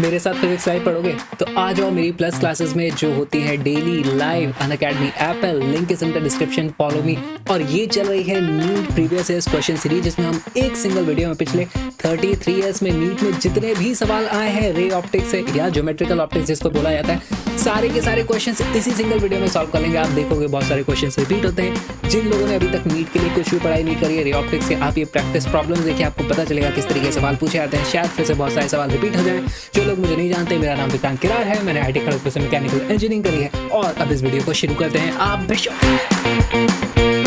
मेरे साथ physics live पढ़ोगे तो आ जाओ मेरी प्लस क्लासेस में जो होती है daily live Unacademy apple link is in the description follow me और ये चल रही है NEET previous year question series जिसमें हम एक सिंगल वीडियो में पिछले 33 इयर्स में नीट में जितने भी सवाल आए हैं रे ऑप्टिक्स से, या ज्योमेट्रिकल ऑप्टिक्स जिसको बोला जाता है सारे के सारे क्वेश्चन इसी सिंगल वीडियो में सॉल्व कर लेंगे। आप देखोगे बहुत सारे क्वेश्चन रिपीट होते हैं। जिन लोगों ने अभी तक नीट के लिए कुछ भी पढ़ाई नहीं करी है रे से आप ये प्रैक्टिस प्रॉब्लम देखिए, आपको पता चलेगा किस तरीके से सवाल पूछे जाते हैं। शायद फिर से बहुत सारे सवाल रिपीट हो जाए। जो लोग मुझे नहीं जानते, मेरा नाम विक्रांत किरार है। मैंने आई टी से मैकेनिकल इंजीनियरिंग करी है। और अब इस वीडियो को शुरू करते हैं। आप बेशक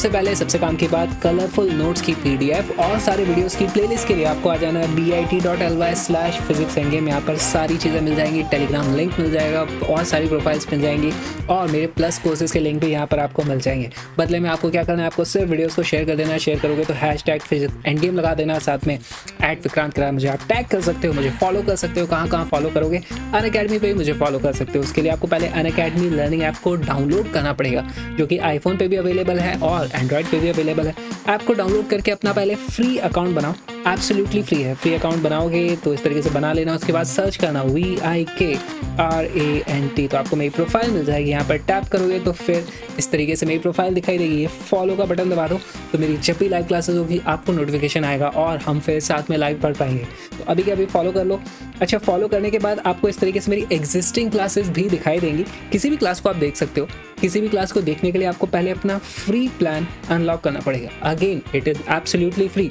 सबसे पहले, सबसे काम की बात कलरफुल नोट्स की पीडीएफ और सारे वीडियोस की प्लेलिस्ट के लिए आपको आ जाना है B I T dot L Y slash physics एँगे में यहाँ पर सारी चीज़ें मिल जाएँगी टेलीग्राम लिंक मिल जाएगा और सारी प्रोफाइल्स मिल जाएँगी और मेरे प्लस कोर्सेज के लिंक भी यहाँ पर आपको मिल जाएँगे। बदले में आपको क्या करना है, आपको सिर्फ़ वीडियोज़ को शेयर कर देना है शेयर करोगे तो hash tag physics and game लगा देना साथ में एट विक्रांत करा, मुझे आप टैग कर सकते हो, मुझे फॉलो कर सकते हो, कहाँ कहाँ फॉलो करोगे अन अकेडमी पर मुझे फॉलो कर सकते हो। उसके लिए आपको पहले अन अकेडमी लर्निंग ऐप को डाउनलोड करना पड़ेगा, जो कि आईफोन पे भी अवेलेबल है और एंड्रॉइड पे भी अवेलेबल है। ऐप को डाउनलोड करके अपना पहले फ्री अकाउंट बनाओ। एब्सोल्युटली फ्री है। फ्री अकाउंट बनाओगे तो इस तरीके से बना लेना। उसके बाद सर्च करना। We I K R A N T तो आपको मेरी प्रोफ़ाइल मिल जाएगी। यहाँ पर टैप करोगे तो फिर इस तरीके से मेरी प्रोफ़ाइल दिखाई देगी। ये फॉलो का बटन दबा दो तो मेरी जब भी लाइव क्लासेस होगी, आपको नोटिफिकेशन आएगा और हम फिर साथ में लाइव पढ़ पाएँगे। तो अभी के अभी फॉलो कर लो। अच्छा फॉलो करने के बाद आपको इस तरीके से मेरी एग्जिस्टिंग क्लासेस भी दिखाई देंगी। किसी भी क्लास को आप देख सकते हो। किसी भी क्लास को देखने के लिए आपको पहले अपना फ्री प्लान अनलॉक करना पड़ेगा। Again it is absolutely free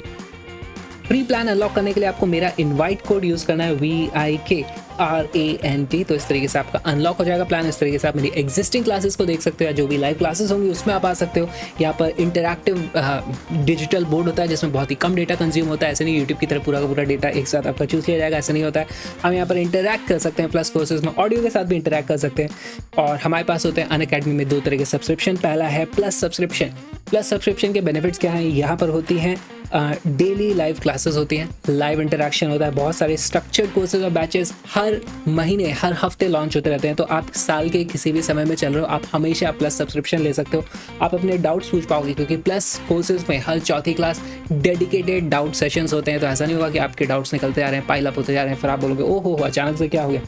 free plan unlock करने के लिए आपको मेरा इनवाइट कोड यूज़ करना है we I K R A N T तो इस तरीके से आपका अनलॉक हो जाएगा प्लान इस तरीके से आप मेरी एग्जिस्टिंग क्लासेस को देख सकते हो या जो भी लाइव क्लासेस होंगी, उसमें आप आ सकते हो। यहाँ पर इंटरैक्टिव डिजिटल बोर्ड होता है, जिसमें बहुत ही कम डेटा कंज्यूम होता है। ऐसे नहीं यूट्यूब की तरह पूरा का पूरा डेटा एक साथ आपका चूज़ किया जाएगा, ऐसा नहीं होता है। हम यहाँ पर इंटरैक्ट कर सकते हैं प्लस कोर्सेज में ऑडियो के साथ भी इंटरैक्ट कर सकते हैं। और हमारे पास होते हैं अन में दो तरह के सब्सक्रिप्शन पहला है प्लस सब्सक्रिप्शन प्लस सब्सक्रिप्शन के बेनिफिट्स क्या हैं? यहाँ पर होती हैं डेली लाइव क्लासेस होती हैं लाइव इंटरेक्शन होता है, बहुत सारे स्ट्रक्चर्ड कोर्सेज और बैचेस हर महीने, हर हफ़्ते लॉन्च होते रहते हैं। तो आप साल के किसी भी समय में चल रहे हो, आप हमेशा प्लस सब्सक्रिप्शन ले सकते हो। आप अपने डाउट्स पूछ पाओगे, क्योंकि प्लस कोर्सेज में हर चौथी क्लास डेडिकेटेड डाउट सेशंस होते हैं। तो ऐसा नहीं होगा कि आपके डाउट्स निकलते जा रहे हैं पाइल अप होते जा रहे हैं, फिर आप बोलोगे ओ हो, अचानक से क्या हो गया?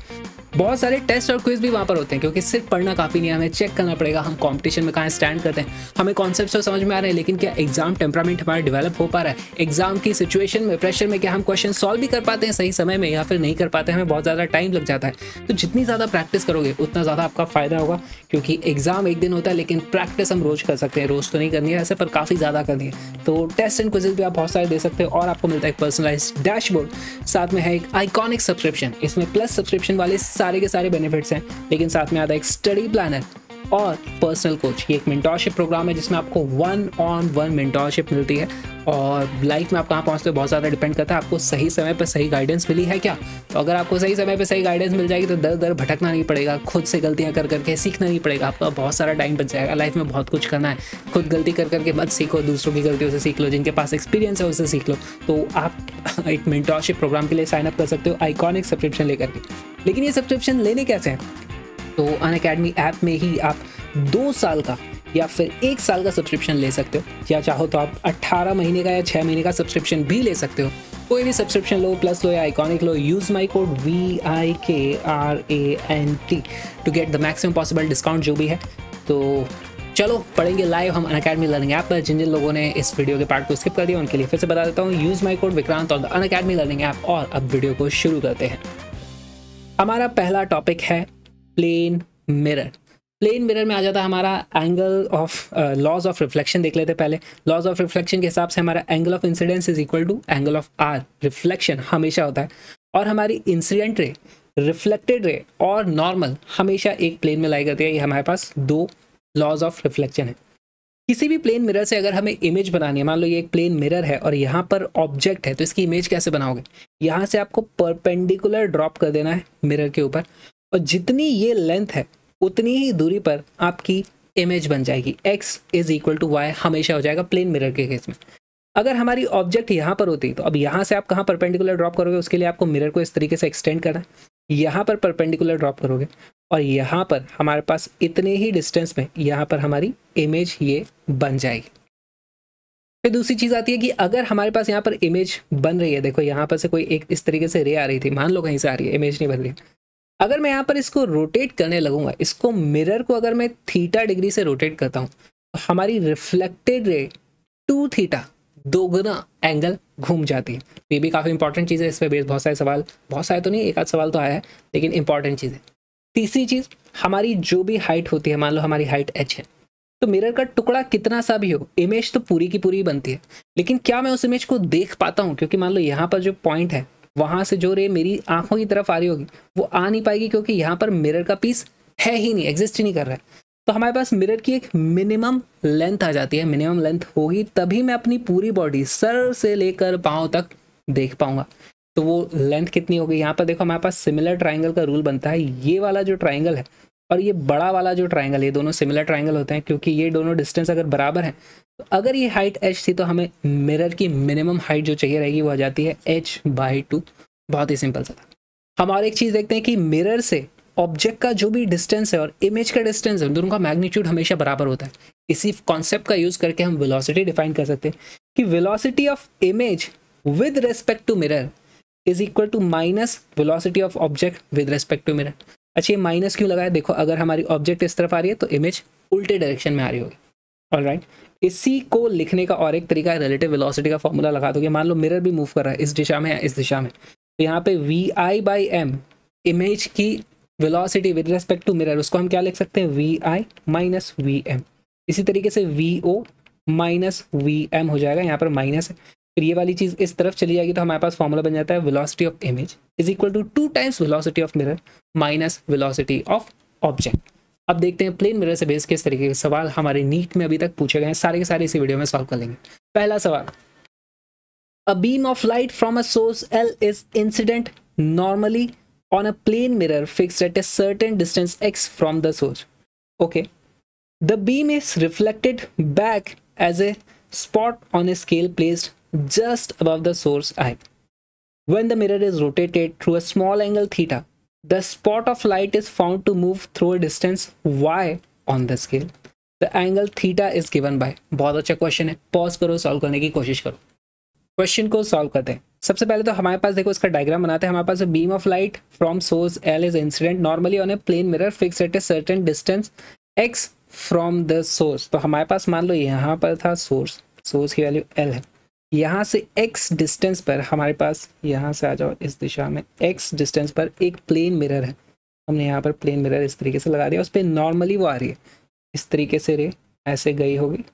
बहुत सारे टेस्ट और क्विज भी वहाँ पर होते हैं, क्योंकि सिर्फ़ पढ़ना काफ़ी नहीं है, हमें चेक करना पड़ेगा, हम कंपटीशन में कहाँ स्टैंड करते हैं। हमें कॉन्सेप्ट समझ में आ रहे हैं, लेकिन क्या एग्ज़ाम टेम्परामेंट हमारा डेवलप हो पा रहा है? एग्ज़ाम की सिचुएशन में प्रेशर में क्या हम क्वेश्चन सॉल्व भी कर पाते हैं सही समय में या फिर नहीं कर पाते, हमें बहुत ज़्यादा टाइम लग जाता है। तो जितनी ज़्यादा प्रैक्टिस करोगे, उतना ज़्यादा आपका फ़ायदा होगा, क्योंकि एग्ज़ाम एक दिन होता है, लेकिन प्रैक्टिस हम रोज़ कर सकते हैं, रोज़ तो नहीं करनी है ऐसे, पर काफ़ी ज़्यादा करनी है। तो टेस्ट एंड क्विजेज भी आप बहुत सारे दे सकते हो, और आपको मिलता है एक पर्सनलाइज डैशबोर्ड साथ में है एक आइकॉनिक सब्सक्रिप्शन इसमें प्लस सब्सक्रिप्शन वाले सारे के सारे बेनिफिट्स हैं लेकिन साथ में आता है एक स्टडी प्लानर और पर्सनल कोच ये एक मिनटोरशिप प्रोग्राम है जिसमें आपको वन ऑन वन मिनटोरशिप मिलती है और लाइफ में आप कहाँ पहुँचते हो बहुत ज़्यादा डिपेंड करता है। आपको सही समय पर सही गाइडेंस मिली है क्या? तो अगर आपको सही समय पर सही गाइडेंस मिल जाएगी तो दर दर भटकना नहीं पड़ेगा, खुद से गलतियाँ कर करके सीखना नहीं पड़ेगा। आपका बहुत सारा टाइम बच जाएगा। लाइफ में बहुत कुछ करना है। खुद गलती कर करके मत सीखो, दूसरों की गलतियों से सीख लो, जिनके पास एक्सपीरियंस है उससे सीख लो। तो आप एक मिनटोरशिप प्रोग्राम के लिए साइनअप कर सकते हो आइकॉनिक सब्सक्रिप्शन लेकर के। लेकिन ये सब्सक्रिप्शन लेने कैसे हैं? तो अन अकेडमी ऐप में ही आप दो साल का या फिर एक साल का सब्सक्रिप्शन ले सकते हो। या चाहो तो आप 18 महीने का या 6 महीने का सब्सक्रिप्शन भी ले सकते हो। कोई भी सब्सक्रिप्शन लो प्लस लो या iconic low use my code V I K R A N T to get the maximum possible discount जो भी है। तो चलो, पढ़ेंगे लाइव हम अन अकेडमी लर्निंग ऐप पर। जिन जिन लोगों ने इस वीडियो के पार्ट को स्किप कर दिया, उनके लिए फिर से बता देता हूँ यूज़ माई कोड विक्रांत और the Unacademy learning app और अब वीडियो को शुरू करते हैं। हमारा पहला टॉपिक है प्लेन मिरर। प्लेन मिरर में आ जाता है हमारा angle of laws of reflection देख लेते पहले। लॉज ऑफ़ रिफ्लेक्शन के हिसाब से हमारा angle of incidence is equal to angle of R reflection हमेशा होता है। और हमारी इंसिडेंट रे रिफ्लेक्टेड रे और नॉर्मल हमेशा एक प्लेन में लाई करती है। ये हमारे पास दो लॉज ऑफ़ रिफ्लेक्शन है। किसी भी प्लेन मिरर से अगर हमें इमेज बनानी है, मान लो ये एक प्लेन मिरर है और यहाँ पर ऑब्जेक्ट है तो इसकी इमेज कैसे बनाओगे? यहाँ से आपको परपेंडिकुलर ड्रॉप कर देना है मिरर के ऊपर। और जितनी ये लेंथ है, उतनी ही दूरी पर आपकी इमेज बन जाएगी। X is equal to Y हमेशा हो जाएगा प्लेन मिरर के केस में। अगर हमारी ऑब्जेक्ट यहाँ पर होती तो अब यहाँ से आप कहाँ परपेंडिकुलर ड्रॉप करोगे? उसके लिए आपको मिरर को इस तरीके से एक्सटेंड करना है। यहाँ पर परपेंडिकुलर ड्रॉप करोगे और यहाँ पर हमारे पास इतने ही डिस्टेंस में यहाँ पर हमारी इमेज ये बन जाएगी। फिर दूसरी चीज़ आती है कि अगर हमारे पास यहाँ पर इमेज बन रही है, देखो यहाँ पर से कोई एक इस तरीके से रे आ रही थी। मान लो कहीं से आ रही है इमेज नहीं बन रही अगर मैं यहाँ पर इसको रोटेट करने लगूँगा, इसको मिरर को अगर मैं थीटा डिग्री से रोटेट करता हूँ तो हमारी रिफ्लेक्टेड रे टू थीटा दोगुना एंगल घूम जाती है। ये भी काफ़ी इंपॉर्टेंट चीज़ है, इस पर बेस बहुत सारे सवाल, बहुत सारे तो नहीं, एक आध सवाल तो आया है, लेकिन इंपॉर्टेंट चीज़ है। तीसरी चीज़, हमारी जो भी हाइट होती है, मान लो हमारी हाइट एच है तो मिरर का टुकड़ा कितना सा भी हो इमेज तो पूरी की पूरी बनती है। लेकिन क्या मैं उस इमेज को देख पाता हूँ? क्योंकि मान लो यहाँ पर जो पॉइंट है वहाँ से जो रे मेरी आँखों की तरफ़ आ रही होगी, वो आ नहीं पाएगी क्योंकि यहाँ पर मिरर का पीस है ही नहीं एग्जिस्ट ही नहीं कर रहा है। तो हमारे पास मिरर की एक मिनिमम लेंथ आ जाती है मिनिमम लेंथ होगी, तभी मैं अपनी पूरी बॉडी सर से लेकर पाँव तक देख पाऊँगा। तो वो लेंथ कितनी होगी? यहाँ पर देखो हमारे पास सिमिलर ट्राइंगल का रूल बनता है, ये वाला जो ट्राइंगल है और ये बड़ा वाला जो ट्राइंगल ये दोनों सिमिलर ट्राइंगल होते हैं, क्योंकि ये दोनों डिस्टेंस अगर बराबर है तो अगर ये हाइट एच थी तो हमें मिरर की मिनिमम हाइट जो चाहिए रहेगी, वो आ जाती है एच बाई टू बहुत ही सिंपल सा था। हम और एक चीज़ देखते हैं कि मिरर से ऑब्जेक्ट का जो भी डिस्टेंस है और इमेज का डिस्टेंस है, दोनों का मैग्नीट्यूड हमेशा बराबर होता है। इसी कॉन्सेप्ट का यूज़ करके हम वेलोसिटी डिफाइन कर सकते हैं कि velocity of image with respect to mirror is equal to minus velocity of object with respect to mirror अच्छा ये माइनस क्यों लगाया? देखो, अगर हमारी ऑब्जेक्ट इस तरफ़ आ रही है तो इमेज उल्टे डायरेक्शन में आ रही होगी। ऑल राइट इसी को लिखने का और एक तरीका है रिलेटिव वेलोसिटी का फॉर्मूला लगा दोगे मान लो मिरर भी मूव कर रहा है, इस दिशा में इस दिशा में। तो यहाँ पे V I by M image की velocity with respect to mirror उसको हम क्या लिख सकते हैं? V I minus V M इसी तरीके से V O minus V M हो जाएगा, यहाँ पर माइनस है। फिर ये वाली चीज़ इस तरफ़ चली जाएगी तो हमारे पास फॉर्मूला बन जाता है velocity of image is equal to two times velocity of mirror minus velocity of object अब देखते हैं प्लेन मिरर से बेस किस तरीके के सवाल हमारे नीट में अभी तक पूछे गए हैं सारे के सारे इसी वीडियो में सॉल्व कर लेंगे पहला सवाल a beam of light from a source L is incident normally on a plane mirror fixed at a certain distance x from the source. Okay. The beam is reflected back as a spot on a scale placed just above the source I. When the mirror is rotated through a small angle theta, the spot of light is found to move through a distance y on the scale. The angle theta is given by बहुत अच्छा question है। Pause करो solve करने की कोशिश करो। Question को solve करते हैं। सबसे पहले तो हमारे पास देखो इसका डायग्राम बनाते हैं। हमारे पास beam of light from source L is incident normally on a plane mirror fix at a certain distance X from the source तो हमारे पास मान लो यहाँ पर था सोर्स सोर्स की वैल्यू एल है। यहाँ से एक्स डिस्टेंस पर हमारे पास, यहाँ से आ जाओ इस दिशा में एक्स डिस्टेंस पर एक प्लेन मिरर है। हमने यहाँ पर प्लेन मिरर इस तरीके से लगा दिया, उस पर नॉर्मली वो आ रही है। इस तरीके से रे, ऐसे गई होगी।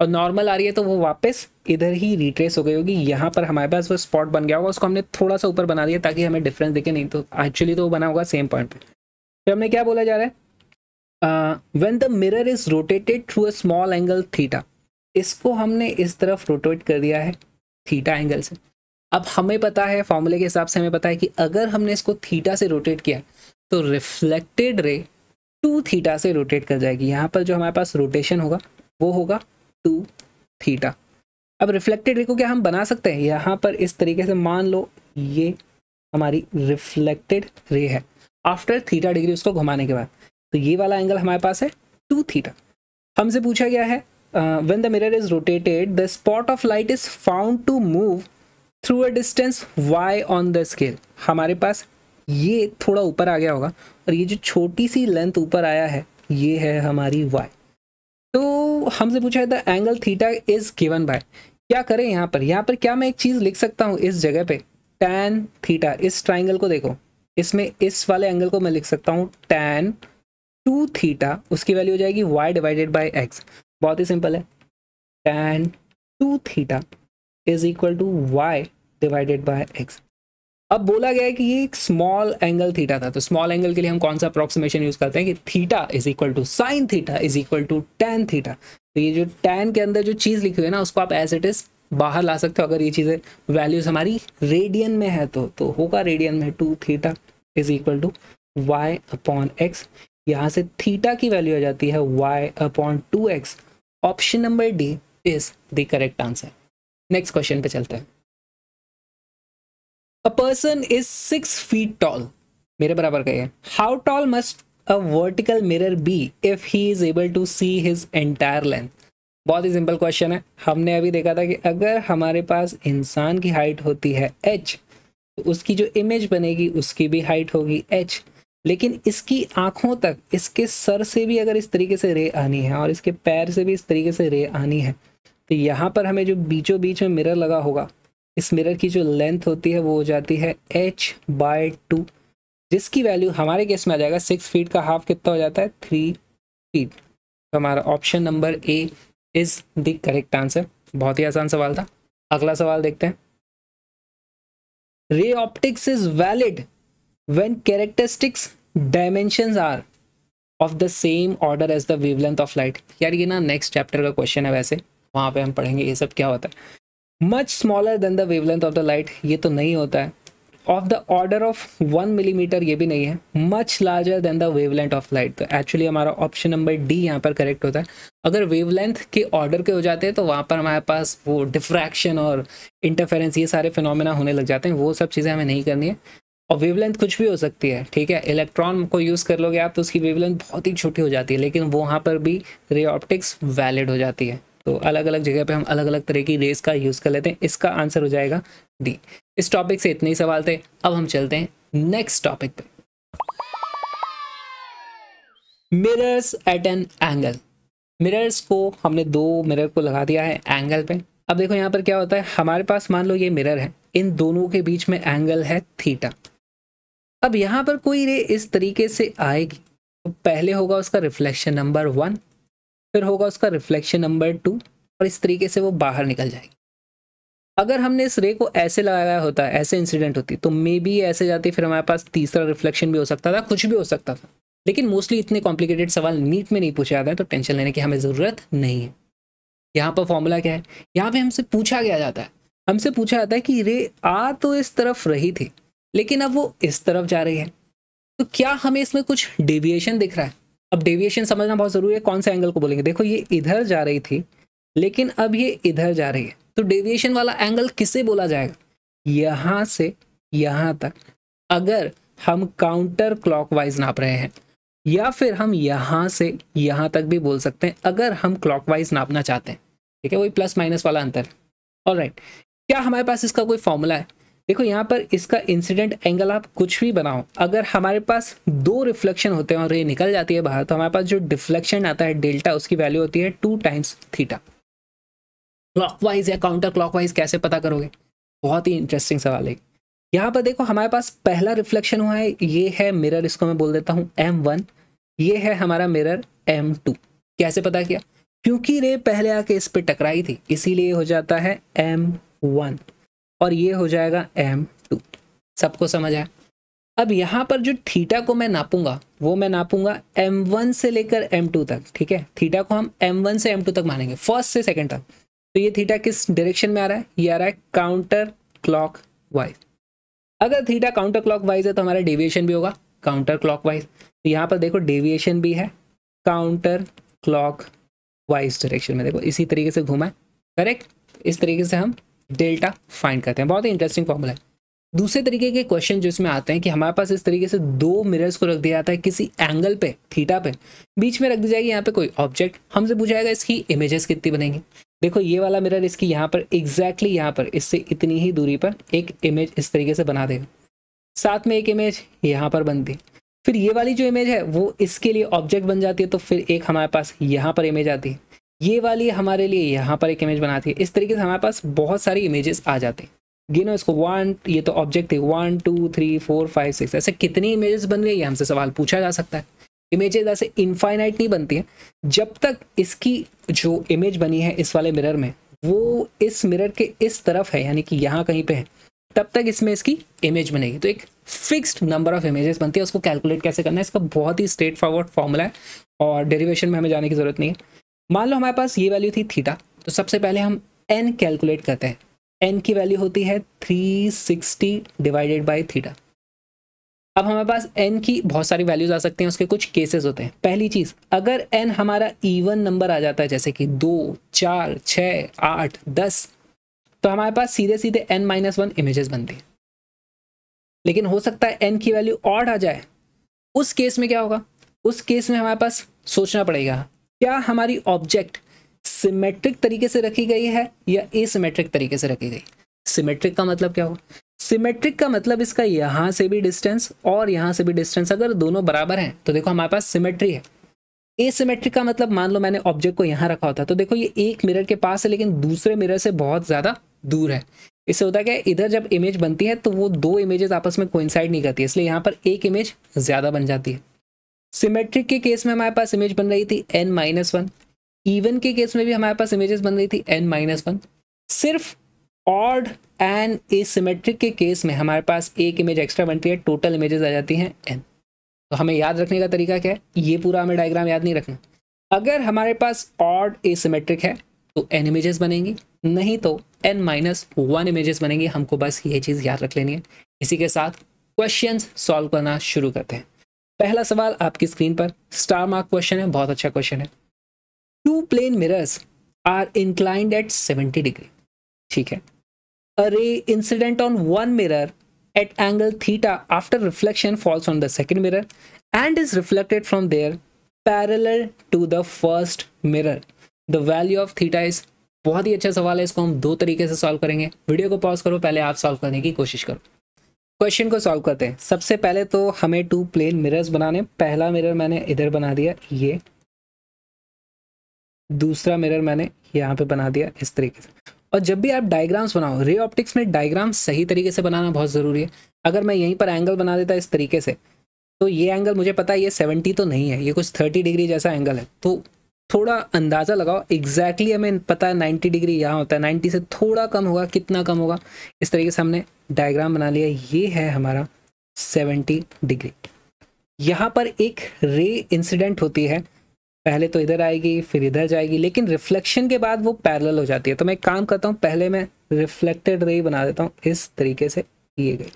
और नॉर्मल आ रही है तो वो वापस इधर ही रिट्रेस हो गई होगी। यहाँ पर हमारे पास वो स्पॉट बन गया होगा, उसको हमने थोड़ा सा ऊपर बना दिया ताकि हमें डिफरेंस दिखे, नहीं तो एक्चुअली तो वो बना होगा सेम पॉइंट पर फिर हमने क्या बोला जा रहा है? When the mirror is rotated through a small angle theta इसको हमने इस तरफ़ रोटेट कर दिया है थीटा एंगल से। अब हमें पता है फॉर्मूले के हिसाब से हमें पता है कि अगर हमने इसको थीटा से रोटेट किया तो रिफ्लेक्टेड रे टू थीटा से रोटेट कर जाएगी। यहाँ पर जो हमारे पास रोटेशन होगा, वो होगा टू थीटा अब रिफ्लेक्टेड रे को क्या हम बना सकते हैं? यहाँ पर इस तरीके से मान लो, ये हमारी रिफ्लेक्टेड रे है। आफ्टर थीटा डिग्री उसको घुमाने के बाद तो ये वाला एंगल हमारे पास है टू थीटा हमसे पूछा गया है when the mirror is rotated the spot of light is found to move through a distance Y on the scale हमारे पास ये थोड़ा ऊपर आ गया होगा और ये जो छोटी सी लेंथ ऊपर आया है, ये है हमारी वाई तो हमसे पूछा है the angle theta is given by क्या करें यहाँ पर? यहाँ पर क्या मैं एक चीज़ लिख सकता हूँ इस जगह पे? टैन थीटा इस ट्राइंगल को देखो। इसमें इस वाले एंगल को मैं लिख सकता हूँ टैन टू थीटा उसकी वैल्यू हो जाएगी वाई डिवाइडेड बाई एक्स बहुत ही सिंपल है. Tan two theta is equal to Y divided by X अब बोला गया है कि ये एक स्मॉल एंगल थीटा था. तो स्मॉल एंगल के लिए हम कौन सा अप्रोक्सीमेशन यूज़ करते हैं? कि theta is equal to sine theta is equal to tan theta तो ये जो टेन के अंदर जो चीज़ लिखी हुई है ना, उसको आप एज इट इज़ बाहर ला सकते हो अगर ये चीज़ें वैल्यूज़ हमारी रेडियन में है तो. तो होगा रेडियन में two theta is equal to Y upon X यहाँ से थीटा की वैल्यू आ जाती है Y upon two X option number D is the correct answer. Next question पे चलते हैं। A person is 6 feet tall मेरे बराबर का है how tall must a vertical mirror be if he is able to see his entire length बहुत ही simple question है। हमने अभी देखा था कि अगर हमारे पास इंसान की हाइट होती है एच तो उसकी जो इमेज बनेगी, उसकी भी हाइट होगी एच लेकिन इसकी आँखों तक, इसके सर से भी अगर इस तरीके से रे आनी है और इसके पैर से भी इस तरीके से रे आनी है तो यहाँ पर हमें जो बीचों बीच में मिरर लगा होगा, इस मिरर की जो लेंथ होती है वो हो जाती है एच बाय टू जिसकी वैल्यू हमारे केस में आ जाएगा सिक्स फीट का हाफ़ कितना हो जाता है? थ्री फीट तो हमारा option number A is the correct answer बहुत ही आसान सवाल था। अगला सवाल देखते हैं। Ray optics is valid when characteristics dimensions are of the same order as the wavelength of light यार ये ना नेक्स्ट चैप्टर का क्वेश्चन है वैसे। वहाँ पे हम पढ़ेंगे ये सब क्या होता है। Much smaller than the wavelength of the light ये तो नहीं होता है। Of the order of one millimeter ये भी नहीं है। Much larger than the wavelength of light तो एक्चुअली हमारा ऑप्शन नंबर डी यहाँ पर करेक्ट होता है। अगर वेवलेंथ के ऑर्डर के हो जाते हैं तो वहाँ पर हमारे पास वो डिफ्रैक्शन और इंटरफेरेंस ये सारे फिनोमिना होने लग जाते हैं। वो सब चीज़ें हमें नहीं करनी है। और वेवलेंथ कुछ भी हो सकती है, ठीक है? इलेक्ट्रॉन को यूज़ कर लोगे आप तो उसकी वेवलेंथ बहुत ही छोटी हो जाती है, लेकिन वहाँ पर भी रे ऑप्टिक्स वैलिड हो जाती है। तो अलग अलग जगह पे हम अलग अलग तरह की रेस का यूज़ कर लेते हैं, इसका आंसर हो जाएगा डी इस टॉपिक से इतने ही सवाल थे, अब हम चलते हैं नेक्स्ट टॉपिक पे। Mirrors at an angle mirrors को हमने दो मिरर को लगा दिया है एंगल पे। अब देखो यहाँ पर क्या होता है, हमारे पास मान लो ये मिरर है, इन दोनों के बीच में एंगल है थीटा अब यहाँ पर कोई रे इस तरीके से आएगी। तो पहले होगा उसका रिफ्लेक्शन नंबर वन फिर होगा उसका रिफ्लेक्शन नंबर टू और इस तरीके से वो बाहर निकल जाएगी। अगर हमने इस रे को ऐसे लगाया होता, ऐसे इंसिडेंट होती तो मे बी ऐसे जाती, फिर हमारे पास तीसरा रिफ्लेक्शन भी हो सकता था, कुछ भी हो सकता था। लेकिन मोस्टली इतने कॉम्प्लिकेटेड सवाल नीट में नहीं पूछे जाते हैं तो टेंशन लेने की हमें ज़रूरत नहीं है। यहाँ पर फॉर्मूला क्या है? यहाँ पे हमसे पूछा गया जाता है। हमसे पूछा जाता है कि रे आ तो इस तरफ़ रही थी लेकिन अब वो इस तरफ़ जा रही है। तो क्या हमें इसमें कुछ डेविएशन दिख रहा है? अब डेविएशन समझना बहुत ज़रूरी है, कौन से एंगल को बोलेंगे? देखो, ये इधर जा रही थी, लेकिन अब ये इधर जा रही है। तो डेविएशन वाला एंगल किसे बोला जाएगा? यहाँ से यहाँ तक। अगर हम काउंटर क्लॉकवाइज नाप रहे हैं, या फिर हम यहाँ से यहाँ तक भी बोल सकते हैं, अगर हम क्लॉकवाइज नापना चाहते हैं। ठीक है, वही प्लस माइनस वाला अंतर और राइट क्या हमारे पास इसका कोई फॉर्मूला है? देखो, यहाँ पर इसका इंसिडेंट एंगल आप कुछ भी बनाओ। अगर हमारे पास दो रिफ्लेक्शन होते हैं और ये निकल जाती है बाहर तो हमारे पास जो डिफ्लेक्शन आता है डेल्टा उसकी वैल्यू होती है टू टाइम्स थीटा क्लॉकवाइज या काउंटर क्लॉकवाइज कैसे पता करोगे? बहुत ही इंटरेस्टिंग सवाल है। यहाँ पर देखो, हमारे पास पहला रिफ्लेक्शन हुआ है, ये है मिरर इसको मैं बोल देता हूँ एम वन ये है हमारा मिरर एम टू कैसे पता किया? क्योंकि रे पहले आके इस पर टकराई थी, इसीलिए हो जाता है एम वन और ये हो जाएगा एम टू सबको समझ आया? अब यहाँ पर जो थीटा को मैं नापूँगा, वो मैं नापूँगा एम वन से लेकर एम टू तक, ठीक है? थीटा को हम एम वन से एम टू तक मानेंगे फ़र्स्ट से सेकेंड तक। तो ये थीटा किस डायरेक्शन में आ रहा है? ये आ रहा है काउंटर क्लॉक वाइज अगर थीटा काउंटर क्लॉक वाइज है तो हमारा डेविएशन भी होगा काउंटर क्लॉक वाइज तो यहाँ पर देखो डेविएशन भी है काउंटर क्लॉक वाइज डायरेक्शन में। देखो, इसी तरीके से घूमा करेक्ट इस तरीके से हम डेल्टा फाइंड करते हैं। बहुत ही इंटरेस्टिंग फॉर्मूला है। दूसरे तरीके के क्वेश्चन जो इसमें आते हैं कि हमारे पास इस तरीके से दो मिरर्स को रख दिया जाता है किसी एंगल पे थीटा पे। बीच में रख दी जाएगी यहाँ पे कोई ऑब्जेक्ट हमसे पूछा जाएगा, इसकी इमेजेस कितनी बनेंगी? देखो, ये वाला मिरर इसकी यहाँ पर एग्जैक्टली यहाँ पर, इससे इतनी ही दूरी पर एक इमेज इस तरीके से बना देगा। साथ में एक इमेज यहाँ पर बनती। फिर ये वाली जो इमेज है, वो इसके लिए ऑब्जेक्ट बन जाती है तो फिर एक हमारे पास यहाँ पर इमेज आती। है ये वाली हमारे लिए यहाँ पर एक इमेज बनाती है। इस तरीके से हमारे पास बहुत सारी इमेजेस आ जाते हैं। गिनो इसको वन ये तो ऑब्जेक्ट है। One two three four five six ऐसे कितनी इमेजेस बन गई हमसे सवाल पूछा जा सकता है। इमेजेस ऐसे इनफाइनाइट नहीं बनती हैं। जब तक इसकी जो इमेज बनी है इस वाले मिरर में, वो इस मिरर के इस तरफ़ है, यानी कि यहाँ कहीं पे है, तब तक इसमें इसकी इमेज बनेगी। तो एक फिक्स्ड नंबर ऑफ़ इमेजेस बनती है, उसको कैलकुलेट कैसे करना है? इसका बहुत ही स्ट्रेट फॉरवर्ड फॉर्मूला है और डेरिवेशन में हमें जाने की ज़रूरत नहीं है। मान लो हमारे पास ये वैल्यू थी थीटा तो सबसे पहले हम एन कैलकुलेट करते हैं। एन की वैल्यू होती है 360 डिवाइडेड बाई थीटा अब हमारे पास एन की बहुत सारी वैल्यूज़ आ सकते हैं, उसके कुछ केसेस होते हैं। पहली चीज़, अगर एन हमारा इवन नंबर आ जाता है, जैसे कि दो, चार छ आठ, दस तो हमारे पास सीधे सीधे एन माइनस वन इमेजेस बनती है। लेकिन हो सकता है एन की वैल्यू ऑड आ जाए। उस केस में क्या होगा? उस केस में हमारे पास सोचना पड़ेगा क्या हमारी ऑब्जेक्ट सिमेट्रिक तरीके से रखी गई है या एसिमेट्रिक तरीके से रखी गई? सिमेट्रिक का मतलब क्या होगा सिमेट्रिक का मतलब इसका यहाँ से भी डिस्टेंस और यहाँ से भी डिस्टेंस अगर दोनों बराबर हैं तो देखो हमारे पास सिमेट्री है। एसिमेट्रिक का मतलब मान लो मैंने ऑब्जेक्ट को यहाँ रखा होता तो देखो ये एक मिरर के पास है, लेकिन दूसरे मिरर से बहुत ज़्यादा दूर है। इससे होता है क्या, इधर जब इमेज बनती है तो वो दो इमेजेस आपस में कोइंसाइड नहीं करती, इसलिए यहाँ पर एक इमेज ज़्यादा बन जाती है। सिमेट्रिक के केस में हमारे पास इमेज बन रही थी एन माइनस वन इवन के केस में भी हमारे पास इमेजेस बन रही थी एन माइनस वन सिर्फ़ ऑड एंड एसिमेट्रिक के केस में हमारे पास एक इमेज एक्स्ट्रा बनती है टोटल इमेजेस आ जाती हैं एन तो हमें याद रखने का तरीका क्या है? ये पूरा हमें डायग्राम याद नहीं रखना. अगर हमारे पास ऑड एसिमेट्रिक है तो एन इमेजेस बनेंगी. नहीं तो एन माइनस वन इमेजेस बनेंगी. हमको बस ये चीज़ याद रख लेनी है. इसी के साथ क्वेश्चन सॉल्व करना शुरू करते हैं. पहला सवाल आपकी स्क्रीन पर। स्टार मार्क क्वेश्चन है, बहुत अच्छा क्वेश्चन है। Two plane mirrors are inclined at 70 degree ठीक है। A ray incident on one mirror at angle theta after reflection falls on the second mirror and is reflected from there parallel to the first mirror the value of theta is बहुत ही अच्छा सवाल है, इसको हम दो तरीके से सॉल्व करेंगे। वीडियो को पॉज करो, पहले आप सॉल्व करने की कोशिश करो। क्वेश्चन को सॉल्व करते हैं। सबसे पहले तो हमें टू प्लेन मिरर्स बनाने पहला मिरर मैंने इधर बना दिया, ये। दूसरा मिरर मैंने यहाँ पे बना दिया, इस तरीके से। और जब भी आप डायग्राम्स बनाओ रे ऑप्टिक्स में डायग्राम सही तरीके से बनाना बहुत ज़रूरी है। अगर मैं यहीं पर एंगल बना देता इस तरीके से तो ये एंगल मुझे पता है, ये सेवेंटी तो नहीं है, ये कुछ थर्टी डिग्री जैसा एंगल है। तो थोड़ा अंदाज़ा लगाओ एग्जैक्टली exactly हमें पता है नाइन्टी डिग्री यहाँ होता है नाइन्टी से थोड़ा कम होगा, कितना कम होगा? इस तरीके से हमने डायग्राम बना लिया, ये है हमारा सेवेंटी डिग्री यहाँ पर एक रे इंसिडेंट होती है, पहले तो इधर आएगी, फिर इधर जाएगी, लेकिन रिफ्लेक्शन के बाद वो पैरेलल हो जाती है। तो मैं एक काम करता हूँ, पहले मैं रिफ्लेक्टेड रे बना देता हूँ, इस तरीके से ये गई।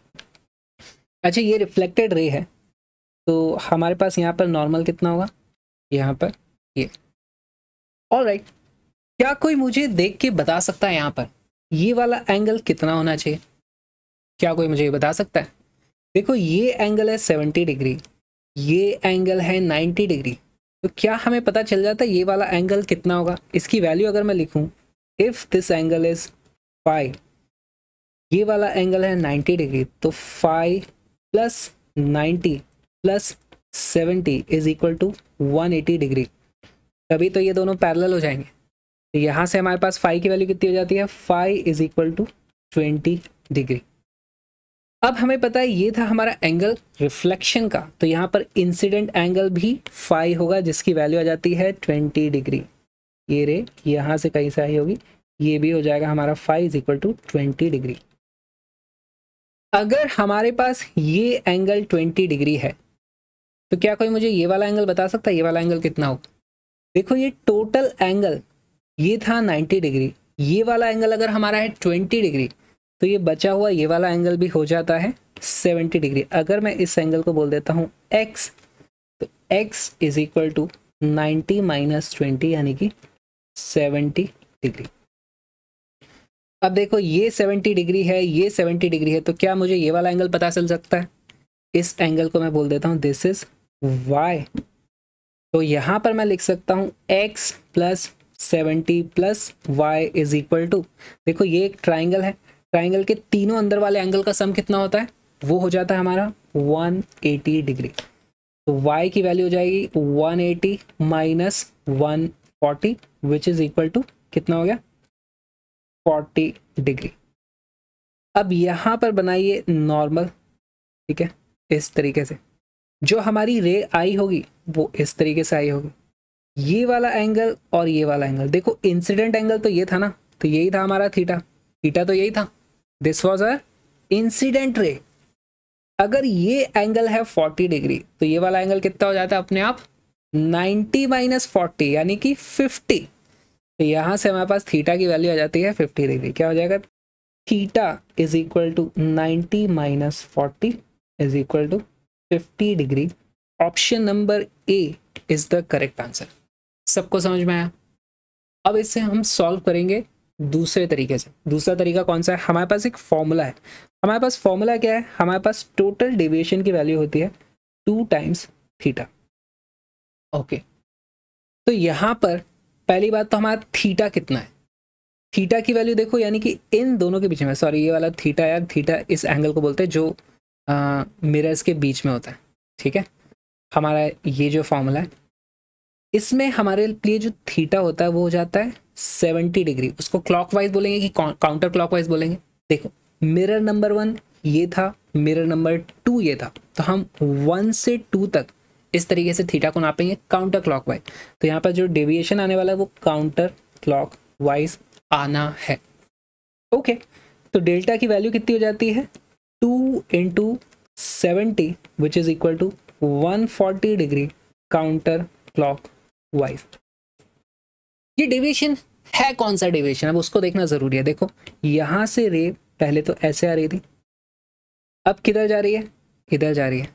अच्छा ये रिफ्लेक्टेड रे है तो हमारे पास यहाँ पर नॉर्मल कितना होगा? यहाँ पर ये। ऑल राइट क्या कोई मुझे देख के बता सकता है यहाँ पर? ये वाला एंगल कितना होना चाहिए? क्या कोई मुझे ये बता सकता है? देखो, ये एंगल है सेवेंटी डिग्री ये एंगल है नाइन्टी डिग्री तो क्या हमें पता चल जाता है ये वाला एंगल कितना होगा? इसकी वैल्यू अगर मैं लिखूं if this angle is five ये वाला एंगल है 90 डिग्री तो five plus ninety plus seventy is equal to 180 degree तभी तो ये दोनों पैरेलल हो जाएँगे। तो यहाँ से हमारे पास फाइव की वैल्यू कितनी हो जाती है? Five is equal to twenty degree अब हमें पता है ये था हमारा एंगल रिफ्लेक्शन का। तो यहाँ पर इंसिडेंट एंगल भी फाइव होगा, जिसकी वैल्यू आ जाती है ट्वेंटी डिग्री ये रे, यहाँ से कहीं से आई होगी? ये भी हो जाएगा हमारा five is equal to twenty degree अगर हमारे पास ये एंगल ट्वेंटी डिग्री है तो क्या कोई मुझे ये वाला एंगल बता सकता है? ये वाला एंगल कितना होगा? देखो ये टोटल एंगल ये था नाइन्टी डिग्री ये वाला एंगल अगर हमारा है ट्वेंटी डिग्री तो ये बचा हुआ ये वाला एंगल भी हो जाता है 70 डिग्री अगर मैं इस एंगल को बोल देता हूँ x तो x is equal to 90 minus twenty यानी कि 70 डिग्री अब देखो ये 70 डिग्री है, ये 70 डिग्री है तो क्या मुझे ये वाला एंगल पता चल सकता है? इस एंगल को मैं बोल देता हूँ दिस इज़ y. तो यहाँ पर मैं लिख सकता हूँ, x plus seventy plus Y is equal to देखो ये एक ट्राइंगल है। ट्राइंगल के तीनों अंदर वाले एंगल का सम कितना होता है? वो हो जाता है हमारा 180 डिग्री तो y की वैल्यू हो जाएगी 180 eighty minus one forty which is equal to कितना हो गया? 40 डिग्री अब यहाँ पर बनाइए नॉर्मल ठीक है? इस तरीके से। जो हमारी रे आई होगी, वो इस तरीके से आई होगी। ये वाला एंगल और ये वाला एंगल देखो इंसिडेंट एंगल तो ये था ना तो यही था हमारा थीटा थीटा तो यही था। This was a incident ray अगर ये एंगल है 40 डिग्री तो ये वाला एंगल कितना हो जाता है अपने आप? 90 माइनस फोर्टी यानी कि 50 तो यहाँ से हमारे पास थीटा की वैल्यू आ जाती है 50 डिग्री क्या हो जाएगा? Theta is equal to 90 minus forty is equal to 50 degree option number A is the correct answer सबको समझ में आया? अब इससे हम सॉल्व करेंगे दूसरे तरीके से। दूसरा तरीका कौन सा है? हमारे पास एक फॉर्मूला है। हमारे पास फॉर्मूला क्या है? हमारे पास टोटल डेविएशन की वैल्यू होती है टू टाइम्स थीटा ओके तो यहाँ पर पहली बात तो हमारा थीटा कितना है? थीटा की वैल्यू देखो, यानी कि इन दोनों के बीच में सॉरी ये वाला थीटा या थीटा इस एंगल को बोलते हैं जो मिरर्स के बीच में होता है, ठीक है? हमारा ये जो फॉर्मूला है, इसमें हमारे लिए जो थीटा होता है, वो हो जाता है सेवेंटी डिग्री उसको क्लॉकवाइज बोलेंगे कि काउंटर क्लॉकवाइज बोलेंगे? देखो मिरर नंबर वन ये था मिरर नंबर टू ये था. तो हम वन से टू तक इस तरीके से थीटा को नापेंगे काउंटर क्लॉकवाइज तो यहाँ पर जो डेविएशन आने वाला है, वो काउंटर क्लॉक वाइज आना है. ओके तो डेल्टा की वैल्यू कितनी हो जाती है? Two into seventy which is equal to one forty degree counter clockwise ये डेविएशन है कौन सा डेविएशन अब उसको देखना ज़रूरी है। देखो, यहाँ से रे पहले तो ऐसे आ रही थी। अब किधर जा रही है? इधर जा रही है।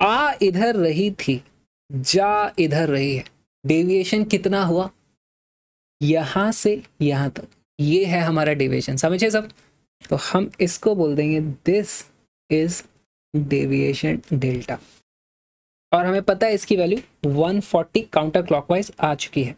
आ इधर रही थी, जा इधर रही है। डेविएशन कितना हुआ? यहाँ से यहाँ तक। ये है हमारा डेविएशन समझे सब? तो हम इसको बोल देंगे दिस इज़ डेविएशन डेल्टा और हमें पता है इसकी वैल्यू 140 काउंटर क्लॉकवाइज आ चुकी है।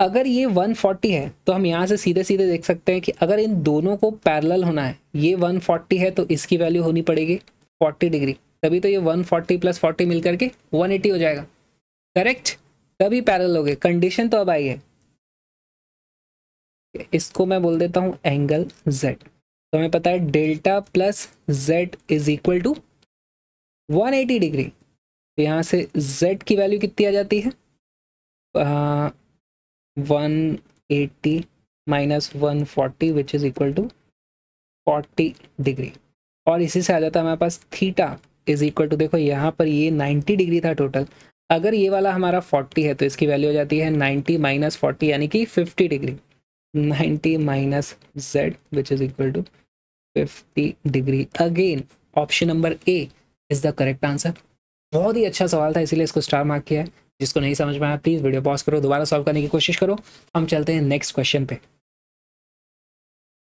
अगर ये 140 है तो हम यहाँ से सीधे सीधे देख सकते हैं कि अगर इन दोनों को पैरेलल होना है, ये 140 है तो इसकी वैल्यू होनी पड़ेगी 40 डिग्री तभी तो ये 140 प्लस 40 मिल करके 180 हो जाएगा। करेक्ट तभी पैरेलल हो गए कंडीशन तो अब आई है। इसको मैं बोल देता हूँ एंगल z तो हमें पता है delta plus z is equal to 180 degree तो यहाँ से z की वैल्यू कितनी आ जाती है? One eighty minus one forty which is equal to forty degree और इसी से आ जाता है हमारे पास थीटा इज़ इक्वल टू देखो यहाँ पर ये नाइन्टी डिग्री था टोटल अगर ये वाला हमारा फोर्टी है तो इसकी वैल्यू हो जाती है नाइन्टी माइनस फोर्टी यानी कि fifty degree ninety minus Z which is equal to fifty degree again option number A is the correct answer बहुत ही अच्छा सवाल था इसीलिए इसको स्टार मार्क किया है। जिसको नहीं समझ में आया प्लीज़ वीडियो पॉज करो दोबारा सॉल्व करने की कोशिश करो। हम चलते हैं नेक्स्ट क्वेश्चन पे।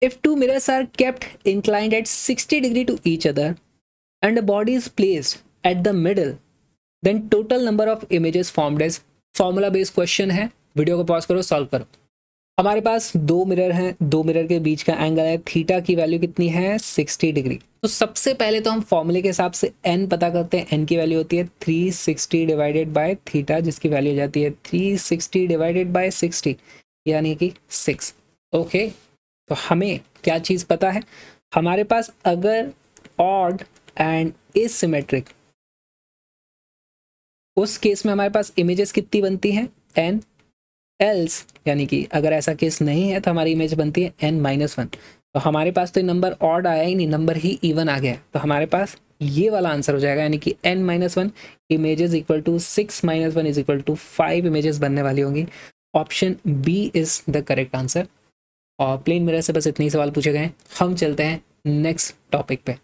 If two mirrors are kept inclined at 60 degree to each other and a body is placed at the middle, then total number of images formed as formula based question है। Video को pause करो solve करो। हमारे पास दो mirror हैं, दो mirror के बीच का एंगल है थीटा की वैल्यू कितनी है? 60 डिग्री तो सबसे पहले तो हम फॉर्मूले के हिसाब से एन पता करते हैं एन की वैल्यू होती है 360 डिवाइडेड बाय थीटा जिसकी वैल्यू हो जाती है 360 डिवाइडेड बाय 60 यानी कि 6 ओके तो हमें क्या चीज़ पता है? हमारे पास अगर ऑड एंड एसिमेट्रिक उस केस में हमारे पास इमेजेस कितनी बनती हैं? एन एल्स यानी कि अगर ऐसा केस नहीं है तो हमारी इमेज बनती है एन माइनस वन तो हमारे पास तो नंबर ऑड आया ही नहीं नंबर ही इवन आ गया तो हमारे पास ये वाला आंसर हो जाएगा, यानी कि n minus one images equal to six minus one is equal to five images बनने वाली होंगी। Option B is the correct answer और प्लेन मिरर से बस इतने ही सवाल पूछे गए हम चलते हैं नेक्स्ट टॉपिक पे।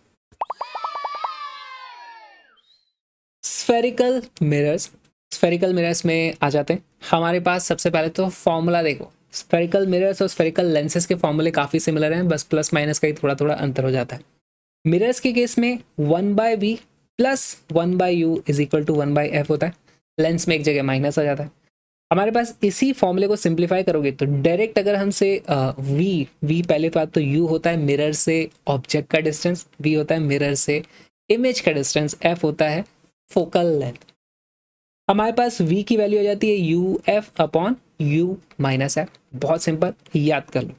स्फेरिकल मिरर्स स्फेरिकल मिरर्स में आ जाते हैं। हमारे पास सबसे पहले तो फॉर्मूला देखो। स्फेरिकल मिरर्स और स्फेरिकल लेंसेज के फॉर्मूले काफ़ी सिमिलर हैं, बस प्लस माइनस का ही थोड़ा थोड़ा अंतर हो जाता है। मिरर्स के केस में one by v plus one by u is equal to one by f होता है। लेंस में एक जगह माइनस आ जाता है। हमारे पास इसी फॉर्मूले को सिंप्लीफाई करोगे तो डायरेक्ट अगर हमसे वी वी पहले तो तो यू होता है मिरर से ऑब्जेक्ट का डिस्टेंस वी होता है मिरर से इमेज का डिस्टेंस एफ़ होता है फोकल लेंथ हमारे पास वी की वैल्यू आ जाती है u f upon u minus f बहुत सिंपल याद कर लो।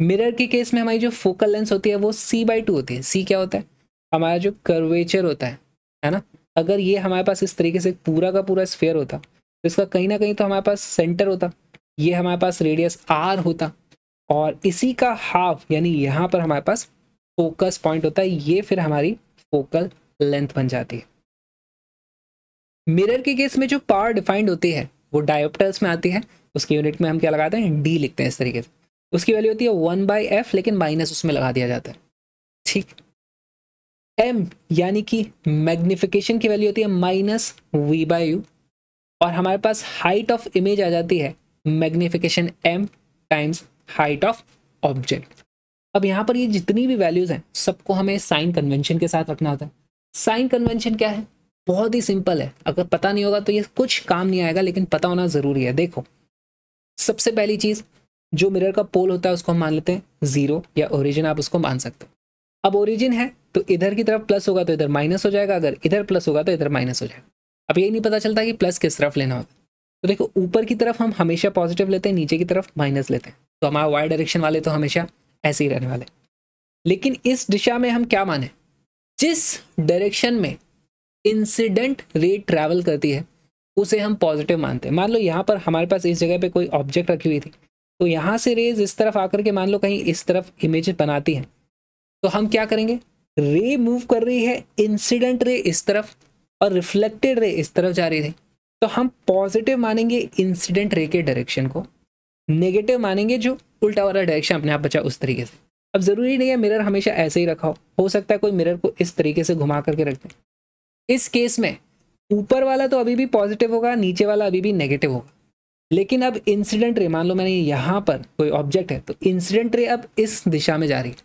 मिरर के केस में हमारी जो फोकल लेंस होती है वो सी बाई टू होती है। सी क्या होता है? हमारा जो कर्वेचर होता है है ना? अगर ये हमारे पास इस तरीके से पूरा का पूरा स्फेयर होता तो इसका कहीं ना कहीं तो हमारे पास सेंटर होता। ये हमारे पास रेडियस आर होता और इसी का हाफ़ यानी यहाँ पर हमारे पास फोकस पॉइंट होता है, ये फिर हमारी फोकल लेंथ बन जाती है। मिरर के केस में जो पावर डिफाइंड होती है, वो डायोप्टर्स में आती है। उसकी यूनिट में हम क्या लगाते हैं? डी लिखते हैं इस तरीके से। उसकी वैल्यू होती है वन बाई एफ़ लेकिन माइनस उसमें लगा दिया जाता है। ठीक? एम यानी कि मैग्निफिकेशन की वैल्यू होती है माइनस वी बाई यू और हमारे पास हाइट ऑफ़ इमेज आ जाती है magnification m times height of object. अब यहाँ पर ये जितनी भी वैल्यूज़ हैं, सबको हमें साइन कन्वेंशन के साथ रखना होता है। साइन कन्वेंशन क्या है? बहुत ही सिंपल है। अगर पता नहीं होगा तो ये कुछ काम नहीं आएगा, लेकिन पता होना ज़रूरी है। देखो, सबसे पहली चीज़, जो मिरर का पोल होता है उसको हम मान लेते हैं ज़ीरो या ओरिजिन आप उसको मान सकते हो। अब ओरिजिन है तो इधर की तरफ़ प्लस होगा तो इधर माइनस हो जाएगा, अगर इधर प्लस होगा तो इधर माइनस हो जाएगा। अब यही नहीं पता चलता कि प्लस किस तरफ़ लेना होगा। तो देखो, ऊपर की तरफ़ हम हमेशा पॉजिटिव लेते हैं, नीचे की तरफ़ माइनस लेते हैं। तो हमारा वाई डायरेक्शन वाले तो हमेशा ऐसे ही रहने वाले। लेकिन इस दिशा में हम क्या माने? जिस डायरेक्शन में इंसिडेंट रे ट्रैवल करती है, उसे हम पॉजिटिव मानते हैं। मान लो यहाँ पर हमारे पास इस जगह पे कोई ऑब्जेक्ट रखी हुई थी तो यहाँ से रेज इस तरफ़ आकर के मान लो कहीं इस तरफ़ इमेज बनाती हैं तो हम क्या करेंगे? रे मूव कर रही है इंसिडेंट रे इस तरफ़ और रिफ्लेक्टेड रे इस तरफ़ जा रही थी। तो हम पॉजिटिव मानेंगे इंसिडेंट रे के डायरेक्शन को नेगेटिव मानेंगे जो उल्टा वाला डायरेक्शन अपने आप बचा उस तरीके से। अब ज़रूरी नहीं है मिरर हमेशा ऐसे ही रखा हो हो सकता है कोई मिरर को इस तरीके से घुमा करके रख दे। इस केस में ऊपर वाला तो अभी भी पॉजिटिव होगा, नीचे वाला अभी भी नेगेटिव होगा। लेकिन अब इंसिडेंट रे मान लो मैंने यहाँ पर कोई ऑब्जेक्ट है तो इंसिडेंट रे अब इस दिशा में जा रही है।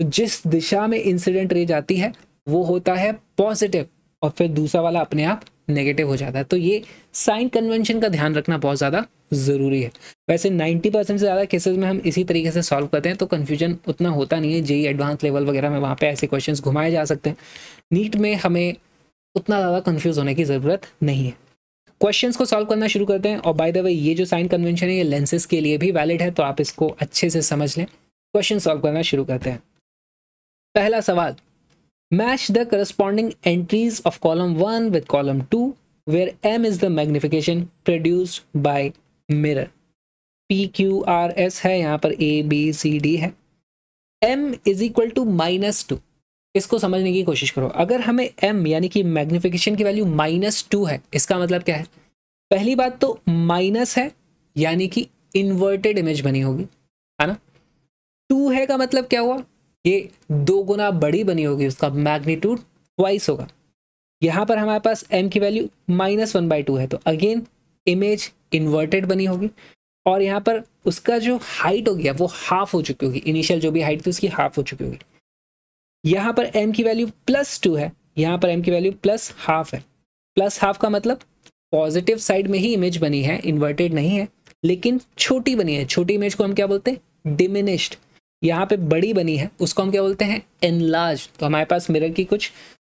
तो जिस दिशा में इंसिडेंट रे जाती है, वो होता है पॉजिटिव और फिर दूसरा वाला अपने आप नेगेटिव हो जाता है। तो ये साइन कन्वेंशन का ध्यान रखना बहुत ज़्यादा ज़रूरी है। वैसे 90 परसेंट से ज़्यादा केसेस में हम इसी तरीके से सॉल्व करते हैं तो कन्फ्यूज़न उतना होता नहीं है। जेई एडवांस लेवल वगैरह में वहाँ पे ऐसे क्वेश्चंस घुमाए जा सकते हैं। नीट में हमें उतना ज़्यादा कन्फ्यूज़ होने की ज़रूरत नहीं है। क्वेश्चंस को सॉल्व करना शुरू करते हैं और बाय द वे ये जो साइन कन्वेंशन है, ये लेंसेज के लिए भी वैलिड है तो आप इसको अच्छे से समझ लें। क्वेश्चन सॉल्व करना शुरू करते हैं। पहला सवाल match the corresponding entries of column one with column two where m is the magnification produced by mirror P Q R S है, यहाँ पर ए बी सी डी है। M is equal to minus two इसको समझने की कोशिश करो। अगर हमें एम यानी कि मैग्निफिकेशन की वैल्यू माइनस टू है, इसका मतलब क्या है? पहली बात तो माइनस है, यानी कि इन्वर्टेड इमेज बनी होगी, है ना? टू है का मतलब क्या हुआ? ये दो गुना बड़ी बनी होगी, उसका मैग्नीट्यूड ट्वाइस होगा। यहाँ पर हमारे पास एम की value minus one by two है तो अगेन इमेज इन्वर्टेड बनी होगी। और यहाँ पर उसका जो हाइट होगी वो हाफ़ हो चुकी होगी। इनिशियल जो भी हाइट थी, उसकी हाफ़ हो चुकी होगी। यहाँ पर एम की वैल्यू प्लस टू है, यहाँ पर एम की वैल्यू प्लस हाफ़ है। प्लस हाफ़ का मतलब पॉजिटिव साइड में ही इमेज बनी है इन्वर्टेड नहीं है, लेकिन छोटी बनी है। छोटी इमेज को हम क्या बोलते हैं? डिमिनिश्ड यहाँ पे बड़ी बनी है, उसको हम क्या बोलते हैं? एनलार्ज तो हमारे पास मिरर की कुछ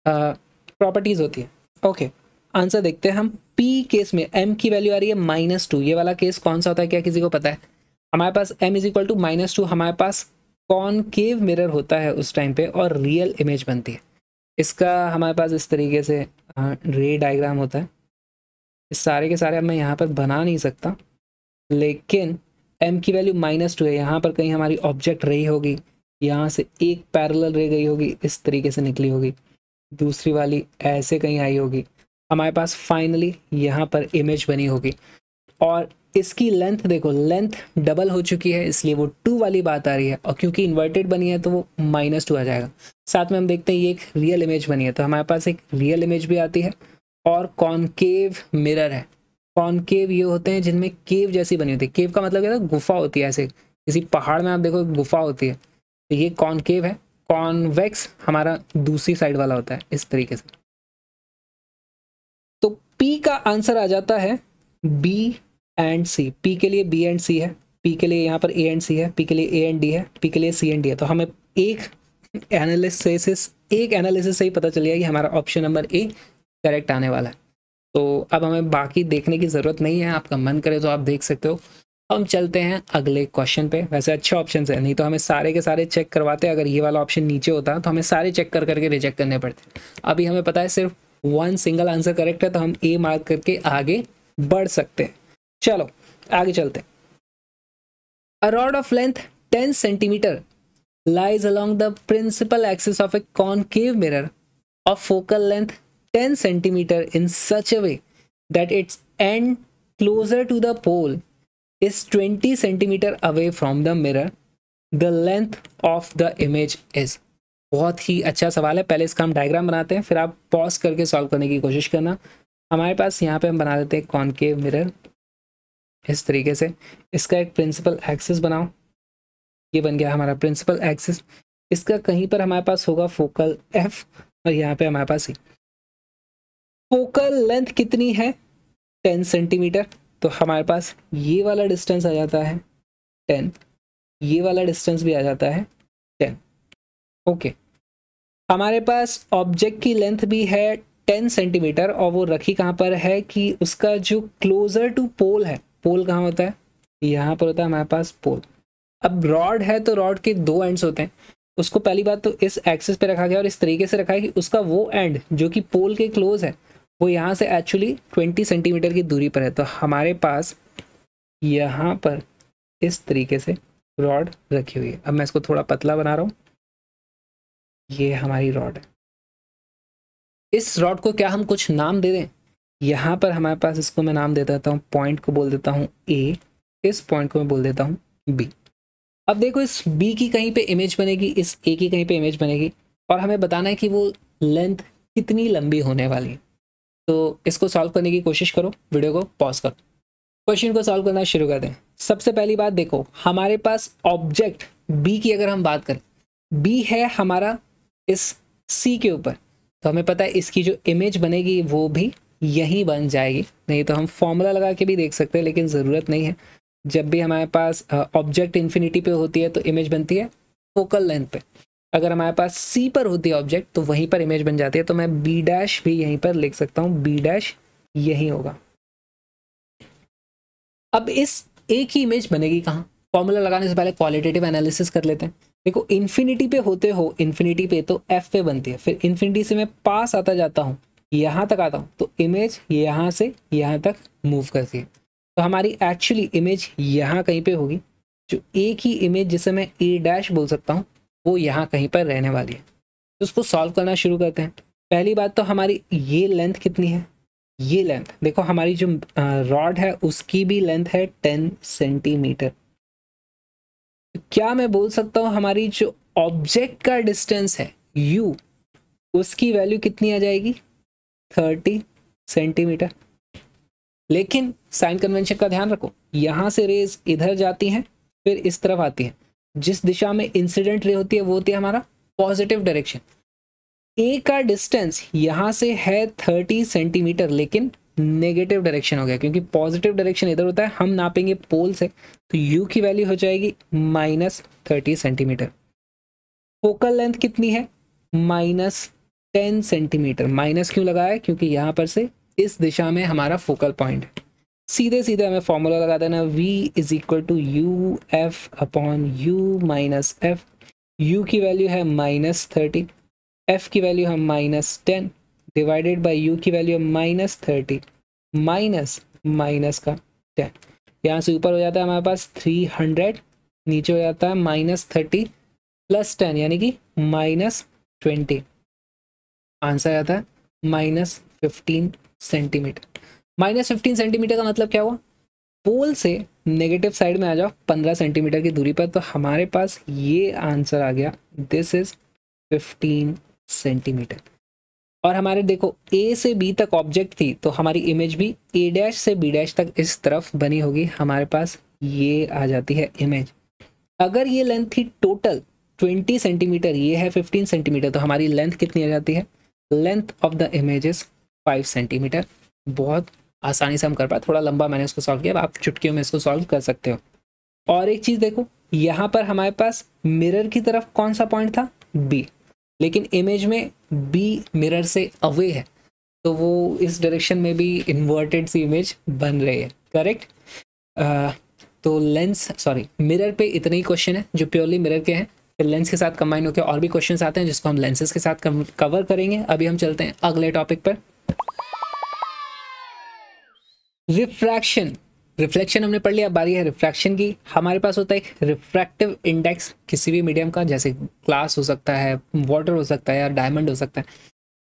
प्रॉपर्टीज़ होती है। ओके आंसर देखते हैं हम। पी केस में एम की वैल्यू आ रही है माइनस टू ये वाला केस कौन सा होता है? क्या किसी को पता है? हमारे पास m is equal to minus two हमारे पास कॉनकेव मिरर होता है उस टाइम पे और रियल इमेज बनती है। इसका हमारे पास इस तरीके से रे डायग्राम होता है। इस सारे के सारे अब मैं यहाँ पर बना नहीं सकता, लेकिन एम की वैल्यू माइनस टू है। यहाँ पर कहीं हमारी ऑब्जेक्ट रही होगी, यहाँ से एक पैरेलल रह गई होगी, इस तरीके से निकली होगी। दूसरी वाली ऐसे कहीं आई होगी। हमारे पास फाइनली यहाँ पर इमेज बनी होगी। और इसकी लेंथ देखो लेंथ डबल हो चुकी है, इसलिए वो टू वाली बात आ रही है। और क्योंकि इन्वर्टेड बनी है तो वो माइनस टू आ जाएगा। साथ में हम देखते हैं, ये एक रियल इमेज बनी है। तो हमारे पास एक रियल इमेज भी आती है, और कॉनकेव मिरर है। कॉनकेव ये होते हैं जिनमें केव जैसी बनी होती है। केव का मतलब क्या है गुफा होती है ऐसे। किसी पहाड़ में आप देखो, गुफा होती है। तो ये कॉनकेव है। कॉन्वेक्स हमारा दूसरी साइड वाला होता है, इस तरीके से। तो पी का आंसर आ जाता है बी एंड सी। पी के लिए बी एंड सी है। पी के लिए यहाँ पर ए एंड सी है। पी के लिए ए एंड डी है। पी के लिए सी एंड डी है। तो हमें एक एनालिसिस एक एनालिसिस से ही पता चल गया कि हमारा ऑप्शन नंबर ए करेक्ट आने वाला है। तो अब हमें बाकी देखने की ज़रूरत नहीं है। आपका मन करे तो आप देख सकते हो। हम चलते हैं अगले क्वेश्चन पे। वैसे अच्छे ऑप्शन है। नहीं तो हमें सारे के सारे चेक करवाते अगर ये वाला ऑप्शन नीचे होता तो हमें सारे चेक कर करके रिजेक्ट करने पड़ते। अभी हमें पता है सिर्फ़ वन सिंगल आंसर करेक्ट है तो हम ए मार्क करके आगे बढ़ सकते हैं। चलो, आगे चलते a rod of length ten centimetre lies along the principal axis of a concave mirror of focal length ten centimetre in such a way that its end closer to the pole is 20 centimetre away from the mirror the length of the image is बहुत ही अच्छा सवाल है। पहले इसका हम diagram बनाते हैं, फिर आप पॉज करके सॉल्व करने की कोशिश करना। हमारे पास यहाँ पे हम बना देते हैं कॉनकेव मिरर इस तरीके से इसका एक प्रिंसिपल एक्सिस बनाओ। ये बन गया हमारा प्रिंसिपल एक्सिस इसका कहीं पर हमारे पास होगा फोकल एफ़ और यहाँ पे हमारे पास सी फोकल लेंथ कितनी है? टेन सेंटीमीटर तो हमारे पास ये वाला डिस्टेंस आ जाता है टेन। ये वाला डिस्टेंस भी आ जाता है टेन। ओके हमारे पास ऑब्जेक्ट की लेंथ भी है टेन सेंटीमीटर और वो रखी कहाँ पर है कि उसका जो क्लोजर टू पोल है पोल कहाँ होता है? यहाँ पर होता है हमारे पास पोल। अब रॉड है तो रॉड के दो एंड्स होते हैं। उसको पहली बात तो इस एक्सेस पे रखा गया और इस तरीके से रखा है कि उसका वो एंड जो कि पोल के क्लोज है, वो यहाँ से एक्चुअली 20 सेंटीमीटर की दूरी पर है। तो हमारे पास यहाँ पर इस तरीके से रॉड रखी हुई है। अब मैं इसको थोड़ा पतला बना रहा हूँ। ये हमारी रॉड है। इस रॉड को क्या हम कुछ नाम दे दें? यहाँ पर हमारे पास इसको मैं नाम दे देता हूँ पॉइंट को बोल देता हूँ ए इस पॉइंट को मैं बोल देता हूँ बी अब देखो इस बी की कहीं पे इमेज बनेगी, इस ए की कहीं पे इमेज बनेगी, और हमें बताना है कि वो लेंथ कितनी लंबी होने वाली है। तो इसको सॉल्व करने की कोशिश करो वीडियो को पॉज करो। क्वेश्चन को सॉल्व करना शुरू कर दें। सबसे पहली बात देखो, हमारे पास ऑब्जेक्ट बी की अगर हम बात करें बी है हमारा इस सी के ऊपर। तो हमें पता है इसकी जो इमेज बनेगी वो भी यहीं बन जाएगी। नहीं तो हम फॉर्मूला लगा के भी देख सकते हैं, लेकिन ज़रूरत नहीं है। जब भी हमारे पास ऑब्जेक्ट इन्फिनिटी पे होती है तो इमेज बनती है फोकल लेंथ पे। अगर हमारे पास सी पर होती है ऑब्जेक्ट तो वहीं पर इमेज बन जाती है। तो मैं बी डैश भी यहीं पर लिख सकता हूँ। बी डैश यही होगा। अब इस एक ही इमेज बनेगी कहाँ? फॉर्मूला लगाने से पहले क्वालिटेटिव एनालिसिस कर लेते हैं। देखो इन्फिनिटी पे होते हो इन्फिनिटी पे तो एफ़ पे बनती है। फिर इन्फिनिटी से मैं पास आता जाता हूँ। यहाँ तक आता हूँ तो इमेज यहाँ से यहाँ तक मूव करती है। तो हमारी एक्चुअली इमेज यहाँ कहीं पे होगी, जो एक ही इमेज जिसे मैं ए डैश बोल सकता हूँ, वो यहाँ कहीं पर रहने वाली है। तो उसको सॉल्व करना शुरू करते हैं। पहली बात तो हमारी ये लेंथ कितनी है? ये लेंथ देखो हमारी जो रॉड है, उसकी भी लेंथ है टेन सेंटीमीटर क्या मैं बोल सकता हूँ हमारी जो ऑब्जेक्ट का डिस्टेंस है यू उसकी वैल्यू कितनी आ जाएगी? Thirty centimetre. लेकिन साइन कन्वेंशन का ध्यान रखो, यहाँ से रेज इधर जाती हैं, फिर इस तरफ़ आती है। जिस दिशा में इंसिडेंट रे होती है, वो होती है हमारा पॉजिटिव डायरेक्शन ए का डिस्टेंस यहाँ से है थर्टी सेंटीमीटर, लेकिन नेगेटिव डायरेक्शन हो गया, क्योंकि पॉजिटिव डायरेक्शन इधर होता है, हम नापेंगे पोल से तो यू की वैल्यू हो जाएगी minus thirty centimetre. Focal length कितनी है? माइनस टेन सेंटीमीटर माइनस क्यों लगाया? क्योंकि यहाँ पर से इस दिशा में हमारा फोकल पॉइंट सीधे सीधे हमें फॉर्मूला लगा देना v is equal to u f upon u minus f u की वैल्यू है माइनस थर्टी एफ़ की वैल्यू है minus ten divided by u की वैल्यू है माइनस थर्टी माइनस माइनस का टेन यहाँ से ऊपर हो जाता है हमारे पास थ्री हंड्रेड नीचे हो जाता है माइनस थर्टी प्लस टेन यानी कि माइनस ट्वेंटी आंसर आता है minus fifteen centimetre. Minus fifteen centimetre का मतलब क्या हुआ? पोल से नेगेटिव साइड में आ जाओ, पंद्रह सेंटीमीटर की दूरी पर तो हमारे पास ये आंसर आ गया दिस इज़ फिफ्टीन सेंटीमीटर। और हमारे देखो ए से बी तक ऑब्जेक्ट थी तो हमारी इमेज भी ए डैश से बी डैश तक इस तरफ़ बनी होगी, हमारे पास ये आ जाती है इमेज अगर ये लेंथ थी टोटल 20 सेंटीमीटर, ये है 15 सेंटीमीटर तो हमारी लेंथ कितनी आ जाती है? Length of the image is five centimetre. बहुत आसानी से हम कर पाए। थोड़ा लंबा मैंने इसको सॉल्व किया। आप चुटकियों में इसको सॉल्व कर सकते हो। और एक चीज़ देखो, यहाँ पर हमारे पास मिरर की तरफ़ कौन सा पॉइंट था? बी लेकिन इमेज में बी मिरर से अवे है। तो वो इस डायरेक्शन में भी इन्वर्टेड सी इमेज बन रही है। करेक्ट तो लेंस सॉरी मिरर पे इतने ही क्वेश्चन है, जो प्योरली मिरर के हैं। फिर लेंस के साथ कंबाइन होकर और भी क्वेश्चन आते हैं, जिसको हम लेंसेज के साथ कवर करेंगे। अभी हम चलते हैं अगले टॉपिक पर। रिफ्रैक्शन रिफ्लेक्शन हमने पढ़ लिया बारी है रिफ्रैक्शन की। हमारे पास होता है एक रिफ्रैक्टिव इंडेक्स किसी भी मीडियम का, जैसे ग्लास हो सकता है वाटर हो सकता है या डायमंड हो सकता है।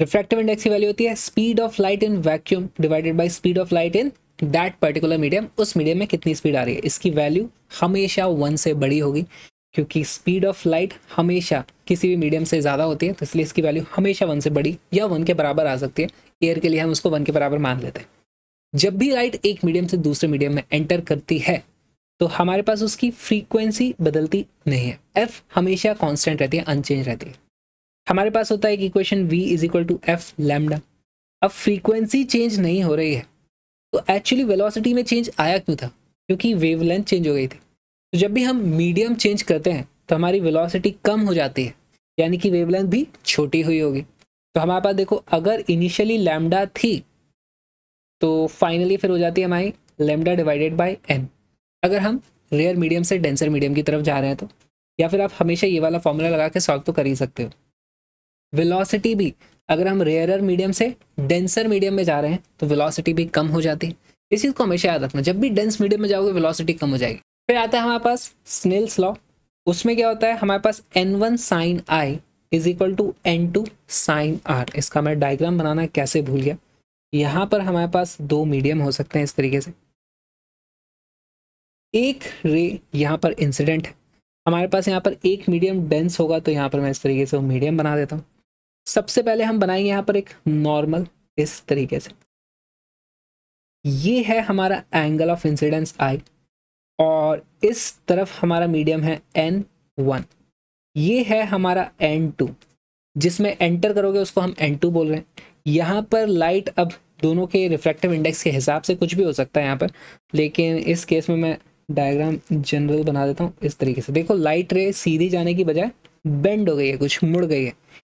रिफ्रैक्टिव इंडेक्स की वैल्यू होती है speed of light in vacuum divided by speed of light in that particular medium उस मीडियम में कितनी स्पीड आ रही है? इसकी वैल्यू हमेशा वन से बड़ी होगी। क्योंकि स्पीड ऑफ़ लाइट हमेशा किसी भी मीडियम से ज़्यादा होती है तो इसलिए इसकी वैल्यू हमेशा वन से बड़ी या वन के बराबर आ सकती है। एयर के लिए हम उसको वन के बराबर मान लेते हैं। जब भी लाइट एक मीडियम से दूसरे मीडियम में एंटर करती है तो हमारे पास उसकी फ्रीक्वेंसी बदलती नहीं है। एफ़ हमेशा कांस्टेंट रहती है अनचेंज रहती है। हमारे पास होता है एक equation v is equal to f lambda अब फ्रीक्वेंसी चेंज नहीं हो रही है तो एक्चुअली वेलोसिटी में चेंज आया क्यों था? क्योंकि वेवलेंथ चेंज हो गई थी। तो जब भी हम मीडियम चेंज करते हैं तो हमारी वेलोसिटी कम हो जाती है, यानी कि वेवलेंथ भी छोटी हुई होगी। तो हमारे पास देखो, अगर इनिशियली लैमडा थी तो फाइनली फिर हो जाती है हमारी लेमडा डिवाइडेड बाय एन अगर हम रेयर मीडियम से डेंसर मीडियम की तरफ़ जा रहे हैं तो या फिर आप हमेशा ये वाला फॉर्मूला लगा के सॉल्व तो कर ही सकते हो। वेलोसिटी भी, अगर हम रेयरर मीडियम से डेंसर मीडियम में जा रहे हैं तो वेलोसिटी भी कम हो जाती है। इस चीज़ को हमेशा याद रखना, जब भी डेंस मीडियम में जाओगे वेलोसिटी कम हो जाएगी। फिर आता है हमारे पास स्नेल्स लॉ उसमें क्या होता है? हमारे पास n one sine i is equal to n two sine r इसका मैं डायग्राम बनाना कैसे भूल गया? यहाँ पर हमारे पास दो मीडियम हो सकते हैं इस तरीके से। एक रे यहाँ पर इंसिडेंट है। हमारे पास यहाँ पर एक मीडियम डेंस होगा तो यहाँ पर मैं इस तरीके से वो मीडियम बना देता हूँ। सबसे पहले हम बनाएँगे यहाँ पर एक नॉर्मल इस तरीके से। ये है हमारा एंगल ऑफ़ इंसिडेंस आई और इस तरफ़ हमारा मीडियम है एन वन ये है हमारा एन टू जिसमें एंटर करोगे, उसको हम एन टू बोल रहे हैं. यहाँ पर लाइट अब दोनों के रिफ्रैक्टिव इंडेक्स के हिसाब से कुछ भी हो सकता है यहाँ पर. लेकिन इस केस में मैं डायग्राम जनरल बना देता हूँ इस तरीके से. देखो लाइट रे सीधी जाने की बजाय बेंड हो गई है, कुछ मुड़ गई है.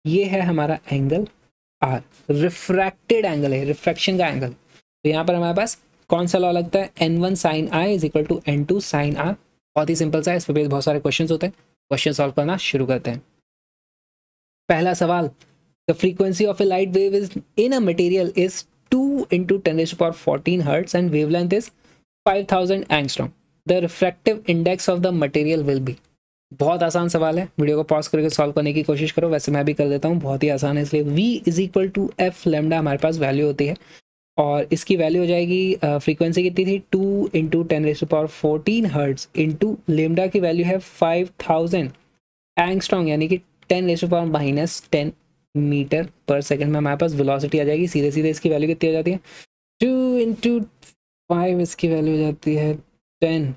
ये है हमारा एंगल आर रिफ्रैक्टेड एंगल है रिफ्रैक्शन का एंगल तो यहाँ पर हमारे पास कौन सा लॉ लगता है? N one sine i is equal to n two sine r बहुत ही सिंपल सा है, इस पर बहुत सारे क्वेश्चन होते हैं। क्वेश्चन सॉल्व करना शुरू करते हैं। पहला सवाल the frequency of a light wave is in a material is two into ten power fourteen hertz and wavelength is five thousand angstrom the refractive index of the material will be बहुत आसान सवाल है, video को pause करके solve करने की कोशिश करो। वैसे मैं भी कर देता हूँ, बहुत ही आसान है इसलिए v is equal to f lambda हमारे पास वैल्यू होती है। और इसकी वैल्यू हो जाएगी फ्रीक्वेंसी कितनी थी? Two into ten raise power fourteen hertz into lambda की वैल्यू है फाइव थाउज़ेंड एंगस्ट्रॉन्ग यानी कि ten raise power minus ten metre per second में हमारे पास वेलोसिटी आ जाएगी। सीधे सीधे इसकी वैल्यू कितनी हो जाती है? टू इंटू फाइव इसकी वैल्यू हो जाती है ten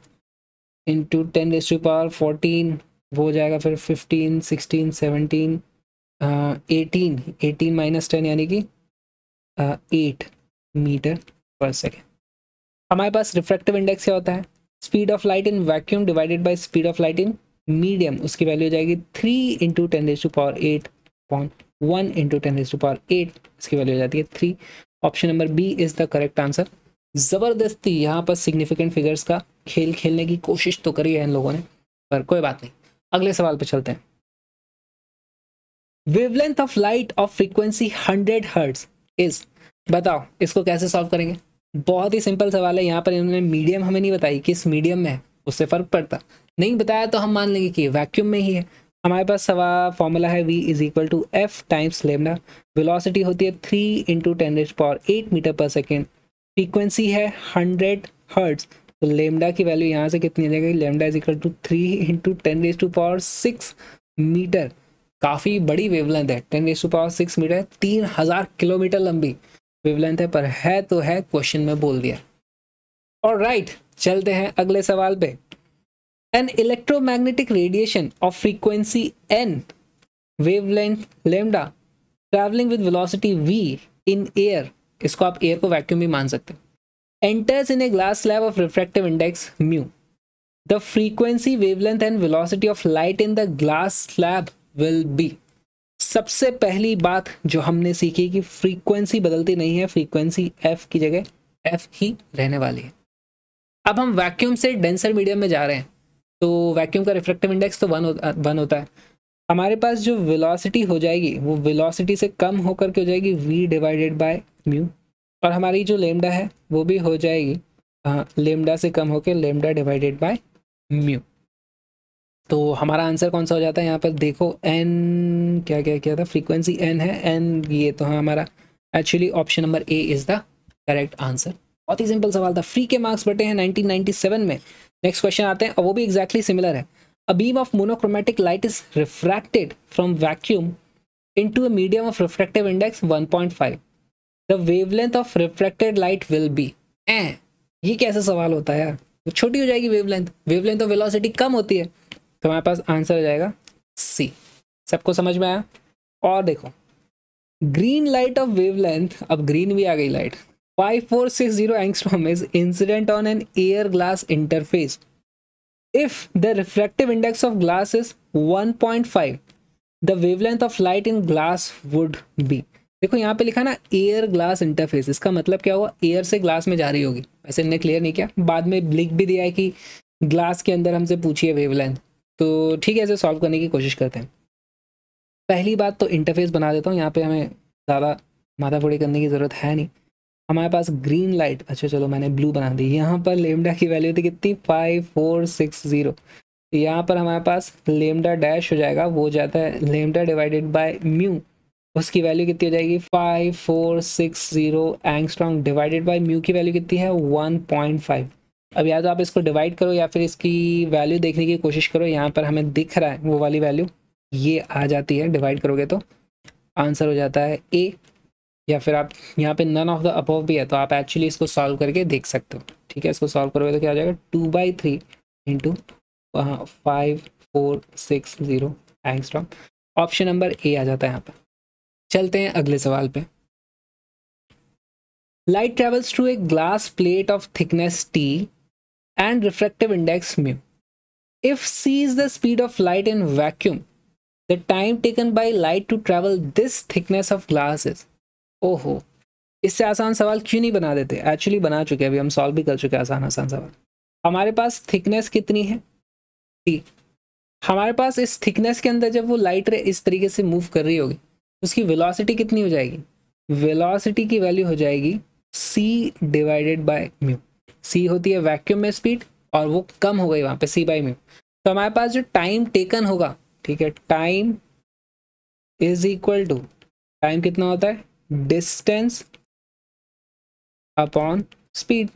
into ten raise power fourteen वो हो जाएगा फिर fifteen sixteen seventeen eighteen eighteen minus ten यानी कि एट मीटर पर सेकेंड। हमारे पास रिफ्रैक्टिव इंडेक्स क्या होता है? Speed of light in vacuum divided by speed of light in medium उसकी वैल्यू हो जाएगी three into ten raise to power eight point one into ten raise to power eight इसकी value हो जाती है three option number B is the correct answer ज़बरदस्ती यहाँ पर सिग्निफिकेंट फिगर्स का खेल खेलने की कोशिश तो करी है इन लोगों ने, पर कोई बात नहीं। अगले सवाल पे चलते हैं। Wavelength of light of frequency 100 hertz is बताओ, इसको कैसे सॉल्व करेंगे? बहुत ही सिंपल सवाल है, यहाँ पर इन्होंने मीडियम हमें नहीं बताई किस मीडियम में उससे फ़र्क पड़ता। नहीं बताया तो हम मान लेंगे कि वैक्यूम में ही है। हमारे पास सवा फॉर्मूला है v is equal to f times lambda velocity होती है three into ten power eight metre per second frequency है हंड्रेड हर्ट्स तो लेमडा की वैल्यू यहाँ से कितनी आ जाएगी? Lambda is equal to three into ten raise to power six metre काफ़ी बड़ी वेवलेंथ है ten raise to power six metre तीन हज़ार किलोमीटर लंबी। वेवलेंथ है, पर है तो है क्वेश्चन में बोल दिया। और राइट चलते हैं अगले सवाल पे। An electromagnetic radiation of frequency n wavelength lambda travelling with velocity v in air इसको आप एयर को वैक्यूम भी मान सकते enters in a glass slab of refractive index mu the frequency wavelength and velocity of light in the glass slab will be सबसे पहली बात जो हमने सीखी कि फ्रीक्वेंसी बदलती नहीं है फ्रीक्वेंसी एफ़ की जगह एफ़ ही रहने वाली है। अब हम वैक्यूम से डेंसर मीडियम में जा रहे हैं तो वैक्यूम का रिफ्रेक्टिव इंडेक्स तो वन होता वन होता है। हमारे पास जो वेलोसिटी हो जाएगी, वो वेलोसिटी से कम होकर के हो जाएगी वी डिवाइडेड बाय म्यू और हमारी जो लेमडा है, वो भी हो जाएगी लेमडा से कम होकर लेमडा डिवाइडेड बाय म्यू तो हमारा आंसर कौन सा हो जाता है? यहाँ पर देखो एन क्या क्या क्या था? फ्रीक्वेंसी एन है। एन ये तो हाँ हमारा। Actually option number A is the correct answer बहुत ही सिंपल सवाल था। फ्री के मार्क्स बटे हैं 1997 में। नेक्स्ट क्वेश्चन आते हैं। और वो भी एग्जैक्टली exactly सिमिलर है। A beam of monochromatic light is refracted from vacuum into a medium of refractive index 1.5 the wavelength of reflected light will be a, ये कैसा सवाल होता है यार? छोटी हो जाएगी वेवलेंथ वेवलेंथ तो वेलोसिटी कम होती है। तो हमारे पास आंसर हो जाएगा सी सबको समझ में आया? और देखो ग्रीन लाइट ऑफ़ वेवलेंथ अब ग्रीन भी आ गई light 5460 angstrom is incident on an air glass interface. If the refractive index of glass is 1.5, the wavelength of light in glass would be. देखो यहाँ पे लिखा ना एयर ग्लास इंटरफेस इसका मतलब क्या हुआ? एयर से ग्लास में जा रही होगी। वैसे इन्हें क्लियर नहीं किया। बाद में लिख भी दिया है कि ग्लास के अंदर हमसे पूछिए वेवलेंथ तो ठीक है, इसे सॉल्व करने की कोशिश करते हैं। पहली बात तो इंटरफेस बना देता हूँ, यहाँ पे हमें ज़्यादा माथा फोड़ी करने की ज़रूरत है नहीं। हमारे पास ग्रीन लाइट अच्छा चलो मैंने ब्लू बना दी। यहाँ पर लेमडा की वैल्यू थी कितनी? फाइव फोर सिक्स ज़ीरो यहाँ पर हमारे पास लेमडा डैश हो जाएगा, वो जाता है लेमडा डिवाइडेड बाय म्यू उसकी वैल्यू कितनी हो जाएगी? Five four six zero angstrom divided by mu की वैल्यू कितनी है? वन पॉइंट फाइव अब या तो आप इसको डिवाइड करो या फिर इसकी वैल्यू देखने की कोशिश करो, यहाँ पर हमें दिख रहा है वो वाली वैल्यू ये आ जाती है डिवाइड करोगे तो आंसर हो जाता है ए या फिर आप यहाँ पे नन ऑफ़ द अबव भी है तो आप एक्चुअली इसको सॉल्व करके देख सकते हो। ठीक है, इसको सॉल्व करोगे तो क्या आ जाएगा? Two by three into five four six zero angstrom option number A आ जाता है यहाँ पर। चलते हैं अगले सवाल पे। Light travels through a glass plate of thickness t and refractive index mu if c is the speed of light in vacuum the time taken by light to travel this thickness of glass is ओहो इससे आसान सवाल क्यों नहीं बना देते? Actually बना चुके हैं, अभी हम सॉल्व भी कर चुके हैं आसान आसान सवाल। हमारे पास थिकनेस कितनी है? टी हमारे पास इस थिकनेस के अंदर जब वो लाइट रे इस तरीके से मूव कर रही होगी, उसकी वेलोसिटी कितनी हो जाएगी? वेलोसिटी की वैल्यू हो जाएगी c divided by mu c होती है वैक्यूम में स्पीड और वो कम हो गई वहाँ पे सी बाई म्यू तो हमारे पास जो टाइम टेकन होगा, ठीक है time is equal to time कितना होता है? डिस्टेंस अपॉन स्पीड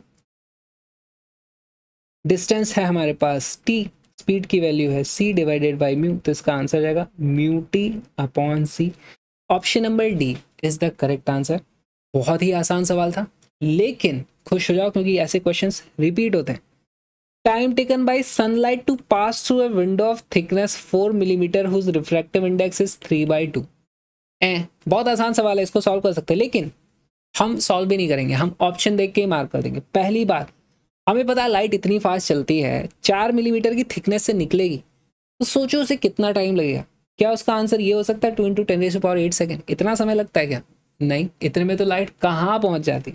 डिस्टेंस है हमारे पास टी स्पीड की वैल्यू है सी डिवाइडेड बाय म्यू तो इसका आंसर जाएगा mu t upon c option number D is the correct answer बहुत ही आसान सवाल था, लेकिन खुश हो जाओ क्योंकि ऐसे क्वेश्चंस रिपीट होते हैं। Time taken by sunlight to pass through a window of thickness four millimetre whose refractive index is 3 by two a, बहुत आसान सवाल है इसको सॉल्व कर सकते हैं लेकिन हम सॉल्व भी नहीं करेंगे हम ऑप्शन देख के ही मार्क कर देंगे। पहली बात हमें पता है लाइट इतनी फास्ट चलती है चार मिलीमीटर की थिकनेस से निकलेगी तो सोचो उसे कितना टाइम लगेगा। क्या उसका आंसर ये हो सकता है two into ten power eight second इतना समय लगता है क्या? नहीं इतने में तो लाइट कहाँ पहुँच जाती?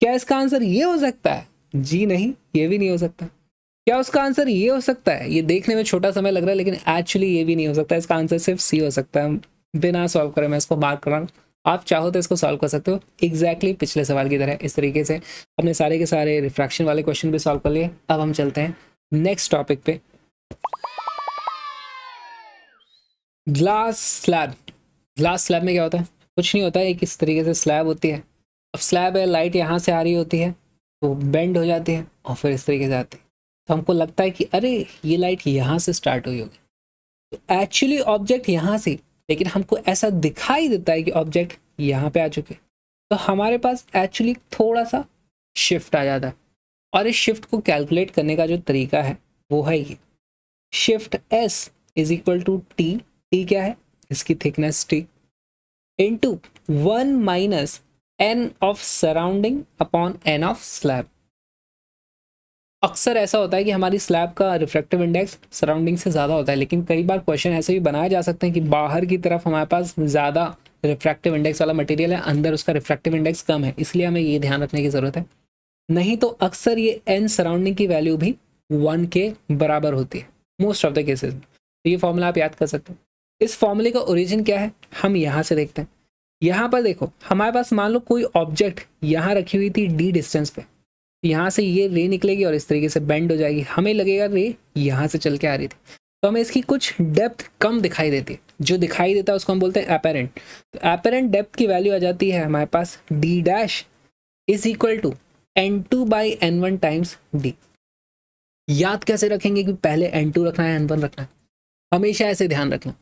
क्या इसका आंसर ये हो सकता है? जी नहीं, ये भी नहीं हो सकता। क्या उसका आंसर ये हो सकता है? ये देखने में छोटा समय लग रहा है, लेकिन एक्चुअली ये भी नहीं हो सकता। इसका आंसर सिर्फ़ सी हो सकता है। बिना सॉल्व करे मैं इसको मार्क कर रहा हूँ। आप चाहो तो इसको सॉल्व कर सकते हो। एग्जैक्टली exactly पिछले सवाल की तरह, इस तरीके से। अपने सारे के सारे रिफ्रैक्शन वाले क्वेश्चन भी सॉल्व कर लिए। अब हम चलते हैं नेक्स्ट टॉपिक पे। ग्लास स्लैब ग्लास स्लैब में क्या होता है? कुछ नहीं होता है एक इस तरीके से स्लैब होती है। अब स्लैब है लाइट यहाँ से आ रही होती है तो बेंड हो जाती है और फिर इस तरीके से आती है। तो हमको लगता है कि अरे, ये लाइट यहाँ से स्टार्ट हुई होगी। तो एक्चुअली ऑब्जेक्ट यहाँ से, लेकिन हमको ऐसा दिखाई देता है कि ऑब्जेक्ट यहाँ पे आ चुके। तो हमारे पास एक्चुअली थोड़ा सा शिफ्ट आ जाता है। और इस शिफ्ट को कैलकुलेट करने का जो तरीका है, वो है ये। Shift s is equal to t t क्या है? इसकी thickness t into one minus n of surrounding upon n of slab अक्सर ऐसा होता है कि हमारी स्लैब का रिफ्रेक्टिव इंडेक्स सराउंडिंग से ज़्यादा होता है, लेकिन कई बार क्वेश्चन ऐसे भी बनाए जा सकते हैं कि बाहर की तरफ़ हमारे पास ज़्यादा रिफ्रैक्टिव इंडेक्स वाला मटेरियल है, अंदर उसका रिफ्रैक्टिव इंडेक्स कम है, इसलिए हमें ये ध्यान रखने की ज़रूरत है। नहीं तो अक्सर ये एन सराउंडिंग की वैल्यू भी वन के बराबर होती है मोस्ट ऑफ़ द केसेज ये फॉर्मूला आप याद कर सकते हैं। इस फॉर्मूले का ओरिजिन क्या है? हम यहाँ से देखते हैं। यहाँ पर देखो, हमारे पास मान लो कोई ऑब्जेक्ट यहाँ रखी हुई थी डी डिस्टेंस पे। यहाँ से ये रे निकलेगी और इस तरीके से बेंड हो जाएगी। हमें लगेगा रे यहाँ से चल के आ रही थी। तो हमें इसकी कुछ डेप्थ कम दिखाई देती है। जो दिखाई देता है उसको हम बोलते हैं अपेरेंट तो एपेरेंट डेप्थ की वैल्यू आ जाती है हमारे पास D dash is equal to N two by N one times D याद कैसे रखेंगे कि पहले एन टू रखना है एन वन रखना है? हमेशा ऐसे ध्यान रखना।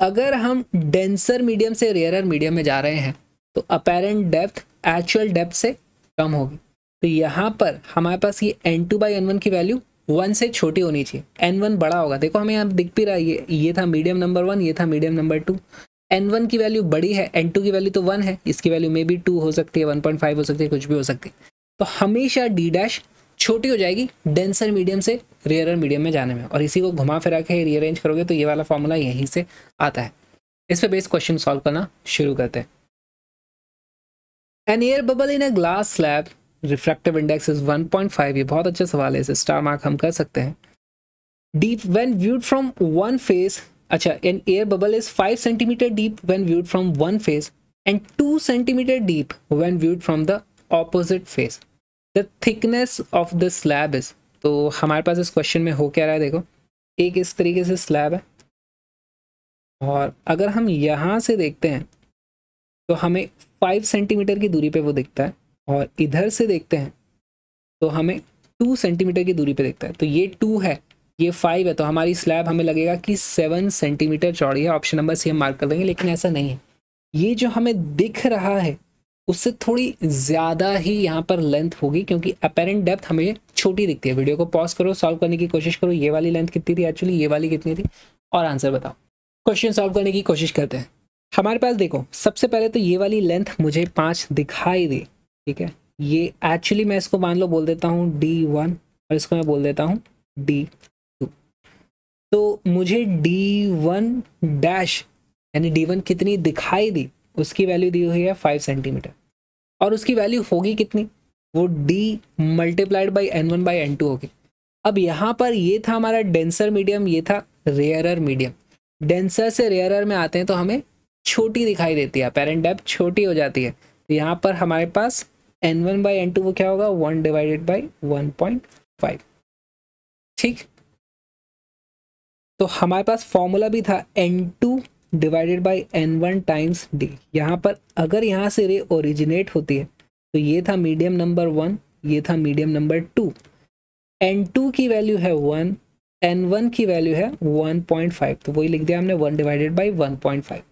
अगर हम डेंसर मीडियम से रेयर मीडियम में जा रहे हैं तो अपेरेंट डेप्थ एक्चुअल डेप्थ से कम होगी। तो यहाँ पर हमारे पास ये N two by N one की वैल्यू वन से छोटी होनी चाहिए। एन वन बड़ा होगा। देखो हमें यहाँ दिख भी रहा है, ये ये था मीडियम नंबर वन ये था medium number two N one की वैल्यू बड़ी है एन टू की वैल्यू तो वन है, इसकी वैल्यू मे बी टू हो सकती है वन पॉइंट फाइव हो सकती है, कुछ भी हो सकती है। तो हमेशा डी डैश छोटी हो जाएगी डेंसर मीडियम से रेयरर मीडियम में जाने में। और इसी को घुमा फिरा के रीअरेंज करोगे तो ये वाला फॉर्मूला यहीं से आता है। इस पर बेस क्वेश्चन सॉल्व करना शुरू करते हैं। An air bubble in a glass slab refractive index is 1.5 ये बहुत अच्छा सवाल है, इसे स्टार मार्क हम कर सकते हैं। Deep when viewed from one face अच्छा an air bubble is 5 centimetre deep when viewed from one face and 2 centimetre deep when viewed from the opposite face the thickness of the slab is तो हमारे पास इस question में हो क्या रहा है, देखो। एक इस तरीके से स्लैब है। और अगर हम यहाँ से देखते हैं तो हमें फाइव सेंटीमीटर की दूरी पे वो दिखता है। और इधर से देखते हैं तो हमें टू सेंटीमीटर की दूरी पे दिखता है। तो ये टू है, ये फाइव है तो हमारी स्लैब हमें लगेगा कि सेवन सेंटीमीटर चौड़ी है। ऑप्शन नंबर सी हम मार्क कर देंगे, लेकिन ऐसा नहीं है। ये जो हमें दिख रहा है, उससे थोड़ी ज़्यादा ही यहाँ पर लेंथ होगी, क्योंकि अपेरेंट डेप्थ हमें छोटी दिखती है। वीडियो को पॉज करो सॉल्व करने की कोशिश करो, ये वाली लेंथ कितनी थी? एक्चुअली ये वाली कितनी थी? और आंसर बताओ। क्वेश्चन सॉल्व करने की कोशिश करते हैं। हमारे पास देखो, सबसे पहले तो ये वाली लेंथ मुझे पाँच दिखाई दी, ठीक है? ये एक्चुअली मैं इसको मान लो बोल देता हूँ डी वन और इसको मैं बोल देता हूँ डी टू तो मुझे डी वन डैश यानी डी वन कितनी दिखाई दी? उसकी वैल्यू दी हुई है फाइव सेंटीमीटर और उसकी वैल्यू होगी कितनी? वो D multiplied by N one by N two होगी अब यहाँ पर ये था हमारा डेंसर मीडियम ये था रेयरर मीडियम डेंसर से रेयरर में आते हैं तो हमें छोटी दिखाई देती है पेरेंट डेप छोटी हो जाती है। तो यहाँ पर हमारे पास N one by N two वो क्या होगा? One divided by one point five ठीक? तो हमारे पास फॉर्मूला भी था N two divided by N one times D यहाँ पर अगर यहाँ से रे ओरिजिनेट होती है तो ये था मीडियम नंबर वन ये था medium number two N two की वैल्यू है वन एन वन की वैल्यू है वन पॉइंट फाइव तो वही लिख दिया हमने one divided by one point five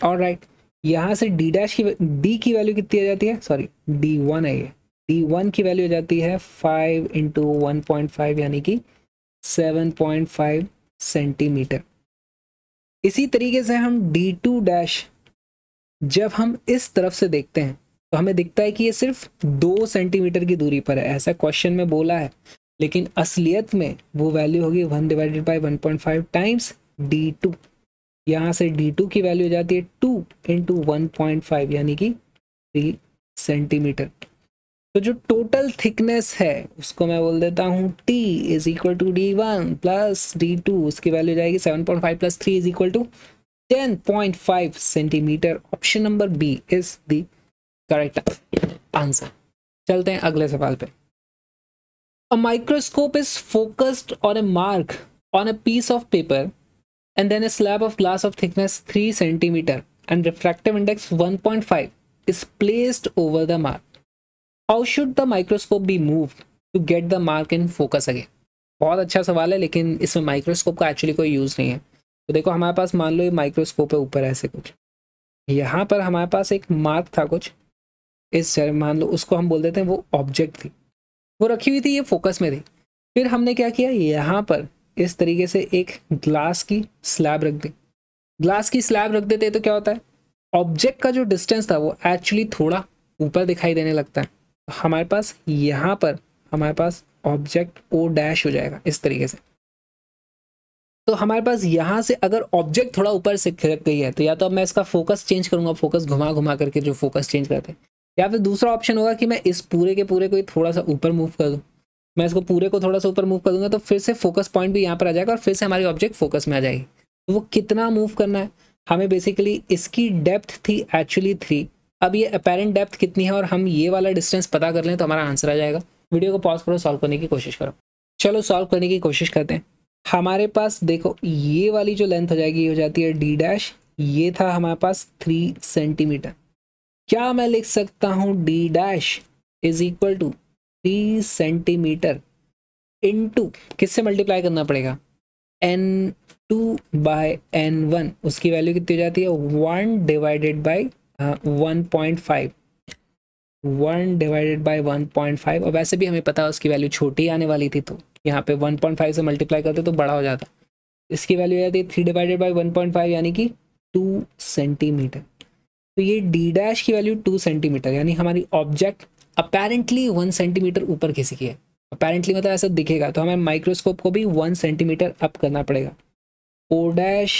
और राइट यहाँ से डी डैश की डी की वैल्यू कितनी आ जाती है? सॉरी डी वन है ये. डी वन की वैल्यू आ जाती है five into one point five यानी कि सेवन पॉइंट फाइव सेंटीमीटर इसी तरीके से हम डी टू डैश जब हम इस तरफ़ से देखते हैं तो हमें दिखता है कि ये सिर्फ़ दो सेंटीमीटर की दूरी पर है। ऐसा क्वेश्चन में बोला है। लेकिन असलियत में वो वैल्यू होगी one divided by one point five times D two यहाँ से डी टू की वैल्यू हो जाती है two into one point five यानी कि थ्री सेंटीमीटर तो जो टोटल थिकनेस है, उसको मैं बोल देता हूँ T is equal to D one plus D two उसकी वैल्यू जाएगी seven point five plus three is equal to ten point five centimetre option number B is the correct answer. चलते हैं अगले सवाल पे। A microscope is focused on a mark on a piece of paper and then a slab of glass of thickness three centimetre and refractive index 1.5 is placed over the mark how should the microscope be move to get the mark in focus again बहुत अच्छा सवाल है, लेकिन इसमें microscope का actually कोई use नहीं है। तो देखो, हमारे पास मान लो ये माइक्रोस्कोप है, ऊपर ऐसे कुछ। यहाँ पर हमारे पास एक मार्क था कुछ। इस मान लो, उसको हम बोल देते हैं वो ऑब्जेक्ट थी। वो रखी हुई थी, ये फोकस में थी। फिर हमने क्या किया? यहाँ पर इस तरीके से एक ग्लास की स्लैब रख दी। ग्लास की स्लैब रख देते तो क्या होता है? ऑब्जेक्ट का जो डिस्टेंस था, वो एक्चुअली थोड़ा ऊपर दिखाई देने लगता है। तो हमारे पास यहाँ पर, हमारे पास ऑब्जेक्ट ओ डैश हो जाएगा इस तरीके से। तो हमारे पास यहाँ से अगर ऑब्जेक्ट थोड़ा ऊपर से खिड़क गई है तो या तो अब मैं इसका फोकस चेंज करूँगा फोकस घुमा घुमा करके जो फोकस चेंज करते हैं। या फिर दूसरा ऑप्शन होगा कि मैं इस पूरे के पूरे को थोड़ा सा ऊपर मूव कर दूँ। मैं इसको पूरे को थोड़ा सा ऊपर मूव कर दूँगा तो फिर से फोकस पॉइंट भी यहाँ पर आ जाएगा और फिर से हमारी ऑब्जेक्ट फोकस में आ जाएगी। तो वो कितना मूव करना है? हमें बेसिकली इसकी डेप्थ थी एक्चुअली थ्री अब ये अपेरेंट डेप्थ कितनी है और हम ये वाला डिस्टेंस पता कर लें तो हमारा आंसर आ जाएगा। वीडियो को पॉज करो सॉल्व करने की कोशिश करो। चलो सॉल्व करने की कोशिश करते हैं। हमारे पास देखो, ये वाली जो लेंथ हो जाएगी हो जाती है डी डैश ये था हमारे पास थ्री सेंटीमीटर क्या मैं लिख सकता हूँ D dash is equal to three centimetre into किससे मल्टीप्लाई करना पड़ेगा? N two by N one उसकी वैल्यू कितनी हो जाती है? One divided by one point five one divided by one point five और वैसे भी हमें पता है उसकी वैल्यू छोटी आने वाली थी तो यहाँ पे वन पॉइंट फाइव से मल्टीप्लाई करते तो बड़ा हो जाता। इसकी वैल्यू हो जाती है three divided by one point five यानी कि टू सेंटीमीटर तो ये डी डैश की वैल्यू टू सेंटीमीटर यानी हमारी ऑब्जेक्ट अपेरेंटली वन सेंटीमीटर ऊपर किसी की है। अपेरेंटली मतलब ऐसा दिखेगा तो हमें माइक्रोस्कोप को भी वन सेंटीमीटर अप करना पड़ेगा। O dash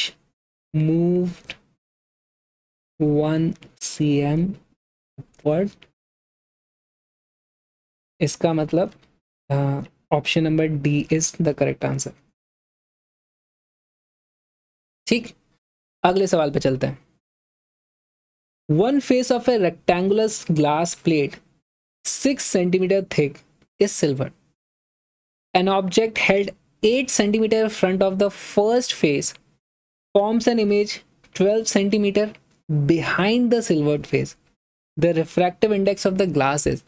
moved one C M upward इसका मतलब option number D is the correct answer ठीक? अगले सवाल पे चलते हैं। One face of a rectangular glass plate six centimetre thick is silver an object held eight centimetre front of the first face forms an image twelve centimetre behind the silvered face the refractive index of the glass is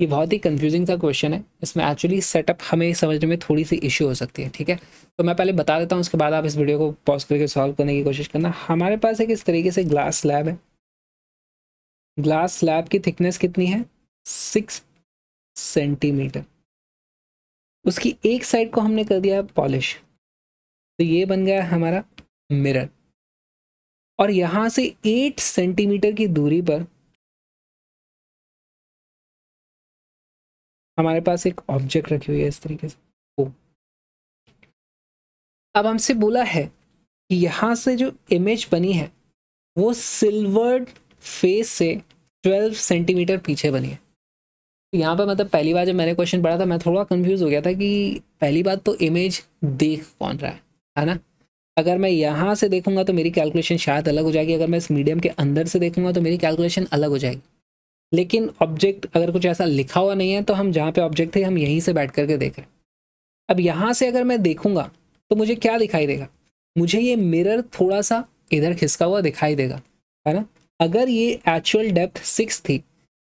ये बहुत ही confusing सा question है। इसमें actually setup हमें समझने में थोड़ी सी issue हो सकती है, ठीक है? तो मैं पहले बता देता हूँ, उसके बाद आप इस वीडियो को पॉज करके सॉल्व करने की कोशिश करना। हमारे पास एक इस तरीके से ग्लास स्लैब है। ग्लास स्लैब की थिकनेस कितनी है? Six centimetre. उसकी एक साइड को हमने कर दिया पॉलिश। तो ये बन गया हमारा मिरर। और यहाँ से एट सेंटीमीटर की दूरी पर हमारे पास एक ऑब्जेक्ट रखी हुई है इस तरीके से। ओ। अब हमसे बोला है कि यहाँ से जो इमेज बनी है, वो सिल्वर्ड फेस से 12 सेंटीमीटर पीछे बनी है। यहाँ पर मतलब पहली बार जब मैंने क्वेश्चन पढ़ा था, मैं थोड़ा कंफ्यूज हो गया था कि पहली बात तो इमेज देख कौन रहा है है ना? अगर मैं यहाँ से देखूँगा तो मेरी कैलकुलेशन शायद अलग हो जाएगी, अगर मैं इस मीडियम के अंदर से देखूँगा तो मेरी कैलकुलेशन अलग हो जाएगी। लेकिन ऑब्जेक्ट अगर कुछ ऐसा लिखा हुआ नहीं है तो हम जहाँ पे ऑब्जेक्ट थे, हम यहीं से बैठ करके देख रहे अब यहाँ से अगर मैं देखूँगा तो मुझे क्या दिखाई देगा? मुझे ये मिरर थोड़ा सा इधर खिसका हुआ दिखाई देगा, है ना? अगर ये एक्चुअल डेप्थ सिक्स थी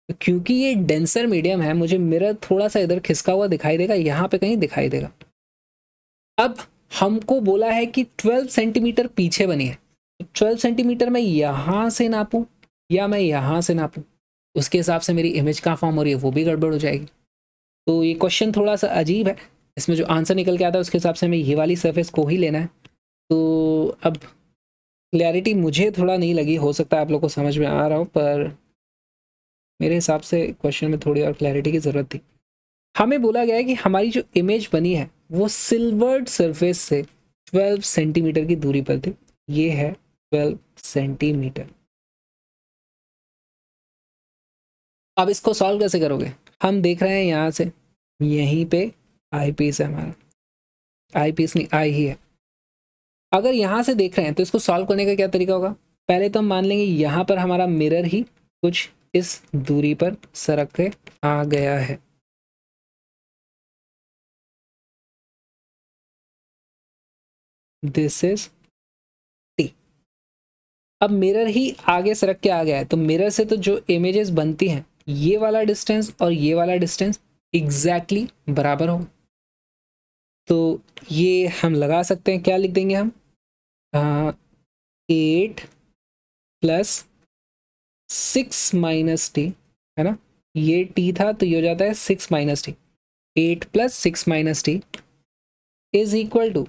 तो क्योंकि ये डेंसर मीडियम है, मुझे मिरर थोड़ा सा इधर खिसका हुआ दिखाई देगा, यहाँ पे कहीं दिखाई देगा। अब हमको बोला है कि 12 सेंटीमीटर पीछे बनी है। तो 12 सेंटीमीटर मैं यहाँ से नापूँ या मैं यहाँ से नापूँ? उसके हिसाब से मेरी इमेज कहाँ फॉर्म हो रही है, वो भी गड़बड़ हो जाएगी। तो ये क्वेश्चन थोड़ा सा अजीब है। इसमें जो आंसर निकल के आता है, उसके हिसाब से हमें ये वाली सरफेस को ही लेना है। तो अब क्लैरिटी मुझे थोड़ा नहीं लगी, हो सकता है आप लोग को समझ में आ रहा हो, पर मेरे हिसाब से क्वेश्चन में थोड़ी और क्लैरिटी की ज़रूरत थी। हमें बोला गया है कि हमारी जो इमेज बनी है, वो सिल्वर्ड सरफेस से 12 सेंटीमीटर की दूरी पर थी। ये है 12 सेंटीमीटर अब इसको सॉल्व कैसे करोगे? हम देख रहे हैं यहाँ से, यहीं पे आई पीस है हमारा। आई पीस नहीं आई ही है। अगर यहाँ से देख रहे हैं तो इसको सॉल्व करने का क्या तरीका होगा? पहले तो हम मान लेंगे यहाँ पर हमारा मिरर ही कुछ इस दूरी पर सरक के आ गया है। दिस इज़ टी अब मिरर ही आगे सरक के आ गया है तो मिरर से तो जो इमेजेस बनती हैं, ये वाला डिस्टेंस और ये वाला डिस्टेंस एग्जैक्टली exactly बराबर हो तो ये हम लगा सकते हैं, क्या लिख देंगे हम? Eight plus six minus T है ना? ये टी था तो ये हो जाता है six minus T eight plus six minus T is equal to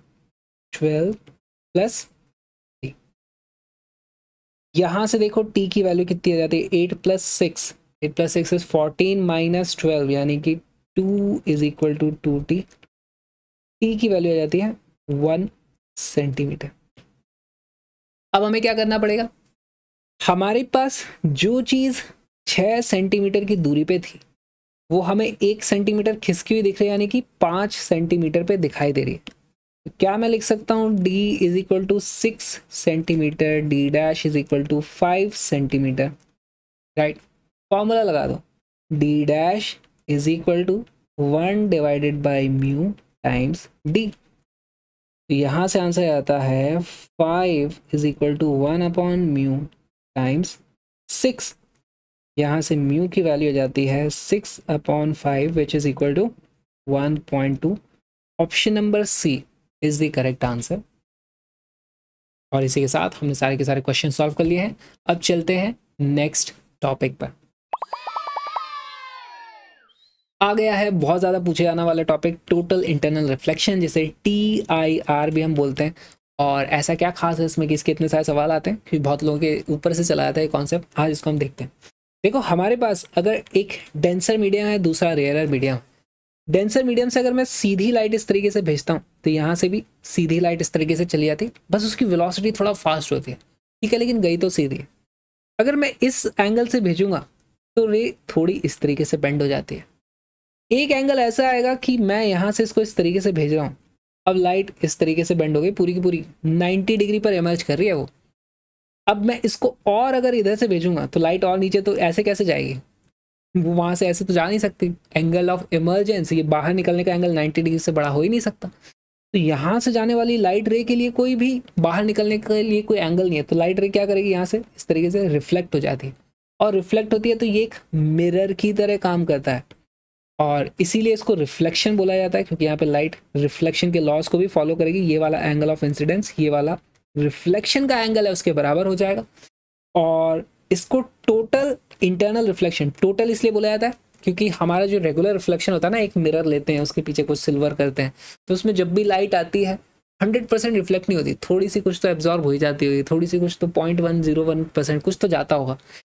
twelve plus T यहाँ से देखो टी की वैल्यू कितनी आ जाती है? Eight plus six eight plus six is fourteen minus twelve यानी कि two is equal to two T T की वैल्यू आ जाती है वन सेंटीमीटर अब हमें क्या करना पड़ेगा? हमारे पास जो चीज़ छः सेंटीमीटर की दूरी पे थी, वो हमें एक सेंटीमीटर खिसकी हुई दिख रही है, यानी कि पाँच सेंटीमीटर पे दिखाई दे रही है। तो क्या मैं लिख सकता हूँ? D is equal to six centimetre D dash is equal to five centimetre right formula लगा दो। D dash is equal to one divided by mu times D यहाँ से आंसर आता है five is equal to one upon mu times six यहाँ से mu की value हो जाती है six upon five which is equal to one point two option number C is the correct answer और इसी के साथ हमने सारे के सारे क्वेश्चन सॉल्व कर लिए हैं। अब चलते हैं नेक्स्ट टॉपिक पर। आ गया है, बहुत ज़्यादा पूछे जाने वाला टॉपिक टोटल इंटरनल रिफ्लेक्शन जिसे टी आई आर भी हम बोलते हैं। और ऐसा क्या खास है इसमें कि इसके इतने सारे सवाल आते हैं? क्योंकि बहुत लोगों के ऊपर से चला जाता है ये कॉन्सेप्ट आज इसको हम देखते हैं। देखो, हमारे पास अगर एक डेंसर मीडियम है, दूसरा रेयरर मीडियम डेंसर मीडियम से अगर मैं सीधी लाइट इस तरीके से भेजता हूँ तो यहाँ से भी सीधी लाइट इस तरीके से चली जाती है। बस उसकी वेलोसिटी थोड़ा फास्ट होती है। ठीक है, लेकिन गई तो सीधी। अगर मैं इस एंगल से भेजूँगा तो रे थोड़ी इस तरीके से बेंड हो जाती है। एक एंगल ऐसा आएगा कि मैं यहाँ से इसको इस तरीके से भेज रहा हूँ। अब लाइट इस तरीके से बेंड हो गई, पूरी की पूरी। 90 डिग्री पर इमर्ज कर रही है वो। अब मैं इसको और अगर इधर से भेजूँगा तो लाइट और नीचे तो ऐसे कैसे जाएगी? वो वहाँ से ऐसे तो जा नहीं सकती। एंगल ऑफ़ इमरजेंसी ये बाहर निकलने का एंगल 90 डिग्री से बड़ा हो ही नहीं सकता। तो यहाँ से जाने वाली लाइट रे के लिए कोई भी बाहर निकलने के लिए कोई एंगल नहीं है। तो लाइट रे क्या करेगी यहाँ से? इस तरीके से रिफ्लेक्ट हो जाती है। और रिफ्लेक्ट होती है तो ये एक मिरर की तरह काम करता है। और इसीलिए इसको रिफ्लेक्शन बोला जाता है, क्योंकि यहाँ पे लाइट रिफ्लेक्शन के लॉस को भी फॉलो करेगी। ये वाला एंगल ऑफ़ इंसिडेंस ये वाला रिफ्लेक्शन का एंगल है, उसके बराबर हो जाएगा। और इसको टोटल इंटरनल रिफ्लेक्शन टोटल इसलिए बोला जाता है, क्योंकि हमारा जो रेगुलर रिफ्लेक्शन होता है ना, एक मिरर लेते हैं, उसके पीछे कुछ सिल्वर करते हैं। तो उसमें जब भी लाइट आती है हंड्रेड परसेंट रिफ्लेक्ट नहीं होती। थोड़ी सी कुछ तो एब्जॉर्ब हो जाती होगी थोड़ी सी कुछ तो point one zero one percent कुछ तो जाता होगा।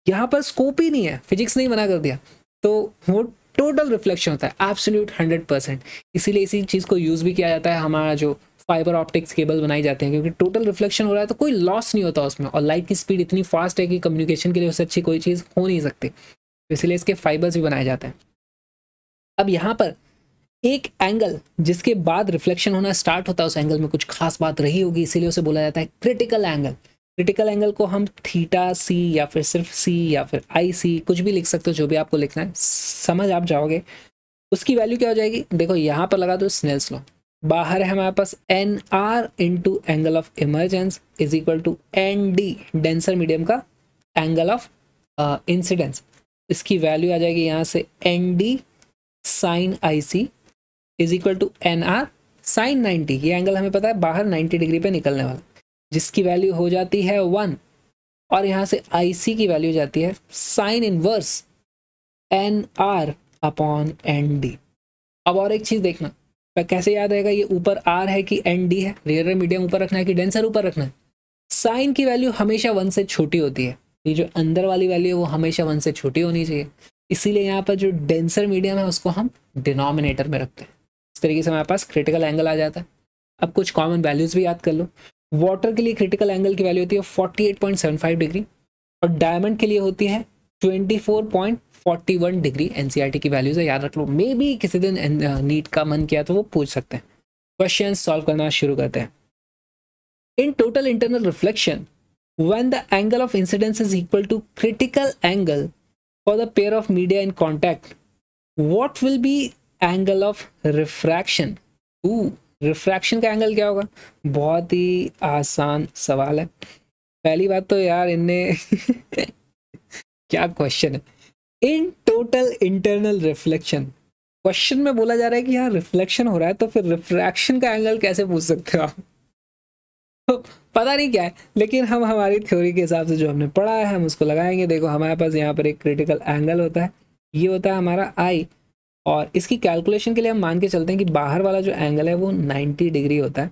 यहाँ पर स्कोप ही नहीं है फिजिक्स नहीं मना कर दिया। तो वो टोटल रिफ्लेक्शन होता है एब्सोल्यूट हंड्रेड परसेंट इसीलिए इसी चीज़ को यूज़ भी किया जाता है, हमारा जो फाइबर ऑप्टिक्स केबल बनाई जाते हैं, क्योंकि टोटल रिफ्लेक्शन हो रहा है तो कोई लॉस नहीं होता उसमें, और लाइट की स्पीड इतनी फास्ट है कि कम्युनिकेशन के लिए उससे अच्छी कोई चीज़ हो नहीं सकती। तो इसलिए इसके फाइबर्स भी बनाए जाते हैं। अब यहाँ पर एक एंगल जिसके बाद रिफ्लेक्शन होना स्टार्ट होता है, उस एंगल में कुछ खास बात रही होगी, इसीलिए उसे बोला जाता है क्रिटिकल एंगल क्रिटिकल एंगल को हम थीटा सी या फिर सिर्फ़ सी या फिर आई सी कुछ भी लिख सकते हो, जो भी आपको लिखना है। समझ आप जाओगे। उसकी वैल्यू क्या हो जाएगी? देखो, यहाँ पर लगा दो स्नेल्स लॉ बाहर है हमारे पास N R into angle of emergence is equal to N D denser medium का एंगल ऑफ़ इंसिडेंस इसकी वैल्यू आ जाएगी यहाँ से N D sine I C is equal to N R sine ninety ये एंगल हमें पता है, बाहर नाइन्टी डिग्री पे निकलने वाला। जिसकी वैल्यू हो जाती है वन, और यहाँ से सी की वैल्यू जाती है sine inverse N R upon N D अब और एक चीज़ देखना कैसे याद रहेगा ये ऊपर आर है कि एन डी है? रेयर मीडियम ऊपर रखना है कि डेंसर ऊपर रखना है? साइन की वैल्यू हमेशा वन से छोटी होती है। ये जो अंदर वाली वैल्यू है, वो हमेशा वन से छोटी होनी चाहिए। इसीलिए यहाँ पर जो डेंसर मीडियम है, उसको हम डिनोमिनेटर में रखते हैं। इस तरीके से हमारे पास क्रिटिकल एंगल आ जाता है। अब कुछ कॉमन वैल्यूज़ भी याद कर लो। वाटर के लिए क्रिटिकल एंगल की वैल्यू होती है forty eight point seven five degree और डायमंड के लिए होती है twenty four point forty one degree NCERT की वैल्यूज़ है याद रख लो। मे बी किसी दिन नीट का मन किया तो वो पूछ सकते हैं। क्वेश्चन सॉल्व करना शुरू करते हैं। In total internal reflection when the angle of incidence is equal to critical angle for the pair of media in contact what will be angle of refraction? Ooh, refraction का angle क्या होगा? बहुत ही आसान सवाल है। पहली बात तो यार इनने क्या क्वेश्चन है? इन टोटल इंटरनल रिफ्लेक्शन क्वेश्चन में बोला जा रहा है कि यहाँ रिफ्लेक्शन हो रहा है तो फिर रिफ्रैक्शन का एंगल कैसे पूछ सकते हो आप? तो पता नहीं क्या है, लेकिन हम हमारी थ्योरी के हिसाब से जो हमने पढ़ा है, हम उसको लगाएँगे। देखो, हमारे पास यहाँ पर एक क्रिटिकल एंगल होता है। ये होता है हमारा आई और इसकी कैलकुलेशन के लिए हम मान के चलते हैं कि बाहर वाला जो एंगल है वो 90 डिग्री होता है,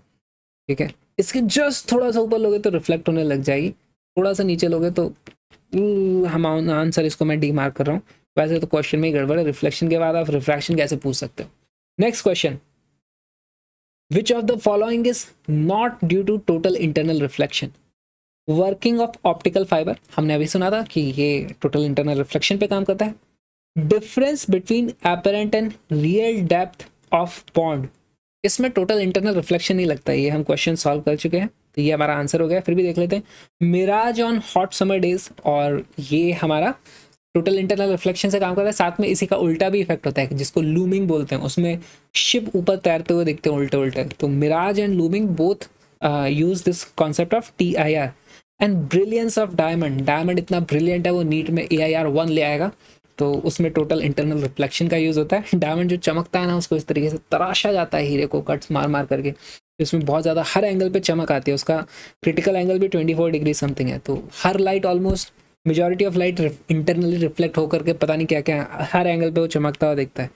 ठीक है? इसके जस्ट थोड़ा सा ऊपर लोगे तो रिफ्लेक्ट होने लग जाएगी। थोड़ा सा नीचे लोगे तो हम आंसर इसको मैं डी मार्क कर रहा हूँ। वैसे तो क्वेश्चन में ही गड़बड़ है। रिफ्लेक्शन के बाद आप रिफ्रैक्शन कैसे पूछ सकते हो? Next question which of the following is not due to total internal reflection working of optical fibre हमने अभी सुना था कि ये टोटल इंटरनल रिफ्लेक्शन पे काम करता है। Difference between apparent and real depth of pond इसमें टोटल इंटरनल रिफ्लेक्शन नहीं लगता, ये हम क्वेश्चन सॉल्व कर चुके हैं तो ये हमारा आंसर हो गया, फिर भी देख लेते हैं। Mirage on hot summer days और ये हमारा टोटल इंटरनल रिफ्लेक्शन से काम करता है, साथ में इसी का उल्टा भी इफ़ेक्ट होता है, जिसको लूमिंग बोलते हैं, उसमें शिप ऊपर तैरते हुए दिखते हैं उल्टे उल्टे तो mirage and looming both use this concept of T I R and brilliance of diamond diamond इतना ब्रिलियंट है, वो नीट में ए आई आर वन ले आएगा। तो उसमें टोटल इंटरनल रिफ्लेक्शन का यूज़ होता है। डायमंड जो चमकता है ना, उसको इस तरीके से तराशा जाता है हीरे को कट्स मार मार करके। इसमें बहुत ज़्यादा हर एंगल पे चमक आती है। उसका क्रिटिकल एंगल भी 24 डिग्री समथिंग है। तो हर light almost majority of light internally reflect होकर के पता नहीं क्या क्या हर एंगल पे वो चमकता हुआ दिखता है।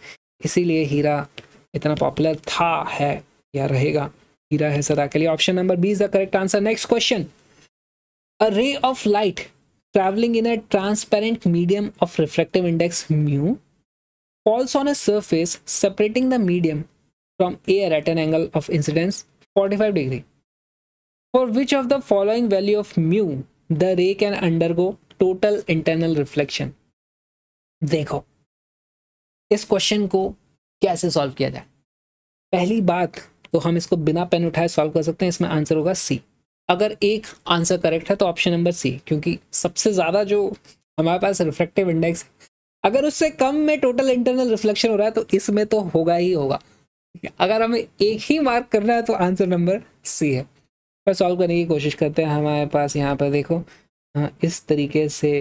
इसीलिए हीरा इतना पॉपुलर था, है या रहेगा? हीरा है सदा के लिए। Option number B is the correct answer next question a ray of light travelling in a transparent medium of reflective index mu falls on a surface separating the medium from air at an angle of incidence 45 degree for which of the following value of mu the ray can undergo total internal reflection देखो, इस question को कैसे solve किया जाए? पहली बात तो हम इसको बिना पेन उठाए सॉल्व कर सकते हैं, इसमें आंसर होगा सी अगर एक आंसर करेक्ट है तो ऑप्शन नंबर सी, क्योंकि सबसे ज़्यादा जो हमारे पास रिफ्लेक्टिव इंडेक्स अगर उससे कम में टोटल इंटरनल रिफ्लेक्शन हो रहा है तो इसमें तो होगा ही होगा। अगर हमें एक ही मार्क करना है तो आंसर नंबर सी है। पर सॉल्व करने की कोशिश करते हैं हमारे पास यहाँ पर देखो इस तरीके से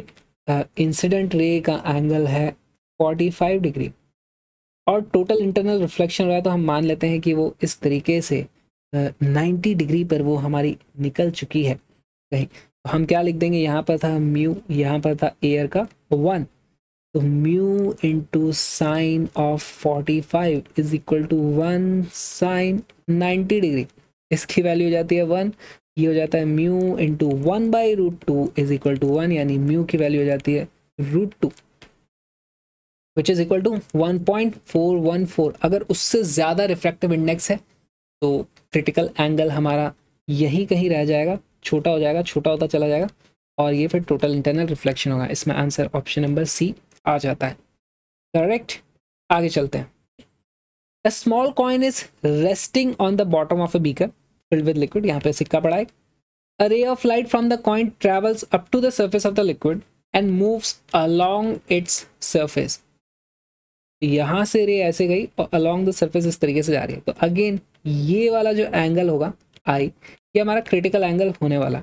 इंसिडेंट रे का एंगल है 45 डिग्री और टोटल इंटरनल रिफ्लेक्शन हो रहा है तो हम मान लेते हैं कि वो इस तरीके से नाइन्टी डिग्री पर वो हमारी निकल चुकी है। कहीं। तो हम क्या लिख देंगे? यहाँ पर था म्यू, यहाँ पर था एयर का वन। तो mu into sine of forty five is equal to one sine ninety degree. इसकी वैल्यू हो जाती है वन। ये हो जाता है mu into one by root two is equal to one, यानी म्यू की वैल्यू हो जाती है root two. Which is equal to one point four one four. अगर उससे ज़्यादा रिफ्रैक्टिव इंडेक्स है तो क्रिटिकल एंगल हमारा यही कहीं रह जाएगा, छोटा हो जाएगा, छोटा होता चला जाएगा और ये फिर टोटल इंटरनल रिफ्लेक्शन होगा। इसमें आंसर ऑप्शन नंबर सी आ जाता है। करेक्ट आगे चलते हैं। A small coin is resting on the bottom of a beaker filled with liquid यहाँ पे सिक्का पड़ा है a ray of light from the coin travels up to the surface of the liquid and moves along its surface यहाँ से रे ऐसे गई और अलॉन्ग द सर्फेस इस तरीके से जा रही है। तो अगेन ये वाला जो एंगल होगा आई ये हमारा क्रिटिकल एंगल होने वाला।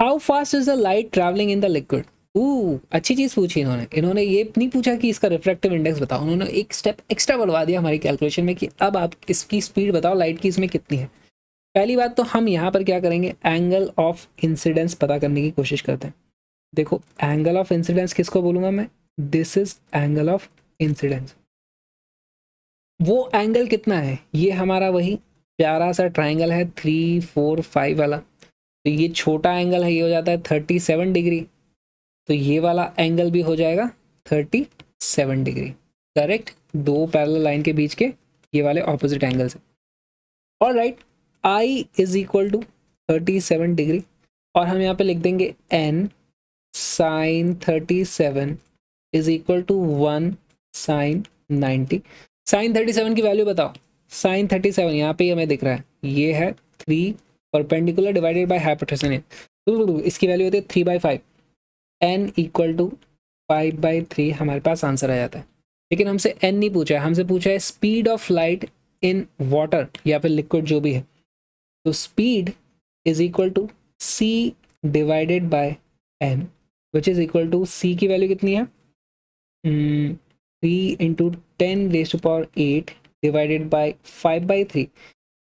How fast is the light travelling in the liquid अच्छी चीज़ पूछी इन्होंने। इन्होंने ये नहीं पूछा कि इसका रिफ्लेक्टिव इंडेक्स बताओ। उन्होंने एक स्टेप एक्स्ट्रा बढ़वा दिया हमारी कैलकुलेशन में कि अब आप इसकी स्पीड बताओ लाइट की इसमें कितनी है। पहली बात तो हम यहाँ पर क्या करेंगे? एंगल ऑफ़ इंसिडेंस पता करने की कोशिश करते हैं। देखो एंगल ऑफ़ इंसिडेंस किसको बोलूँगा मैं? This is angle of incidence वो एंगल कितना है? ये हमारा वही प्यारा सा ट्राइंगल है थ्री फोर फाइव वाला। तो ये छोटा एंगल है, ये हो जाता है थर्टी सेवन डिग्री तो ये वाला एंगल भी हो जाएगा थर्टी सेवन डिग्री करेक्ट दो पैरल लाइन के बीच के ये वाले ऑपोजिट एंगल से और right I is equal to thirty seven degree और हम यहाँ पे लिख देंगे N sine thirty seven is equal to one sine ninety. Sine thirty seven की वैल्यू बताओ। साइन थर्टी सेवन, यहाँ पे हमें दिख रहा है। ये है three perpendicular divided by hypotenuse इसकी वैल्यू होती है three by five N equal to five by three हमारे पास आंसर आ जाता है। लेकिन हमसे एन नहीं पूछा है। हमसे पूछा है speed of light in water या फिर लिक्विड जो भी है। तो speed is equal to C divided by N which is equal to C की वैल्यू कितनी है? Three into ten raise to power eight divided by five by three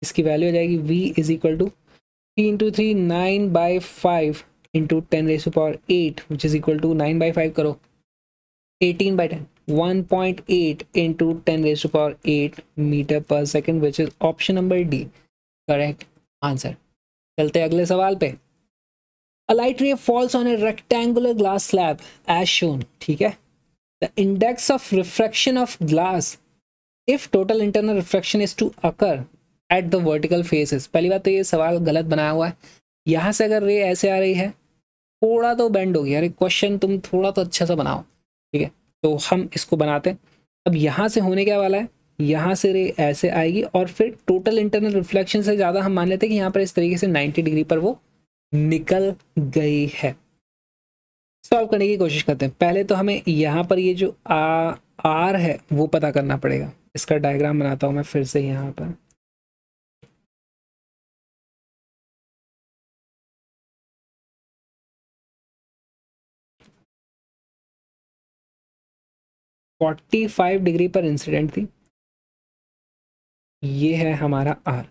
इसकी वैल्यू हो जाएगी V is equal to three into three nine by five into ten raise to power eight which is equal to nine by five करो। Eighteen by ten one point eight into ten raise to power eight metre per second which is option number D correct answer चलते अगले सवाल पे। A light ray falls on a rectangular glass slab, as shown. ठीक है? The index of refraction of glass, if total internal refraction is to occur at the vertical faces, पहली बात तो ये सवाल गलत बनाया हुआ है। यहाँ से अगर रे ऐसे आ रही है, थोड़ा तो बेंड हो गया। अरे क्वेश्चन तुम थोड़ा तो अच्छा सा बनाओ। ठीक है तो हम इसको बनाते हैं। अब यहाँ से होने क्या वाला है? यहाँ से रे ऐसे आएगी और फिर टोटल इंटरनल रिफ्लेक्शन से ज़्यादा हम मान लेते हैं कि यहाँ पर इस तरीके से 90 डिग्री पर वो निकल गई है। सॉल्व करने की कोशिश करते हैं। पहले तो हमें यहाँ पर ये जो आ आर है, वो पता करना पड़ेगा। इसका डायग्राम बनाता हूँ मैं फिर से यहाँ पर। फोर्टी फाइव डिग्री पर इंसिडेंट थी। ये है हमारा आर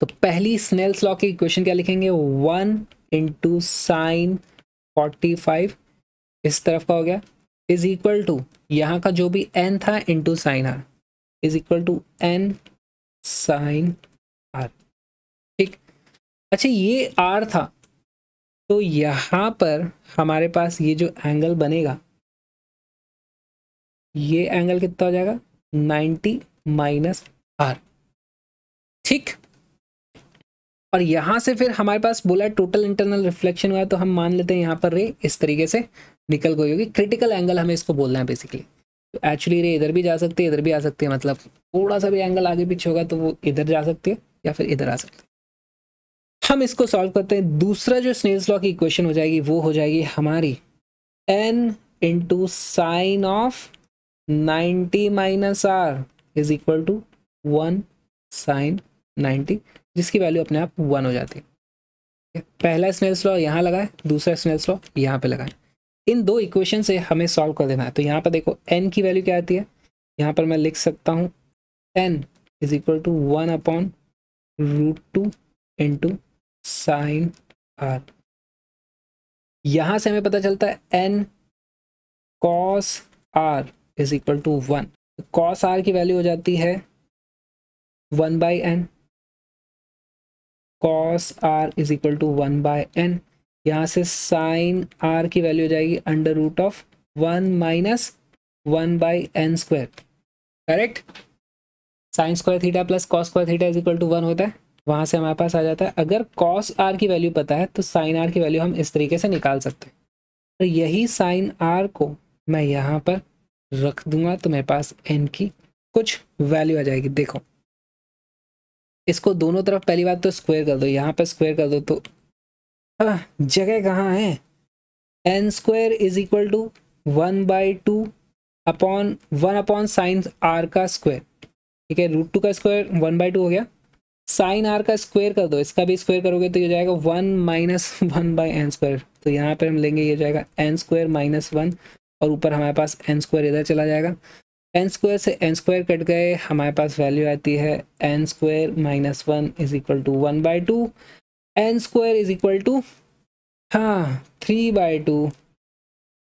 तो पहली स्नेल्स लॉ की इक्वेशन क्या लिखेंगे? One into sine forty five इस तरफ़ का हो गया इज़ इक्वल टू यहाँ का जो भी एन था into sine R is equal to N sine R ठीक? अच्छा ये आर था तो यहाँ पर हमारे पास ये जो एंगल बनेगा, ये एंगल कितना हो जाएगा? 90 माइनस आर ठीक? और यहाँ से फिर हमारे पास बोला है टोटल इंटरनल रिफ्लेक्शन हुआ तो हम मान लेते हैं यहाँ पर रे, इस तरीके से निकल गई होगी क्रिटिकल एंगल हमें इसको बोलना है बेसिकली तो एक्चुअली रे इधर भी जा सकती है, इधर भी आ सकती है मतलब थोड़ा सा भी एंगल आगे पीछे होगा तो वो इधर जा सकती है या फिर इधर आ सकती है। हम इसको सॉल्व करते हैं। दूसरा जो स्नेल्स लॉ की इक्वेशन हो जाएगी, वो हो जाएगी हमारी N into sine of ninety minus R is equal to one sine ninety जिसकी वैल्यू अपने आप वन हो जाती है। पहला स्नेल्स लॉ यहाँ लगाए, दूसरा स्नेल्स लॉ यहाँ पे लगाए। इन दो इक्वेशन से हमें सॉल्व कर देना है। तो यहाँ पर देखो एन की वैल्यू क्या आती है? यहाँ पर मैं लिख सकता हूँ N is equal to one upon root two into sine R यहाँ से हमें पता चलता है N cos R is equal to one cos R की वैल्यू हो जाती है one by N cos R is equal to one by N यहाँ से साइन आर की वैल्यू हो जाएगी under root of one minus one by N square correct sine square theta plus cos square theta is equal to one होता है। वहाँ से हमारे पास आ जाता है। अगर कॉस आर की वैल्यू पता है तो साइन आर की वैल्यू हम इस तरीके से निकाल सकते हैं। तो यही साइन आर को मैं यहाँ पर रख दूँगा तो मेरे पास एन की कुछ वैल्यू आ जाएगी। देखो इसको दोनों तरफ़ पहली बात तो स्क्वायर कर दो, यहाँ पे स्क्वायर कर दो तो। जगह कहाँ है? N square is equal to one by two upon one upon sine R का स्क्वायर ठीक है रूट टू का स्क्वायर वन बाई टू हो गया। साइन आर का स्क्वायर कर दो, इसका भी स्क्वायर करोगे तो ये जाएगा one minus one by N square तो यहाँ पर हम लेंगे, ये जाएगा एन स्क्वायर माइनस वन और ऊपर हमारे पास एन स्क्वायर इधर चला जाएगा। एन स्क्वायर से एन स्क्वायर कट गए, हमारे पास वैल्यू आती है N square minus one is equal to one by two N square is equal to हाँ three by two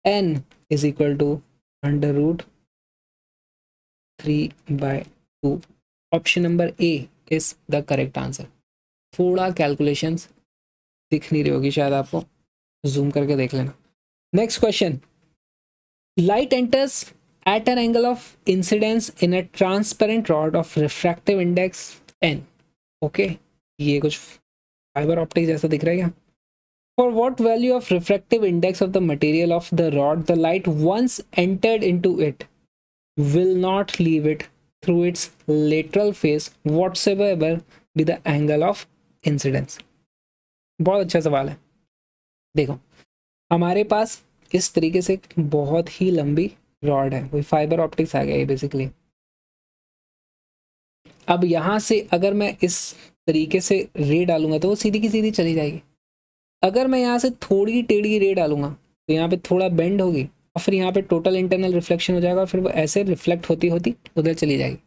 N is equal to under root three by two option number A is the correct answer थोड़ा calculations दिख नहीं रही होगी शायद आपको। Zoom करके देख लेना। Next question light enters at an angle of incidence in a transparent rod of refractive index n. Okay, ये कुछ fiber optic जैसा दिख रहा है क्या? For what value of refractive index of the material of the rod the light once entered into it will not leave it through its lateral face whatsoever be the angle of incidence. बहुत अच्छा सवाल है देखो हमारे पास इस तरीके से बहुत ही लंबी रॉड है, कोई फाइबर ऑप्टिक्स आ गया ये बेसिकली अब यहाँ से अगर मैं इस तरीके से रे डालूँगा तो वो सीधी की सीधी चली जाएगी। अगर मैं यहाँ से थोड़ी टेढ़ी रे डालूँगा तो यहाँ पे थोड़ा बेंड होगी और फिर यहाँ पे टोटल इंटरनल रिफ्लेक्शन हो जाएगा और फिर वो ऐसे रिफ्लेक्ट होती होती उधर चली जाएगी।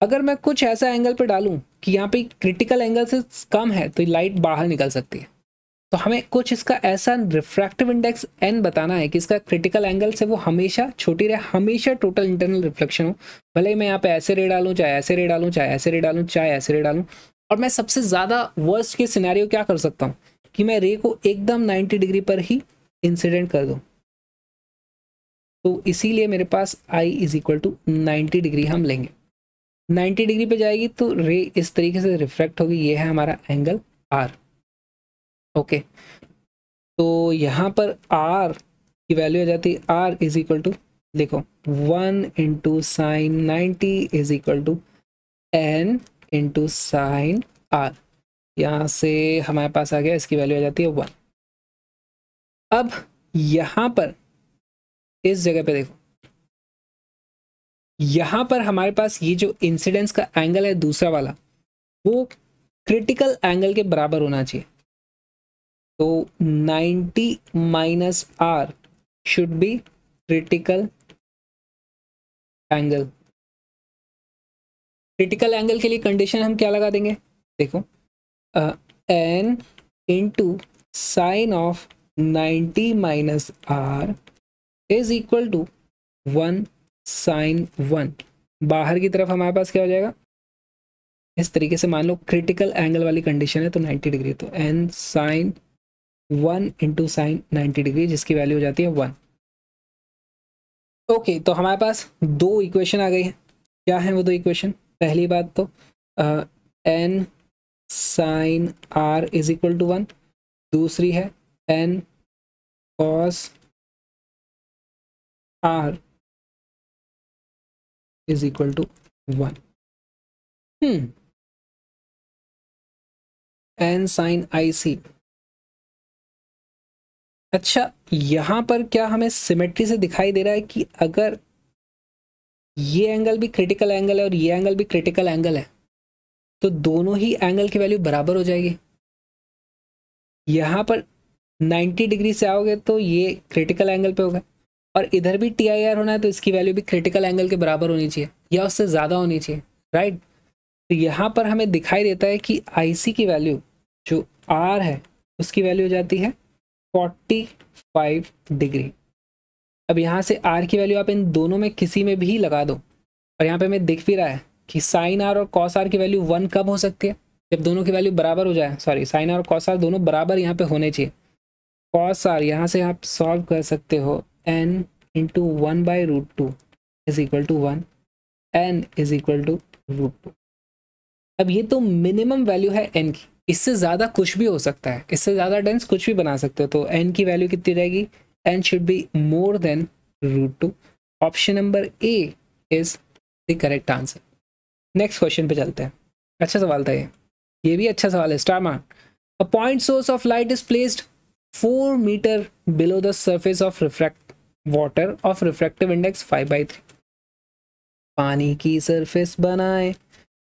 अगर मैं कुछ ऐसा एंगल पे डालूं कि यहाँ पे क्रिटिकल एंगल से कम है तो लाइट बाहर निकल सकती है। तो हमें कुछ इसका ऐसा रिफ्रैक्टिव इंडेक्स एन बताना है कि इसका क्रिटिकल एंगल से वो हमेशा छोटी रहे, हमेशा टोटल इंटरनल रिफ्लेक्शन हो। भले मैं यहाँ पे ऐसे रे डालूँ, चाहे ऐसे रे डालूँ, चाहे ऐसे रे डालूँ, चाहे ऐसे रे डालूँ, और मैं सबसे ज़्यादा वर्स्ट के सिनेरियो क्या कर सकता हूँ? कि मैं रे को एकदम 90 डिग्री पर ही इंसिडेंट कर दूँ। तो इसीलिए मेरे पास I is equal to ninety degree हम लेंगे। 90 डिग्री पे जाएगी तो रे इस तरीके से रिफ्लेक्ट होगी, ये है हमारा एंगल आर ओके। तो यहाँ पर आर की वैल्यू आ जाती है। आर इज़ इक्वल टू देखो one into sine ninety is equal to N into sine R यहाँ से हमारे पास आ गया, इसकी वैल्यू आ जाती है वन अब यहाँ पर, इस जगह पे देखो। यहाँ पर हमारे पास ये जो इंसिडेंस का एंगल है, दूसरा वाला, वो क्रिटिकल एंगल के बराबर होना चाहिए। तो 90 minus R should be critical angle critical angle के लिए कंडीशन हम क्या लगा देंगे? देखो N into sine of 90 minus R is equal to one sine one बाहर की तरफ़ हमारे पास क्या हो जाएगा? इस तरीके से मान लो क्रिटिकल एंगल वाली कंडीशन है तो 90 डिग्री तो N sine one into sine ninety degree जिसकी वैल्यू हो जाती है वन ओके तो हमारे पास दो इक्वेशन आ गई है। क्या है वो दो इक्वेशन पहली बात तो N sine R is equal to one दूसरी है N cos R is equal to one N sine I C अच्छा यहाँ पर क्या हमें सिमेट्री से दिखाई दे रहा है कि अगर ये एंगल भी क्रिटिकल एंगल है और ये एंगल भी क्रिटिकल एंगल है तो दोनों ही एंगल की वैल्यू बराबर हो जाएगी। यहाँ पर 90 डिग्री से आओगे तो ये क्रिटिकल एंगल पे होगा और इधर भी टी आई आर होना है तो इसकी वैल्यू भी क्रिटिकल एंगल के बराबर होनी चाहिए या उससे ज़्यादा होनी चाहिए राइट तो यहाँ पर हमें दिखाई देता है कि आई सी की वैल्यू जो आर है, उसकी वैल्यू हो जाती है 45 डिग्री। अब यहाँ से आर की वैल्यू आप इन दोनों में किसी में भी लगा दो। और यहाँ पे हमें दिख भी रहा है कि साइन आर और कॉस आर की वैल्यू वन कब हो सकती है? जब दोनों की वैल्यू बराबर हो जाए सॉरी साइन आर और कॉस आर दोनों बराबर यहाँ पे होने चाहिए। कॉस आर यहाँ से आप सॉल्व कर सकते हो N into one by root two is equal to one N is equal to root two अब ये तो मिनिमम वैल्यू है एन की। इससे ज़्यादा कुछ भी हो सकता है। इससे ज़्यादा डेंस कुछ भी बना सकते हो। तो एन की वैल्यू कितनी रहेगी? N should be more than root two option number A is the correct answer next question पे चलते हैं। अच्छा सवाल था ये। ये भी अच्छा सवाल है। Star mark a point source of light is placed four metre below the surface of refract water of refractive index five by three पानी की सरफेस बनाए।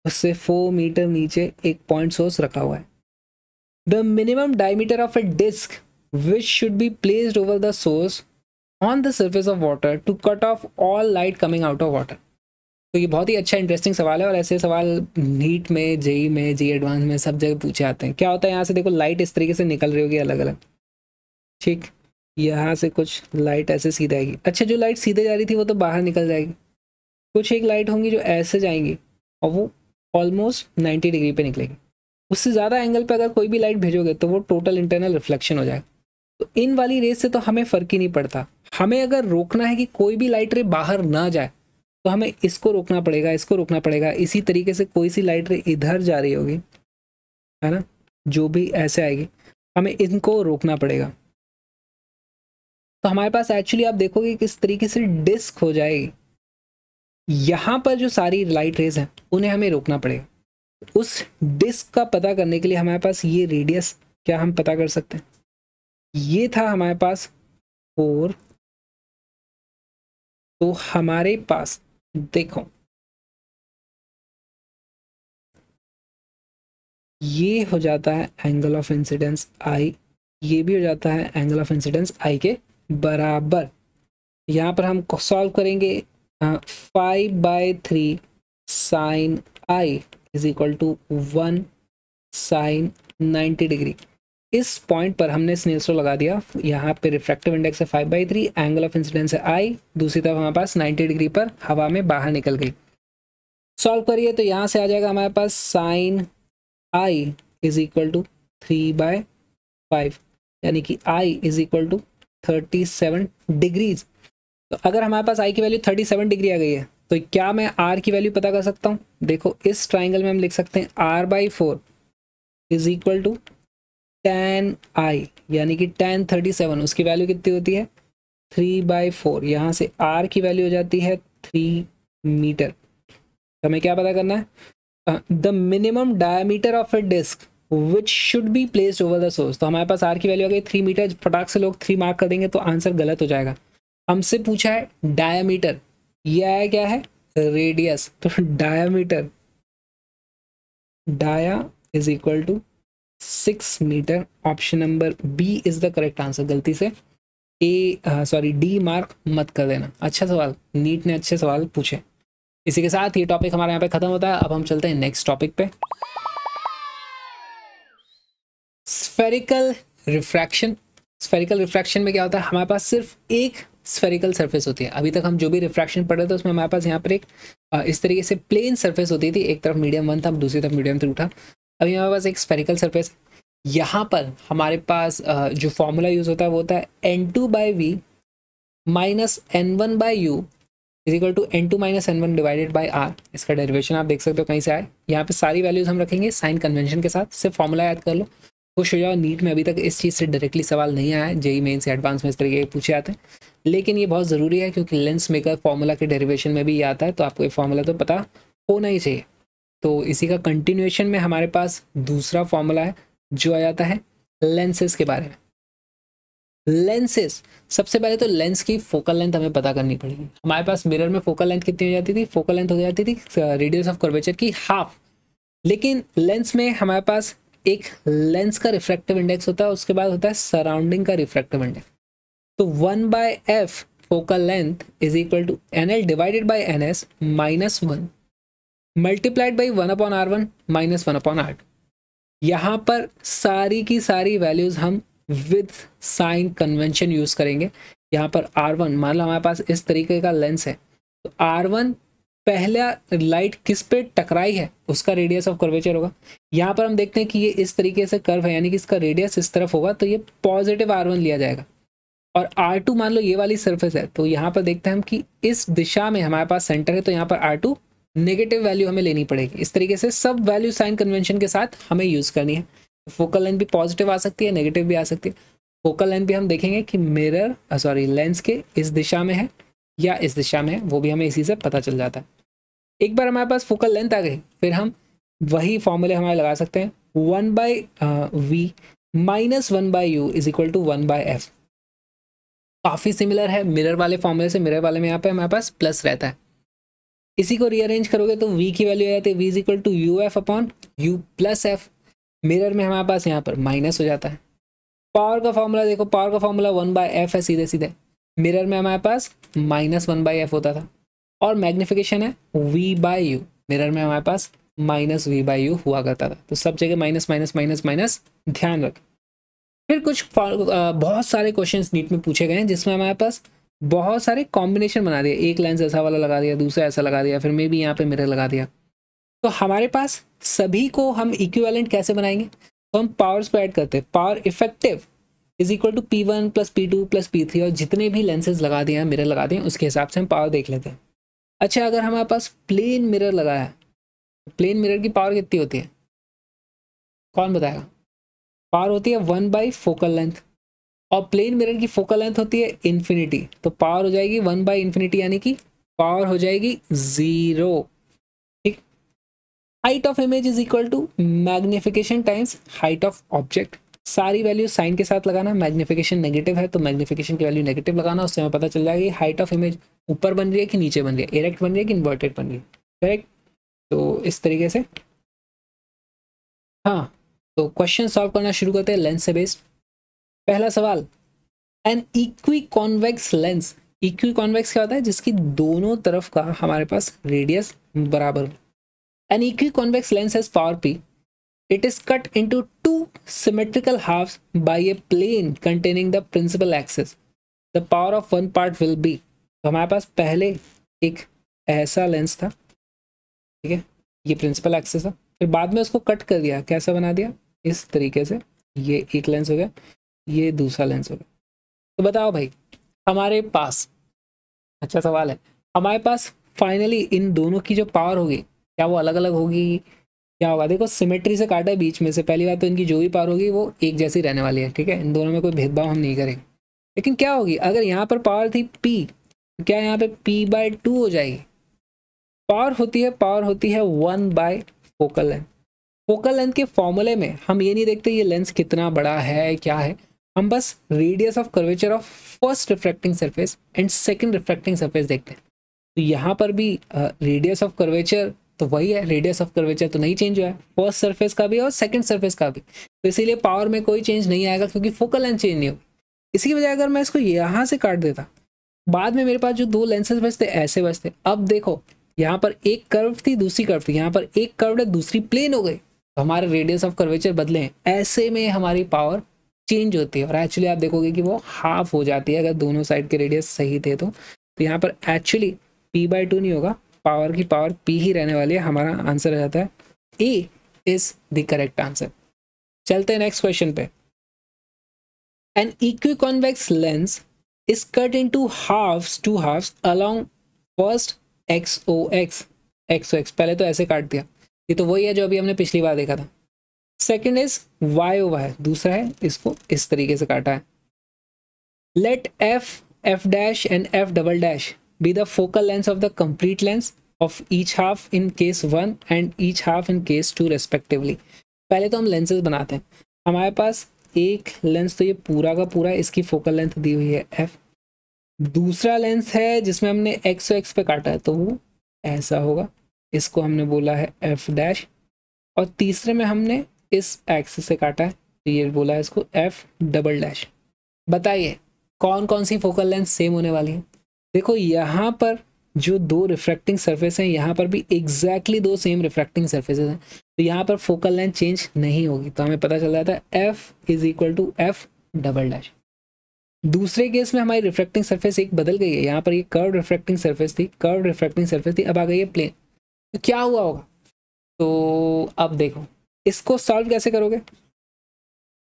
उससे फोर मीटर नीचे एक पॉइंट सोर्स रखा हुआ है। The minimum diameter of a disc which should be placed over the source on the surface of water to cut off all light coming out of water तो ये बहुत ही अच्छा इंटरेस्टिंग सवाल है और ऐसे सवाल नीट में जेई में जी एडवांस में सब जगह पूछे आते हैं। क्या होता है यहाँ से देखो लाइट इस तरीके से निकल रही होगी अलग अलग ठीक, यहाँ से कुछ लाइट ऐसे सीधे आएगी। अच्छा जो लाइट सीधे जा रही थी वो तो बाहर निकल जाएगी। कुछ एक लाइट होंगी जो ऐसे जाएँगी और वो ऑलमोस्ट 90 डिग्री पे निकलेगी। उससे ज़्यादा एंगल पे अगर कोई भी लाइट भेजोगे तो वो टोटल इंटरनल रिफ्लेक्शन हो जाएगा। तो इन वाली रेस से तो हमें फ़र्क ही नहीं पड़ता। हमें अगर रोकना है कि कोई भी लाइट रे बाहर ना जाए तो हमें इसको रोकना पड़ेगा, इसको रोकना पड़ेगा। इसी तरीके से कोई सी लाइट रे इधर जा रही होगी, है ना? जो भी ऐसे आएगी, हमें इनको रोकना पड़ेगा। तो हमारे पास एक्चुअली आप देखोगे किस तरीके से डिस्क हो जाएगी। यहाँ पर जो सारी लाइट रेज हैं, उन्हें हमें रोकना पड़ेगा। उस डिस्क का पता करने के लिए हमारे पास ये रेडियस क्या हम पता कर सकते हैं? ये था हमारे पास फोर तो हमारे पास, देखो। ये हो जाता है एंगल ऑफ़ इंसिडेंस आई ये भी हो जाता है एंगल ऑफ़ इंसिडेंस आई के बराबर। यहाँ पर हम सॉल्व करेंगे five by three sine I is equal to one sine ninety degree इस पॉइंट पर हमने स्नेल्स लगा दिया। यहाँ पे रिफ्रैक्टिव इंडेक्स है five by three angle of incidence है आई दूसरी तरफ़ हमारे पास नाइन्टी डिग्री पर हवा में बाहर निकल गई। सॉल्व करिए तो यहाँ से आ जाएगा हमारे पास sine I is equal to three by five यानी कि I is equal to thirty seven degrees तो अगर हमारे पास आई की वैल्यू थर्टी सेवन डिग्री आ गई है तो क्या मैं आर की वैल्यू पता कर सकता हूँ? देखो, इस ट्राइंगल में हम लिख सकते हैं R by four is equal to tan I यानी कि टेन थर्टी सेवन उसकी वैल्यू कितनी होती है? थ्री बाई फोर यहाँ से आर की वैल्यू हो जाती है थ्री मीटर तो हमें क्या पता करना है? The minimum diameter of a disc which should be placed over the source तो हमारे पास आर की वैल्यू आ गई थ्री मीटर फटाक से लोग थ्री मार्क कर देंगे तो आंसर गलत हो जाएगा। हमसे पूछा है डायमीटर ये आया क्या है? रेडियस तो diameter dia is equal to six metre option number B is the correct answer गलती से. ए सॉरी डी मार्क मत कर देना. अच्छा सवाल. नीट ने अच्छे सवाल पूछे. इसी के साथ ये टॉपिक हमारे यहाँ पे खत्म होता है. अब हम चलते हैं नेक्स्ट टॉपिक पे. स्फेरिकल रिफ्रैक्शन स्फेरिकल रिफ्रैक्शन में क्या होता है? हमारे पास सिर्फ़ एक स्फेरिकल सरफेस होती है। अभी तक हम जो भी रिफ्रैक्शन पढ़ रहे थे, उसमें हमारे पास यहाँ पर एक इस तरीके से प्लेन सरफेस होती थी। एक तरफ़ मीडियम वन था दूसरी तरफ़ मीडियम थ्रू था। अभी हमारे पास एक स्फेरिकल सरफेस यहाँ पर हमारे पास जो फॉर्मूला यूज़ होता है, वो होता है N two by V minus N one by U is equal to N two minus N one divided by R इसका डेरिवेशन आप देख सकते हो कहीं से आए यहाँ पे सारी वैल्यूज़ हम रखेंगे साइन कन्वेंशन के साथ। सिर्फ़ फॉर्मूला याद कर लो। खुश हो जाओ, नीट में अभी तक इस चीज़ से डायरेक्टली सवाल नहीं आया जेई मेन से एडवांस में इस तरीके पूछे आते हैं। लेकिन ये बहुत ज़रूरी है क्योंकि लेंस मेकर फॉर्मूला के डेरिवेशन में भी ये आता है तो आपको ये फॉर्मूला तो पता होना ही चाहिए। तो इसी का कंटिन्यूएशन में हमारे पास दूसरा फॉर्मूला है, जो आ जाता है लेंसेज के बारे में। लेंसेज सबसे पहले तो लेंस की फोकल लेंथ हमें पता करनी पड़ेगी। हमारे पास मिरर में फोकल लेंथ कितनी हो जाती थी? फोकल लेंथ हो जाती थी रेडियस ऑफ़ कर्वेचर की हाफ़ लेकिन लेंस में हमारे पास एक लेंस का रिफ्रैक्टिव इंडेक्स होता है, उसके बाद होता है सराउंडिंग का रिफ्रैक्टिव इंडेक्स तो one by F focal length is equal to N L divided by N S minus one. Multiplied by one upon R one minus one upon R यहाँ पर सारी की सारी वैल्यूज़ हम विद साइन कन्वेंशन यूज़ करेंगे। यहाँ पर are one, मान लो हमारे पास इस तरीके का लेंस है। तो आर वन पहला लाइट किस पे टकराई है? उसका रेडियस ऑफ़ कर्वेचर होगा। यहाँ पर हम देखते हैं कि ये इस तरीके से कर्व है, यानी कि इसका रेडियस इस तरफ़ होगा तो ये पॉजिटिव आर वन लिया जाएगा। और आर टू मान लो ये वाली सरफेस है तो यहाँ पर देखते हैं हम कि इस दिशा में हमारे पास सेंटर है तो यहाँ पर आर टू नेगेटिव वैल्यू हमें लेनी पड़ेगी। इस तरीके से सब वैल्यू साइन कन्वेंशन के साथ हमें यूज़ करनी है। फोकल लेंथ भी पॉजिटिव आ सकती है नेगेटिव भी आ सकती है। फोकल लेंथ भी हम देखेंगे कि मिरर सॉरी लेंस के इस दिशा में है या इस दिशा में है, वो भी हमें इसी से पता चल जाता है। एक बार हमारे पास फोकल लेंथ आ गई, फिर हम वही फॉर्मूले हमारे लगा सकते हैं। One by V minus one by U is equal to one by F काफ़ी सिमिलर है मिरर वाले फॉर्मूले से मिरर वाले में यहाँ पे हमारे पास प्लस रहता है। इसी को रीअरेंज करोगे तो वी की वैल्यू आ जाती है, v is equal to U F upon U plus F mirror में हमारे पास यहाँ पर माइनस हो जाता है। पावर का फॉर्मूला देखो पावर का फॉर्मूला वन बाय एफ़ है सीधे सीधे। मिरर में हमारे पास माइनस वन बाई एफ़ होता था। और मैग्निफिकेशन है वी बाई यू मिरर में हमारे पास माइनस वी बाई यू हुआ करता था। तो सब जगह माइनस माइनस माइनस माइनस ध्यान रख। फिर कुछ बहुत सारे क्वेश्चन नीट में पूछे गए हैं, जिसमें हमारे पास बहुत सारे कॉम्बिनेशन बना दिए। एक लेंस ऐसा वाला लगा दिया, दूसरा ऐसा लगा दिया, फिर मे भी यहाँ पे मिरर लगा दिया। तो हमारे पास सभी को हम इक्विवेलेंट कैसे बनाएँगे? तो हम पावर्स को ऐड करते हैं। Power effective is equal to P one plus P two plus P three और जितने भी लेंसेज लगा दिए हैं मिरर लगा दिए उसके हिसाब से हम पावर देख लेते हैं। अच्छा अगर हमारे पास प्लेन मिरर लगाया प्लेन मिरर की पावर कितनी होती है? कौन बताएगा? पावर होती है वन बाई फोकल लेंथ। और प्लेन मिरर की फोकल लेंथ होती है इन्फिनिटी तो पावर हो जाएगी वन बाई इन्फिनिटी यानी कि पावर हो जाएगी ज़ीरो ठीक? Height of image is equal to magnification times height of object सारी वैल्यू साइन के साथ लगाना मैग्निफिकेशन नेगेटिव है तो मैग्निफिकेशन की वैल्यू नेगेटिव लगाना, उससे हमें पता चल जाएगा हाइट ऑफ़ इमेज ऊपर बन रही है कि नीचे बन रही है। इरेक्ट बन रही है कि इन्वर्टेड बन रही है? करेक्ट तो इस तरीके से। हाँ। तो क्वेश्चन सॉल्व करना शुरू करते हैं लेंस से बेस्ड पहला सवाल an equi convex lens equi convex क्या होता है? जिसकी दोनों तरफ़ का हमारे पास रेडियस बराबर an equiconvex lens has power P it is cut into two symmetrical halves by a plane containing the principal axis the power of one part will be तो हमारे पास पहले एक ऐसा लेंस था। ठीक है? ये प्रिंसिपल एक्सेस था। फिर बाद में उसको कट कर दिया। कैसा बना दिया? इस तरीके से ये एक लेंस हो गया, ये दूसरा लेंस हो गया। तो बताओ भाई, हमारे पास अच्छा सवाल है, हमारे पास फाइनली इन दोनों की जो पावर होगी, क्या वो अलग अलग होगी? क्या होगा? देखो सिमेट्री से काटा है बीच में से, पहली बात तो इनकी जो भी पावर होगी वो एक जैसी रहने वाली है, ठीक है? इन दोनों में कोई भेदभाव हम नहीं करेंगे। लेकिन क्या होगी, अगर यहाँ पर पावर थी पी तो क्या यहाँ पे पी बाय टू हो जाएगी? पावर होती है पावर होती है one by focal length focal length के फॉर्मूले में हम ये नहीं देखते ये लेंस कितना बड़ा है, क्या है। हम बस radius of curvature of first refracting surface and second refracting surface देखते हैं। तो यहाँ पर भी रेडियस ऑफ़ कर्वेचर तो वही है रेडियस ऑफ़ कर्वेचर तो नहीं चेंज हुआ है फ़र्स्ट सरफेस का भी और सेकंड सरफेस का भी। तो इसीलिए पावर में कोई चेंज नहीं आएगा क्योंकि फोकल लेंथ चेंज नहीं होगी। इसकी वजह अगर मैं इसको यहाँ से काट देता, बाद में मेरे पास जो दो लेंसेज बचते, ऐसे बचते। अब देखो, यहाँ पर एक कर्व थी, दूसरी कर्व थी, यहाँ पर एक कर्व है, दूसरी प्लेन हो गई। तो हमारे रेडियस ऑफ़ कर्वेचर बदले। हैं ऐसे में हमारी पावर चेंज होती है। और एक्चुअली आप देखोगे कि वो हाफ़ हो जाती है, अगर दोनों साइड के रेडियस सही थे तो। तो यहाँ पर एक्चुअली पी बाई टू नहीं होगा। पावर की पावर पी ही रहने वाली है। हमारा आंसर आ जाता है। A is the correct answer चलते हैं नेक्स्ट क्वेश्चन पे। An equiconvex lens is cut into half two half along first X O X X O X पहले तो ऐसे काट दिया। ये तो वही है जो अभी हमने पिछली बार देखा था। Second is Y O Y दूसरा है, इसको इस तरीके से काटा है। Let F F dash and F double dash be the focal lens of the complete lens of each half in case one and each half in case two respectively पहले तो हम लेंसेज बनाते हैं। हमारे पास एक लेंस तो ये पूरा का पूरा इसकी फोकल लेंथ दी हुई है एफ़ दूसरा लेंस है जिसमें हमने एक्स एक्स पे काटा है तो वो ऐसा होगा। इसको हमने बोला है एफ़ डैश और तीसरे में हमने इस एक्स से काटा है तो ये बोला है इसको एफ़ डबल डैश बताइए कौन कौन सी फोकल लेंथ सेम होने वाली है? देखो, यहाँ पर जो दो रिफ्रैक्टिंग सरफेस हैं, यहाँ पर भी एग्जैक्टली exactly दो सेम रिफ्रैक्टिंग सरफेसेस हैं तो यहाँ पर फोकल लेंथ चेंज नहीं होगी। तो हमें पता चल जाता है F is equal to F double dash दूसरे केस में हमारी रिफ्रैक्टिंग सरफेस एक बदल गई है। यहाँ पर ये कर्व रिफ्रैक्टिंग सरफेस थी कर्व रिफ्रैक्टिंग सरफेस थी, अब आ गई है प्लेन तो क्या हुआ होगा? तो अब देखो, इसको सॉल्व कैसे करोगे?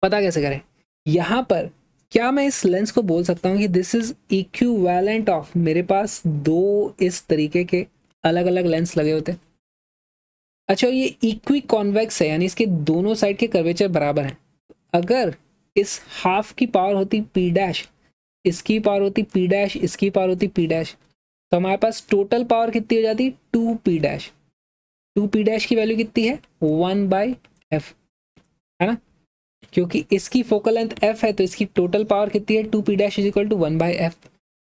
पता कैसे करें? यहाँ पर क्या मैं इस लेंस को बोल सकता हूँ कि दिस इज़ इक्विवेलेंट ऑफ़ मेरे पास दो इस तरीके के अलग अलग लेंस लगे होते अच्छा ये इक्वी कॉन्वेक्स है, यानी इसके दोनों साइड के कर्वेचर बराबर हैं। अगर इस हाफ़ की पावर होती पी डैश इसकी पावर होती पी डैश इसकी पावर होती पी डैश तो हमारे पास टोटल पावर कितनी हो जाती? Two P dash two P dash की वैल्यू कितनी है? वन बाई एफ़, है ना? क्योंकि इसकी फोकल लेंथ एफ़ है तो इसकी टोटल पावर कितनी है? Two P dash is equal to one by F.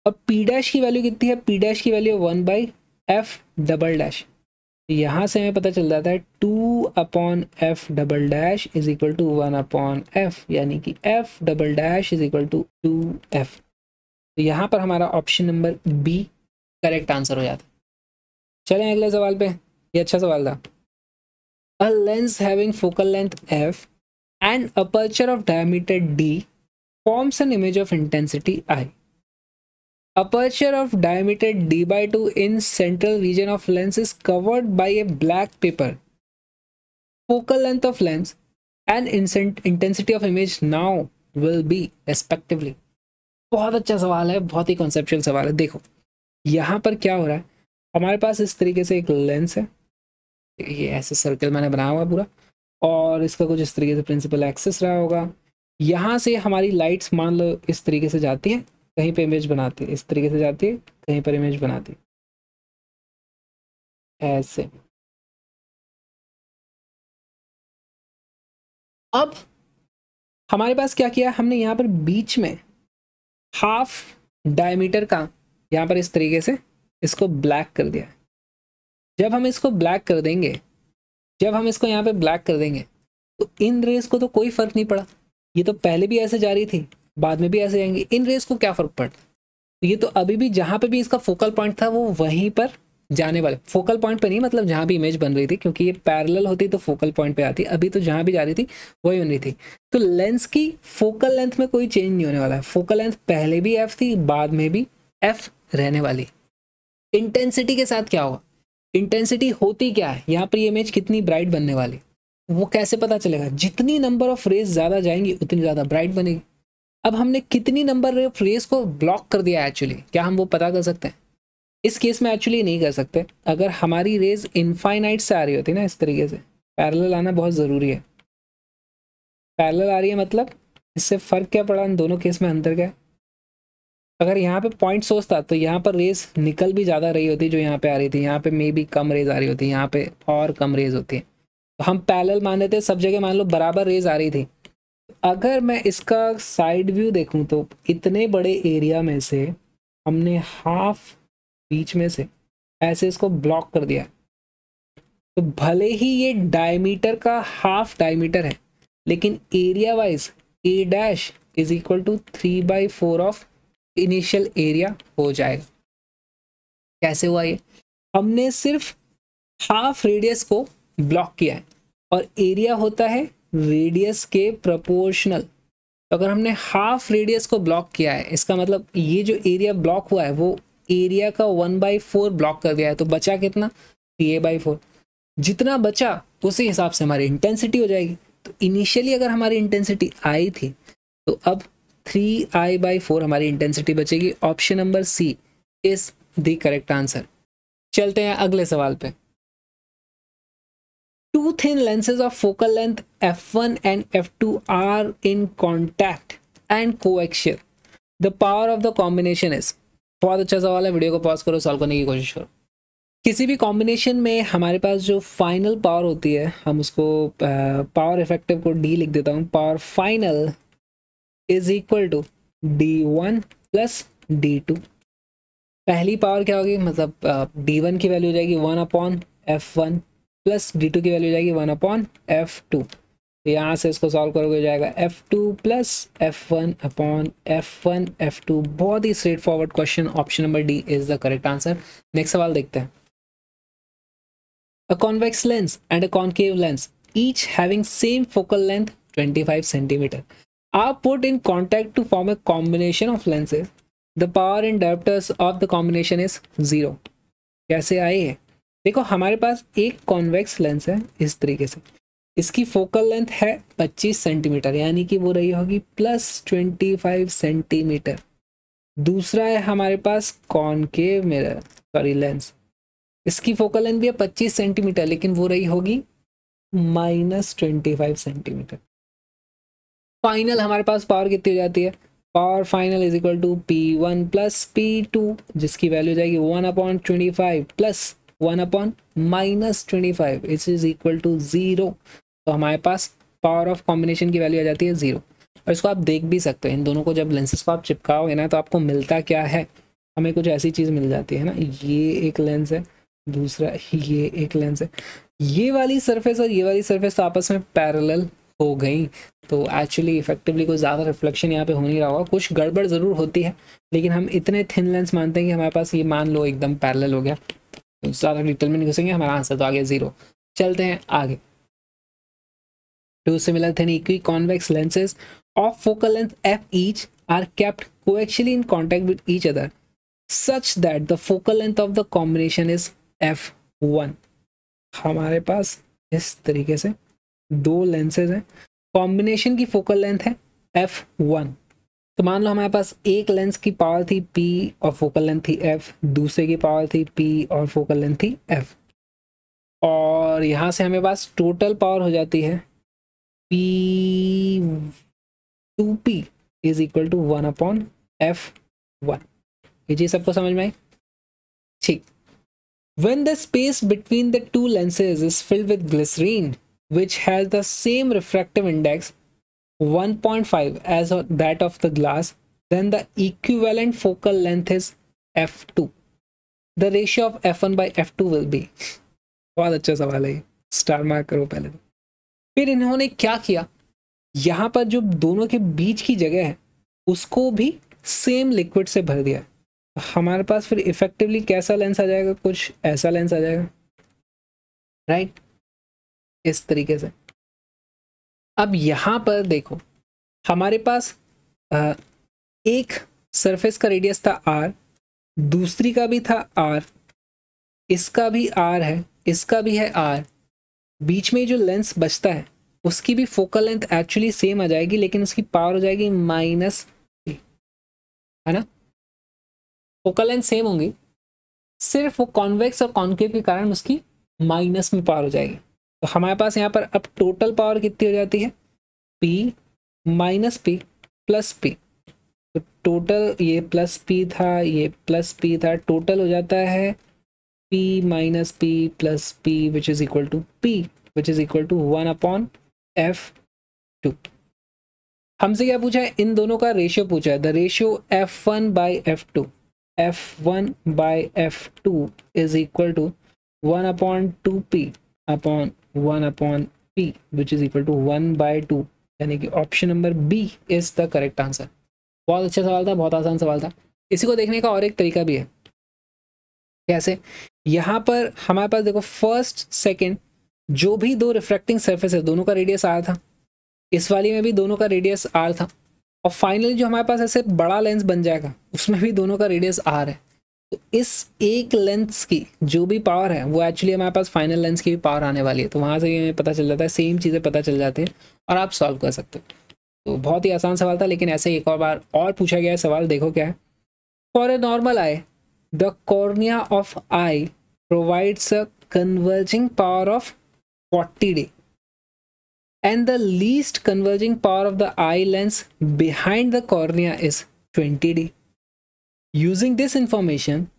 और पी डैश की वैल्यू कितनी है? पी डैश की value one by F double dash. यहाँ से हमें पता चल जाता है, two upon F double dash is equal to one upon F, यानी कि F double dash is equal to two F. तो यहाँ पर हमारा option number B correct answer हो जाता है। चलें अगले सवाल पे। ये अच्छा सवाल था। A lens having focal length F and aperture of diameter D forms an image of intensity I aperture of diameter D by two in central region of lens is covered by a black paper focal length of lens and इंसेंट intensity of image now will be respectively बहुत अच्छा सवाल है, बहुत ही conceptual सवाल है। देखो, यहाँ पर क्या हो रहा है? हमारे पास इस तरीके से एक लेंस है। ये ऐसे सर्कल मैंने बनाया हुआ पूरा। और इसका कुछ इस तरीके से प्रिंसिपल एक्सेस रहा होगा। यहाँ से हमारी लाइट्स मान लो इस तरीके से जाती है, कहीं पे इमेज बनाती है, इस तरीके से जाती है, कहीं पर इमेज बनाती है। ऐसे। अब हमारे पास क्या किया? हमने यहाँ पर बीच में हाफ़ डायमीटर का यहाँ पर इस तरीके से इसको ब्लैक कर दिया। जब हम इसको ब्लैक कर देंगे, जब हम इसको यहाँ पे ब्लैक कर देंगे तो इन रेस को तो कोई फ़र्क नहीं पड़ा। ये तो पहले भी ऐसे जा रही थी, बाद में भी ऐसे जाएँगे। इन रेस को क्या फ़र्क पड़ता? तो ये तो अभी भी जहाँ पे भी इसका फोकल पॉइंट था, वो वहीं पर जाने वाले। फोकल पॉइंट पे नहीं मतलब जहाँ भी इमेज बन रही थी, क्योंकि ये पैरेलल होती तो फोकल पॉइंट पे आती। अभी तो जहाँ भी जा रही थी, वही बन रही थी। तो लेंस की फोकल लेंथ में कोई चेंज नहीं होने वाला। है फोकल लेंथ पहले भी एफ़ थी, बाद में भी एफ़ रहने वाली। इंटेंसिटी के साथ क्या होगा? इंटेंसिटी होती क्या है? यहाँ पर ये इमेज कितनी ब्राइट बनने वाली? वो कैसे पता चलेगा? जितनी नंबर ऑफ़ रेज ज़्यादा जाएँगी, उतनी ज़्यादा ब्राइट बनेगी। अब हमने कितनी नंबर ऑफ़ रेज को ब्लॉक कर दिया एक्चुअली क्या हम वो पता कर सकते हैं? इस केस में एक्चुअली नहीं कर सकते। अगर हमारी रेज इनफाइनाइट से आ रही होती ना इस तरीके से पैरेलल आना बहुत ज़रूरी है। पैरेलल आ रही है मतलब इससे फ़र्क क्या पड़ा? इन दोनों केस में अंतर क्या है? अगर यहाँ पे पॉइंट सोर्स था तो यहाँ पर रेज निकल भी ज़्यादा रही होती जो यहाँ पे आ रही थी। यहाँ पे मे भी कम रेज आ रही होती, यहाँ पे और कम रेज होती। है तो हम पैरेलल मान लेते सब जगह मान लो बराबर रेज आ रही थी। अगर मैं इसका साइड व्यू देखूँ तो इतने बड़े एरिया में से हमने हाफ़ बीच में से ऐसे इसको ब्लॉक कर दिया। तो भले ही ये डायमीटर का हाफ़ डायमीटर है, लेकिन area wise A dash is equal to three by four of initial area हो जाएगा। कैसे हुआ ये? हमने सिर्फ़ हाफ़ रेडियस को ब्लॉक किया है और एरिया होता है रेडियस के प्रोपोर्शनल तो अगर हमने हाफ़ रेडियस को ब्लॉक किया है, इसका मतलब ये जो एरिया ब्लॉक हुआ है, वो एरिया का वन बाई फोर ब्लॉक कर दिया है तो बचा कितना? ए बाई फोर जितना बचा, उसी हिसाब से हमारी इंटेंसिटी हो जाएगी। तो इनिशियली अगर हमारी इंटेंसिटी आई थी तो अब थ्री आई बाई फोर हमारी इंटेंसिटी बचेगी। Option number C is the correct answer चलते हैं अगले सवाल पे। Two thin lenses of focal length f1 and f2 are in contact and coaxial the power of the combination is बहुत अच्छा सवाल है वीडियो को पॉज करो सॉल्व करने की कोशिश करो। किसी भी कॉम्बिनेशन में हमारे पास जो फाइनल पावर होती है, हम उसको पावर इफ़ेक्टिव को डी लिख देता हूँ। Power final is equal to D one plus D two पहली पावर क्या होगी? मतलब डी वन की वैल्यू हो जाएगी one upon F one plus D two की वैल्यू हो जाएगी वन अपॉन एफ़ टू तो यहाँ से इसको सॉल्व करोगे जाएगा F two plus F one upon F one F two बहुत ही straightforward question option number D is the correct answer next सवाल देखते हैं. A convex lens and a concave lens, each having same focal length 25 centimeter, are put in contact to form a combination of lenses. The power in diopters of the combination is zero. कैसे आई है? देखो, हमारे पास एक convex lens है इस तरीके से। इसकी फोकल लेंथ है 25 सेंटीमीटर यानी कि वो रही होगी प्लस 25 सेंटीमीटर दूसरा है हमारे पास कॉनकेव मिरर सॉरी लेंस इसकी फोकल लेंथ भी है 25 सेंटीमीटर लेकिन वो रही होगी minus twenty five centimetre final हमारे पास पावर कितनी हो जाती है? Power final is equal to P one plus P two जिसकी वैल्यू जाएगी one upon twenty five plus one upon minus twenty five it is equal to zero तो हमारे पास पावर ऑफ़ कॉम्बिनेशन की वैल्यू आ जाती है ज़ीरो और इसको आप देख भी सकते हैं, इन दोनों को जब लेंसेज को आप चिपकाओगे ना तो आपको मिलता क्या है? हमें कुछ ऐसी चीज़ मिल जाती है ना, ये एक लेंस है, दूसरा ये एक लेंस है। ये वाली सरफेस और ये वाली सरफेस तो आपस में पैरेलल हो गई। तो एक्चुअली इफेक्टिवली कोई ज़्यादा रिफ्लेक्शन यहाँ पे हो नहीं रहा होगा। कुछ गड़बड़ ज़रूर होती है, लेकिन हम इतने थिन लेंस मानते हैं कि हमारे पास ये मान लो एकदम पैरेलल हो गया। तो ज़्यादा डिटेल में नहीं घुसेंगे, हमारा आंसर तो आगे ज़ीरो चलते हैं आगे। Two similar thin equiconvex lenses of focal length F each are kept coaxially in contact with each other such that the focal length of the combination is f1 हमारे पास इस तरीके से दो लेंसेज हैं। कॉम्बिनेशन की फोकल लेंथ है f1 तो मान लो हमारे पास एक लेंस की पावर थी p और फोकल लेंथ थी f दूसरे की पावर थी p और फोकल लेंथ थी f और यहाँ से हमें पास टोटल पावर हो जाती है p two P is equal to one upon F one ये चीज़ सबको समझ में आई? ठीक। When the space between the two lenses is filled with glycerine, which has the same refractive index 1.5 as that of the glass, then the equivalent focal length is f2. The ratio of f1 by f2 will be. बहुत अच्छा सवाल है star mark करो पहले तो फिर इन्होंने क्या किया यहाँ पर जो दोनों के बीच की जगह है उसको भी सेम लिक्विड से भर दिया हमारे पास फिर इफेक्टिवली कैसा लेंस आ जाएगा कुछ ऐसा लेंस आ जाएगा राइट? इस तरीके से। अब यहाँ पर देखो, हमारे पास एक सरफेस का रेडियस था आर दूसरी का भी था आर इसका भी आर है, इसका भी है आर बीच में जो लेंस बचता है, उसकी भी फोकल लेंथ एक्चुअली सेम आ जाएगी, लेकिन उसकी पावर हो जाएगी माइनस है ना? फोकल लेंथ सेम होंगी, सिर्फ़ वो कॉन्वेक्स और कॉन्केव के कारण उसकी माइनस में पावर हो जाएगी। तो हमारे पास यहाँ पर अब टोटल पावर कितनी हो जाती है? P minus P plus P तो टोटल ये प्लस पी था, ये प्लस पी था टोटल हो जाता है P minus P plus P which is equal to P which is equal to one upon F two हमसे क्या पूछा है? इन दोनों का रेशियो पूछा है। The ratio F one by F two f1 by f2 is equal to 1 upon 2p upon 1 upon p, which is equal to 1 by 2 यानी कि option number B is the correct answer बहुत अच्छा सवाल था, बहुत आसान सवाल था। इसी को देखने का और एक तरीका भी है। कैसे? यहाँ पर हमारे पास देखो फ़र्स्ट सेकंड जो भी दो रिफ्रैक्टिंग सरफेस है दोनों का रेडियस आर था। इस वाली में भी दोनों का रेडियस आर था। और फाइनली जो हमारे पास ऐसे बड़ा लेंस बन जाएगा, उसमें भी दोनों का रेडियस आर है। तो इस एक लेंस की जो भी पावर है, वो एक्चुअली हमारे पास फाइनल लेंस की भी पावर आने वाली है। तो वहाँ से हमें पता चल जाता है सेम चीज़ें पता चल जाती है और आप सॉल्व कर सकते हो। तो बहुत ही आसान सवाल था, लेकिन ऐसे एक और बार और पूछा गया सवाल देखो क्या है। For a normal eye the cornea of eye provides a converging power of forty D and the least converging power of the eye lens behind the cornea is 20D. Using this information,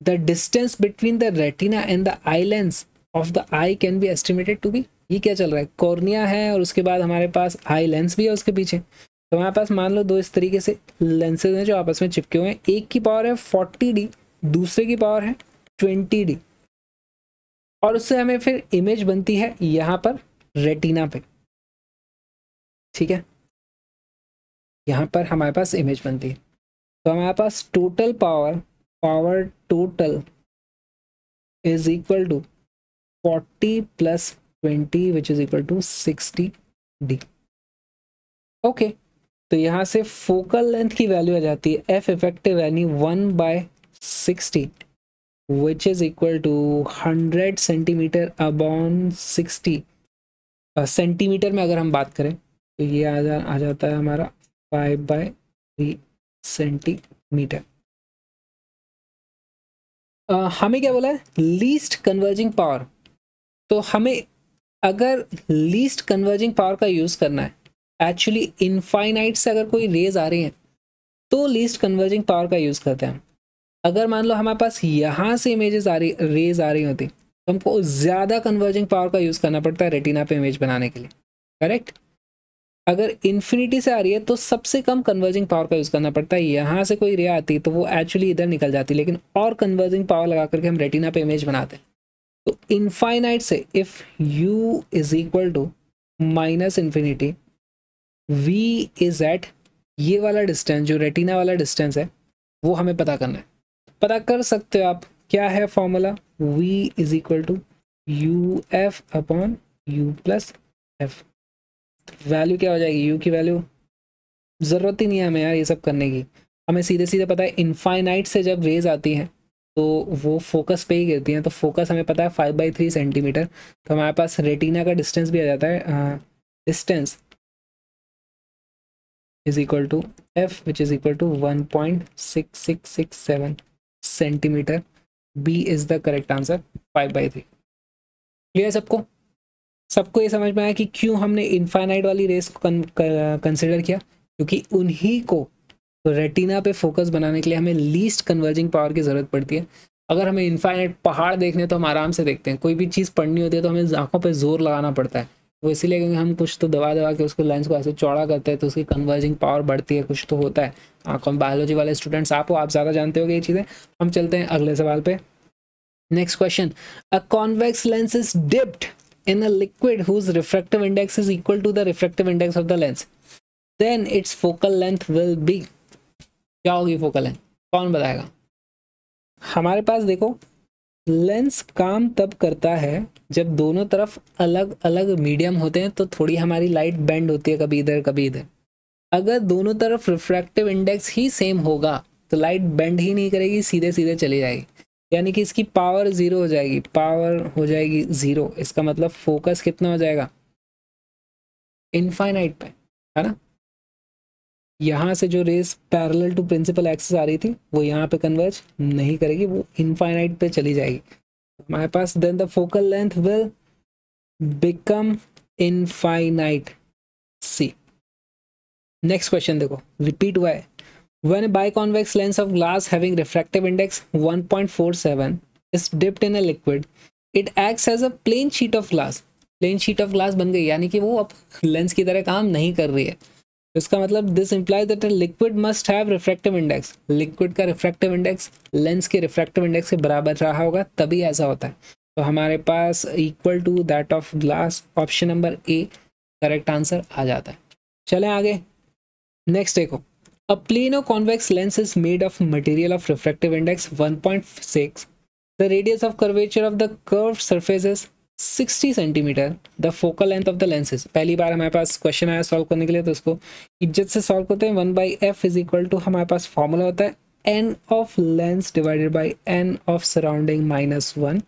the distance between the retina and the eye lens of the eye can be estimated to be ये क्या चल रहा है? Cornea है और उसके बाद हमारे पास आई लेंस भी है उसके पीछे। तो हमारे पास मान लो दो इस तरीके से लेंसेज हैं जो आपस में चिपके हुए हैं। एक की पावर है 40 डी दूसरे की पावर है 20 डी और उससे हमें फिर इमेज बनती है यहाँ पर रेटिना पे। ठीक है? यहाँ पर हमारे पास इमेज बनती है। तो हमारे पास total power power total is equal to forty plus twenty which is equal to sixty D okay तो यहाँ से फोकल लेंथ की वैल्यू आ जाती है F effective value one by sixty which is equal to hundred centimetre upon sixty centimetre में अगर हम बात करें तो ये आ जा, आ जाता है हमारा five by three centimetre. uh, हमें क्या बोला है? लीस्ट कन्वर्जिंग पावर तो हमें अगर लीस्ट कन्वर्जिंग पावर का यूज़ करना है एक्चुअली इनफाइनाइट से अगर कोई रेज आ रही है तो लीस्ट कन्वर्जिंग पावर का यूज़ करते हैं अगर मान लो हमारे पास यहाँ से इमेजेस आ रही रेज आ रही होती तो हमको ज़्यादा कन्वर्जिंग पावर का यूज़ करना पड़ता है रेटिना पे इमेज बनाने के लिए। करेक्ट अगर इन्फिनिटी से आ रही है तो सबसे कम कन्वर्जिंग पावर का यूज़ करना पड़ता है। यहाँ से कोई रे आती तो वो एक्चुअली इधर निकल जाती लेकिन और कन्वर्जिंग पावर लगा करके हम रेटिना पे इमेज बनाते हैं। तो इनफाइनाइट से if U is equal to minus infinity V is at ये वाला डिस्टेंस जो रेटिना वाला डिस्टेंस है, वो हमें पता करना है। पता कर सकते हो आप, क्या है formula V is equal to U F upon U plus F value क्या हो जाएगी? यू की वैल्यू ज़रूरत ही नहीं है हमें यार ये सब करने की। हमें सीधे सीधे पता है इनफाइनाइट से जब रेज आती हैं तो वो फोकस पे ही गिरती हैं तो फोकस हमें पता है फाइव बाई थ्री सेंटीमीटर तो हमारे पास रेटिना का डिस्टेंस भी आ जाता है distance is equal to F which is equal to one point six six six seven centimetre B is the correct answer five by three clear सबको? सबको ये समझ में आया कि क्यों हमने इनफाइनाइट वाली रेस को कंसिडर किया? क्योंकि उन्हीं को रेटिना पे फोकस बनाने के लिए हमें लीस्ट कन्वर्जिंग पावर की ज़रूरत पड़ती है। अगर हमें इनफाइनाइट पहाड़ देखने तो हम आराम से देखते हैं। कोई भी चीज़ पढ़नी होती है तो हमें आँखों पर ज़ोर लगाना पड़ता है। वो इसीलिए क्योंकि हम कुछ तो दबा दबा के उसको लेंस को ऐसे चौड़ा करते हैं तो उसकी कन्वर्जिंग पावर बढ़ती है, कुछ तो होता है। आँखों बायोलॉजी वाले स्टूडेंट्स आप हो, आप ज़्यादा जानते हो ये चीज़ें। हम चलते हैं अगले सवाल पे। Next question a convex lens is dipped in a liquid whose refractive index is equal to the refractive index of the lens, then its focal length will be, क्या होगी फोकल लेंथ कौन बताएगा? हमारे पास देखो लेंस काम तब करता है जब दोनों तरफ़ अलग अलग मीडियम होते हैं तो थोड़ी हमारी लाइट बेंड होती है कभी इधर कभी इधर। अगर दोनों तरफ़ रिफ्रैक्टिव इंडेक्स ही सेम होगा तो लाइट बेंड ही नहीं करेगी सीधे सीधे चली जाएगी। यानी कि इसकी पावर ज़ीरो हो जाएगी। पावर हो जाएगी ज़ीरो इसका मतलब फोकस कितना हो जाएगा? इनफाइनाइट पे, है ना? यहाँ से जो rays parallel to principal axis आ रही थी, वो यहाँ पे कन्वर्ज नहीं करेगी, वो इनफाइनाइट पे चली जाएगी। हमारे पास then the focal length will become infinite C next question देखो। रिपीट हुआ है। When a biconvex lens of glass having refractive index 1.47 is dipped in a liquid, it acts as a plain sheet of glass. Plane sheet of glass बन गई यानी कि वो अब lens की तरह काम नहीं कर रही है। इसका मतलब this implies that liquid must have refractive index liquid का रिफ्रैक्टिव इंडेक्स लेंस के रिफ्रैक्टिव इंडेक्स के बराबर रहा होगा तभी ऐसा होता है। तो हमारे पास equal to that of glass option number A correct answer आ जाता है। चलें आगे। नेक्स्ट देखो। A plano convex lens is made of material of refractive index 1.6. The radius of curvature of the curved surface is 60 centimetre the focal length of the lenses पहली बार हमारे पास question आया solve करने के लिए तो उसको इज़्ज़त से सॉल्व करते हैं। One by F is equal to हमारे पास फॉर्मूला होता है N of lens divided by N of surrounding minus one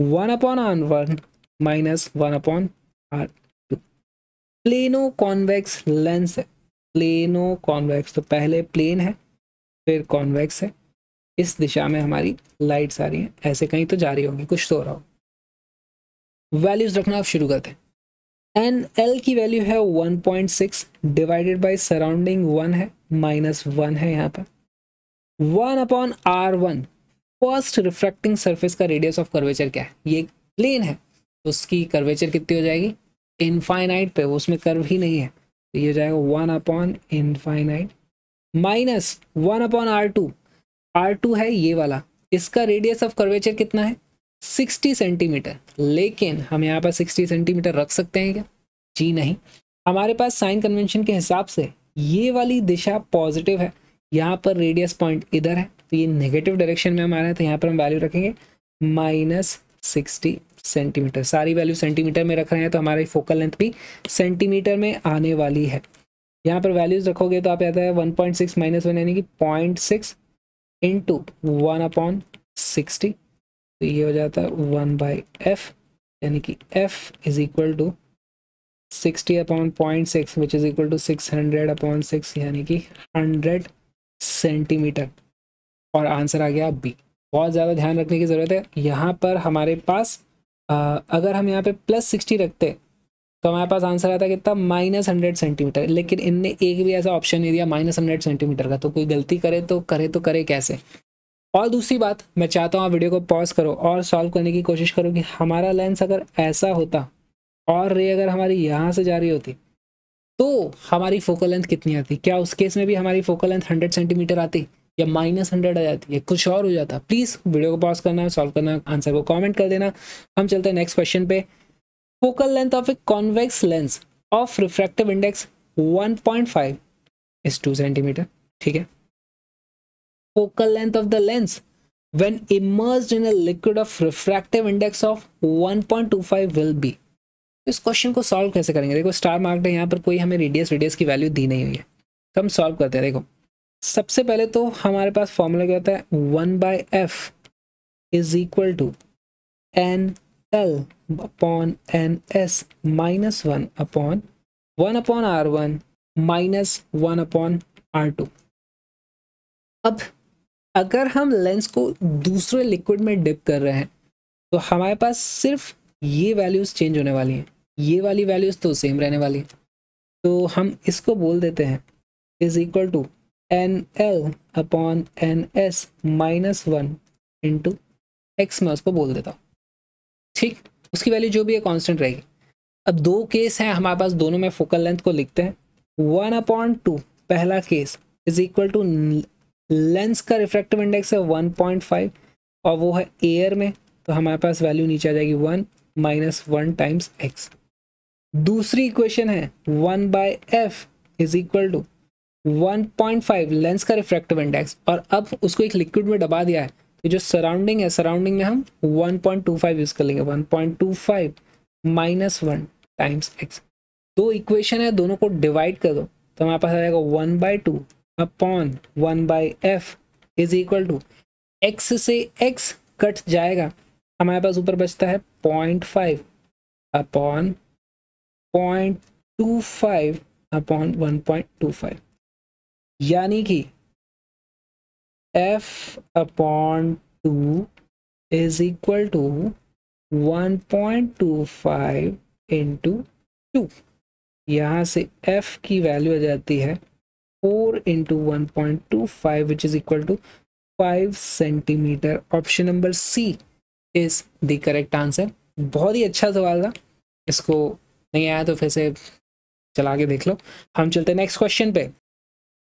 one upon R one minus one upon R two plano convex lens है प्लेनो कॉन्वेक्स तो पहले plane है, फिर convex है। इस दिशा में हमारी लाइट्स आ रही हैं, ऐसे कहीं तो जा रही होंगी, कुछ तो रहा हो वैल्यूज़ रखना आप शुरू करते हैं। एन एल की वैल्यू है 1.6 डिवाइडेड बाय सराउंडिंग वन है, माइनस वन है यहाँ पर। One upon R one, first refracting surface का रेडियस ऑफ़ कर्वेचर क्या है? ये प्लेन है, उसकी कर्वेचर कितनी हो जाएगी? इनफाइनाइट पे उसमें कर्व ही नहीं है। तो ये जाएगा one upon infinite minus one upon R two R two है ये वाला। इसका रेडियस ऑफ़ कर्वेचर कितना है? 60 सेंटीमीटर लेकिन हम यहाँ पर 60 सेंटीमीटर रख सकते हैं क्या? जी नहीं। हमारे पास साइन कन्वेंशन के हिसाब से ये वाली दिशा पॉजिटिव है। यहाँ पर रेडियस पॉइंट इधर है। तो ये नेगेटिव डायरेक्शन में हमारा है तो यहाँ पर हम वैल्यू रखेंगे। माइनस सिक्सटी सेंटीमीटर, सारी वैल्यू सेंटीमीटर में रख रहे हैं तो हमारी फोकल लेंथ भी सेंटीमीटर में आने वाली है। यहाँ पर वैल्यूज़ रखोगे तो आप आता है one point six minus one यानी कि point six into one upon sixty तो ये हो जाता है वन बाई एफ़ यानी कि F is equal to sixty upon point six which is equal to six hundred upon six यानी कि हंड्रेड सेंटीमीटर और आंसर आ गया बी बहुत ज़्यादा ध्यान रखने की ज़रूरत है। यहाँ पर हमारे पास अगर हम यहाँ पे प्लस सिक्सटी रखते तो हमारे पास आंसर आता कितना? माइनस हंड्रेड सेंटीमीटर लेकिन इनने एक भी ऐसा ऑप्शन नहीं दिया माइनस हंड्रेड सेंटीमीटर का। तो कोई गलती करे तो करे तो करे कैसे? और दूसरी बात, मैं चाहता हूँ आप वीडियो को पॉज करो और सॉल्व करने की कोशिश करो कि हमारा लेंस अगर ऐसा होता और रे अगर हमारी यहाँ से जा रही होती तो हमारी फोकल लेंथ कितनी आती? क्या उस केस में भी हमारी फोकल लेंथ हंड्रेड सेंटीमीटर आती? या माइनस हंड्रेड आ जाती है, कुछ और हो जाता प्लीज़ वीडियो को पॉज करना सॉल्व करना आंसर को कमेंट कर देना। हम चलते हैं नेक्स्ट क्वेश्चन पे। Focal length of a convex lens of refractive index 1.5 is 2 centimeter, ठीक है? Focal length of the lens, when immersed in a liquid of refractive index of 1.25 will be इस क्वेश्चन को सॉल्व कैसे करेंगे? देखो star mark है यहाँ पर कोई हमें रेडियस रेडियस की वैल्यू दी नहीं हुई है। तो हम सॉल्व करते हैं, देखो। सबसे पहले तो हमारे पास फॉर्मूला क्या होता है? One by F is equal to N L upon N S minus one upon one upon R one minus one upon R two अब अगर हम लेंस को दूसरे लिक्विड में डिप कर रहे हैं तो हमारे पास सिर्फ़ ये वैल्यूज़ चेंज होने वाली हैं। ये वाली वैल्यूज़ तो सेम रहने वाली हैं। तो हम इसको बोल देते हैं is equal to N L upon N S minus one into X में उसको बोल देता हूँ। ठीक? उसकी वैल्यू जो भी है कांस्टेंट रहेगी। अब दो केस हैं हमारे पास, दोनों में फोकल लेंथ को लिखते हैं। वन अपॉन टू पहला case is equal to lens का रिफ्रैक्टिव इंडेक्स है वन पॉइंट फाइव और वो है एयर में तो हमारे पास वैल्यू नीचे आ जाएगी one minus one times x दूसरी इक्वेशन है one by f is equal to one point five lens का रिफ्रैक्टिव इंडेक्स और अब उसको एक लिक्विड में दबा दिया है। तो जो सराउंडिंग है सराउंडिंग में हम 1.25 यूज़ कर लेंगे। 1.25 माइनस वन टाइम्स एक्स दो इक्वेशन है, दोनों को डिवाइड कर दो। तो हमारे पास आ जाएगा one by two upon one by f is equal to x से एक्स कट जाएगा। हमारे पास ऊपर बचता है point five upon point two five upon one point two five यानी कि f upon two is equal to one point two five into two यहाँ से एफ़ की वैल्यू आ जाती है four into one point two five which is equal to five centimetre option number C is the correct answer बहुत ही अच्छा सवाल था। इसको नहीं आया तो फिर से चला के देख लो। हम चलते हैं नेक्स्ट क्वेश्चन पे।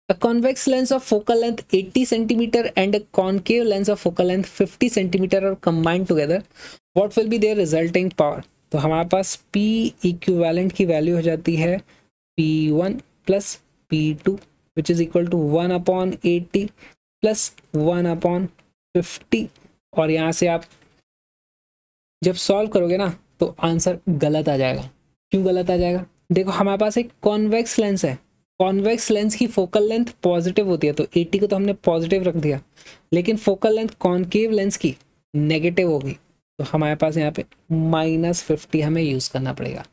A convex lens of focal length 80 centimeter and a concave lens of focal length 50 centimeter are combined together. What will be their resulting power? तो हमारे पास P equivalent की वैल्यू हो जाती है P1 plus P2 which is equal to one upon eighty plus one upon fifty और यहाँ से आप जब सॉल्व करोगे ना तो आंसर गलत आ जाएगा क्यों गलत आ जाएगा देखो हमारे पास एक कॉन्वेक्स लेंस है कॉन्वेक्स लेंस की फोकल लेंथ पॉजिटिव होती है तो 80 को तो हमने पॉजिटिव रख दिया। लेकिन फोकल लेंथ कॉन्केव लेंस की नेगेटिव होगी तो हमारे पास यहाँ पे माइनस फिफ्टी हमें यूज़ करना पड़ेगा।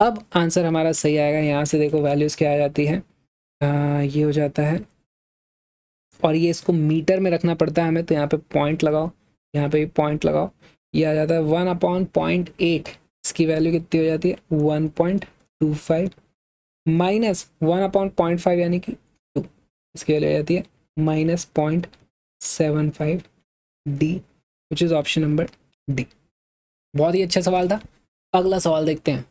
अब आंसर हमारा सही आएगा यहाँ से देखो वैल्यूज़ क्या आ जाती है। आ, ये हो जाता है और ये इसको मीटर में रखना पड़ता है हमें तो यहाँ पे पॉइंट लगाओ यहाँ पे भी पॉइंट लगाओ। ये आ जाता है वन अपॉन पॉइंट एट इसकी वैल्यू कितनी हो जाती है? One point two five. Minus one upon point five यानी कि टू इसकी वैल्यू आ जाती है minus point seven five D which is option number D बहुत ही अच्छा सवाल था। अगला सवाल देखते हैं।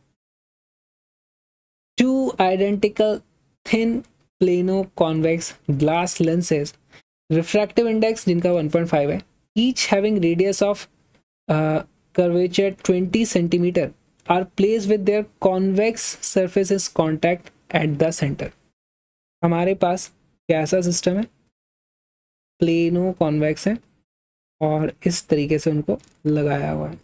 Two identical thin plano convex glass lenses refractive index जिनका 1.5 है each having radius of curvature 20 centimeter are placed with their convex surfaces contact at the center. हमारे पास कैसा सिस्टम है? प्लेनो कॉन्वेक्स है और इस तरीके से उनको लगाया हुआ है।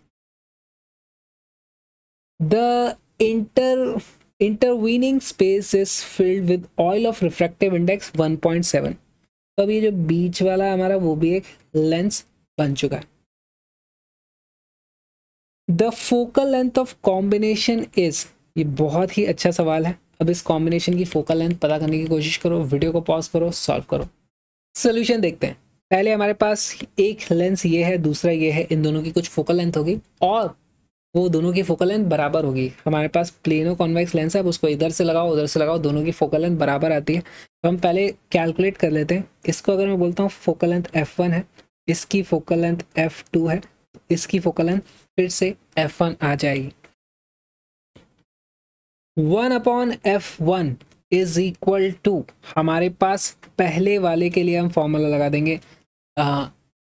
The inter intervening space is filled with oil of refractive index 1.7 तो अब ये जो बीच वाला है हमारा, वो भी एक लेंस बन चुका है। The focal length of combination is ये बहुत ही अच्छा सवाल है। अब इस कॉम्बिनेशन की फोकल लेंथ पता करने की कोशिश करो वीडियो को पॉज करो सॉल्व करो। सोल्यूशन देखते हैं। पहले हमारे पास एक लेंस ये है, दूसरा ये है, इन दोनों की कुछ फोकल लेंथ होगी और वो दोनों की फोकल लेंथ बराबर होगी। हमारे पास प्लेनो कॉन्वेक्स लेंस है उसको इधर से लगाओ, उधर से लगाओ, दोनों की फोकल लेंथ बराबर आती है। तो हम पहले कैलकुलेट कर लेते हैं। इसको अगर मैं बोलता हूँ फोकल लेंथ एफ़ वन है, इसकी फोकल लेंथ एफ़ टू है, इसकी फोकल लेंथ फिर से एफ़ वन आ जाएगी। One upon f one is equal to हमारे पास पहले वाले के लिए हम फॉर्मूला लगा देंगे।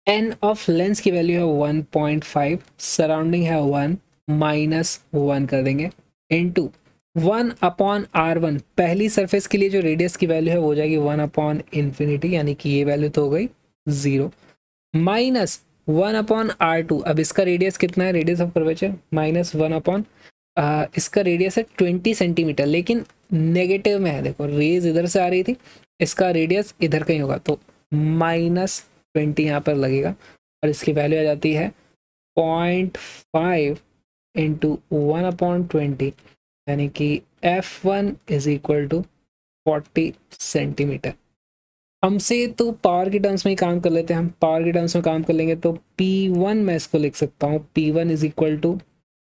एन ऑफ़ लेंस की वैल्यू है वन पॉइंट फाइव सराउंडिंग है वन माइनस वन कर देंगे। Into one upon r one पहली सरफेस के लिए जो रेडियस की वैल्यू है वो हो जाएगी वन अपॉन इन्फिनिटी यानी कि ये वैल्यू तो हो गई zero minus one upon r two. अब इसका रेडियस कितना है? Radius of curvature minus one upon इसका रेडियस है ट्वेंटी सेंटीमीटर। लेकिन नेगेटिव में है, देखो रेज इधर से आ रही थी, इसका रेडियस इधर कहीं होगा तो माइनस ट्वेंटी यहाँ पर लगेगा। और इसकी वैल्यू आ जाती है point five into one upon twenty, यानी कि f one is equal to forty centimetre. हमसे तो पावर के टर्म्स में ही काम कर लेते हैं। हम पावर के टर्म्स में काम कर लेंगे तो पी वन मैं इसको लिख सकता हूँ। P one is equal to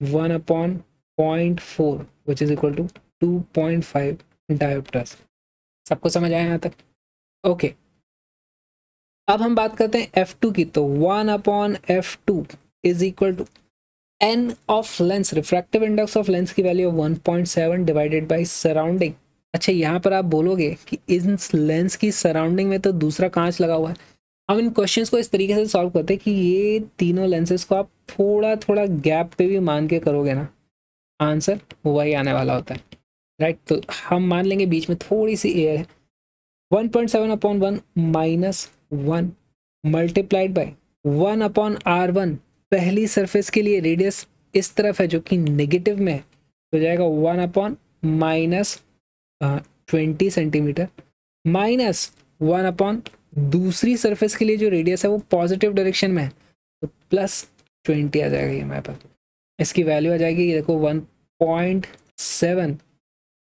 one upon point four which is equal to two point five dioptres सबको समझ आया यहाँ तक? ओके. अब हम बात करते हैं एफ़ टू की। तो one upon f two is equal to n of lens refractive index of lens की value one point seven divided by surrounding अच्छा यहाँ पर आप बोलोगे कि इस लेंस की सराउंडिंग में तो दूसरा कांच लगा हुआ है। हम इन क्वेश्चंस को इस तरीके से सॉल्व करते हैं कि ये तीनों लेंसेज को आप थोड़ा थोड़ा गैप पे भी मान के करोगे ना आंसर वही आने वाला होता है। राइट तो हम मान लेंगे बीच में थोड़ी सी एयर है। One point seven upon one minus one multiplied by one upon r one पहली सरफेस के लिए रेडियस इस तरफ़ है जो कि नेगेटिव में है तो जाएगा one upon minus twenty centimetre minus one upon दूसरी सरफेस के लिए जो रेडियस है वो पॉजिटिव डायरेक्शन में है तो प्लस ट्वेंटी आ जाएगा ये हमारे पास। इसकी वैल्यू आ जाएगी, ये देखो, one point seven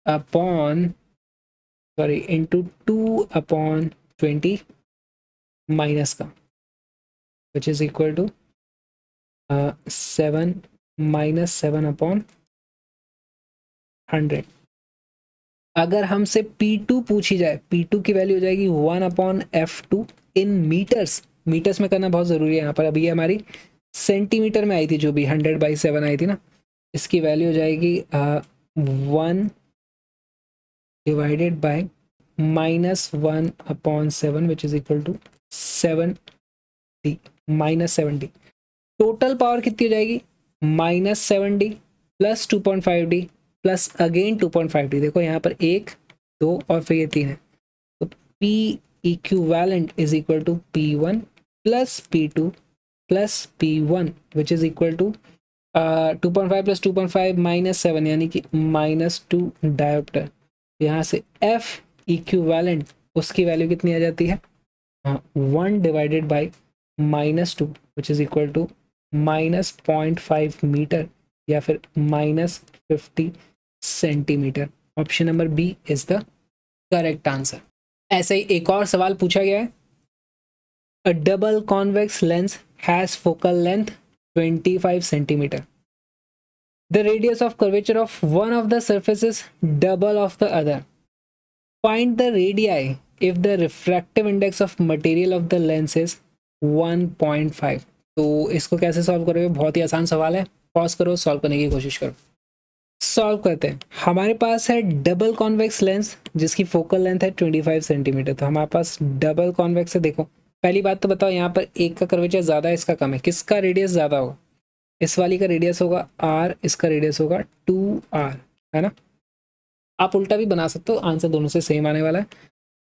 upon, sorry into two upon twenty minus का which is equal to seven minus seven upon hundred अगर हमसे P2 पूछी जाए P2 की वैल्यू हो जाएगी one upon f two in metres metres में करना बहुत ज़रूरी है यहाँ पर। अभी हमारी सेंटीमीटर में आई थी जो भी हंड्रेड बाई सेवन आई थी ना। इसकी वैल्यू हो जाएगी one divided by minus one upon seven which is equal to seven D minus seven D total power कितनी हो जाएगी? Minus seven D plus two point five D plus again two point five D. देखो यहाँ पर एक, दो और फिर ये तीन है। तो P equivalent is equal to P one plus P two plus P one which is equal to two point five plus two point five minus seven यानी कि माइनस टू डायोप्टर यहाँ से एफ़ इक्विवेलेंट उसकी value कितनी आ जाती है? One divided by minus two which is equal to minus point five metre या फिर minus fifty centimetre. Option number B is the correct answer. ऐसे ही एक और सवाल पूछा गया है। A double convex lens has focal length 25 centimetre the radius of curvature of one of the surface is double of the other find the radii if the refractive index of material of the lens is 1.5 तो इसको कैसे solve करोगे? बहुत ही आसान सवाल है। Pause करो सॉल्व करने की कोशिश करो। सॉल्व करते हैं। हमारे पास है डबल कॉन्वेक्स लेंस, जिसकी फोकल लेंथ है 25 सेंटीमीटर। तो हमारे पास डबल कॉन्वेक्स है, देखो। पहली बात तो बताओ, यहाँ पर एक का कर्वेचर ज़्यादा है, इसका कम है। किसका रेडियस ज़्यादा होगा? इस वाली का रेडियस होगा आर इसका रेडियस होगा टू आर है ना? आप उल्टा भी बना सकते हो आंसर दोनों से सेम आने वाला है।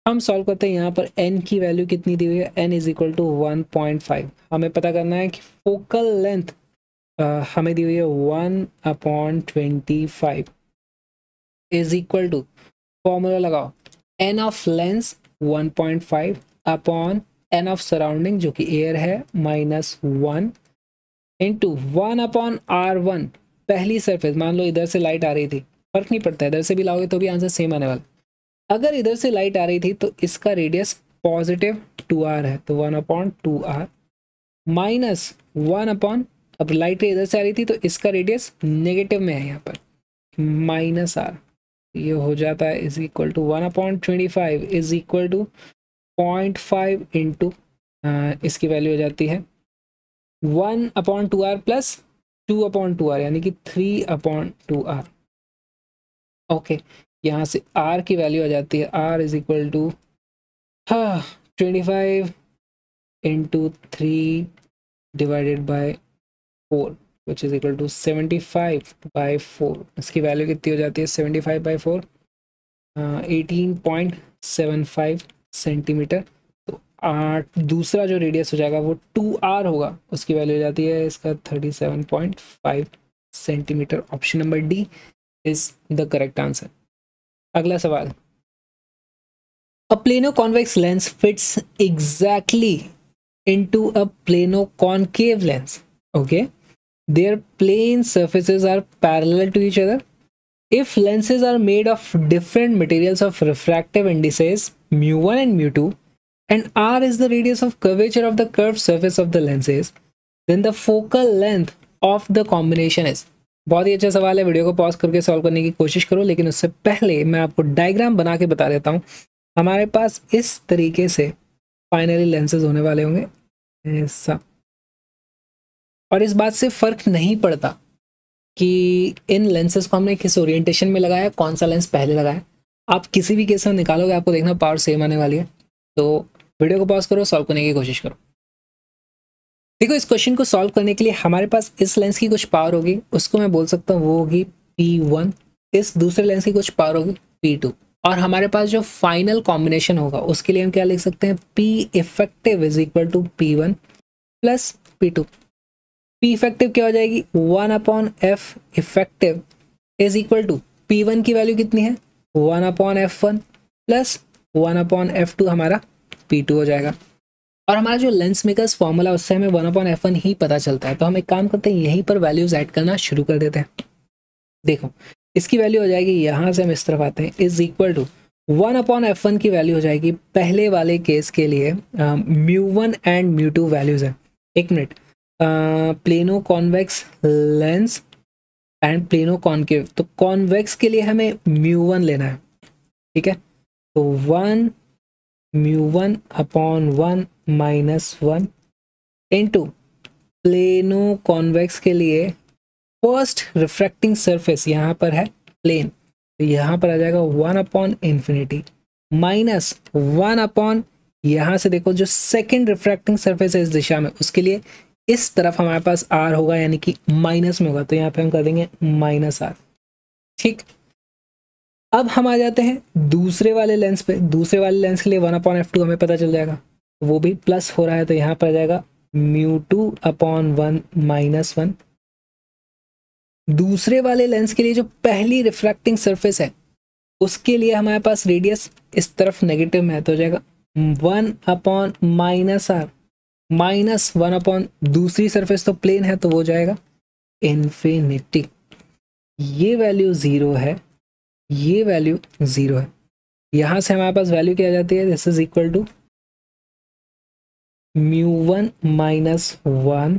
हम सॉल्व करते हैं, यहाँ पर एन की वैल्यू कितनी दी हुई है? N is equal to one point five हमें पता करना है कि फोकल लेंथ हमें दी हुई है one upon twenty five is equal to formula लगाओ n of lens one point five upon n of surrounding जो कि एयर है minus one into one upon r one पहली सरफेस मान लो इधर से लाइट आ रही थी, फ़र्क नहीं पड़ता, इधर से भी लाओगे तो भी आंसर सेम आने वाला। अगर इधर से लाइट आ रही थी तो इसका रेडियस पॉजिटिव टू आर है तो one upon two r minus one upon अब लाइट इधर से आ रही थी तो इसका रेडियस नेगेटिव में है यहाँ पर। माइनस आर ये हो जाता है is equal to one upon twenty five is equal to point five into इसकी वैल्यू हो जाती है। One upon two r plus two upon two r यानी कि three upon two r okay यहाँ से आर की वैल्यू आ जाती है। आर इज़ इक्वल टू हाँ twenty five into three divided by four which is equal to seventy five by four इसकी वैल्यू कितनी हो जाती है? Seventy five by four eighteen point seven five centimetre तो आठ दूसरा जो रेडियस हो जाएगा वो टू आर होगा। उसकी वैल्यू हो जाती है इसका thirty seven point five centimetre option number D is the correct answer अगला सवाल। A plano-convex lens fits exactly into a plano-concave lens. Okay, their plane surfaces are parallel to each other. If lenses are made of different materials of refractive indices mu1 and mu2 and r is the radius of curvature of the curved surface of the lenses then the focal length of the combination is बहुत ही अच्छा सवाल है video को pause करके solve करने की कोशिश करो लेकिन उससे पहले मैं आपको डायग्राम बना के बता देता हूँ हमारे पास इस तरीके से फाइनली लेंसेज होने वाले होंगे ऐसा और इस बात से फ़र्क नहीं पड़ता कि इन लेंसेज को हमने किस ओरिएंटेशन में लगाया, कौन सा लेंस पहले लगाया। आप किसी भी केस में निकालोगे, आपको देखना पावर सेम आने वाली है। तो वीडियो को पॉज करो सॉल्व करने की कोशिश करो। देखो, इस क्वेश्चन को सॉल्व करने के लिए हमारे पास इस लेंस की कुछ पावर होगी, उसको मैं बोल सकता हूँ वो होगी पी वन इस दूसरे लेंस की कुछ पावर होगी पी टू और हमारे पास जो फाइनल कॉम्बिनेशन होगा, उसके लिए हम क्या लिख सकते हैं? P effective is equal to P one plus P two P effective क्या हो जाएगी? One upon f effective is equal to P one की वैल्यू कितनी है? One upon f one plus one upon f two हमारा P two हो जाएगा। और हमारा जो लेंस मेकर्स फॉर्मूला उससे हमें वन अपॉन एफ़ वन ही पता चलता है। तो हम एक काम करते हैं, यहीं पर वैल्यूज़ ऐड करना शुरू कर देते हैं। देखो, इसकी वैल्यू हो जाएगी, यहाँ से हम इस तरफ़ आते हैं is equal to one upon f one की वैल्यू हो जाएगी। पहले वाले केस के लिए mu one and mu two values है। एक minute. Plano convex lens and plano concave तो कॉन्वेक्स के लिए हमें म्यू वन लेना है, ठीक है? तो one, mu one upon one minus one into plano convex के लिए फ़र्स्ट रिफ्रैक्टिंग सरफेस यहाँ पर है प्लेन। तो यहाँ पर आ जाएगा one upon infinity minus one upon यहाँ से देखो जो सेकेंड रिफ्रैक्टिंग सरफेस है इस दिशा में, उसके लिए इस तरफ़ हमारे पास आर होगा, यानी कि माइनस में होगा। तो यहाँ पे हम कर देंगे माइनस आर ठीक? अब हम आ जाते हैं दूसरे वाले लेंस पे। दूसरे वाले लेंस के लिए वन अपॉन एफ़ टू हमें पता चल जाएगा। वो भी प्लस हो रहा है तो यहाँ पर आ जाएगा mu two upon one minus one दूसरे वाले लेंस के लिए जो पहली रिफ्रैक्टिंग सरफेस है, उसके लिए हमारे पास रेडियस इस तरफ़ नेगेटिव में है तो हो जाएगा। One upon minus r minus one upon दूसरी सरफेस तो प्लेन है तो वो जाएगा इन्फिनिटी। ये वैल्यू ज़ीरो है, ये वैल्यू ज़ीरो है। यहाँ से हमारे पास वैल्यू क्या जाती है? This is equal to mu one minus one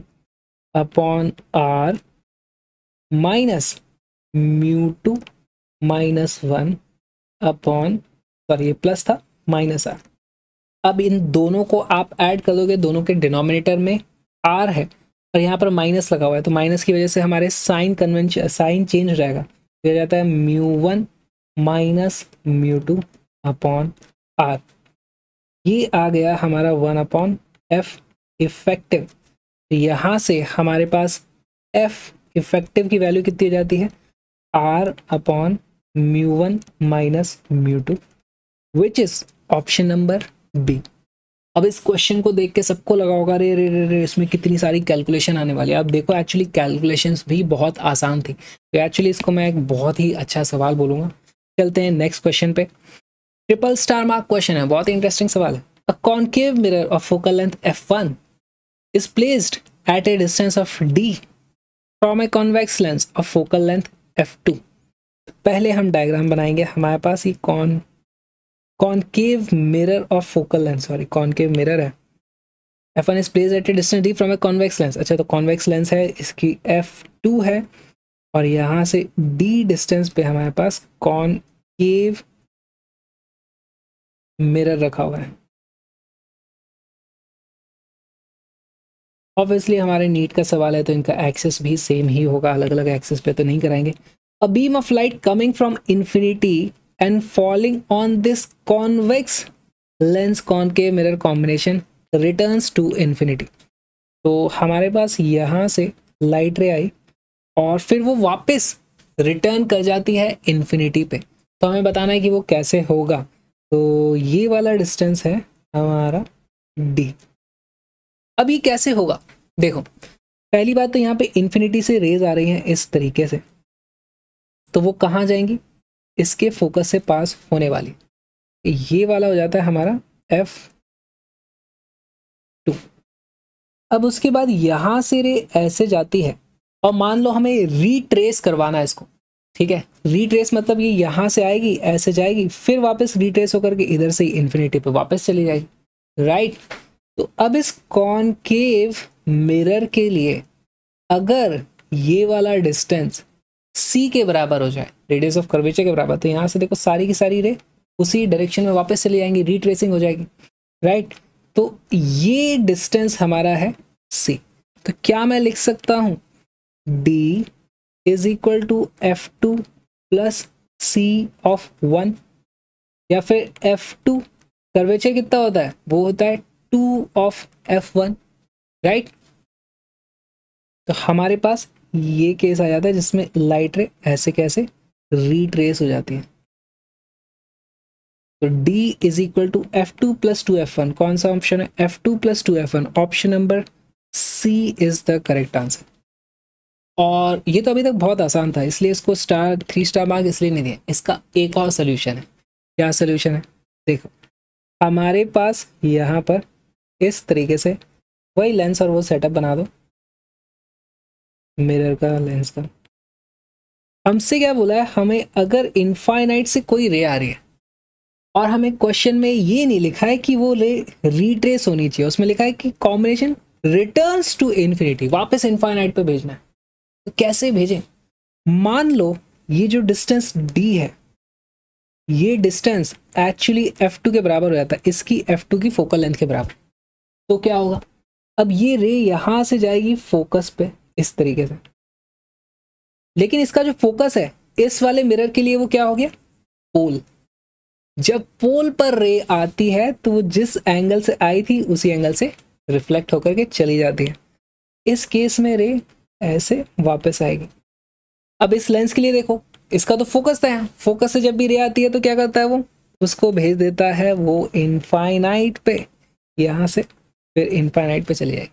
upon r minus mu two minus one upon sorry ये प्लस था माइनस आर अब इन दोनों को आप ऐड कर दोगे दोनों के डिनोमिनेटर में आर है, और यहाँ पर माइनस लगा हुआ है तो माइनस की वजह से हमारे साइन कन्वेंशन साइन चेंज जाएगा तो जाता है mu one minus mu two upon r ये आ गया हमारा वन अपॉन एफ़ इफ़ेक्टिव यहाँ से हमारे पास एफ़ इफ़ेक्टिव की वैल्यू कितनी हो जाती है? R upon mu one minus mu two which is option number B. अब इस क्वेश्चन को देख के सबको लगा होगा रे रे रे रे इसमें कितनी सारी कैलकुलेशन आने वाली है। अब देखो एक्चुअली कैलकुलेशंस भी बहुत आसान थी। तो एक्चुअली इसको मैं एक बहुत ही अच्छा सवाल बोलूँगा। चलते हैं नेक्स्ट क्वेश्चन पे। ट्रिपल स्टार मार्क क्वेश्चन है, बहुत इंटरेस्टिंग सवाल है। A concave mirror of focal length f one is placed at a distance of d from a convex lens of focal length f two पहले हम diagram बनाएँगे, हमारे पास ये कौन concave mirror of focal lens sorry concave mirror है। F one is place at a distance d from a convex lens अच्छा तो कॉन्वेक्स लेंस है, इसकी एफ़ टू है, और यहाँ से डी डिस्टेंस पे हमारे पास कॉनकेव मिरर रखा हुआ है। ऑब्वियसली हमारे नीट का सवाल है तो इनका एक्सेस भी सेम ही होगा अलग अलग एक्सेस पे तो नहीं कराएँगे। A beam of light coming from infinity and falling on this convex lens concave mirror combination returns to infinity. तो हमारे पास यहाँ से लाइट रे आई और फिर वो वापस रिटर्न कर जाती है इन्फिनिटी पे। तो हमें बताना है कि वो कैसे होगा। तो ये वाला डिस्टेंस है हमारा डी अब ये कैसे होगा? देखो, पहली बात तो यहाँ पे इन्फिनिटी से रेज आ रही हैं इस तरीके से। तो वो कहाँ जाएँगी? इसके फोकस से पास होने वाली। ये वाला हो जाता है हमारा एफ़ टू अब उसके बाद यहाँ से रे ऐसे जाती है। और मान लो हमें रीट्रेस करवाना है इसको, ठीक है? रीट्रेस मतलब ये यहाँ से आएगी, ऐसे जाएगी, फिर वापस रीट्रेस होकर के इधर से इन्फिनिटी पे वापस चली जाएगी। राइट तो अब इस कॉनकेव मिरर के लिए अगर ये वाला डिस्टेंस सी के बराबर हो जाए रेडियस ऑफ़ कर्वेचर के बराबर तो यहाँ से देखो सारी की सारी रे उसी डायरेक्शन में वापस चली जाएँगी रीट्रेसिंग हो जाएगी राइट तो ये डिस्टेंस हमारा है सी तो क्या मैं लिख सकता हूँ? D is equal to F two plus C of one या फिर एफ़ टू कर्वेचर कितना होता है? वो होता है two of F one right तो हमारे पास ये केस आ जाता है जिसमें लाइट रे ऐसे कैसे रीट्रेस हो जाती है। तो D is equal to F two plus two F one कौन सा ऑप्शन है? F two plus two F one option number C is the correct answer और ये तो अभी तक बहुत आसान था, इसलिए इसको स्टार थ्री स्टार मार्क इसलिए नहीं दिया। इसका एक और सोल्यूशन है। क्या सोल्यूशन है? देखो, हमारे पास यहाँ पर इस तरीके से वही लेंस और वो सेटअप बना दो। मिरर का लेंस का। हमसे क्या बोला है? हमें अगर इनफाइनाइट से कोई रे आ रही है, और हमें क्वेश्चन में ये नहीं लिखा है कि वो रे रिट्रेस होनी चाहिए, उसमें लिखा है कि कॉम्बिनेशन रिटर्न टू इन्फिनिटी वापस इनफाइनाइट पे भेजना है। तो कैसे भेजें? मान लो ये जो डिस्टेंस डी है, ये डिस्टेंस एक्चुअली F2 के बराबर हो जाता है, इसकी F2 की फोकल लेंथ के बराबर। तो क्या होगा? अब ये रे यहाँ से जाएगी फोकस पे। इस तरीके से। लेकिन इसका जो फोकस है, इस वाले मिरर के लिए वो क्या हो गया? पोल जब पोल पर रे आती है तो वो जिस एंगल से आई थी, उसी एंगल से रिफ्लेक्ट होकर के चली जाती है। इस केस में रे ऐसे वापस आएगी। अब इस लेंस के लिए देखो, इसका तो फोकस था फोकस से जब भी रे आती है तो क्या करता है वो? उसको भेज देता है वो इनफाइनाइट पे। यहाँ से फिर इनफाइनाइट पे चली जाएगी।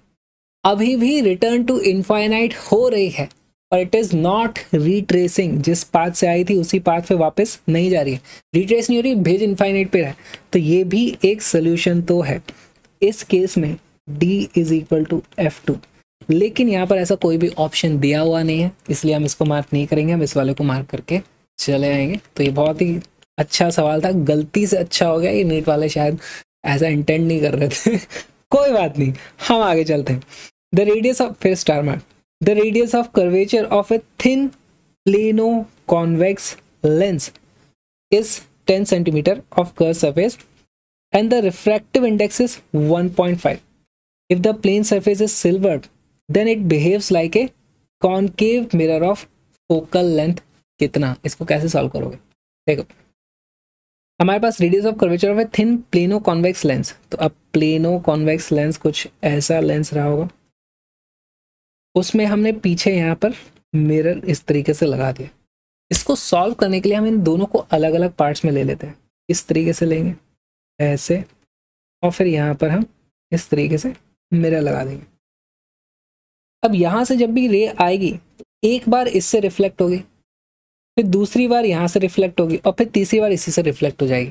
अभी भी रिटर्न टू इनफाइनाइट हो रही है और इट इज़ नॉट रिट्रेसिंग जिस पाथ से आई थी, उसी पाथ पे वापस नहीं जा रही है। रिट्रेस नहीं हो रही, भेज इनफाइनाइट पे है तो ये भी एक सोल्यूशन तो है। इस केस में D is equal to F two लेकिन यहाँ पर ऐसा कोई भी ऑप्शन दिया हुआ नहीं है, इसलिए हम इसको मार्क नहीं करेंगे। हम इस वाले को मार्क करके चले आएँगे। तो ये बहुत ही अच्छा सवाल था। गलती से अच्छा हो गया। ये नीट वाले शायद ऐसा इंटेंड नहीं कर रहे थे। कोई बात नहीं। हम आगे चलते हैं। रेडियस ऑफ़ फिर star mark the radius of curvature of a thin plano convex lens is 10 centimeter of curved surface and the refractive index is 1.5 if the plane surface is silvered then it behaves like a concave mirror of focal length कितना इसको कैसे solve करोगे देखो हमारे पास radius of curvature of a thin plano convex lens तो अब plano convex lens कुछ ऐसा लेंस रहा होगा उसमें हमने पीछे यहाँ पर मिरर इस तरीके से लगा दिया। इसको सॉल्व करने के लिए हम इन दोनों को अलग अलग पार्ट्स में ले लेते हैं। इस तरीके से लेंगे, ऐसे, और फिर यहाँ पर हम इस तरीके से मिरर लगा देंगे। अब यहाँ से जब भी रे आएगी तो एक बार इससे रिफ्लेक्ट होगी, फिर दूसरी बार यहाँ से रिफ्लेक्ट होगी, और फिर तीसरी बार इसी से रिफ्लेक्ट हो जाएगी।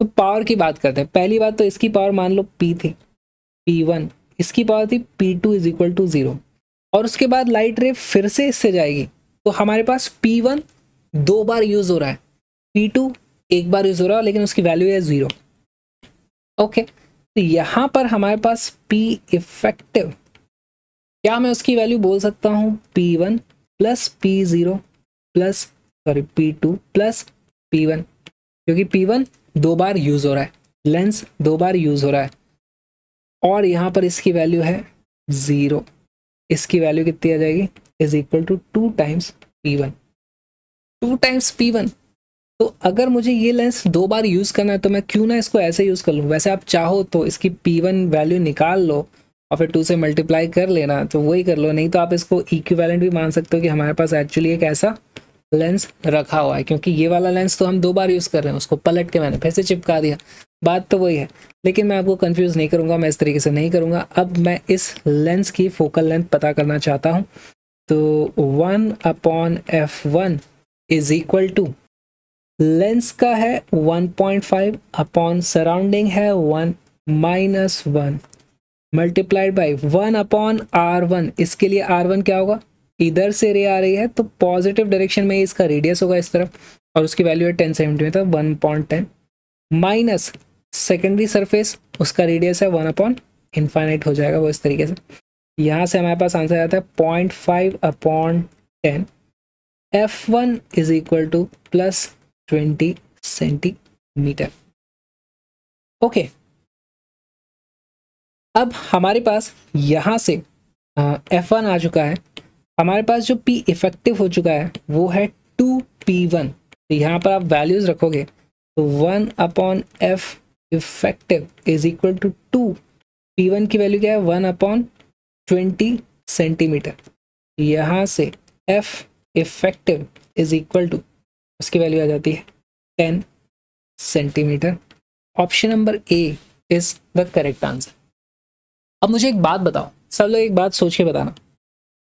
तो पावर की बात करते हैं। पहली बात तो इसकी पावर मान लो पी थी पी वन इसकी पावर थी P two is equal to zero और उसके बाद लाइट रे फिर से इससे जाएगी। तो हमारे पास पी वन दो बार यूज़ हो रहा है। पी टू एक बार यूज़ हो रहा है, लेकिन उसकी वैल्यू है ज़ीरो ओके तो यहाँ पर हमारे पास पी इफ़ेक्टिव क्या मैं उसकी वैल्यू बोल सकता हूँ? P one plus P zero plus sorry P two plus P one क्योंकि पी वन दो बार यूज़ हो रहा है। लेंस दो बार यूज़ हो रहा है। और यहाँ पर इसकी वैल्यू है ज़ीरो इसकी वैल्यू कितनी आ जाएगी? Is equal to two times P one two times P one तो अगर मुझे ये लेंस दो बार यूज़ करना है तो मैं क्यों ना इसको ऐसे यूज़ कर लूँ? वैसे आप चाहो तो इसकी पी वन वैल्यू निकाल लो और फिर टू से मल्टीप्लाई कर लेना तो वही कर लो। नहीं तो आप इसको इक्विवेलेंट भी मान सकते हो कि हमारे पास एक्चुअली एक ऐसा लेंस रखा हुआ है, क्योंकि ये वाला लेंस तो हम दो बार यूज़ कर रहे हैं, उसको पलट के मैंने फिर से चिपका दिया। बात तो वही है, लेकिन मैं आपको कंफ्यूज नहीं करूँगा, मैं इस तरीके से नहीं करूँगा। अब मैं इस लेंस की फोकल लेंथ पता करना चाहता हूँ। तो one upon F one is equal to lens का है 1.5 अपॉन सराउंडिंग है one minus one multiplied by one upon R one इसके लिए आर वन क्या होगा? इधर से रे आ रही है तो पॉजिटिव डायरेक्शन में इसका रेडियस होगा इस तरफ़, और उसकी वैल्यू है ten centimetre one point ten minus secondary surface उसका रेडियस है वन अपॉन इन्फाइनाइट हो जाएगा वो इस तरीके से। यहाँ से हमारे पास आंसर आता है point five upon ten F one is equal to plus twenty centimetre okay अब हमारे पास यहाँ से एफ़ वन आ चुका है हमारे पास जो पी इफ़ेक्टिव हो चुका है, वो है टू पी वन तो यहाँ पर आप वैल्यूज़ रखोगे तो one upon F effective is equal to two P one की वैल्यू क्या है? वन अपॉन ट्वेंटी सेंटीमीटर यहाँ से F effective is equal to उसकी वैल्यू आ जाती है ten centimetre option number A is the correct answer अब मुझे एक बात बताओ। सब लोग एक बात सोच के बताना।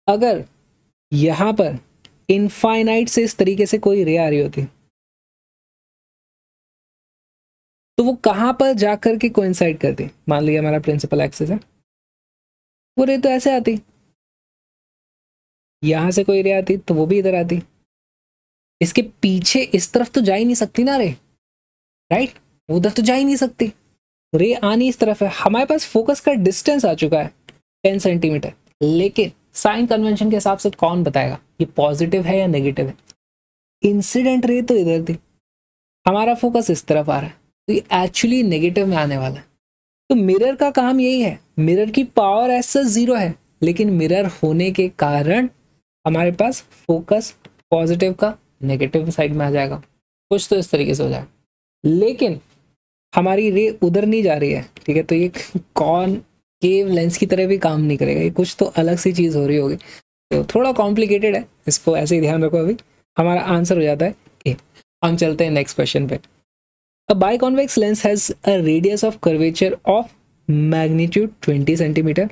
अगर यहाँ पर इनफाइनाइट से इस तरीके से कोई रे आ रही होती। तो वो कहाँ पर जाकर के कोइंसाइड करती? मान लिया हमारा प्रिंसिपल एक्सेस है। वो रे तो ऐसे आती। यहाँ से कोई रे आती तो वो भी इधर आती। इसके पीछे इस तरफ़ तो जा ही नहीं सकती ना रे राइट उधर तो जा ही नहीं सकती। रे आनी इस तरफ़ है। हमारे पास फोकस का डिस्टेंस आ चुका है टेन सेंटीमीटर लेकिन साइन कन्वेंशन के हिसाब से कौन बताएगा? ये पॉजिटिव है या नेगेटिव है? इंसिडेंट रे तो इधर थी हमारा फोकस इस तरफ़ आ रहा है। तो ये एक्चुअली नेगेटिव में आने वाला है। तो मिरर का काम यही है। मिरर की पावर ऐसा ज़ीरो है। लेकिन मिरर होने के कारण हमारे पास फोकस पॉजिटिव का नेगेटिव साइड में आ जाएगा। कुछ तो इस तरीके से हो जाएगा। लेकिन हमारी रे उधर नहीं जा रही है। ठीक है? तो ये कौन केव लेंस की तरह भी काम नहीं करेगा। ये कुछ तो अलग सी चीज़ हो रही होगी। तो थोड़ा कॉम्प्लिकेटेड है। इसको ऐसे ही ध्यान रखो अभी। हमारा आंसर हो जाता है। ए हम चलते हैं नेक्स्ट क्वेश्चन पे। A biconvex lens has a radius of curvature of magnitude 20 centimetre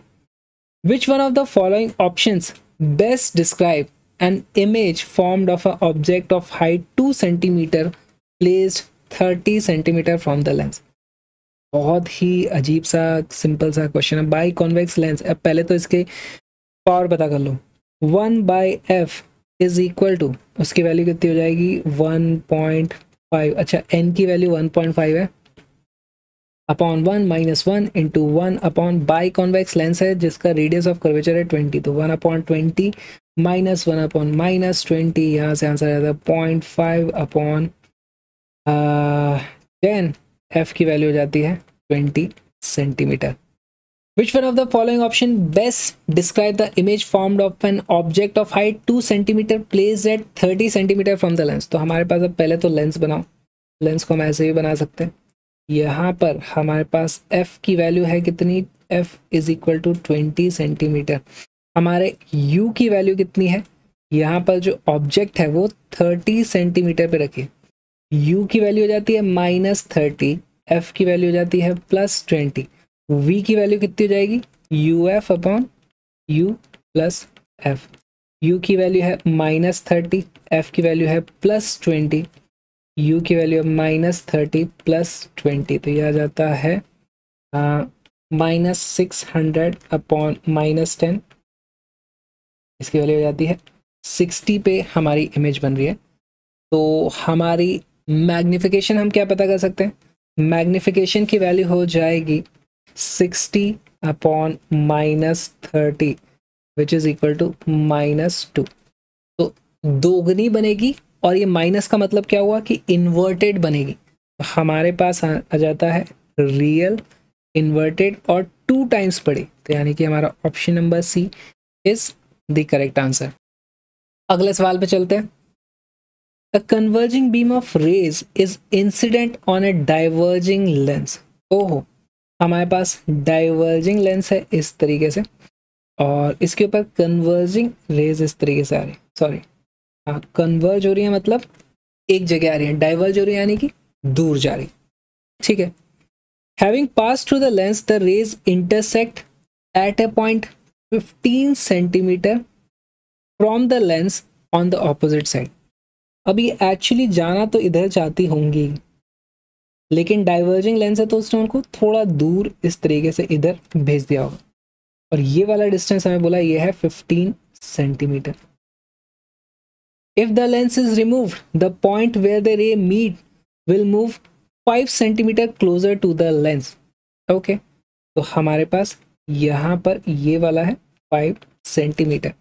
which one of the following options best describe an image formed of an object of height 2 centimeter placed 30 centimeter from the lens? बहुत ही अजीब सा simple सा question है। By convex lens अब पहले तो इसके पावर पता कर लो। One by F is equal to उसकी वैल्यू कितनी हो जाएगी? वन पॉइंट फाइव अच्छा एन की वैल्यू वन पॉइंट फाइव है। Upon one minus one into one upon biconvex lens है, जिसका रेडियस ऑफ़ कर्वेचर है ट्वेंटी तो one upon twenty minus one upon minus twenty यहाँ से आंसर आता है। Point five upon ten F की वैल्यू हो जाती है twenty centimetre Which one of the following option best describe the image formed of an object of height 2 cm placed at 30 cm from the lens? तो हमारे पास अब पहले तो lens बनाओ। लेंस को हम ऐसे भी बना सकते हैं। यहाँ पर हमारे पास f की वैल्यू है कितनी? F is equal to twenty centimetre हमारे u की वैल्यू कितनी है? यहाँ पर जो ऑब्जेक्ट है वो 30 सेंटीमीटर पे रखिए u की वैल्यू हो जाती है माइनस थर्टी एफ़ की वैल्यू हो जाती है प्लस ट्वेंटी वी की वैल्यू कितनी हो जाएगी? U F upon U plus F U की वैल्यू है माइनस थर्टी एफ़ की वैल्यू है प्लस ट्वेंटी यू की वैल्यू है माइनस थर्टी प्लस ट्वेंटी तो यह आ जाता है minus six hundred upon minus ten इसकी वैल्यू हो जाती है सिक्सटी पे हमारी इमेज बन रही है। तो हमारी मैग्निफिकेशन हम क्या पता कर सकते हैं? मैग्निफिकेशन की वैल्यू हो जाएगी sixty upon minus thirty which is equal to minus two तो दोगुनी बनेगी और ये माइनस का मतलब क्या हुआ कि इन्वर्टेड बनेगी। हमारे पास आ, आ जाता है रियल इन्वर्टेड और टू टाइम्स पड़े तो यानी कि हमारा option number C is the correct answer अगले सवाल पे चलते हैं। A converging beam of rays is incident on a diverging lens. ओहो, हमारे पास डाइवर्जिंग लेंस है इस तरीके से, और इसके ऊपर कन्वर्जिंग रेज इस तरीके से आ रही है। सॉरी हाँ कन्वर्ज हो रही है मतलब एक जगह आ रही है। डाइवर्ज हो रही है यानी कि दूर जा रही ठीक है? Having pass through the lens the rays intersect at a point 15 centimetre from the lens on the opposite side अभी एक्चुअली जाना तो इधर चाहती होंगी। लेकिन डाइवर्जिंग लेंस है तो उसने उनको थोड़ा दूर इस तरीके से इधर भेज दिया होगा। और ये वाला डिस्टेंस हमें बोला ये है 15 centimetre if the lens is remove the point where the ray meet will move 5 centimetre closer to the lens okay तो हमारे पास यहाँ पर ये वाला है 5 centimetre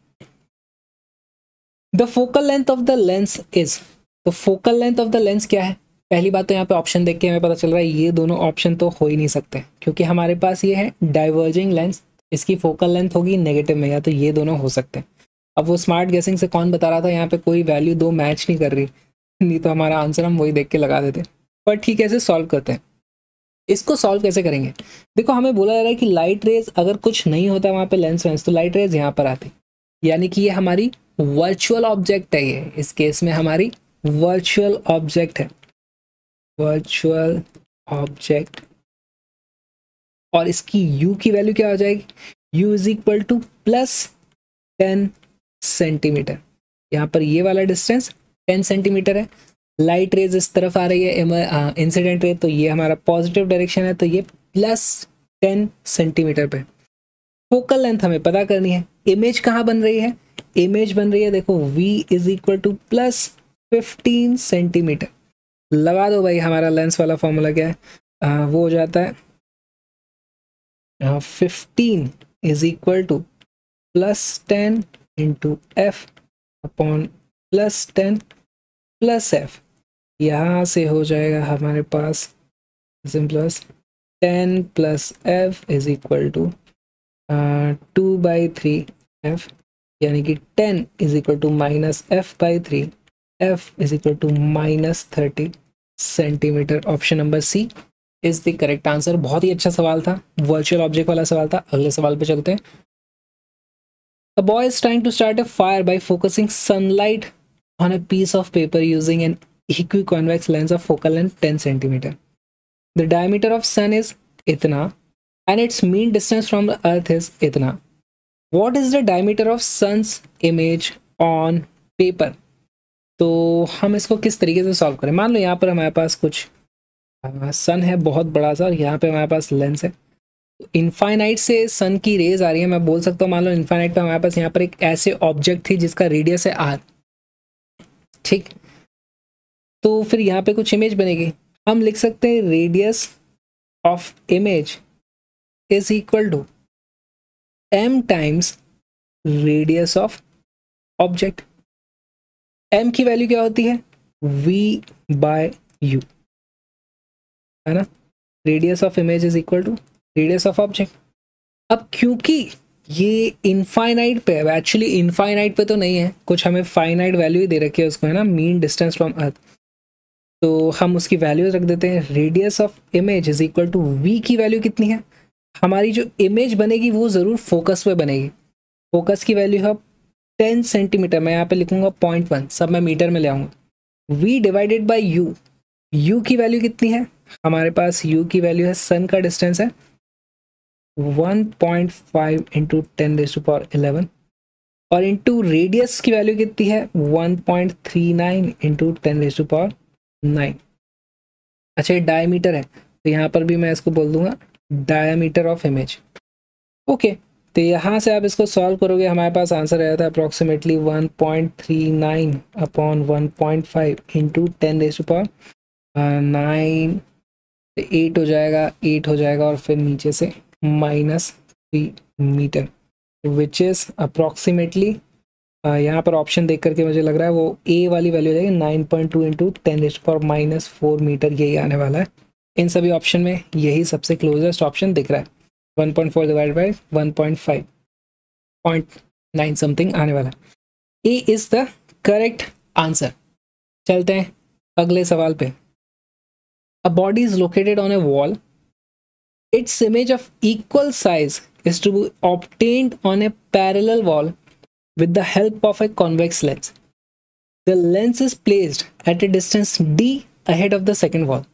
the focal length of the lens is तो focal length of the lens क्या है? पहली बात तो यहाँ पे ऑप्शन देख के हमें पता चल रहा है, ये दोनों ऑप्शन तो हो ही नहीं सकते, क्योंकि हमारे पास ये है डाइवर्जिंग लेंस इसकी फोकल लेंथ होगी नेगेटिव में, या तो ये दोनों हो सकते हैं। अब वो स्मार्ट गेसिंग से कौन बता रहा था, यहाँ पे कोई वैल्यू दो मैच नहीं कर रही, नहीं तो हमारा आंसर हम वही देख के लगा देते। पर ठीक है, इसे सॉल्व करते हैं। इसको सॉल्व कैसे करेंगे? देखो, हमें बोला जा रहा है कि लाइट रेज अगर कुछ नहीं होता वहाँ पे लेंस वेंस तो लाइट रेज यहाँ पर आती। यानी कि ये हमारी वर्चुअल ऑब्जेक्ट है ये। इस केस में हमारी वर्चुअल ऑब्जेक्ट है। Virtual object. और इसकी u की वैल्यू क्या हो जाएगी? u is equal to plus ten centimetre यहाँ पर ये वाला डिस्टेंस टेन सेंटीमीटर है। लाइट रेज इस तरफ़ आ रही है इंसिडेंट रे तो ये हमारा पॉजिटिव डायरेक्शन है तो ये प्लस टेन सेंटीमीटर पे। फोकल लेंथ हमें पता करनी है। इमेज कहाँ बन रही है? इमेज बन रही है देखो v is equal to plus fifteen centimetre लगा दो भाई हमारा लेंस वाला फॉर्मूला क्या है आ, वो हो जाता है fifteen is equal to plus ten into F upon plus ten plus F यहाँ से हो जाएगा हमारे पास plus ten plus F is equal to two by three F यानी कि 10 is equal to minus F by three, F is equal to minus thirty centimetre. Option number C is the correct answer. बहुत ही अच्छा सवाल था, virtual object वाला सवाल था। अगले सवाल पे चलते हैं। Boy is trying to start a fire by focusing sunlight on a piece of paper using an equiconvex lens of focal length ten centimetre the diameter of sun is इतना and its mean distance from the earth is इतना। What is the diameter of sun's image on paper तो हम इसको किस तरीके से solve करें? मान लो यहाँ पर हमारे पास कुछ सन है, बहुत बड़ा सा, और यहाँ पे हमारे पास लेंस है। इन्फाइनाइट से सन की रेज आ रही है, मैं बोल सकता हूँ, मान लो इन्फाइनाइट पे हमारे पास यहाँ पर एक ऐसे ऑब्जेक्ट थी जिसका रेडियस है आर ठीक? तो फिर यहाँ पे कुछ इमेज बनेगी। हम लिख सकते हैं radius of image is equal to M times radius of object M की वैल्यू क्या होती है? वी बाय यू है ना? Radius of image is equal to radius of object अब क्योंकि ये इनफाइनाइट पे एक्चुअली इनफाइनाइट पे तो नहीं है, कुछ हमें फाइनाइट वैल्यू ही दे रखी है उसको, है ना? मीन डिस्टेंस फ्रॉम अर्थ तो हम उसकी वैल्यूज़ रख देते हैं। Radius of image is equal to V की वैल्यू कितनी है? हमारी जो इमेज बनेगी, वो ज़रूर फोकस पे बनेगी। फोकस की वैल्यू है टेन सेंटीमीटर मैं यहाँ पे लिखूँगा पॉइंट वन सब मैं मीटर में ले आऊँगा। V divided by U U की वैल्यू कितनी है? हमारे पास यू की वैल्यू है सन का डिस्टेंस है one point five into ten raise to power eleven और इंटू रेडियस की वैल्यू कितनी है? One point three nine into ten raise to power nine अच्छा ये डायमीटर है। तो यहाँ पर भी मैं इसको बोल दूँगा। डायमीटर ऑफ़ इमेज ओके तो यहाँ से आप इसको सॉल्व करोगे, हमारे पास आंसर आया था approximately 1.39 upon 1.5 point five into ten raise power nine eight हो जाएगा एट हो जाएगा और फिर नीचे से minus three metre which is approximately यहाँ पर ऑप्शन देख करके मुझे लग रहा है वो ए वाली वैल्यू हो जाएगी nine point two into ten for minus four metre यही आने वाला है। इन सभी ऑप्शन में यही सबसे क्लोजेस्ट ऑप्शन दिख रहा है। 1.4 divide by one point something आने वाला E is the correct answer चलते हैं अगले सवाल पे। A body is located on a wall its image of equal size is to be obtained on a parallel wall with the help of a convex lens the lens is placed at a distance D ahead of the second wall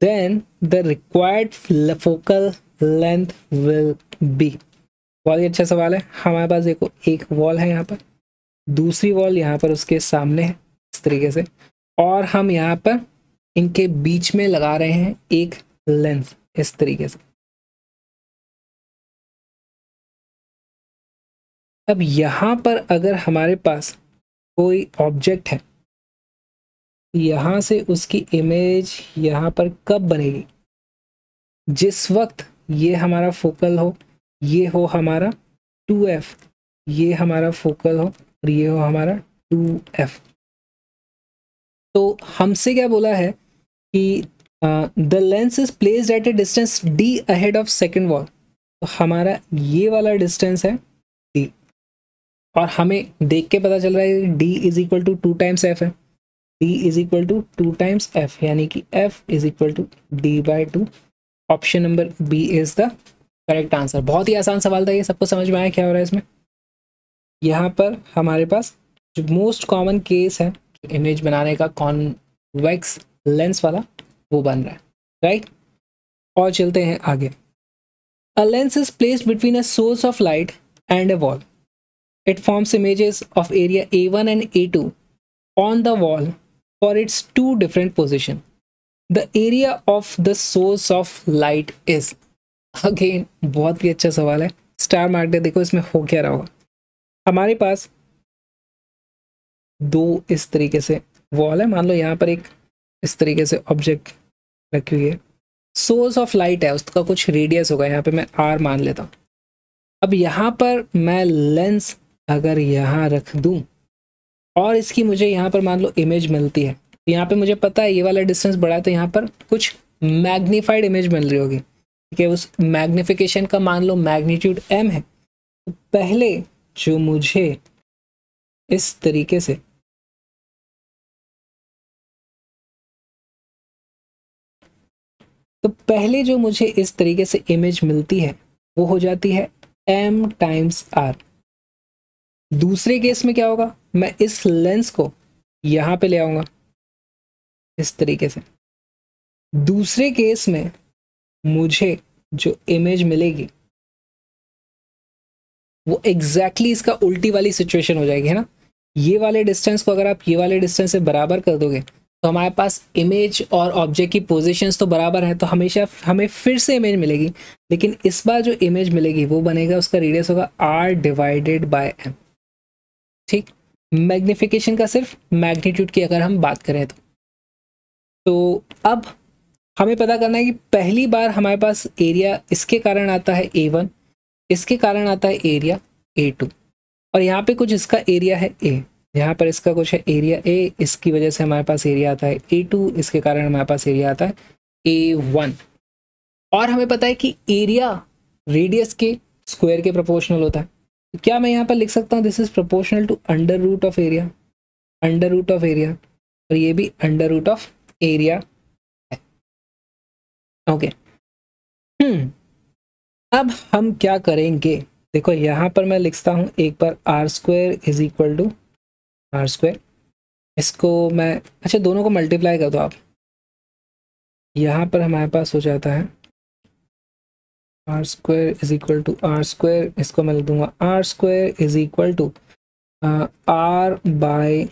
Then the required focal length will be. बहुत ही अच्छा सवाल है। हमारे पास देखो, एक wall है यहाँ पर। दूसरी वॉल यहाँ पर उसके सामने है, इस तरीके से। और हम यहाँ पर इनके बीच में लगा रहे हैं एक लेंस इस तरीके से। अब यहाँ पर अगर हमारे पास कोई ऑब्जेक्ट है यहाँ से उसकी इमेज यहाँ पर कब बनेगी? जिस वक्त ये हमारा फोकल हो, ये हो हमारा 2f ये हमारा फोकल हो और ये हो हमारा 2f तो हमसे क्या बोला है कि the lens is placed at a distance D ahead of second wall तो हमारा ये वाला डिस्टेंस है डी और हमें देख के पता चल रहा है D is equal to two times F है। D is equal to two times F यानी कि F is equal to D by two option number B is the correct answer बहुत ही आसान सवाल था ये, सबको समझ में आया क्या हो रहा है इसमें? यहाँ पर हमारे पास जो मोस्ट कॉमन केस है इमेज बनाने का कॉन्वेक्स लेंस वाला, वो बन रहा है राइट और चलते हैं आगे। A lens is placed between a source of light and a wall it forms images of area A one and A two on for its two different position the area of the source of light is again बहुत ही अच्छा सवाल है। Star mark दे, देखो इसमें हो क्या रहा होगा। हमारे पास दो इस तरीके से वॉल है। मान लो यहाँ पर एक इस तरीके से ऑब्जेक्ट रखी हुई है। सोर्स ऑफ़ लाइट है, उसका कुछ रेडियस होगा। यहाँ पे मैं आर मान लेता हूँ। अब यहाँ पर मैं लेंस अगर यहाँ रख दूँ और इसकी मुझे यहाँ पर मान लो इमेज मिलती है। यहाँ पे मुझे पता है ये वाला डिस्टेंस बड़ा है तो यहाँ पर कुछ मैग्नीफाइड इमेज मिल रही होगी। ठीक है, उस मैग्निफिकेशन का मान लो मैग्नीट्यूड एम है। तो पहले जो मुझे इस तरीके से तो पहले जो मुझे इस तरीके से इमेज मिलती है, वो हो जाती है एम टाइम्स आर दूसरे केस में क्या होगा? मैं इस लेंस को यहाँ पे ले आऊँगा। इस तरीके से। दूसरे केस में मुझे जो इमेज मिलेगी, वो एग्जैक्टली exactly इसका उल्टी वाली सिचुएशन हो जाएगी, है ना? ये वाले डिस्टेंस को अगर आप ये वाले डिस्टेंस से बराबर कर दोगे तो हमारे पास इमेज और ऑब्जेक्ट की पोजीशंस तो बराबर है तो हमेशा हमें फिर से इमेज मिलेगी। लेकिन इस बार जो इमेज मिलेगी, वो बनेगा, उसका रेडियस होगा आर डिवाइडेड बाय एम ठीक? मैग्निफिकेशन का सिर्फ़ मैग्नीट्यूड की अगर हम बात करें तो। तो अब हमें पता करना है कि पहली बार हमारे पास एरिया इसके कारण आता है ए वन इसके कारण आता है एरिया ए टू और यहाँ पे कुछ इसका एरिया है ए यहाँ पर इसका कुछ है एरिया ए इसकी वजह से हमारे पास एरिया आता है ए टू इसके कारण हमारे पास एरिया आता है ए वन और हमें पता है कि एरिया रेडियस के स्क्वायर के प्रोपोर्शनल होता है। क्या मैं यहाँ पर लिख सकता हूँ this is proportional to under root of area under root of area और ये भी अंडर रूट ऑफ़ एरिया है। ओके हम्म अब हम क्या करेंगे? देखो, यहाँ पर मैं लिखता हूँ, एक बार R square is equal to R square इसको मैं अच्छा दोनों को मल्टीप्लाई कर दो आप। यहाँ पर हमारे पास हो जाता है R square is equal to R square इसको मैं लिख दूँगा R square is equal to R by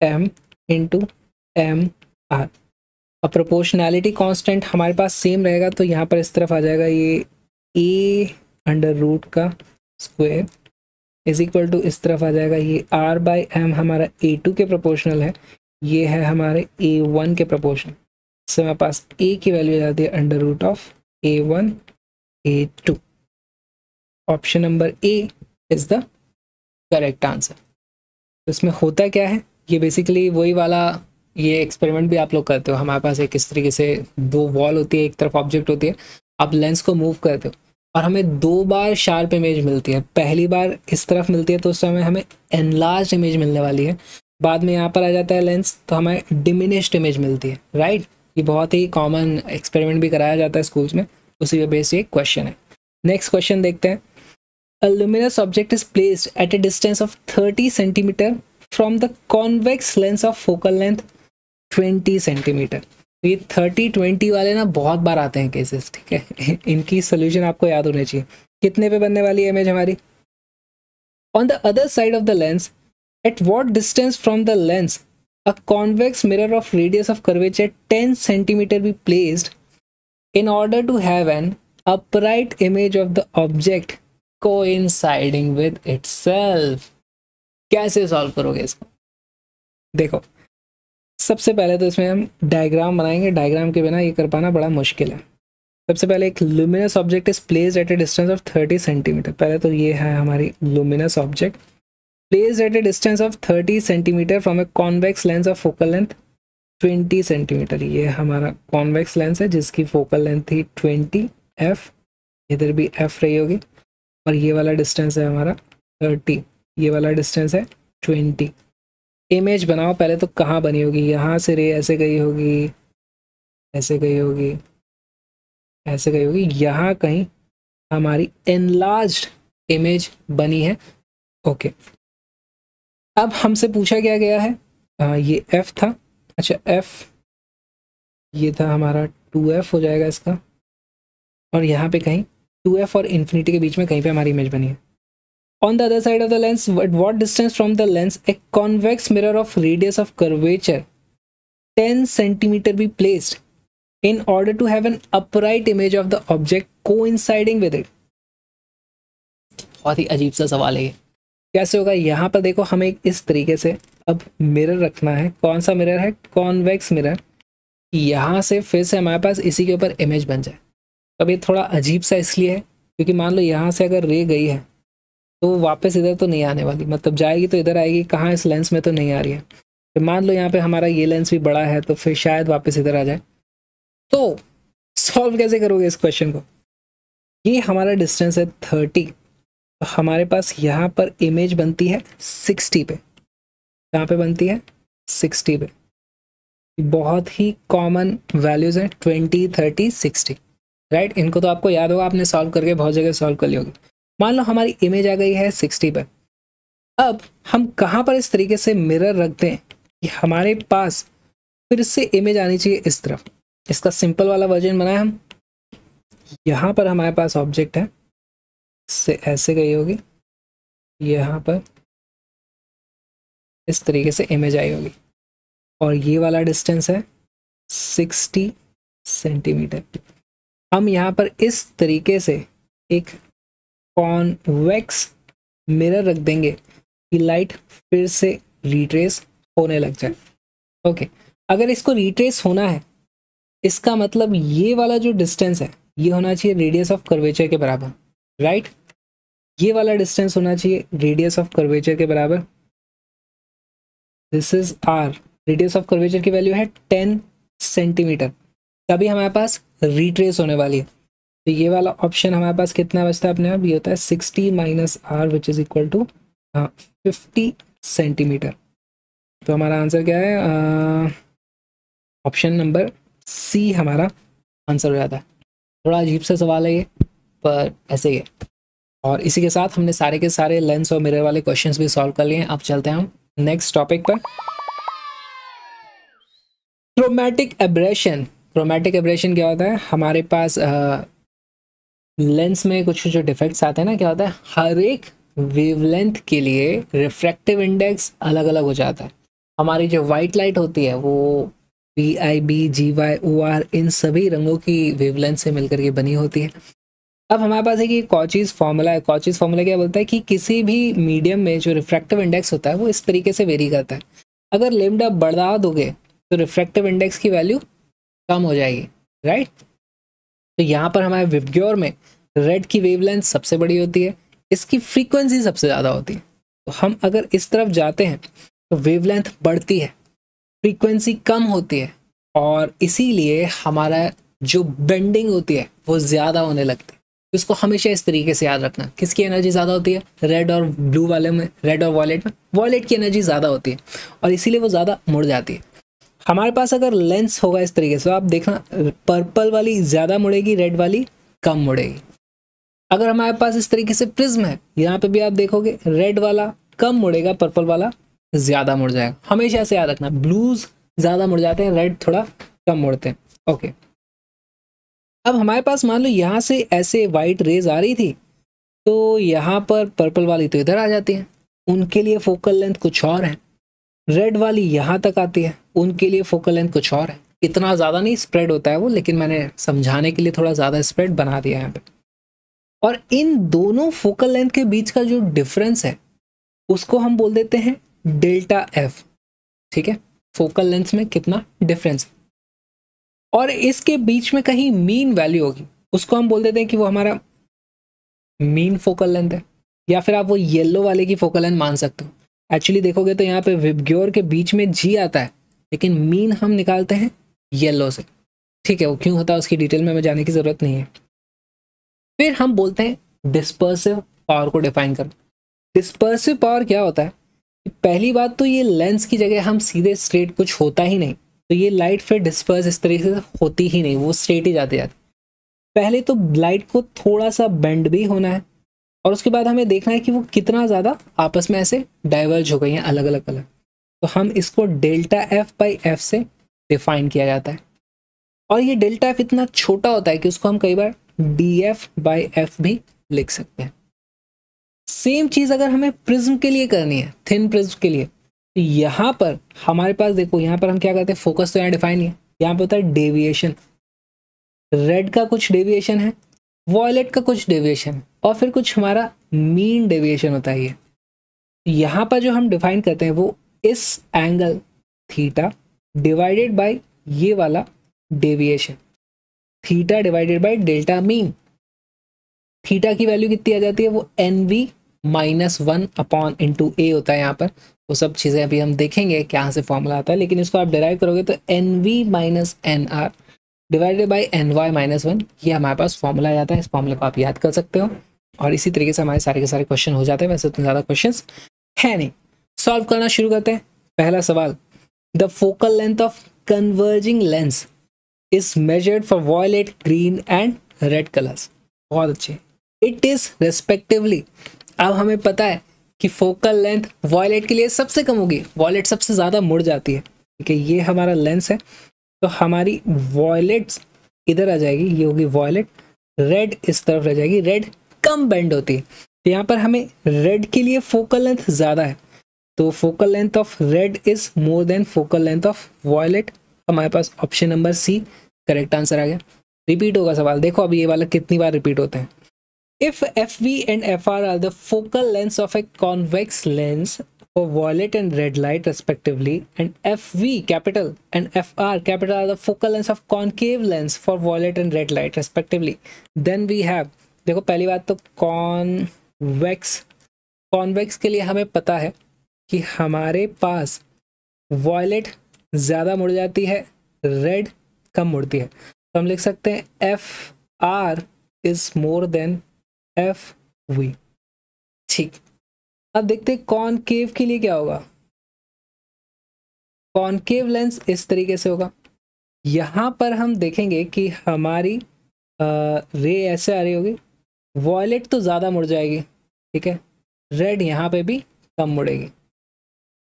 M into M R अब प्रोपोर्शनैलिटी कांस्टेंट हमारे पास सेम रहेगा तो यहाँ पर इस तरफ़ आ जाएगा ये ए अंडर रूट का स्क्वायर इज़ इक्वल टू इस तरफ़ आ जाएगा ये आर बाई एम हमारा ए टू के प्रोपोर्शनल है, ये है हमारे ए वन के प्रोपोर्शनल इससे हमारे पास ए की वैल्यू आ जाती है under root of A one A two option number A is the correct answer तो इसमें होता क्या है? ये बेसिकली वही वाला, ये एक्सपेरिमेंट भी आप लोग करते हो। हमारे पास एक इस तरीके से दो वॉल होती है, एक तरफ़ ऑब्जेक्ट होती है। आप लेंस को मूव करते हो और हमें दो बार शार्प इमेज मिलती है। पहली बार इस तरफ़ मिलती है तो उस समय हमें एनलार्ज इमेज मिलने वाली है। बाद में यहाँ पर आ जाता है लेंस तो हमें डिमिनिश्ड इमेज मिलती है राइट ये बहुत ही कॉमन एक्सपेरिमेंट भी कराया जाता है स्कूल्स में। उसी बेस ये क्वेश्चन है। नेक्स्ट क्वेश्चन देखते हैं। A luminous object is placed at a distance of 30 centimeter from the convex lens of focal length 20 centimeter. ये थर्टी ट्वेंटी वाले ना बहुत बार आते हैं केसेस ठीक है? इनकी सोल्यूशन आपको याद होने चाहिए। कितने पे बनने वाली है इमेज हमारी? On the other side of the lens at what distance from the lens a convex mirror of radius of curvature ten centimetre be placed in order to have an upright image of the object coinciding with itself कैसे solve करोगे इसको? देखो, सबसे पहले तो इसमें हम diagram बनाएँगे। डायग्राम के बिना ये कर पाना बड़ा मुश्किल है। सबसे पहले एक luminous object is place at a distance of 30 centimetre पहले तो ये है हमारी luminous object place at a distance of 30 centimetre from a convex lens of focal length 20 centimetre ये हमारा कॉन्वेक्स लेंस है जिसकी फोकल लेंथ थी 20 एफ़ इधर भी एफ़ रही होगी और ये वाला डिस्टेंस है हमारा 30 ये वाला डिस्टेंस है 20 इमेज बनाओ पहले तो कहाँ बनी होगी? यहाँ से रे ऐसे गई होगी ऐसे गई होगी ऐसे गई होगी। यहाँ कहीं हमारी एनलार्ज इमेज बनी है। ओके अब हमसे पूछा क्या गया है? आ, ये एफ़ था। अच्छा एफ़ ये था हमारा टू एफ़ हो जाएगा इसका। और यहाँ पे कहीं टू एफ़ और इन्फिनिटी के बीच में कहीं पे हमारी इमेज बनी है। On the other side of the lens at what distance from the lens a convex mirror of radius of curvature ten centimetre be placed in order to have an upright image of the object coinciding with it बहुत ही अजीब सा सवाल है कैसे होगा? यहाँ पर देखो, हमें इस तरीके से अब मिरर रखना है। कौन सा मिरर है? कॉन्वेक्स मिरर यहाँ से फिर से हमारे पास इसी के ऊपर इमेज बन जाए। अब ये थोड़ा अजीब सा इसलिए है, क्योंकि मान लो यहाँ से अगर रे गई है तो वापस इधर तो नहीं आने वाली। मतलब जाएगी तो इधर आएगी, कहाँ इस लेंस में तो नहीं आ रही है। तो मान लो यहाँ पे हमारा ये लेंस भी बड़ा है तो फिर शायद वापस इधर आ जाए। तो सॉल्व कैसे करोगे इस क्वेश्चन को? ये हमारा डिस्टेंस है थर्टी तो हमारे पास यहाँ पर इमेज बनती है सिक्सटी पे। कहाँ पे बनती है? सिक्सटी पे। बहुत ही कॉमन वैल्यूज़ हैं ट्वेंटी, थर्टी, सिक्सटी। राइट इनको तो आपको याद होगा, आपने सॉल्व करके बहुत जगह सॉल्व कर ली होगी। मान लो हमारी इमेज आ गई है सिक्सटी पर अब हम कहाँ पर इस तरीके से मिरर रखते हैं कि हमारे पास फिर से इमेज आनी चाहिए इस तरफ़? इसका सिंपल वाला वर्जन बनाए हम। यहाँ पर हमारे पास ऑब्जेक्ट है। से, ऐसे गई होगी। यहाँ पर इस तरीके से इमेज आई होगी। और ये वाला डिस्टेंस है सिक्सटी सेंटीमीटर हम यहाँ पर इस तरीके से एक कॉन्वेक्स मिरर रख देंगे कि लाइट फिर से रिट्रेस होने लग जाए। ओके अगर इसको रिट्रेस होना है, इसका मतलब ये वाला जो डिस्टेंस है, ये होना चाहिए रेडियस ऑफ़ कर्वेचर के बराबर राइट ये वाला डिस्टेंस होना चाहिए रेडियस ऑफ़ कर्वेचर के बराबर। This is R radius of curvature की वैल्यू है टेन सेंटीमीटर तभी हमारे पास रिट्रेस होने वाली है। तो ये वाला ऑप्शन हमारे पास कितना बचता है अपने आप? ये होता है sixty minus R which is equal to fifty centimetre तो हमारा आंसर क्या है? ऑप्शन नंबर सी हमारा आंसर हो जाता है। थोड़ा अजीब सा सवाल है ये, पर ऐसे ही है। और इसी के साथ हमने सारे के सारे लेंस और मिरर वाले क्वेश्चंस भी सॉल्व कर लिए हैं। अब चलते हैं हम नेक्स्ट टॉपिक पर। क्रोमैटिक एब्रेशन क्रोमैटिक एब्रेशन क्या होता है? हमारे पास लेंस में कुछ जो डिफेक्ट्स आते हैं ना, क्या होता है? हर एक वेवलेंथ के लिए रिफ्रैक्टिव इंडेक्स अलग अलग हो जाता है। हमारी जो वाइट लाइट होती है, वो P I B G Y O R इन सभी रंगों की वेवलेंथ से मिलकर के बनी होती है। अब हमारे पास है कि कॉचीज फॉर्मूला है। कॉचीज फॉर्मूला क्या बोलता है कि किसी भी मीडियम में जो रिफ्रैक्टिव इंडेक्स होता है, वो इस तरीके से वेरी करता है। अगर लेमडा बढ़ा दोगे तो रिफ्रैक्टिव इंडेक्स की वैल्यू कम हो जाएगी राइट तो यहाँ पर हमारे विबग्योर में रेड की वेवलेंथ सबसे बड़ी होती है, इसकी फ्रीक्वेंसी सबसे ज़्यादा होती है। तो हम अगर इस तरफ़ जाते हैं तो वेवलेंथ बढ़ती है फ्रीक्वेंसी कम होती है, और इसीलिए हमारा जो बेंडिंग होती है, वो ज़्यादा होने लगती है। इसको हमेशा इस तरीके से याद रखना। किसकी एनर्जी ज़्यादा होती है? रेड और ब्लू वाले में रेड और वॉलेट में। वॉलेट की एनर्जी ज़्यादा होती है और इसीलिए वो ज़्यादा मुड़ जाती है। हमारे पास अगर लेंस होगा इस तरीके से तो आप देखना पर्पल वाली ज़्यादा मुड़ेगी रेड वाली कम मुड़ेगी। अगर हमारे पास इस तरीके से प्रिज्म है, यहाँ पे भी आप देखोगे रेड वाला कम मुड़ेगा पर्पल वाला ज़्यादा मुड़ जाएगा। हमेशा से याद रखना। ब्लूज ज़्यादा मुड़ जाते हैं रेड थोड़ा कम मुड़ते हैं। ओके अब हमारे पास मान लो यहाँ से ऐसे वाइट रेज आ रही थी तो यहाँ पर पर्पल वाली तो इधर आ जाती है। उनके लिए फोकल लेंथ कुछ और है। रेड वाली यहाँ तक आती है, उनके लिए फोकल लेंथ कुछ और है। इतना ज़्यादा नहीं स्प्रेड होता है वो, लेकिन मैंने समझाने के लिए थोड़ा ज़्यादा स्प्रेड बना दिया यहाँ पे। और इन दोनों फोकल लेंथ के बीच का जो डिफरेंस है, उसको हम बोल देते हैं डेल्टा एफ़ ठीक है? फोकल लेंथ में कितना डिफरेंस और इसके बीच में कहीं मीन वैल्यू होगी। उसको हम बोल देते हैं कि वो हमारा मीन फोकल लेंथ है, या फिर आप वो येलो वाले की फोकल लेंथ मान सकते हो। एक्चुअली देखोगे तो यहाँ पे विबग्योर के बीच में जी आता है, लेकिन मीन हम निकालते हैं येलो से। ठीक है, वो क्यों होता है उसकी डिटेल में हमें जाने की ज़रूरत नहीं है। फिर हम बोलते हैं डिस्पर्सिव पावर को डिफाइन कर डिस्पर्सिव पावर क्या होता है? पहली बात तो ये लेंस की जगह हम सीधे स्ट्रेट कुछ होता ही नहीं। तो ये लाइट फिर डिस्पर्स इस तरीके से होती ही नहीं, वो स्ट्रेट ही जाते जाते। पहले तो लाइट को थोड़ा सा बेंड भी होना है, और उसके बाद हमें देखना है कि वो कितना ज़्यादा आपस में ऐसे डाइवर्ज हो गई हैं अलग अलग कलर तो हम इसको डेल्टा एफ़ बाई एफ़ से डिफाइन किया जाता है। और ये डेल्टा एफ़ इतना छोटा होता है कि उसको हम कई बार डी एफ़ बाई एफ़ भी लिख सकते हैं। सेम चीज़ अगर हमें प्रिज्म के लिए करनी है थिन प्रिज्म के लिए यहाँ पर, हमारे पास देखो, यहाँ पर हम क्या करते हैं फोकस तो यहाँ डिफाइन है। यहाँ पे होता है डेविएशन रेड का कुछ डेविएशन है वॉयलेट का कुछ डेविएशन और फिर कुछ हमारा मीन डेविएशन होता है ये। यहाँ पर जो हम डिफाइन करते हैं, वो इस एंगल थीटा डिवाइडेड बाय ये वाला deviation theta divided by delta mean theta की वैल्यू कितनी आ जाती है, वो N V minus one upon into A होता है यहाँ पर। वो सब चीज़ें अभी हम देखेंगे क्या से फॉर्मूला आता है, लेकिन इसको आप डिराइव करोगे तो N V minus N R divided by N Y minus one ये हमारे पास फॉर्मूला आता है। इस फॉर्मूले को आप याद कर सकते हो। और इसी तरीके से हमारे सारे के सारे क्वेश्चन हो जाते हैं। वैसे उतने ज़्यादा क्वेश्चन है नहीं। सॉल्व करना शुरू करते हैं। पहला सवाल the focal length of converging lens is measured for violet green and red colours बहुत अच्छे। इट इज़ रेस्पेक्टिवली अब हमें पता है कि फोकल लेंथ वॉयलेट के लिए सबसे कम होगी। वॉयलेट सबसे ज़्यादा मुड़ जाती है। ठीक है, ये हमारा लेंस है। तो हमारी वॉयलेट्स इधर आ जाएगी, ये होगी वॉयलेट। रेड इस तरफ़ रह जाएगी। रेड कम बेंड होती है। तो यहाँ पर हमें रेड के लिए फोकल लेंथ ज़्यादा है। तो focal length of red is more than focal length of violet. हमारे पास option number C correct answer आ गया। रिपीट होगा सवाल। देखो अभी ये वाला कितनी बार रिपीट होते हैं। V and F R are the focal lens of a convex lens for violet and red light respectively and FV capital and FR capital are the focal lengths of concave lens for violet and red light respectively then we have देखो पहली बात तो convex convex के लिए हमें पता है कि हमारे पास वॉयलेट ज़्यादा मुड़ जाती है रेड कम मुड़ती है तो हम लिख सकते हैं F R is more than F V ठीक। अब देखते हैं कॉनकेव के लिए क्या होगा। कॉनकेव लेंस इस तरीके से होगा। यहाँ पर हम देखेंगे कि हमारी रे ऐसे आ रही होगी। वॉयलेट तो ज़्यादा मुड़ जाएगी। ठीक है? रेड यहाँ पे भी कम मुड़ेगी।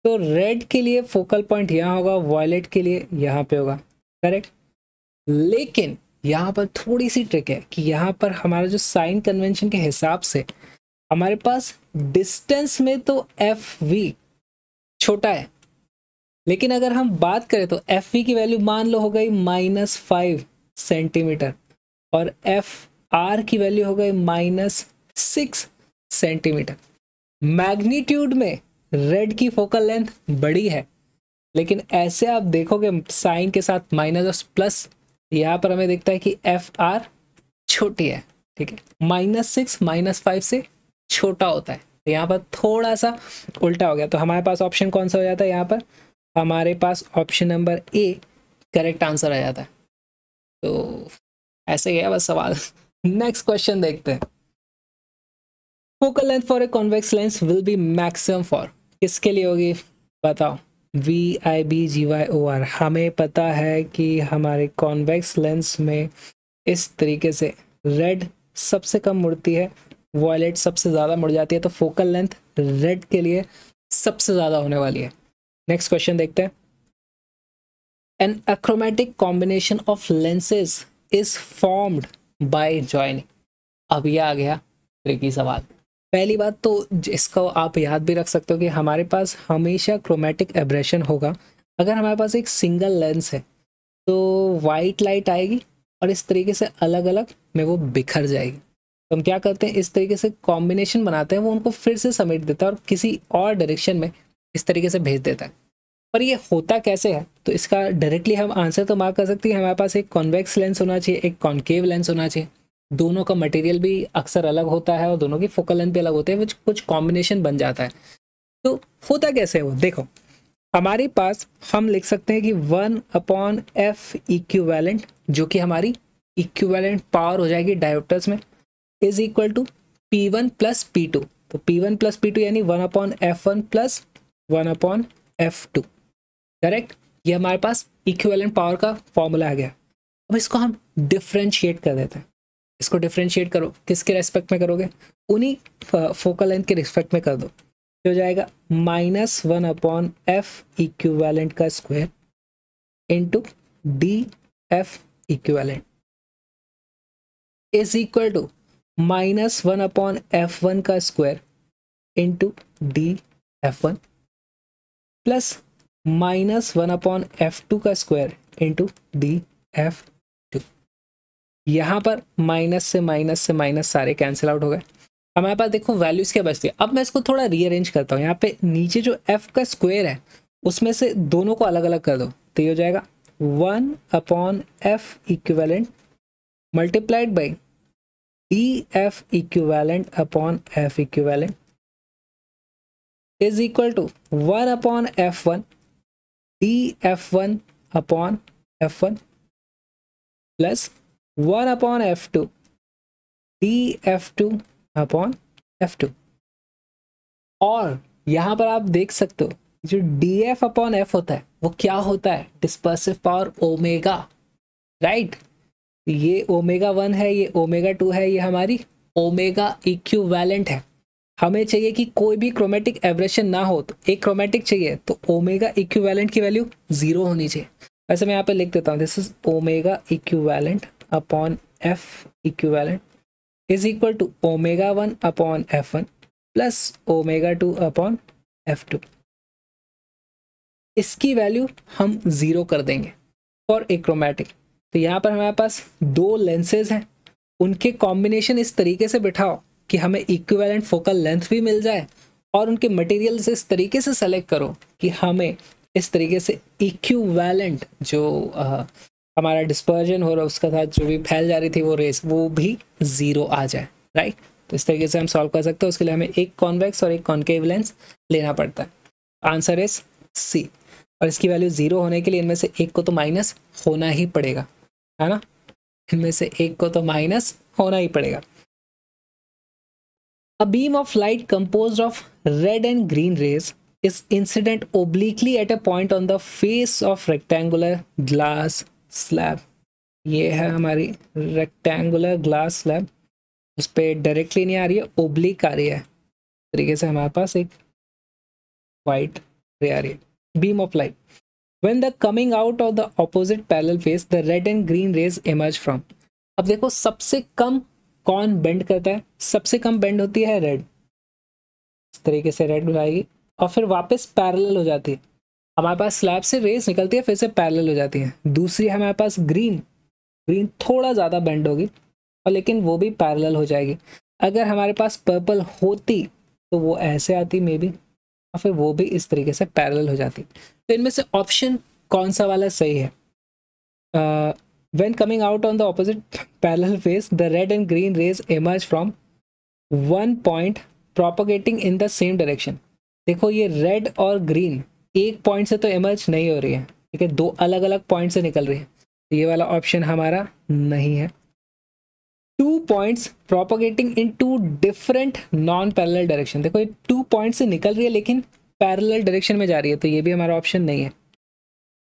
तो रेड के लिए फोकल पॉइंट यहाँ होगा वॉयलेट के लिए यहाँ पे होगा। करेक्ट लेकिन यहाँ पर थोड़ी सी ट्रिक है कि यहाँ पर हमारा जो साइन कन्वेंशन के हिसाब से हमारे पास डिस्टेंस में तो एफ़ वी छोटा है। लेकिन अगर हम बात करें तो एफ़ वी की वैल्यू मान लो हो गई माइनस फाइव सेंटीमीटर और एफ़ आर की वैल्यू हो गई माइनस सिक्स सेंटीमीटर मैग्नीट्यूड में रेड की फोकल लेंथ बड़ी है, लेकिन ऐसे आप देखोगे साइन के साथ माइनस और प्लस यहाँ पर हमें दिखता है कि एफ़ आर छोटी है, ठीक है? माइनस सिक्स माइनस फाइव से छोटा होता है। तो यहाँ पर थोड़ा सा उल्टा हो गया। तो हमारे पास ऑप्शन कौन सा हो जाता है यहाँ पर? हमारे पास option number A correct answer आ जाता है। तो ऐसे है बस सवाल। नेक्स्ट क्वेश्चन देखते हैं। Focal length for a convex lens will be maximum for किसके लिए होगी? बताओ। V I B G Y O R हमें पता है कि हमारे कॉन्वेक्स लेंस में इस तरीके से रेड सबसे कम मुड़ती है वॉयलेट सबसे ज़्यादा मुड़ जाती है तो फोकल लेंथ रेड के लिए सबसे ज़्यादा होने वाली है। नेक्स्ट क्वेश्चन देखते हैं। An achromatic combination of lenses is formed by joining अब यह आ गया ट्रिकी सवाल। पहली बात तो इसको आप याद भी रख सकते हो कि हमारे पास हमेशा क्रोमेटिक एब्रेशन होगा। अगर हमारे पास एक सिंगल लेंस है तो वाइट लाइट आएगी और इस तरीके से अलग अलग में वो बिखर जाएगी। तो हम क्या करते हैं, इस तरीके से कॉम्बिनेशन बनाते हैं, वो उनको फिर से समेट देता है और किसी और डायरेक्शन में इस तरीके से भेज देता है। पर ये होता कैसे है तो इसका डायरेक्टली हम आंसर तो मार्क कर सकते हैं हमारे पास एक कॉन्वेक्स लेंस होना चाहिए, एक कॉन्केव लेंस होना चाहिए। दोनों का मटेरियल भी अक्सर अलग होता है और दोनों की फोकल लेंथ भी अलग होते हैं कुछ कॉम्बिनेशन बन जाता है। तो होता कैसे है वो? देखो, हमारे पास हम लिख सकते हैं कि वन अपॉन एफ़ इक्वेलेंट जो कि हमारी इक्वेलेंट पावर हो जाएगी डायोप्टर्स में is equal to P one plus P two तो P one plus P two यानी one upon F one plus one upon F two correct ये हमारे पास इक्वेलेंट पावर का फॉर्मूला आ गया। अब इसको हम डिफ्रेंशिएट कर देते हैं। इसको डिफ्रेंशिएट करो। किसके रेस्पेक्ट में करोगे? उन्हीं फोकल लेंथ के रिस्पेक्ट में कर दो। हो जाएगा minus one upon F equivalent का square into D F equivalent is equal to minus one upon F one का square into D F one plus minus one upon F two का square into D F यहाँ पर minus से minus से minus सारे cancel out हो गए। हमारे पास देखो वैल्यूज़ क्या बचती है। अब मैं इसको थोड़ा रीअरेंज करता हूँ। यहाँ पे नीचे जो एफ़ का स्क्वायर है, उसमें से दोनों को अलग अलग कर दो। तो ये हो जाएगा one upon F equivalent multiplied by df equivalent upon f equivalent is equal to 1 upon f1 df1 upon f1 plus 1 upon f2 df2 upon f2 और यहाँ पर आप देख सकते हो जो डी एफ़ अपॉन एफ़ होता है, वो क्या होता है? डिस्पर्सिव पावर ओमेगा राइट ये ओमेगा वन है, ये ओमेगा टू है, ये हमारी ओमेगा इक्विवेलेंट है। हमें चाहिए कि कोई भी क्रोमेटिक एवरेशन ना हो तो एक क्रोमेटिक चाहिए तो ओमेगा इक्विवेलेंट की वैल्यू ज़ीरो होनी चाहिए। वैसे मैं यहाँ पे लिख देता हूँ this is omega equivalent upon F equivalent is equal to omega one upon F one plus omega two upon F two इसकी वैल्यू हम ज़ीरो कर देंगे फॉर एक्रोमेटिक तो यहाँ पर हमारे पास दो लेंसेज हैं। उनके कॉम्बिनेशन इस तरीके से बिठाओ कि हमें इक्विवेलेंट फोकल लेंथ भी मिल जाए और उनके मटेरियल्स इस तरीके से सेलेक्ट करो कि हमें इस तरीके से इक्विवेलेंट जो हमारा डिस्पर्जन हो रहा है, उसका साथ जो भी फैल जा रही थी वो रेस वो भी ज़ीरो आ जाए राइट तो इस तरीके से हम सॉल्व कर सकते हैं, उसके लिए हमें एक कॉन्वेक्स और एक कॉन्केव लेंस लेना पड़ता है। आंसर इज़ सी और इसकी वैल्यू ज़ीरो होने के लिए इनमें से एक को तो माइनस होना ही पड़ेगा, है ना? इनमें से एक को तो माइनस होना ही पड़ेगा। A beam of light composed of red and green rays is incident obliquely at a point on the face of rectangular glass slab. ये है हमारी रेक्टेंगुलर ग्लास स्लैब उस पर डायरेक्टली नहीं आ रही है ओब्लिक आ रही है। तरीके से हमारे पास एक वाइट रे आ रही है। Beam of light when the coming out of the opposite parallel face, the red and green rays emerge from. अब देखो, सबसे कम कौन बेंड करता है? सबसे कम बेंड होती है रेड इस तरीके से रेड आएगी और फिर वापस पैरेलल हो जाती है। हमारे पास स्लैब से रेस निकलती है, फिर से पैरेलल हो जाती है। दूसरी हमारे पास ग्रीन ग्रीन थोड़ा ज़्यादा बेंड होगी, और लेकिन वो भी पैरेलल हो जाएगी। अगर हमारे पास पर्पल होती तो वो ऐसे आती मे बी और फिर वो भी इस तरीके से पैरेलल हो जाती। तो इनमें से ऑप्शन कौन सा वाला सही है? When coming out on the opposite parallel face the red and green rays emerge from one point propagating in the same direction देखो ये रेड और ग्रीन एक पॉइंट से तो इमर्ज नहीं हो रही है, ठीक है? दो अलग अलग पॉइंट से निकल रही है। तो ये वाला ऑप्शन हमारा नहीं है। Two points propagating in two different non parallel direction देखो, ये टू पॉइंट से निकल रही है, लेकिन पैरेलल डायरेक्शन में जा रही है तो ये भी हमारा ऑप्शन नहीं है।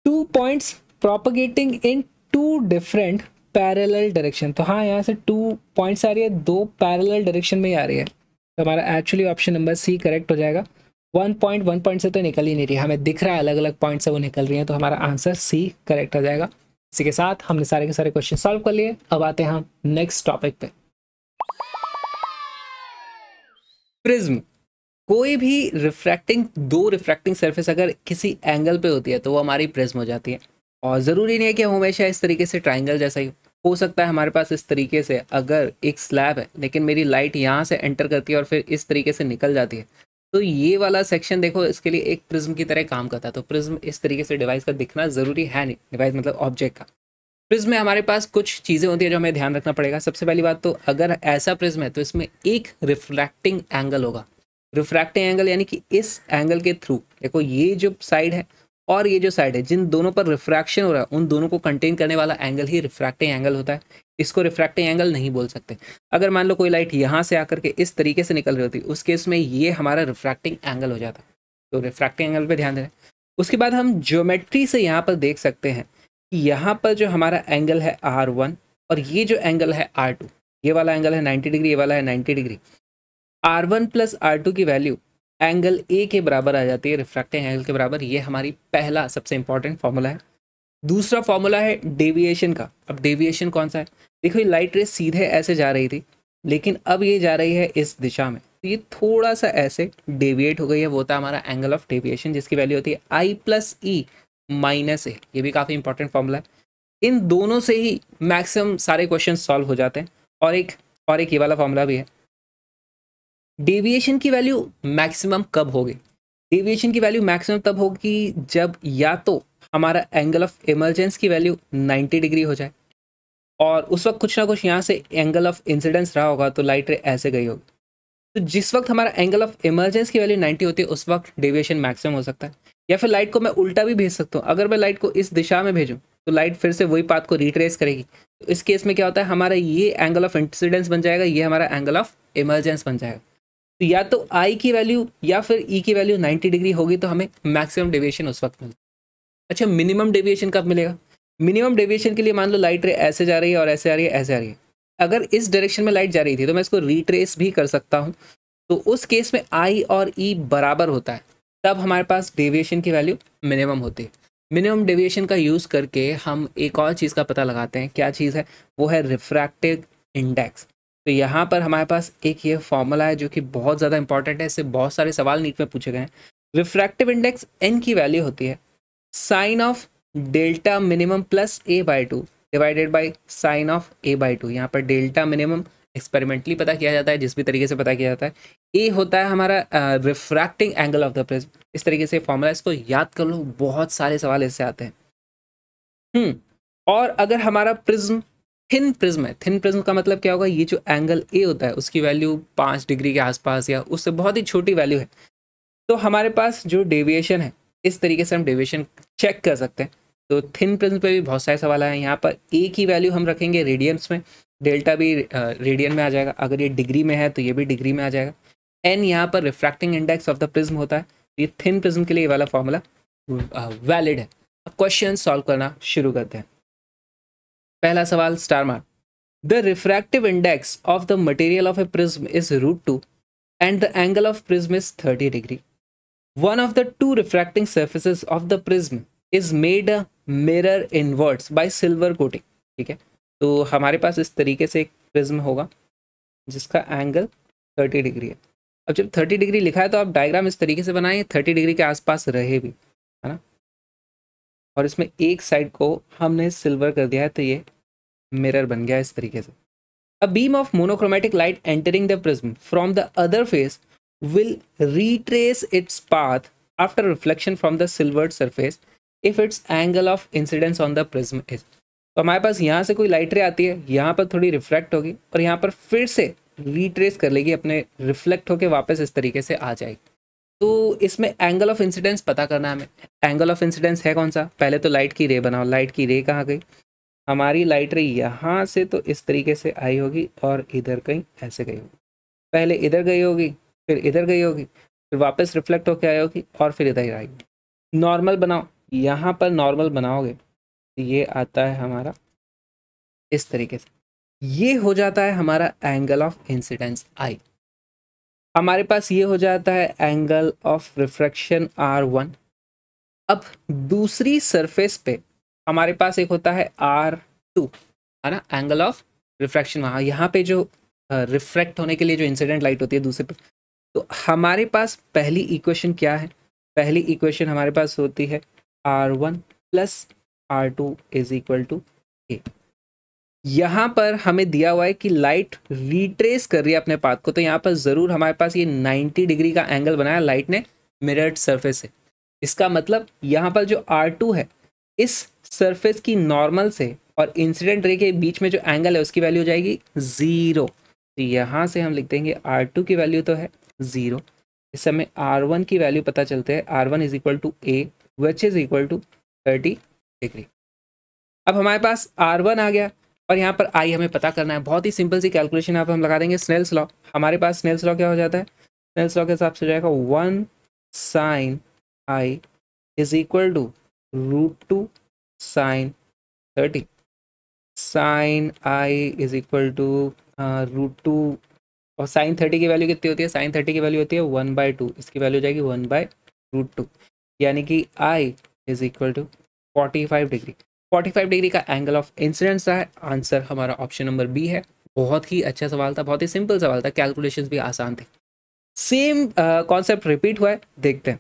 Two points propagating in two different parallel direction तो हाँ यहाँ से टू पॉइंट्स आ रही है, दो पैरेलल डायरेक्शन में ही आ रही है। तो हमारा actually option number C correct हो जाएगा। वन पॉइंट वन पॉइंट से तो निकल ही नहीं रही। हमें दिख रहा है अलग अलग पॉइंट से वो निकल रही है तो हमारा आंसर सी करेक्ट हो जाएगा। इसी के साथ हमने सारे के सारे क्वेश्चन सॉल्व कर लिए। अब आते हैं हम नेक्स्ट टॉपिक पे। प्रिज्म कोई भी रिफ्रैक्टिंग दो रिफ्रैक्टिंग सरफेस अगर किसी एंगल पे होती है तो वो हमारी प्रिज्म हो जाती है। और ज़रूरी नहीं है कि हमेशा इस तरीके से ट्राइंगल जैसा ही, हो सकता है हमारे पास इस तरीके से अगर एक स्लैब है, लेकिन मेरी लाइट यहाँ से एंटर करती है और फिर इस तरीके से निकल जाती है। तो ये वाला सेक्शन देखो, इसके लिए एक प्रिज्म की तरह काम करता है। तो प्रिज्म इस तरीके से डिवाइस का दिखना ज़रूरी है नहीं। डिवाइस मतलब ऑब्जेक्ट का। प्रिज्म में हमारे पास कुछ चीज़ें होती है जो हमें ध्यान रखना पड़ेगा। सबसे पहली बात तो अगर ऐसा प्रिज्म है तो इसमें एक रिफ्रैक्टिंग एंगल होगा। रिफ्रैक्टिंग एंगल यानी कि इस एंगल के थ्रू देखो, ये जो साइड है और ये जो साइड है, जिन दोनों पर रिफ्रैक्शन हो रहा है, उन दोनों को कंटेन करने वाला एंगल ही रिफ्रैक्टिंग एंगल होता है। इसको रिफ्रैक्टिंग एंगल नहीं बोल सकते। अगर मान लो कोई लाइट यहाँ से आकर के इस तरीके से निकल रही होती, उस केस में ये हमारा रिफ्रैक्टिंग एंगल हो जाता। तो रिफ्रैक्टिंग एंगल पर ध्यान दें। उसके बाद हम ज्योमेट्री से यहाँ पर देख सकते हैं कि यहाँ पर जो हमारा एंगल है आर वन और ये जो एंगल है आर टू ये वाला एंगल है नाइन्टी डिग्री ये वाला है ninety degree R one plus R two की वैल्यू एंगल ए के बराबर आ जाती है रिफ्रैक्टिंग एंगल के बराबर, ये हमारी पहला सबसे इंपॉर्टेंट फॉर्मूला है। दूसरा फॉर्मूला है डेविएशन का। अब डेविएशन कौन सा है? देखो, ये लाइट रे सीधे ऐसे जा रही थी, लेकिन अब ये जा रही है इस दिशा में। तो ये थोड़ा सा ऐसे डेविएट हो गई है, वो है हमारा एंगल ऑफ़ डेविएशन जिसकी वैल्यू होती है आई प्लस ई माइनस ए ये भी काफ़ी इंपॉर्टेंट फॉर्मूला है। इन दोनों से ही मैक्सिमम सारे क्वेश्चन सॉल्व हो जाते हैं। और एक और एक ये वाला फॉर्मूला भी है। डेविएशन की वैल्यू मैक्सिमम कब होगी? डेविएशन की वैल्यू मैक्सिमम तब होगी जब या तो हमारा एंगल ऑफ़ इमरजेंस की वैल्यू 90 डिग्री हो जाए। और उस वक्त कुछ ना कुछ यहाँ से एंगल ऑफ़ इंसिडेंस रहा होगा तो लाइट रे ऐसे गई होगी। तो जिस वक्त हमारा एंगल ऑफ़ इमरजेंस की वैल्यू 90 होती है, उस वक्त डेविएशन मैक्सिमम हो सकता है। या फिर लाइट को मैं उल्टा भी भेज सकता हूँ। अगर मैं लाइट को इस दिशा में भेजूँ तो लाइट फिर से वही पाथ को रिट्रेस करेगी। तो इस केस में क्या होता है, हमारा ये एंगल ऑफ़ इंसिडेंस बन जाएगा, ये हमारा एंगल ऑफ़ इमरजेंस बन जाएगा। तो या तो आई की वैल्यू या फिर ई e की वैल्यू 90 डिग्री होगी तो हमें मैक्सिमम डेविएशन उस वक्त मिलता अच्छा मिनिमम डेविएशन कब मिलेगा? मिनिमम डेविएशन के लिए मान लो लाइट रे ऐसे जा रही है और ऐसे आ रही है, ऐसे आ रही है। अगर इस डायरेक्शन में लाइट जा रही थी तो मैं इसको रिट्रेस भी कर सकता हूँ। तो उस केस में आई और ई e बराबर होता है, तब हमारे पास डेविएशन की वैल्यू मिनिमम होती है। मिनिमम डेविएशन का यूज़ करके हम एक और चीज़ का पता लगाते हैं, क्या चीज़ है? वो है रिफ्रैक्टिव इंडेक्स तो यहाँ पर हमारे पास एक ये फॉर्मूला है जो कि बहुत ज़्यादा इंपॉर्टेंट है। इससे बहुत सारे सवाल नीट में पूछे गए हैं। रिफ्रैक्टिव इंडेक्स एन की वैल्यू होती है। Sine of delta minimum plus A by two divided by sine of A by two यहाँ पर डेल्टा मिनिमम एक्सपेरिमेंटली पता किया जाता है, जिस भी तरीके से पता किया जाता है। ए होता है हमारा refracting angle of the prism इस तरीके से फॉर्मूला इसको याद कर लो, बहुत सारे सवाल इससे आते हैं। हम्म और अगर हमारा प्रिज्म थिन प्रिज्म है। थिन प्रिज्म का मतलब क्या होगा? ये जो एंगल ए होता है, उसकी वैल्यू पाँच डिग्री के आसपास या उससे बहुत ही छोटी वैल्यू है। तो हमारे पास जो डेविएशन है, इस तरीके से हम डेविएशन चेक कर सकते हैं। तो थिन प्रिज्म पे भी बहुत सारे सवाल आए हैं। यहाँ पर ए की वैल्यू हम रखेंगे रेडियंस में। डेल्टा भी रेडियन में आ जाएगा। अगर ये डिग्री में है तो ये भी डिग्री में आ जाएगा। एन यहाँ पर refracting index of the prism होता है। ये थिन प्रिज्म के लिए वाला फॉर्मूला वैलिड है। अब क्वेश्चन सॉल्व करना शुरू करते हैं। पहला सवाल star mark the refractive index of the material of a prism is root two and the angle of prism is thirty degree one of the two refracting surfaces of the prism is made a mirror inwards by silver coating ठीक है? तो हमारे पास इस तरीके से एक prism होगा, जिसका एंगल थर्टी डिग्री है। अब जब थर्टी डिग्री लिखा है तो आप डायग्राम इस तरीके से बनाएँ थर्टी डिग्री के आसपास रहे भी, है ना? और इसमें एक साइड को हमने सिल्वर कर दिया है तो ये मिरर बन गया इस तरीके से। A beam of monochromatic light entering the prism from the other face will retrace its path after reflection from the silvered surface if its angle of incidence on the prism is तो हमारे पास यहाँ से कोई light रे आती है, यहाँ पर थोड़ी रिफ्लेक्ट होगी और यहाँ पर फिर से रिट्रेस कर लेगी, अपने रिफ्लेक्ट होके वापस इस तरीके से आ जाएगी। तो इसमें एंगल ऑफ़ इंसिडेंस पता करना है हमें। एंगल ऑफ़ इंसिडेंस है कौन सा? पहले तो लाइट की रे बनाओ। लाइट की रे कहाँ गई? हमारी लाइट रे यहाँ से तो इस तरीके से आई होगी और इधर कहीं ऐसे गई होगी। पहले इधर गई होगी, फिर इधर गई होगी, फिर वापस रिफ्लेक्ट होकर आई होगी और फिर इधर आएगी नॉर्मल बनाओ। यहाँ पर नॉर्मल बनाओगे तो ये आता है हमारा इस तरीके से। ये हो जाता है हमारा एंगल ऑफ़ इंसिडेंस आई हमारे पास ये हो जाता है angle of refraction R one अब दूसरी सरफेस पे हमारे पास एक होता है आर टू है ना? एंगल ऑफ़ रिफ्रैक्शन वहाँ यहाँ पे जो रिफ्रैक्ट होने के लिए जो इंसिडेंट लाइट होती है दूसरे पे। तो हमारे पास पहली इक्वेशन क्या है? पहली इक्वेशन हमारे पास होती है R one plus R two is equal to A यहाँ पर हमें दिया हुआ है कि लाइट रिट्रेस कर रही है अपने पाथ को। तो यहाँ पर ज़रूर हमारे पास ये 90 डिग्री का एंगल बनाया लाइट ने मिरर्ड सरफेस से। इसका मतलब यहाँ पर जो R2 है, इस सरफेस की नॉर्मल से और इंसिडेंट रे के बीच में जो एंगल है, उसकी वैल्यू हो जाएगी ज़ीरो तो यहाँ से हम लिख देंगे R2 की वैल्यू तो है ज़ीरो इस समय R1 की वैल्यू पता चलते हैं। R one is equal to A which is equal to thirty degree अब हमारे पास R1 आ गया। और यहाँ पर आई हमें पता करना है। बहुत ही सिंपल सी कैलकुलेशन पर हम लगा देंगे। स्नेल्स लॉ हमारे पास स्नेल्स लॉ क्या हो जाता है? स्नेल्स लॉ के हिसाब से जाएगा one sine I is equal to root two sine thirty sine I is equal to root two और साइन थर्टी की वैल्यू कितनी होती है? साइन थर्टी की वैल्यू होती है वन बाई टू इसकी वैल्यू हो जाएगी वन बाई रूट टू यानी कि I is equal to forty five degree 45 degree का एंगल ऑफ़ इंसिडेंस है। आंसर हमारा ऑप्शन नंबर बी है। बहुत ही अच्छा सवाल था, बहुत ही सिंपल सवाल था, कैलकुलेशंस भी आसान थे। सेम कॉन्सेप्ट रिपीट हुआ है, देखते हैं।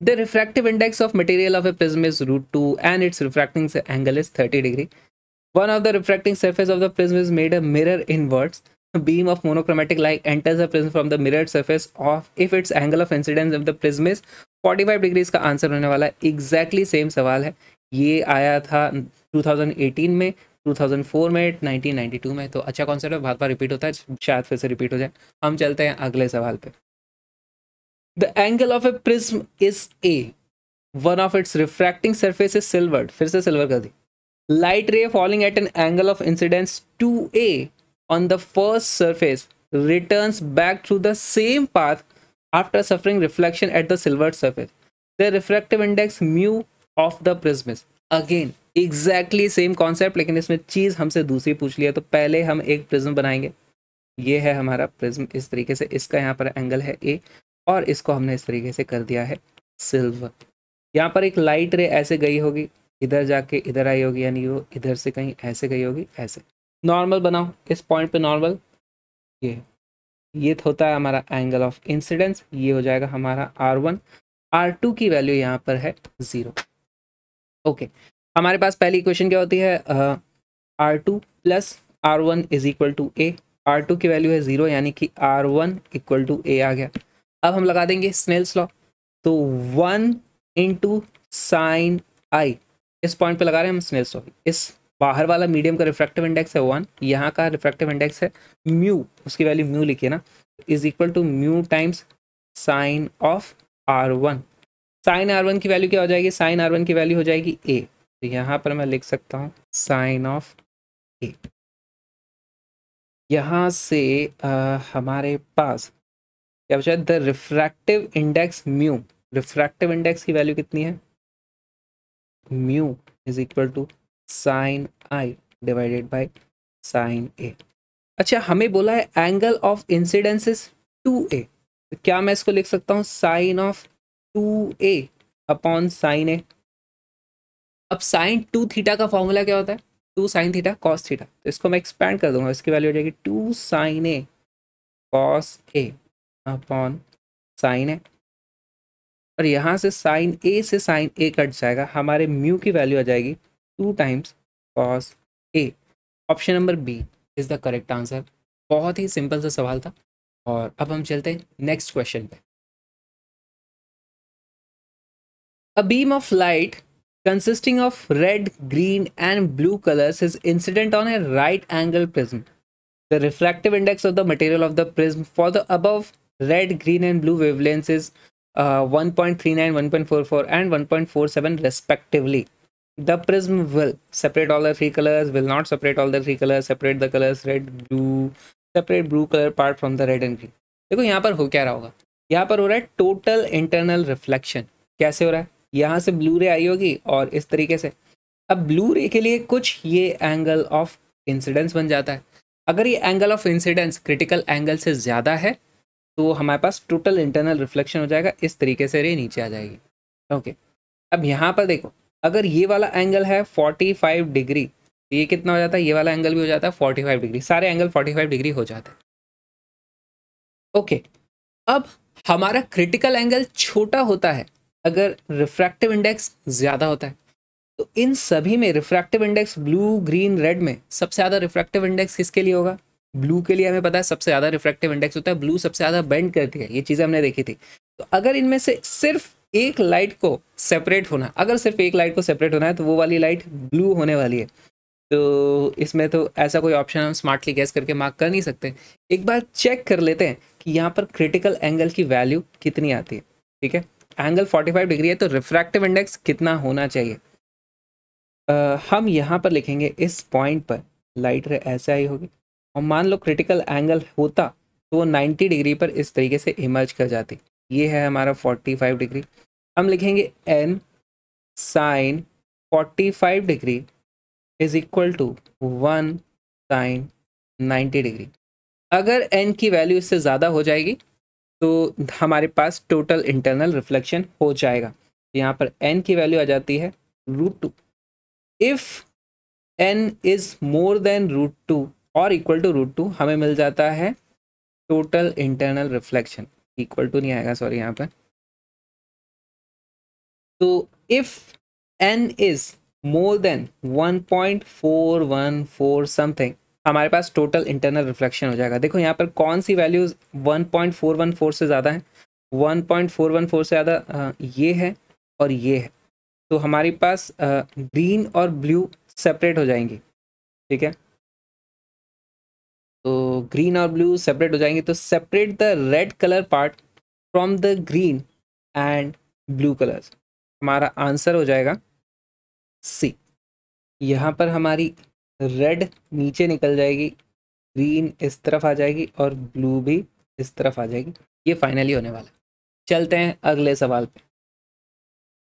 The refractive index of material of a prism is root two and its refracting angle is 30 degree one of the refracting surface of the prism is made a mirror in beam of monochromatic light enters the prism from the mirror surface of if its angle of incidence of the prism is 45 degrees का answer होने वाला exactly same सवाल है। ये आया था 2018 में 2004 में 1992 में। तो अच्छा कॉन्सेप्ट है, बार बार रिपीट होता है, शायद फिर से रिपीट हो जाए। हम चलते हैं अगले सवाल पे। The angle of a prism is a one of its refracting surface is silvered फिर से सिल्वर कर दी। Light ray falling at an angle of incidence two A on the first surface returns back through the same path after suffering reflection at the silvered surface. The refractive index mu of the prism again exactly same concept लेकिन इसमें चीज़ हमसे दूसरी पूछ लिया तो पहले हम एक प्रिज्म बनाएँगे। ये है हमारा प्रिज्म इस तरीके से, इसका यहाँ पर एंगल है ए और इसको हमने इस तरीके से कर दिया है सिल्वर यहाँ पर एक लाइट रे ऐसे गई होगी, इधर जाके इधर आई होगी, यानी वो इधर से कहीं ऐसे गई होगी, ऐसे। नॉर्मल बनाओ, इस पॉइंट पे नॉर्मल ये ये होता है हमारा एंगल ऑफ़ इंसिडेंस ये हो जाएगा हमारा आर वन आर टू की वैल्यू यहाँ पर है ज़ीरो ओके हमारे पास पहली इक्वेशन क्या होती है? R two plus R one is equal to A R two की वैल्यू है ज़ीरो यानी कि R one equal to A आ गया। अब हम लगा देंगे स्नेल्स लॉ तो वन इंटू साइन आई इस पॉइंट पे लगा रहे हैं हम स्नेल्स लॉ इस बाहर वाला मीडियम का रिफ्रैक्टिव इंडेक्स है वन यहाँ का रिफ्रैक्टिव इंडेक्स है म्यू उसकी वैल्यू म्यू लिखिए ना. Is equal to mu times sine of R one sine R one की वैल्यू क्या हो जाएगी? साइन आर वन की वैल्यू हो जाएगी ए तो यहाँ पर मैं लिख सकता हूँ साइन ऑफ़ ए यहाँ से आ, हमारे पास क्या बचा the refractive index mu refractive index की वैल्यू कितनी है? Mu is equal to sine I divided by sine A अच्छा हमें बोला है angle of incidence two A क्या मैं इसको लिख सकता हूँ? Sine of two A upon sine A. अब साइन टू थीटा का फॉर्मूला क्या होता है? Two sine theta cos theta. तो इसको मैं एक्सपैंड कर दूँगा, इसकी वैल्यू हो जाएगी two sine A cos A upon sine A. और यहाँ से साइन ए से साइन ए कट जाएगा, हमारे म्यू की वैल्यू आ जाएगी two times cos A option number B is the correct answer बहुत ही सिंपल सा सवाल था। और अब हम चलते हैं नेक्स्ट क्वेश्चन पे। A beam of light consisting of red, green and blue colors is incident on a right angle prism. The refractive index of the material of the prism for the above red, green and blue wavelengths is uh, 1.39, 1.44 and 1.47 respectively. The prism will separate all the three colors, will not separate all the three colors, separate the colors red, blue, separate blue color part from the red and green. देखो यहाँ पर हो क्या रहा होगा यहाँ पर हो रहा है टोटल इंटरनल रिफ्लेक्शन कैसे हो रहा है यहाँ से ब्लू रे आई होगी और इस तरीके से। अब ब्लू रे के लिए कुछ ये एंगल ऑफ़ इंसिडेंस बन जाता है। अगर ये angle of incidence critical angle से ज़्यादा है तो हमारे पास टोटल इंटरनल रिफ्लेक्शन हो जाएगा, इस तरीके से रे नीचे आ जाएगी। ओके अब यहाँ पर देखो, अगर ये वाला एंगल है 45 डिग्री तो ये कितना हो जाता है? ये वाला एंगल भी हो जाता है 45 डिग्री सारे एंगल 45 डिग्री हो जाते हैं। ओके अब हमारा क्रिटिकल एंगल छोटा होता है अगर रिफ्रैक्टिव इंडेक्स ज़्यादा होता है तो इन सभी में refractive index blue green red में सबसे ज़्यादा रिफ्रैक्टिव इंडेक्स किसके लिए होगा? ब्लू के लिए हमें पता है सबसे ज़्यादा रिफ्रैक्टिव इंडेक्स होता है ब्लू सबसे ज़्यादा बेंड करती है, ये चीज़ें हमने देखी थी। तो अगर इनमें से सिर्फ़ एक लाइट को सेपरेट होना, अगर सिर्फ़ एक लाइट को सेपरेट होना है तो वो वाली लाइट ब्लू होने वाली है। तो इसमें तो ऐसा कोई ऑप्शन हम स्मार्टली गैस करके मार्क कर नहीं सकते। एक बार चेक कर लेते हैं कि यहाँ पर क्रिटिकल एंगल की वैल्यू कितनी आती है, ठीक है? एंगल 45 डिग्री है तो रिफ्रैक्टिव इंडेक्स कितना होना चाहिए? आ, हम यहाँ पर लिखेंगे इस पॉइंट पर। लाइट रे ऐसे आई होगी। और मान लो क्रिटिकल एंगल होता तो वो 90 डिग्री पर इस तरीके से इमर्ज कर जाती। ये है हमारा 45 डिग्री हम लिखेंगे N sine 45 degree is equal to one sine 90 degree अगर एन की वैल्यू इससे ज़्यादा हो जाएगी तो हमारे पास टोटल इंटरनल रिफ्लेक्शन हो जाएगा। यहाँ पर एन की वैल्यू आ जाती है root two if N is more than root two और इक्वल टू रूट टू हमें मिल जाता है total internal reflection equal to नहीं आएगा सॉरी यहाँ पर। तो if N is more than 1.414 something हमारे पास टोटल इंटरनल रिफ्लेक्शन हो जाएगा। देखो यहाँ पर कौन सी वैल्यूज़ 1.414 से ज़्यादा है? 1.414 से ज़्यादा ये है और ये है। तो हमारे पास ग्रीन और ब्लू सेपरेट हो जाएँगी। ठीक है? तो ग्रीन और ब्लू सेपरेट हो जाएँगे। तो separate the red colour part from the green and blue colours हमारा आंसर हो जाएगा सी यहाँ पर हमारी रेड नीचे निकल जाएगी, ग्रीन इस तरफ़ आ जाएगी और ब्लू भी इस तरफ़ आ जाएगी। ये फाइनली होने वाला है। चलते हैं अगले सवाल पे।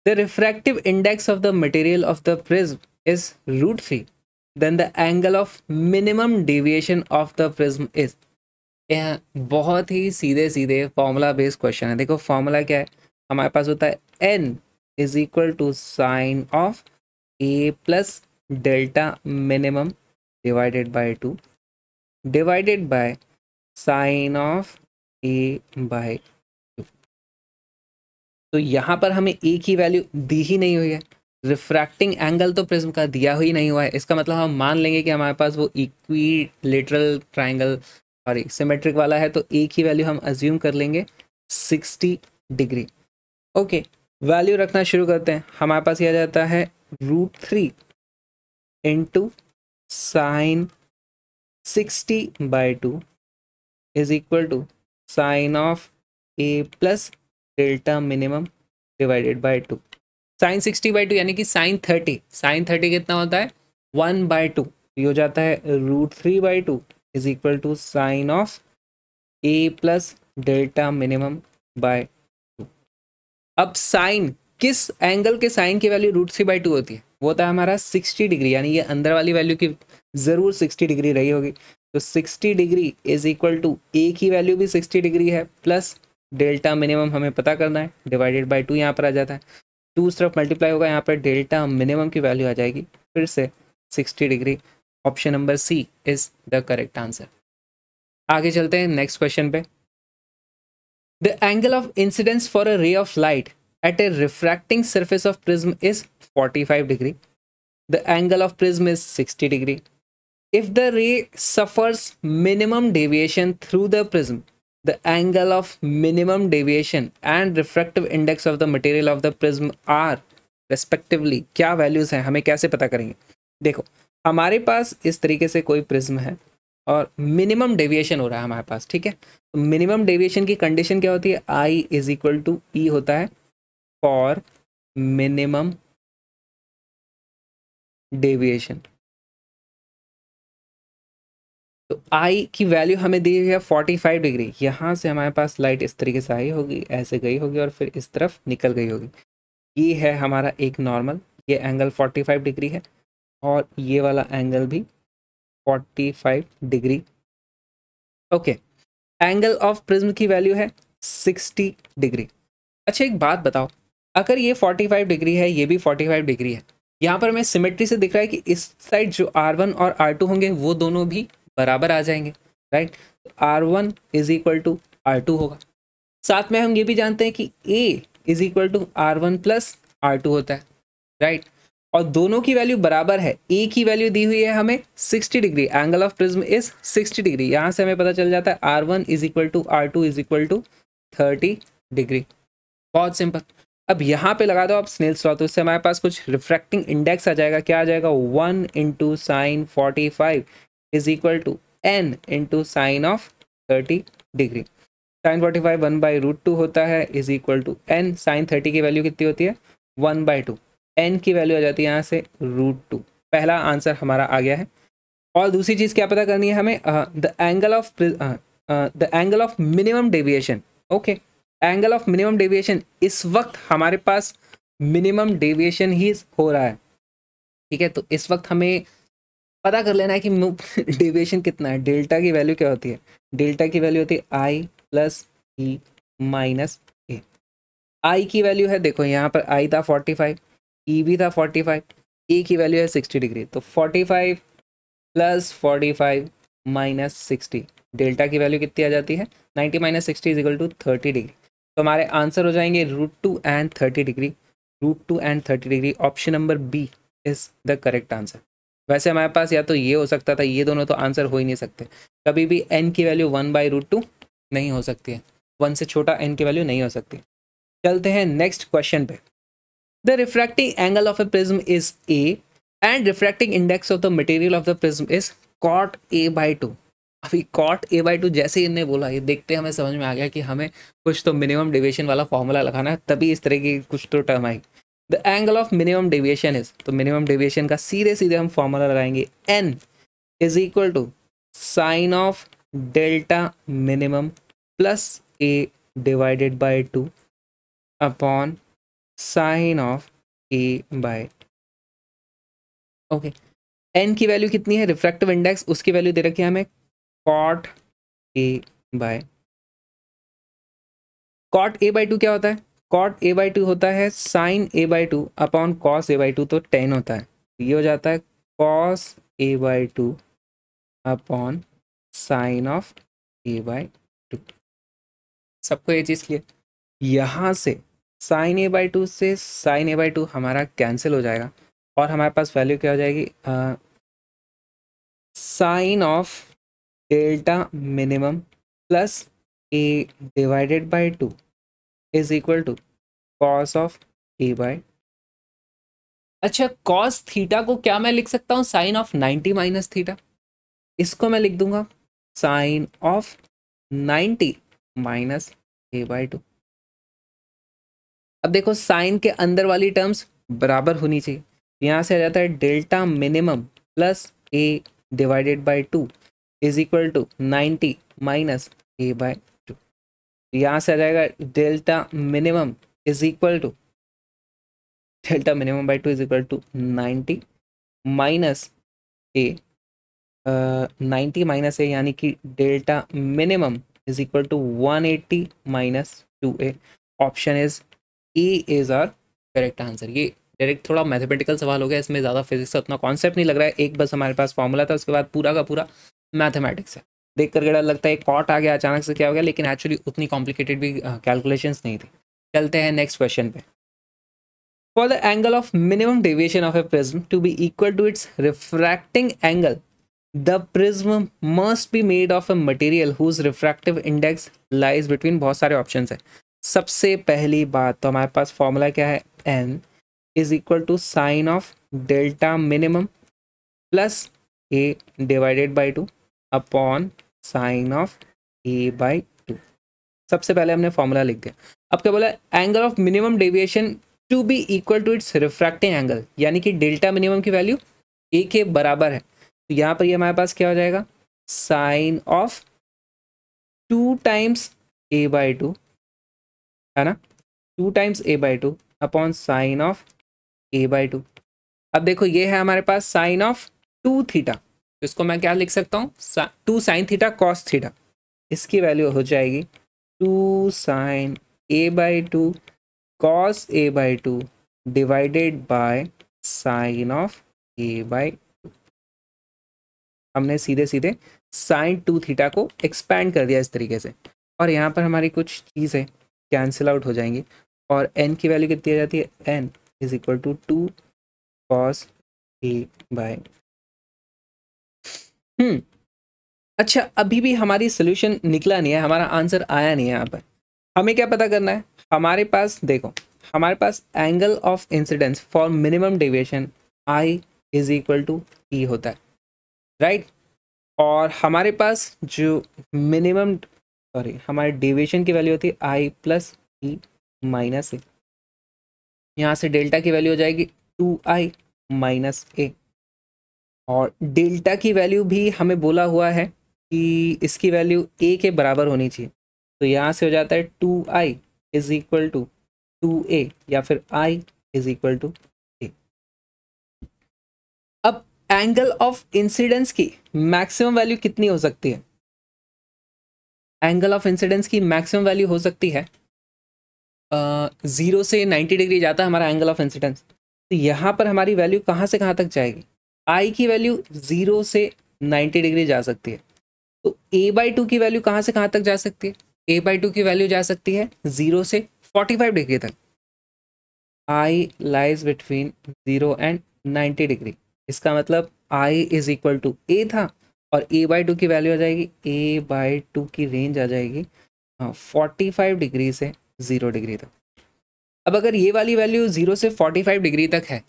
The refractive index of the material of the prism is root three then the angle of minimum deviation of the prism is यह बहुत ही सीधे सीधे फॉर्मूला बेस्ड क्वेश्चन है। देखो फॉर्मूला क्या है? हमारे पास होता है N is equal to sine of A plus delta minimum divided by 2 divided by sine of A by two. तो यहाँ पर हमें ए की वैल्यू दी ही नहीं हुई है। रिफ्रैक्टिंग एंगल तो प्रिज्म का दिया ही नहीं हुआ है। इसका मतलब हम मान लेंगे कि हमारे पास वो equilateral triangle sorry, symmetric वाला है तो ए की वैल्यू हम अज्यूम कर लेंगे 60 डिग्री। ओके, वैल्यू रखना शुरू करते हैं। हमारे पास यह जाता है root three. Into sine sixty by two is equal to sine of A plus delta minimum divided by two sine sixty by two यानी कि साइन थर्टी साइन थर्टी कितना होता है? वन बाई टू ये हो जाता है root three by two is equal to sine of A plus delta minimum by two अब साइन किस एंगल के साइन की value root three by two होती है? वो है हमारा सिक्सटी डिग्री, यानी ये अंदर वाली वैल्यू की ज़रूर सिक्सटी डिग्री रही होगी। तो sixty degree is equal to A की वैल्यू भी सिक्सटी डिग्री है प्लस डेल्टा मिनिमम हमें पता करना है डिवाइडेड बाई टू यहाँ पर आ जाता है। टू तरफ़ मल्टीप्लाई होगा, यहाँ पर डेल्टा मिनिमम की वैल्यू आ जाएगी, फिर से sixty degree. Option number C is the correct answer आगे चलते हैं नेक्स्ट क्वेश्चन पे। The angle of incidence for a ray of light at a refracting surface of prism is 45 degree the angle of prism is 60 degree if the ray suffers minimum deviation through the prism the angle of minimum deviation and refractive index of the material of the prism are respectively क्या values हैं हमें कैसे पता करेंगे देखो हमारे पास इस तरीके से कोई प्रिज्म है और मिनिमम डेविएशन हो रहा है हमारे पास ठीक है तो मिनिमम डेविएशन की कंडीशन क्या होती है I is equal to E होता है फॉर मिनिमम डेविएशन तो आई की वैल्यू हमें दी हुई है 45 डिग्री यहाँ से हमारे पास लाइट इस तरीके से आई होगी, ऐसे गई होगी और फिर इस तरफ़ निकल गई होगी। ये है हमारा एक नॉर्मल ये एंगल 45 डिग्री है और ये वाला एंगल भी 45 degree okay angle of prism की वैल्यू है 60 डिग्री अच्छा एक बात बताओ अगर ये 45 डिग्री है, ये भी 45 डिग्री है, यहाँ पर हमें सिमेट्री से दिख रहा है कि इस साइड जो R1 और R2 होंगे, वो दोनों भी बराबर आ जाएँगे right R one is equal to R होगा। साथ में हम ये भी जानते हैं कि A is equal to R one plus R two होता है राइट और दोनों की वैल्यू बराबर है ए की वैल्यू दी हुई है हमें 60 degree angle of prism is 60 degree, यहाँ से हमें पता चल जाता है R one is equal to R two is equal to thirty degree. बहुत सिंपल अब यहाँ पे लगा दो आप स्नेल लॉ तो इससे हमारे पास कुछ रिफ्रैक्टिंग इंडेक्स आ जाएगा। क्या आ जाएगा? One into sine forty five is equal to N into sine of thirty degree sine forty five one by root two होता है is equal to N sine thirty की वैल्यू कितनी होती है? वन बाई टू एन की value आ जाती है यहाँ से रूट टू पहला आंसर हमारा आ गया है। और दूसरी चीज़ क्या पता करनी है हमें? The angle of the angle of minimum deviation okay angle of minimum deviation इस वक्त हमारे पास मिनिमम डेविएशन ही हो रहा है। ठीक है तो इस वक्त हमें पता कर लेना है कि डेविएशन कितना है। डेल्टा की वैल्यू क्या होती है? डेल्टा की वैल्यू होती है आई प्लस ई माइनस ए आई की वैल्यू है, देखो, यहाँ पर आई था फोर्टी फाइव ई भी था फोर्टी फाइव ए की वैल्यू है सिक्सटी डिग्री तो forty five plus forty five minus sixty delta की वैल्यू कितनी आ जाती है? Ninety minus sixty is equal to thirty degree तो हमारे आंसर हो जाएँगे root two and thirty degree root two and thirty degree option number B is the correct answer वैसे हमारे पास या तो ये हो सकता था, ये दोनों तो आंसर हो ही नहीं सकते। कभी भी एन की value one by root two नहीं हो सकती है। वन से छोटा एन की वैल्यू नहीं हो सकती। चलते हैं नेक्स्ट क्वेश्चन पे। The refracting angle of a prism is A and refracting index of the material of the prism is cot A by two अभी कॉट ए बाई टू जैसे ही इनने बोला, ये देखते हमें समझ में आ गया कि हमें कुछ तो मिनिमम डिविएशन वाला फॉर्मूला लगाना है, तभी इस तरह की कुछ तो टर्म आएगी। The angle of minimum deviation is तो मिनिमम डेविएशन का सीधे सीधे हम फॉर्मूला लगाएँगे। N is equal to sine of delta minimum plus A divided by two upon sine of A by okay N की वैल्यू कितनी है? रिफ्रैक्टिव इंडेक्स उसकी वैल्यू दे रखी है हमें cot A by cot A by two क्या होता है? कॉट ए बाई टू होता है sine A by two upon cos A by two तो टेन होता है। ये हो जाता है cos A by two upon sine of A by two सबको ये चीज़ क्लियर यहाँ से साइन ए बाई टू से साइन ए बाई टू हमारा कैंसिल हो जाएगा और हमारे पास वैल्यू क्या हो जाएगी? Sine of delta minimum plus A divided by two is equal to cos of A by अच्छा कॉस थीटा को क्या मैं लिख सकता हूँ? Sine of 90 minus theta. इसको मैं लिख दूँगा। Sine of 90 minus A by two. अब देखो, साइन के अंदर वाली टर्म्स बराबर होनी चाहिए। यहाँ से आ जाता है delta minimum plus A divided by two. Is equal to ninety minus A by two यहाँ से आ जाएगा delta minimum is equal to delta minimum by two is equal to ninety minus A ninety minus A यानी कि delta minimum is equal to one eighty minus two A option is A is our correct answer ये direct थोड़ा mathematical सवाल हो गया, इसमें ज़्यादा physics का उतना कॉन्सेप्ट नहीं लग रहा है। एक बस हमारे पास फॉर्मूला था, उसके बाद पूरा का पूरा मैथमेटिक्स है। देख करके डर लगता है एक कॉट आ गया, अचानक से क्या हो गया, लेकिन एक्चुअली उतनी कॉम्प्लिकेटेड भी कैलकुलेशंस नहीं थी। चलते हैं नेक्स्ट क्वेश्चन पे। For the angle of minimum deviation of a prism to be equal to its refracting angle the prism must be made of a material whose refractive index lies between बहुत सारे option है। सबसे पहली बात तो हमारे पास फॉर्मूला क्या है? N is equal to sine of delta minimum plus A divided by two upon sine of A by two सबसे पहले हमने फॉर्मूला लिख दिया। अब क्या बोला? Angle of minimum deviation to be equal to its refracting angle यानी कि डेल्टा मिनिमम की वैल्यू ए के बराबर है। तो यहाँ पर ये यह हमारे पास क्या हो जाएगा? Sine of two times A by two है ना? Two times A by two upon sine of A by two अब देखो, ये है हमारे पास साइन ऑफ़ टू थीटा इसको मैं क्या लिख सकता हूँ? Two sine theta cos theta. इसकी वैल्यू हो जाएगी two sine A by two cos A by two divided by sine of A by two. हमने सीधे सीधे साइन टू थीटा को एक्सपैंड कर दिया इस तरीके से। और यहाँ पर हमारी कुछ चीज़ें कैंसिल आउट हो जाएँगी। और एन की वैल्यू कितनी आ जाती है? N is equal to two cos A by hmm. अच्छा अभी भी हमारी सोल्यूशन निकला नहीं है, हमारा आंसर आया नहीं है यहाँ पर। हमें क्या पता करना है? हमारे पास, देखो, हमारे पास angle of incidence for minimum deviation I is equal to E होता है। Right right? और हमारे पास जो मिनिमम सॉरी हमारे डेविएशन की वैल्यू होती है आई प्लस ई माइनस ए यहाँ से डेल्टा की वैल्यू हो जाएगी टू आई माइनस ए और डेल्टा की वैल्यू भी हमें बोला हुआ है कि इसकी वैल्यू ए के बराबर होनी चाहिए। तो यहाँ से हो जाता है two I is equal to two A या फिर I is equal to A अब एंगल ऑफ़ इंसिडेंस की मैक्सिमम वैल्यू कितनी हो सकती है? एंगल ऑफ़ इंसिडेंस की मैक्सिमम वैल्यू हो सकती है ज़ीरो से नाइन्टी डिग्री जाता है हमारा एंगल ऑफ़ इंसिडेंस। तो यहाँ पर हमारी वैल्यू कहाँ से कहाँ तक जाएगी? आई की वैल्यू ज़ीरो से नाइन्टी डिग्री जा सकती है। तो ए बाई टू की वैल्यू कहाँ से कहाँ तक जा सकती है? ए बाई टू की वैल्यू जा सकती है ज़ीरो से फोर्टी फाइव डिग्री तक। I lies between zero and ninety degree इसका मतलब I is equal to A था और ए बाई टू की वैल्यू आ जाएगी। ए बाई टू की रेंज आ जाएगी फोर्टी फाइव डिग्री से ज़ीरो डिग्री तक। अब अगर ये वाली वैल्यू ज़ीरो से फोर्टी फाइव डिग्री तक है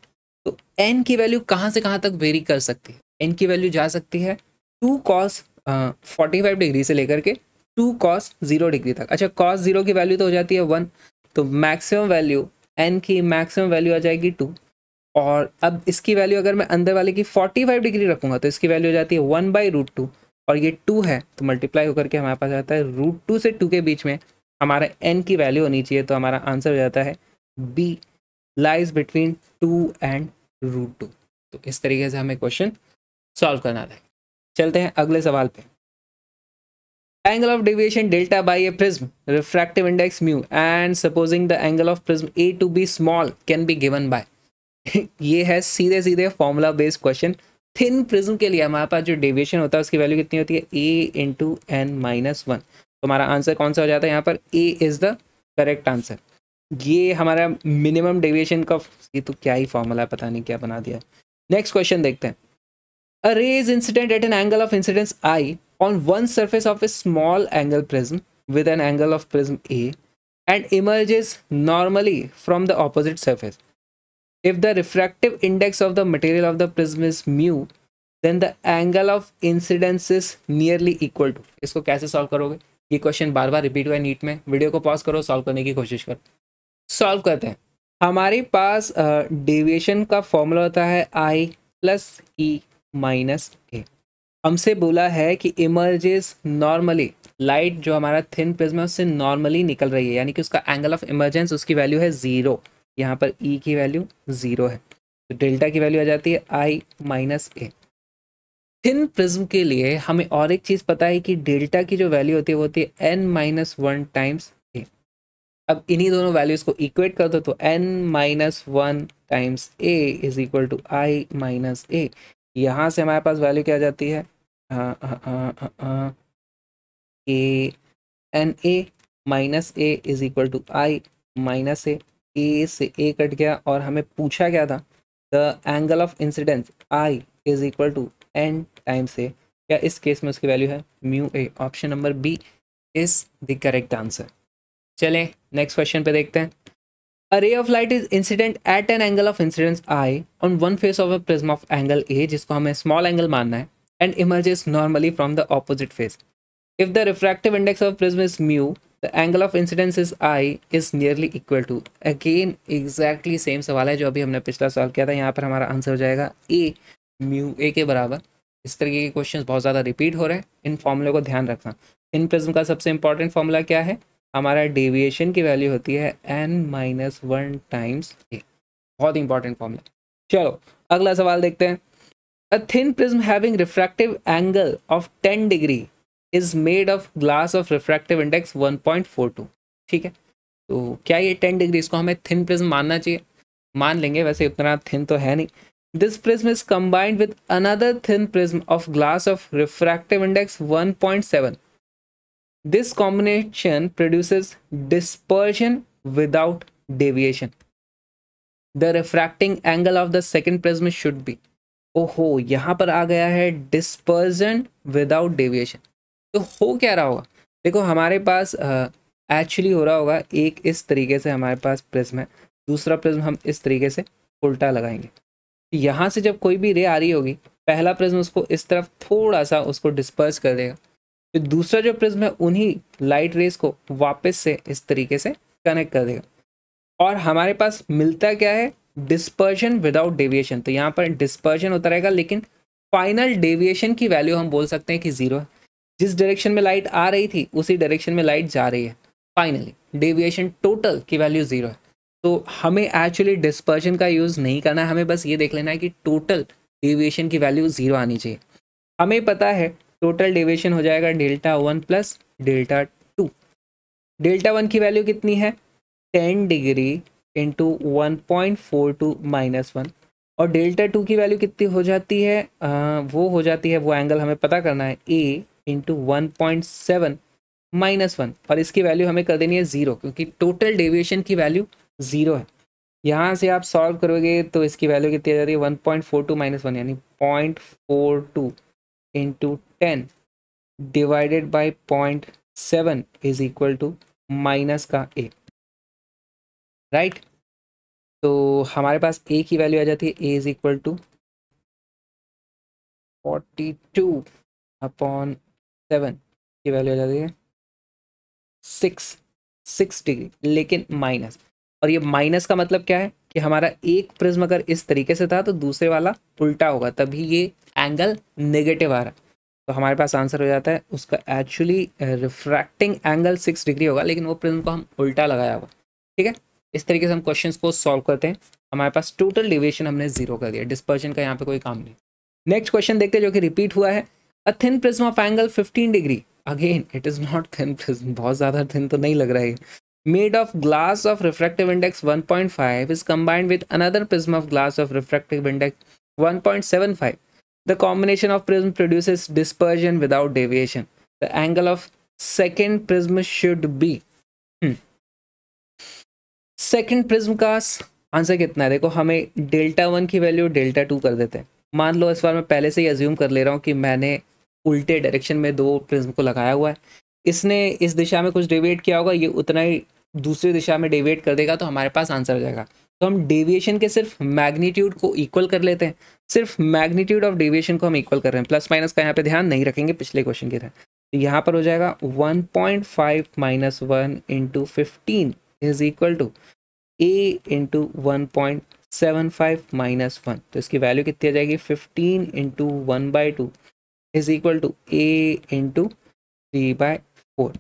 तो एन की वैल्यू कहाँ से कहाँ तक वेरी कर सकती है? एन की वैल्यू जा सकती है two cos forty five degree से लेकर के टू कॉस ज़ीरो डिग्री तक। अच्छा कॉस ज़ीरो की वैल्यू तो हो जाती है वन तो मैक्सिमम वैल्यू एन की मैक्सिमम वैल्यू आ जाएगी टू और अब इसकी वैल्यू अगर मैं अंदर वाले की फोर्टी फाइव डिग्री रखूँगा तो इसकी वैल्यू हो जाती है वन बाई रूट टू और ये टू है तो मल्टीप्लाई होकर के हमारे पास आता है रूट टू से टू के बीच में हमारा एन की वैल्यू होनी चाहिए तो हमारा आंसर हो जाता है B lies between two and root two तो इस तरीके से हमें क्वेश्चन सॉल्व करना था। चलते हैं अगले सवाल पे। Angle of deviation delta by a prism, refractive index mu, and supposing the angle of prism a to be small can be given by ये है सीधे सीधे formula based question thin prism के लिए हमारे पास जो डेविएशन होता है, उसकी वैल्यू कितनी होती है? A into N minus one तो हमारा आंसर कौन सा हो जाता है यहाँ पर? A is the correct answer ये हमारा मिनिमम डेविएशन का ये तो क्या ही फॉर्मूला है, पता नहीं क्या बना दिया। नेक्स्ट क्वेश्चन देखते हैं। A rays incident at an angle of incidence I on one surface of a small angle prism with an angle of prism A and emerges normally from the opposite surface if the refractive index of the material of the prism is mu then the angle of incidence is nearly equal to इसको कैसे solve करोगे? ये question बार बार repeat हुआ है NEET में। Video को pause करो solve करने की कोशिश करो। सॉल्व करते हैं। हमारे पास डेविएशन का फॉर्मूला होता है आई प्लस ई माइनस ए। हमसे बोला है कि इमर्जेस नॉर्मली, लाइट जो हमारा थिन प्रिज्म है, उससे नॉर्मली निकल रही है, यानी कि उसका एंगल ऑफ़ इमरजेंस, उसकी वैल्यू है ज़ीरो। यहाँ पर ई e की वैल्यू ज़ीरो है। तो डेल्टा की वैल्यू आ जाती है I minus A. Thin prism के लिए हमें और एक चीज़ पता है कि डेल्टा की जो वैल्यू होती है, वो होती है एन माइनस वन टाइम्स अब इन्हीं दोनों वैल्यूज़ को इक्वेट कर दो तो N minus one times A is equal to I minus A यहाँ से हमारे पास वैल्यू क्या जाती है? A N A minus A is equal to I minus A A से ए कट गया और हमें पूछा क्या था? The angle of incidence I is equal to N times A क्या इस केस में उसकी वैल्यू है? Mu A option number B is the correct answer चले नेक्स्ट क्वेश्चन पे देखते हैं। A ray of light is incident at an angle of incidence I on one face of a prism of angle A जिसको हमें small angle मानना है and emerges normally from the opposite face if the refractive index of prism is mu the angle of incidence is I is nearly equal to again exactly same सवाल है जो अभी हमने पिछला सॉल्व किया था, यहाँ पर हमारा आंसर हो जाएगा ए म्यू ए के बराबर। इस तरीके के क्वेश्चन बहुत ज़्यादा रिपीट हो रहे हैं, इन फॉर्मुले को ध्यान रखना। इन प्रिज्म का सबसे इंपॉर्टेंट फॉर्मूला क्या है? हमारा डेविएशन की वैल्यू होती है N minus one times A बहुत इंपॉर्टेंट फॉर्मूला चलो, अगला सवाल देखते हैं। A thin prism having refractive angle of 10 degree is made of glass of refractive index 1.42 ठीक है? तो क्या ये 10 डिग्री इसको हमें थिन प्रिज्म मानना चाहिए? मान लेंगे, वैसे उतना थिन तो है नहीं। This prism is combined with another thin prism of glass of refractive index 1.7 this combination produces dispersion without deviation. The refracting angle of the second prism should be. ओहो, यहाँ पर आ गया है डिस्पर्जन विदाउट डेविएशन तो हो क्या रहा होगा? देखो, हमारे पास एक्चुअली हो रहा होगा, एक इस तरीके से हमारे पास प्रिज्म है, दूसरा प्रिज्म हम इस तरीके से उल्टा लगाएँगे। यहाँ से जब कोई भी रे आ रही होगी, पहला प्रिज्म उसको इस तरफ़ थोड़ा सा उसको डिस्पर्स कर देगा। फिर दूसरा जो प्रिज्म है, उन्हीं लाइट रेस को वापस से इस तरीके से कनेक्ट कर देगा। और हमारे पास मिलता क्या है? डिस्पर्जन विदाउट डेविएशन तो यहाँ पर डिस्पर्जन होता रहेगा, लेकिन फाइनल डेविएशन की वैल्यू हम बोल सकते हैं कि ज़ीरो है। जिस डायरेक्शन में लाइट आ रही थी, उसी डायरेक्शन में लाइट जा रही है। फाइनली डेविएशन टोटल की वैल्यू ज़ीरो है। तो हमें एक्चुअली डिस्पर्जन का यूज़ नहीं करना है, हमें बस ये देख लेना है कि टोटल डेविएशन की वैल्यू ज़ीरो आनी चाहिए। हमें पता है टोटल डेविएशन हो जाएगा delta one plus delta two. Delta one की वैल्यू कितनी है? Ten degree into one point four two minus one. और डेल्टा टू की वैल्यू कितनी हो जाती है? आ, वो हो जाती है वो एंगल हमें पता करना है A into one point seven minus one. और इसकी वैल्यू हमें कर देनी है ज़ीरो क्योंकि टोटल डेविएशन की वैल्यू ज़ीरो है। यहाँ से आप सॉल्व करोगे तो इसकी वैल्यू कितनी आ जाती है? One point four two minus one यानी point four two into ten divided by point seven is equal to minus का ए। राइट? तो हमारे पास ए की वैल्यू आ जाती है, A is equal to forty two upon seven की वैल्यू आ जाती है सिक्स सिक्स डिग्री, लेकिन माइनस। और ये माइनस का मतलब क्या है? कि हमारा एक प्रिज्म अगर इस तरीके से था तो दूसरे वाला उल्टा होगा, तभी ये एंगल नेगेटिव आ रहा। तो हमारे पास आंसर हो जाता है, उसका actually refracting angle six degree होगा, लेकिन वो प्रिज्म को हम उल्टा लगाया होगा ठीक है? इस तरीके से हम क्वेश्चन को सॉल्व करते हैं। हमारे पास टोटल डिविएशन हमने ज़ीरो कर दिया डिस्पर्शन का यहाँ पे कोई काम नहीं। नेक्स्ट क्वेश्चन देखते जो कि रिपीट हुआ है। A thin prism of angle 15 degree again it is not thin prism बहुत ज़्यादा थिन तो नहीं लग रहा है। Made of glass of refractive index 1.5 is combined with another prism of glass of refractive index 1.75 the combination of prism produces dispersion without deviation the angle of second prism should be second prism का answer कितना है? देखो, हमें delta one की value delta two कर देते हैं। मान लो इस बार मैं पहले से ही अज्यूम कर ले रहा हूँ कि मैंने उल्टे डायरेक्शन में दो प्रिज्म को लगाया हुआ है। इसने इस दिशा में कुछ डेविएट किया होगा, ये उतना ही दूसरी दिशा में डेविएट कर देगा तो हमारे पास आंसर हो जाएगा। तो हम डेविएशन के सिर्फ़ मैग्नीट्यूड को इक्वल कर लेते हैं। सिर्फ़ मैग्नीट्यूड ऑफ़ डेविएशन को हम इक्वल कर रहे हैं। प्लस माइनस का यहाँ पे ध्यान नहीं रखेंगे, पिछले क्वेश्चन की तरह। यहाँ पर हो जाएगा 1.5 point five minus one into is equal to A into one point seven five minus one. तो इसकी वैल्यू कितनी आ जाएगी? Fifteen into one by two is equal to A into three by four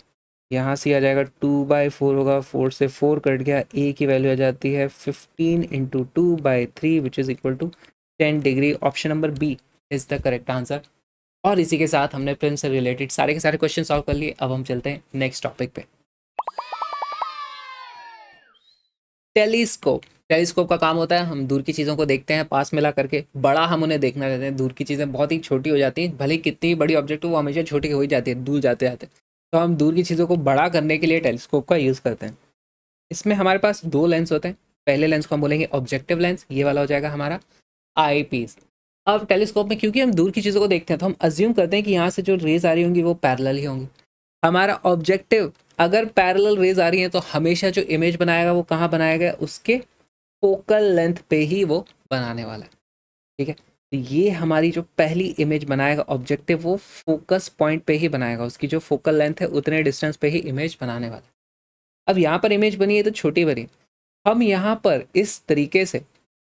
यहाँ से आ जाएगा टू बाई फोर होगा फोर से फोर कट गया ए की वैल्यू आ जाती है fifteen into two by three which is equal to ten degree option number B is the correct answer और इसी के साथ हमने प्रिंस से रिलेटेड सारे के सारे क्वेश्चन सॉल्व कर लिए। अब हम चलते हैं नेक्स्ट टॉपिक पे। टेलीस्कोप टेलीस्कोप का काम होता है, हम दूर की चीज़ों को देखते हैं, पास मिला करके। बड़ा हम उन्हें देखना रहते हैं। दूर की चीज़ें बहुत ही छोटी हो जाती हैं। भले कितनी बड़ी ऑब्जेक्ट हो, वो हमेशा छोटी हो ही जाती है, दूर जाते जाते। तो हम दूर की चीज़ों को बड़ा करने के लिए टेलीस्कोप का यूज़ करते हैं। इसमें हमारे पास दो लेंस होते हैं। पहले लेंस को हम बोलेंगे ऑब्जेक्टिव लेंस ये वाला हो जाएगा हमारा। आई अब टेलीस्कोप में, क्योंकि हम दूर की चीज़ों को देखते हैं तो हम अज्यूम करते हैं कि यहाँ से जो रेज आ रही होंगी, वो पैरल ही होंगी। हमारा ऑब्जेक्टिव अगर पैरेलल रेज आ रही है तो हमेशा जो इमेज बनाएगा, वो कहाँ बनाएगा उसके फोकल लेंथ पे ही वो बनाने वाला है। ठीक है? तो ये हमारी जो पहली इमेज बनाएगा ऑब्जेक्टिव वो फोकस पॉइंट पे ही बनाएगा। उसकी जो फोकल लेंथ है, उतने डिस्टेंस पे ही इमेज बनाने वाला अब यहाँ पर इमेज बनी है तो छोटी बनी। हम यहाँ पर इस तरीके से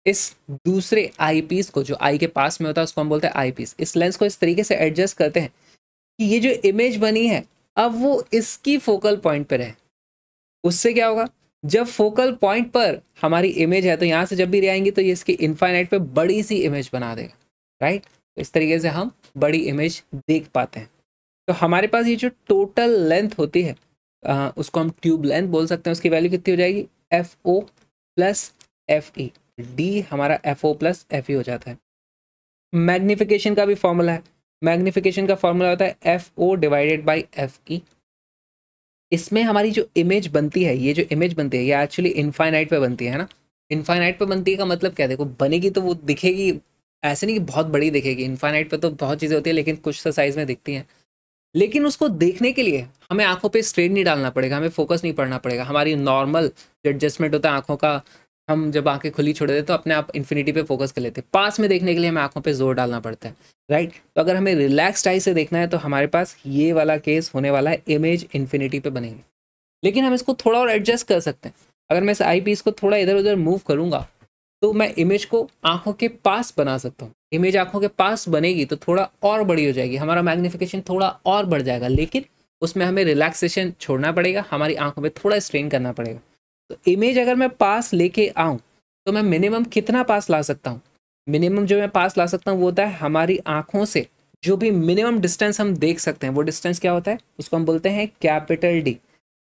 इस दूसरे आई पीस को जो आई के पास में होता है उसको हम बोलते हैं आई पीस इस लेंस को इस तरीके से एडजस्ट करते हैं कि ये जो इमेज बनी है अब वो इसकी फोकल पॉइंट पर है। उससे क्या होगा? जब फोकल पॉइंट पर हमारी इमेज है तो यहाँ से जब भी रहेंगी तो ये इसकी इन्फाइनाइट पे बड़ी सी इमेज बना देगा राइट तो इस तरीके से हम बड़ी इमेज देख पाते हैं। तो हमारे पास ये जो टोटल लेंथ होती है आ, उसको हम ट्यूब लेंथ बोल सकते हैं उसकी वैल्यू कितनी हो जाएगी? F O plus F E D हमारा F O plus F E हो जाता है। मैग्निफिकेशन का भी फॉर्मूला है। मैग्निफिकेशन का फॉर्मूला होता है F O divided by F E इसमें हमारी जो इमेज बनती है, ये जो इमेज बनती है, ये एक्चुअली इनफाइनाइट पे बनती है ना? इनफाइनाइट पे बनती है का मतलब क्या देखो, बनेगी तो वो दिखेगी, ऐसे नहीं कि बहुत बड़ी दिखेगी। इनफाइनाइट पे तो बहुत चीज़ें होती है, लेकिन कुछ तो साइज़ में दिखती हैं। लेकिन उसको देखने के लिए हमें आँखों पे स्ट्रेन नहीं डालना पड़ेगा, हमें फोकस नहीं पड़ना पड़ेगा। हमारी नॉर्मल एडजस्टमेंट होता है आँखों का हम जब आँखें खुली छोड़ देते तो अपने आप इन्फिनिटी पे फोकस कर लेते हैं। पास में देखने के लिए हमें आँखों पे ज़ोर डालना पड़ता है राइट तो अगर हमें रिलैक्स आई से देखना है तो हमारे पास ये वाला केस होने वाला है इमेज इन्फिनिटी पे बनेंगे। लेकिन हम इसको थोड़ा और एडजस्ट कर सकते हैं। अगर मैं इस आई पीस को थोड़ा इधर उधर मूव करूँगा तो मैं इमेज को आँखों के पास बना सकता हूँ। इमेज आँखों के पास बनेगी तो थोड़ा और बड़ी हो जाएगी, हमारा मैग्निफिकेशन थोड़ा और बढ़ जाएगा। लेकिन उसमें हमें रिलैक्सेशन छोड़ना पड़ेगा, हमारी आँखों पे थोड़ा स्ट्रेन करना पड़ेगा। तो इमेज अगर मैं पास लेके आऊँ तो मैं मिनिमम कितना पास ला सकता हूँ? मिनिमम जो मैं पास ला सकता हूँ वो होता है हमारी आँखों से, जो भी मिनिमम डिस्टेंस हम देख सकते हैं, वो डिस्टेंस क्या होता है? उसको हम बोलते हैं कैपिटल डी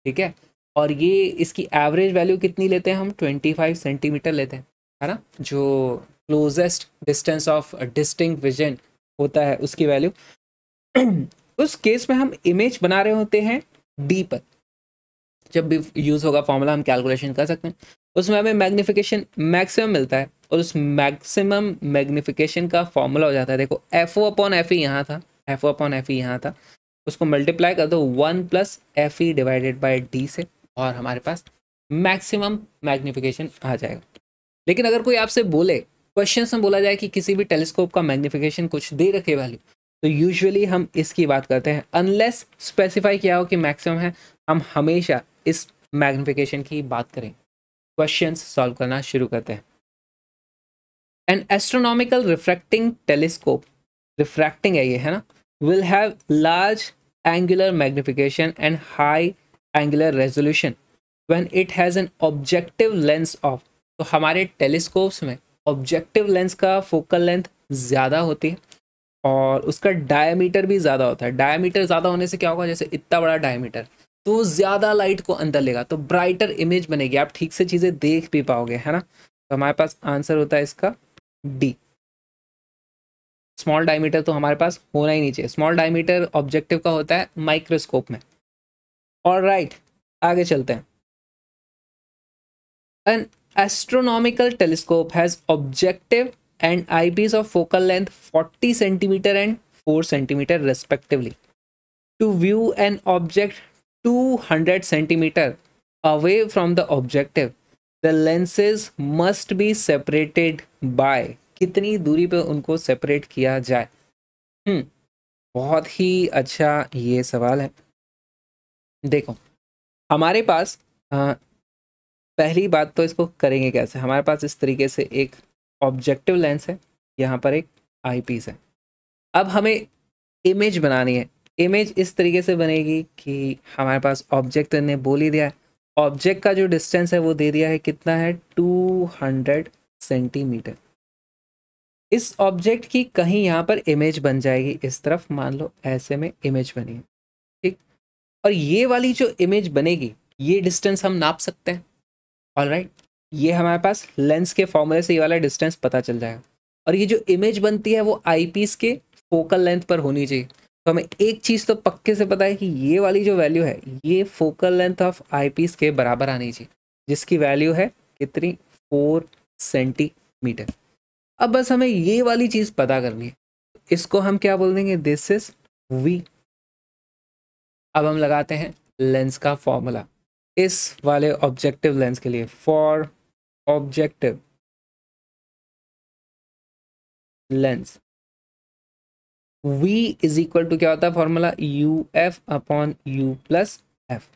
ठीक है? और ये इसकी एवरेज वैल्यू कितनी लेते हैं हम? 25 सेंटीमीटर लेते हैं, है ना? जो closest distance of distinct vision होता है उसकी वैल्यू उस केस में हम इमेज बना रहे होते हैं डी पर। जब भी यूज़ होगा फॉर्मूला हम कैलकुलेशन कर सकते हैं। उसमें हमें मैग्निफिकेशन मैक्सिमम मिलता है और उस मैक्सिमम मैग्निफिकेशन का फॉर्मूला हो जाता है। देखो F O upon F E यहाँ था F O upon F E यहाँ था। उसको मल्टीप्लाई कर दो one plus F E divided by D से, और हमारे पास मैक्सिमम मैग्निफिकेशन आ जाएगा। लेकिन अगर कोई आपसे बोले क्वेश्चन में बोला जाए कि किसी भी टेलीस्कोप का मैग्निफिकेशन कुछ दे रखे वैल्यू तो यूजुअली हम इसकी बात करते हैं। अनलेस स्पेसिफाई किया हो कि मैक्सिमम है, हम हमेशा इस मैग्निफिकेशन की बात करें क्वेश्चन सॉल्व करना शुरू करते हैं। An astronomical refracting telescope refracting है ये, है ना? Will have large angular magnification and high angular resolution when it has an objective lens of तो हमारे टेलीस्कोप्स में ऑब्जेक्टिव लेंस का फोकल लेंथ ज़्यादा होती है और उसका डायमीटर भी ज़्यादा होता है। डायमीटर ज़्यादा होने से क्या होगा? जैसे इतना बड़ा डायमीटर तो ज़्यादा लाइट को अंदर लेगा। तो ब्राइटर इमेज बनेगी। आप ठीक से चीज़ें देख भी पाओगे है ना? तो हमारे पास आंसर होता है इसका डी स्मॉल डायमीटर तो हमारे पास होना ही नहीं चाहिए। स्मॉल डायमीटर ऑब्जेक्टिव का होता है माइक्रोस्कोप में। और राइट right, आगे चलते हैं। An astronomical telescope has objective and eyepiece of focal length 40 centimetre and 4 centimetre respectively to view an object 200 centimetre away from the objective the lenses must be separated by कितनी दूरी पे उनको separate किया जाए? हम्म बहुत ही अच्छा ये सवाल है। देखो हमारे पास आ, पहली बात तो इसको करेंगे कैसे? हमारे पास इस तरीके से एक ऑब्जेक्टिव लेंस है यहाँ पर एक आई पीस है। अब हमें इमेज बनानी है। इमेज इस तरीके से बनेगी कि हमारे पास ऑब्जेक्ट ने बोल ही दिया है। ऑब्जेक्ट का जो डिस्टेंस है वो दे दिया है कितना है? 200 सेंटीमीटर इस ऑब्जेक्ट की कहीं यहाँ पर इमेज बन जाएगी। इस तरफ़ मान लो ऐसे में इमेज बनी ठीक? और ये वाली जो इमेज बनेगी, ये डिस्टेंस हम नाप सकते हैं। ऑल राइट ये हमारे पास लेंस के फॉर्मूले से ये वाला डिस्टेंस पता चल जाएगा। और ये जो इमेज बनती है वो आई के फोकल लेंथ पर होनी चाहिए। तो हमें एक चीज़ तो पक्के से पता है कि ये वाली जो वैल्यू है, ये फोकल लेंथ ऑफ़ आई के बराबर आनी चाहिए, जिसकी वैल्यू है कितनी? फोर सेंटीमीटर अब बस हमें ये वाली चीज़ पता करनी है। इसको हम क्या बोल देंगे? दिस इज़ वी अब हम लगाते हैं लेंस का फॉर्मूला इस वाले ऑब्जेक्टिव लेंस के लिए for objective lens v is equal to क्या होता है? Formula U F upon U plus F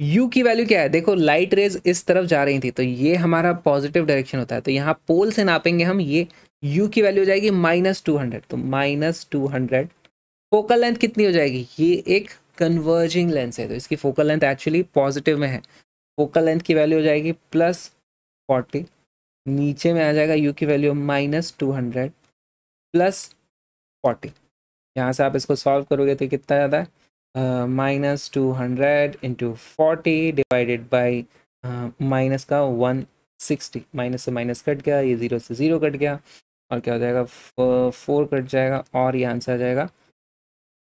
u की वैल्यू क्या है? देखो लाइट रेज इस तरफ़ जा रही थी तो ये हमारा पॉजिटिव डायरेक्शन होता है। तो यहाँ पोल से नापेंगे हम, ये u की वैल्यू हो जाएगी माइनस टू हंड्रेड तो minus two hundred focal length कितनी हो जाएगी? ये एक कन्वर्जिंग लेंस है तो इसकी फोकल लेंथ एक्चुअली पॉजिटिव में है। फोकल लेंथ की वैल्यू हो जाएगी प्लस फोर्टी नीचे में आ जाएगा यू की value minus two hundred plus forty यहाँ से आप इसको सॉल्व करोगे तो कितना ज़्यादा? है minus two hundred into forty divided by minus का वन सिक्सटी माइनस से माइनस कट गया, ये ज़ीरो से ज़ीरो कट गया। और क्या हो जाएगा? फोर कट जाएगा और ये आंसर आ जाएगा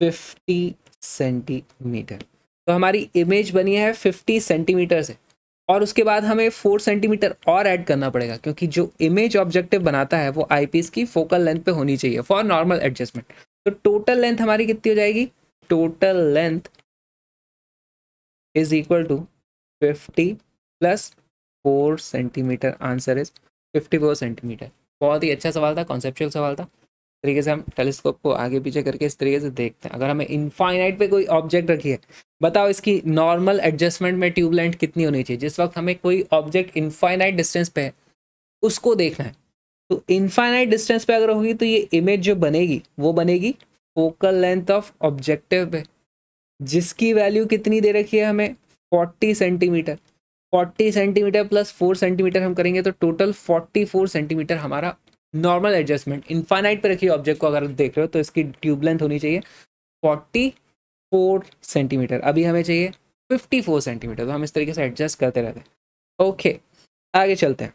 फिफ्टी सेंटीमीटर तो हमारी इमेज बनी है फिफ्टी सेंटीमीटर से। और उसके बाद हमें फोर सेंटीमीटर और ऐड करना पड़ेगा, क्योंकि जो इमेज ऑब्जेक्टिव बनाता है वो आईपीस की फोकल लेंथ पे होनी चाहिए फॉर नॉर्मल एडजस्टमेंट तो टोटल लेंथ हमारी कितनी हो जाएगी? Total length is equal to fifty plus four centimetre answer is fifty four centimetre बहुत ही अच्छा सवाल था कॉन्सेप्चुअल सवाल था। तरीके से हम टेलीस्कोप को आगे पीछे करके इस तरीके से देखते हैं। अगर हमें इनफाइनाइट पे कोई ऑब्जेक्ट रखी है, बताओ इसकी नॉर्मल एडजस्टमेंट में ट्यूब लेंथ कितनी होनी चाहिए? जिस वक्त हमें कोई ऑब्जेक्ट इनफाइनाइट डिस्टेंस पे है, उसको देखना है। तो इनफाइनाइट डिस्टेंस पे अगर होगी तो ये इमेज जो बनेगी, वो बनेगी फोकल लेंथ ऑफ़ ऑब्जेक्टिव पे, जिसकी वैल्यू कितनी दे रखी है हमें? 40 सेंटीमीटर 40 सेंटीमीटर प्लस 4 सेंटीमीटर हम करेंगे तो टोटल 44 सेंटीमीटर हमारा नॉर्मल एडजस्टमेंट इनफाइनाइट पे रखी ऑब्जेक्ट को अगर देख रहे हो तो इसकी ट्यूब लेंथ होनी चाहिए 44 सेंटीमीटर अभी हमें चाहिए 54 सेंटीमीटर तो हम इस तरीके से एडजस्ट करते रहते हैं। ओके आगे चलते हैं।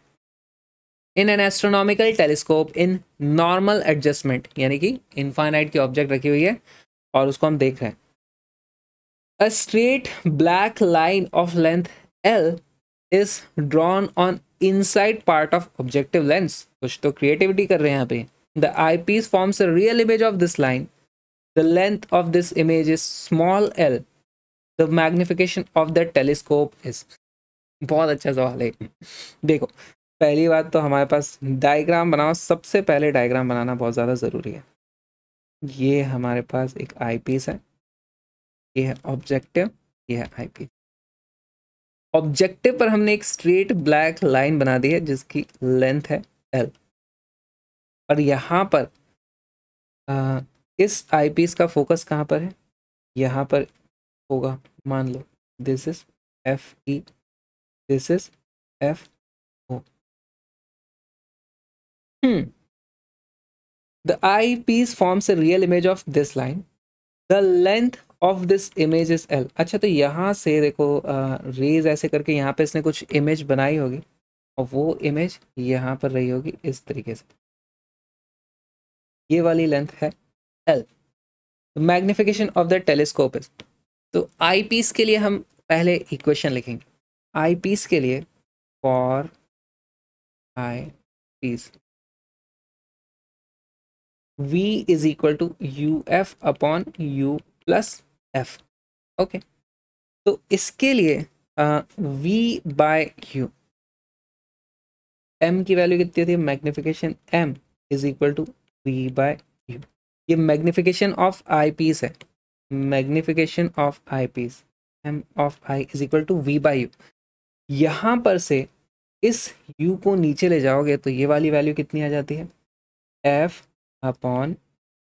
In an astronomical telescope in normal adjustment यानी कि इनफाइनाइट की ऑब्जेक्ट रखी हुई है, और उसको हम देख रहे हैं। A straight black line of length L is drawn on inside part of objective lens कुछ तो क्रिएटिविटी कर रहे हैं यहाँ पे। The eyepiece forms a real image of this line the length of this image is small L the magnification of the telescope is बहुत अच्छा सवाल है। देखो पहली बात तो हमारे पास डायग्राम बनाओ। सबसे पहले डायग्राम बनाना बहुत ज़्यादा ज़रूरी है। ये हमारे पास एक आई पीस है। ये है ऑब्जेक्टिव ये है आई पीस ऑब्जेक्टिव पर हमने एक स्ट्रेट ब्लैक लाइन बना दी है जिसकी लेंथ है एल और यहाँ पर आ, इस आई पीस का फोकस कहाँ पर है? यहाँ पर होगा मान लो this is F E this is F Hmm. The eyepiece forms a real image of this line. The length of this image is L. अच्छा तो यहाँ से देखो रेज ऐसे करके यहाँ पे इसने कुछ इमेज बनाई होगी और वो इमेज यहाँ पर रही होगी इस तरीके से ये वाली लेंथ है L magnification of the telescope is तो आई पीस के लिए हम पहले इक्वेशन लिखेंगे आई पीस के लिए for eyepiece v is equal to uf upon u plus f. Okay. तो इसके लिए v बाय u m की वैल्यू कितनी होती है magnification m is equal to v by u. ये मैग्निफिकेशन ऑफ़ आई पीस है. Magnification of eyepiece M of eye is equal to V by U यहाँ पर से इस u को नीचे ले जाओगे तो ये वाली वैल्यू कितनी आ जाती है? F upon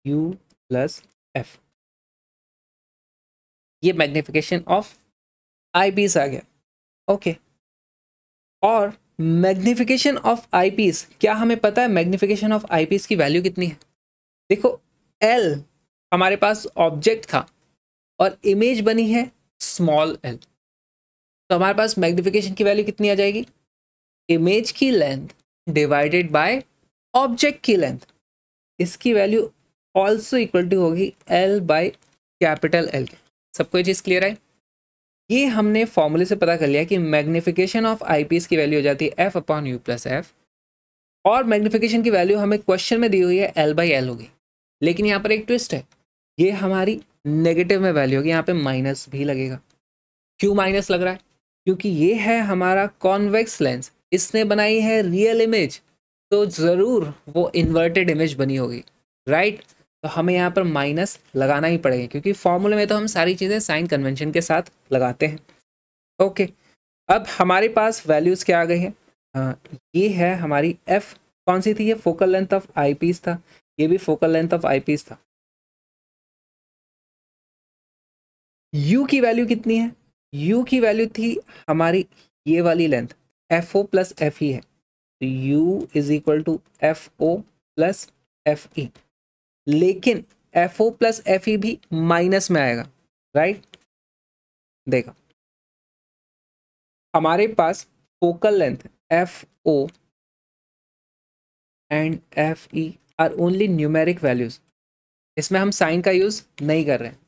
U plus F ये मैग्निफिकेशन ऑफ़ आई पीस आ गया। ओके और मैग्निफिकेशन ऑफ़ आई पीस क्या हमें पता है मैग्निफिकेशन ऑफ़ आई पीस की वैल्यू कितनी है? देखो एल हमारे पास ऑब्जेक्ट था और इमेज बनी है स्मॉल एल तो हमारे पास मैग्निफिकेशन की वैल्यू कितनी आ जाएगी? इमेज की लेंथ डिवाइडेड बाय ऑब्जेक्ट की लेंथ इसकी वैल्यू ऑल्सो इक्वल टू होगी एल बाई कैपिटल एल सबको ये चीज़ क्लियर है? ये हमने फॉर्मूले से पता कर लिया कि मैग्निफिकेशन ऑफ़ आईपीएस की वैल्यू हो जाती है F upon U plus F और मैग्निफिकेशन की वैल्यू हमें क्वेश्चन में दी हुई है एल बाई एल होगी। लेकिन यहाँ पर एक ट्विस्ट है। ये हमारी नेगेटिव में वैल्यू होगी। यहाँ पे माइनस भी लगेगा। क्यों माइनस लग रहा है? क्योंकि ये है हमारा कॉन्वेक्स लेंस इसने बनाई है रियल इमेज तो ज़रूर वो इन्वर्टेड इमेज बनी होगी राइट तो हमें यहाँ पर माइनस लगाना ही पड़ेगा, क्योंकि फॉर्मूले में तो हम सारी चीज़ें साइन कन्वेंशन के साथ लगाते हैं। ओके अब हमारे पास वैल्यूज़ क्या आ गई है? हाँ ये है हमारी एफ़ कौन सी थी? ये फोकल लेंथ ऑफ़ आई था, ये भी फोकल लेंथ ऑफ़ आई था। यू की वैल्यू कितनी है? यू की वैल्यू थी हमारी ये वाली length F O plus F E है। U is equal to F O plus F E लेकिन F O plus F E भी माइनस में आएगा राइट देखा, हमारे पास focal length F O and F E are only numeric values इसमें हम sign का यूज़ नहीं कर रहे हैं।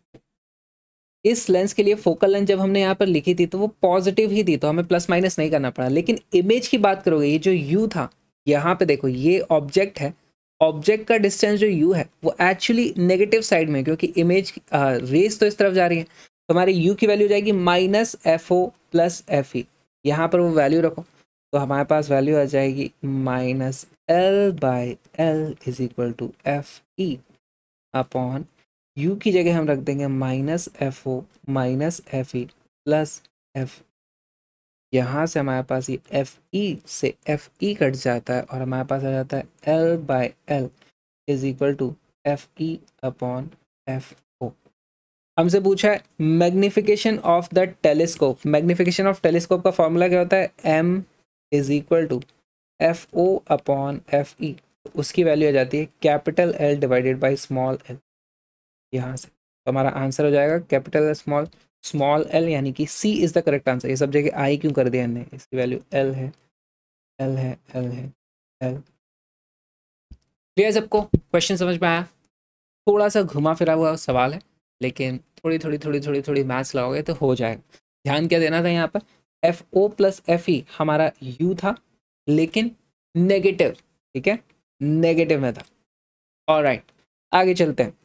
इस लेंस के लिए फोकल लेंथ जब हमने यहाँ पर लिखी थी तो वो पॉजिटिव ही थी तो हमें प्लस माइनस नहीं करना पड़ा। लेकिन इमेज की बात करोगे, ये जो यू था, यहाँ पे देखो, ये ऑब्जेक्ट है। ऑब्जेक्ट का डिस्टेंस जो यू है, वो एक्चुअली नेगेटिव साइड में क्योंकि इमेज रेस तो इस तरफ़ जा रही है। तो हमारी यू की वैल्यू जाएगी minus F O plus F E यहाँ पर वो वैल्यू रखो तो हमारे पास वैल्यू आ जाएगी minus L by L is equal to F E upon u की जगह हम रख देंगे minus F O minus F E plus F यहाँ से हमारे पास ये एफ़ ई से एफ़ ई कट जाता है और हमारे पास आ जाता है L by L is equal to F E upon F O हमसे पूछा है magnification of the telescope magnification of telescope का फॉर्मूला क्या होता है? M is equal to F O upon F E उसकी वैल्यू आ जाती है capital L divided by small L यहाँ से। तो हमारा आंसर हो जाएगा कैपिटल स्मॉल स्मॉल एल यानी कि C is the correct answer. ये सब जगह आई क्यों कर दिया हमने? इसकी वैल्यू एल है एल है एल है, एल। क्लियर सबको? क्वेश्चन समझ में आया? थोड़ा सा घुमा फिरा हुआ सवाल है, लेकिन थोड़ी थोड़ी थोड़ी थोड़ी थोड़ी मैथ्स लगाओगे तो हो जाएगा। ध्यान क्या देना था यहाँ पर? F O plus F E हमारा यू था, लेकिन नेगेटिव, ठीक है? नेगेटिव में था। और राइट आगे चलते हैं।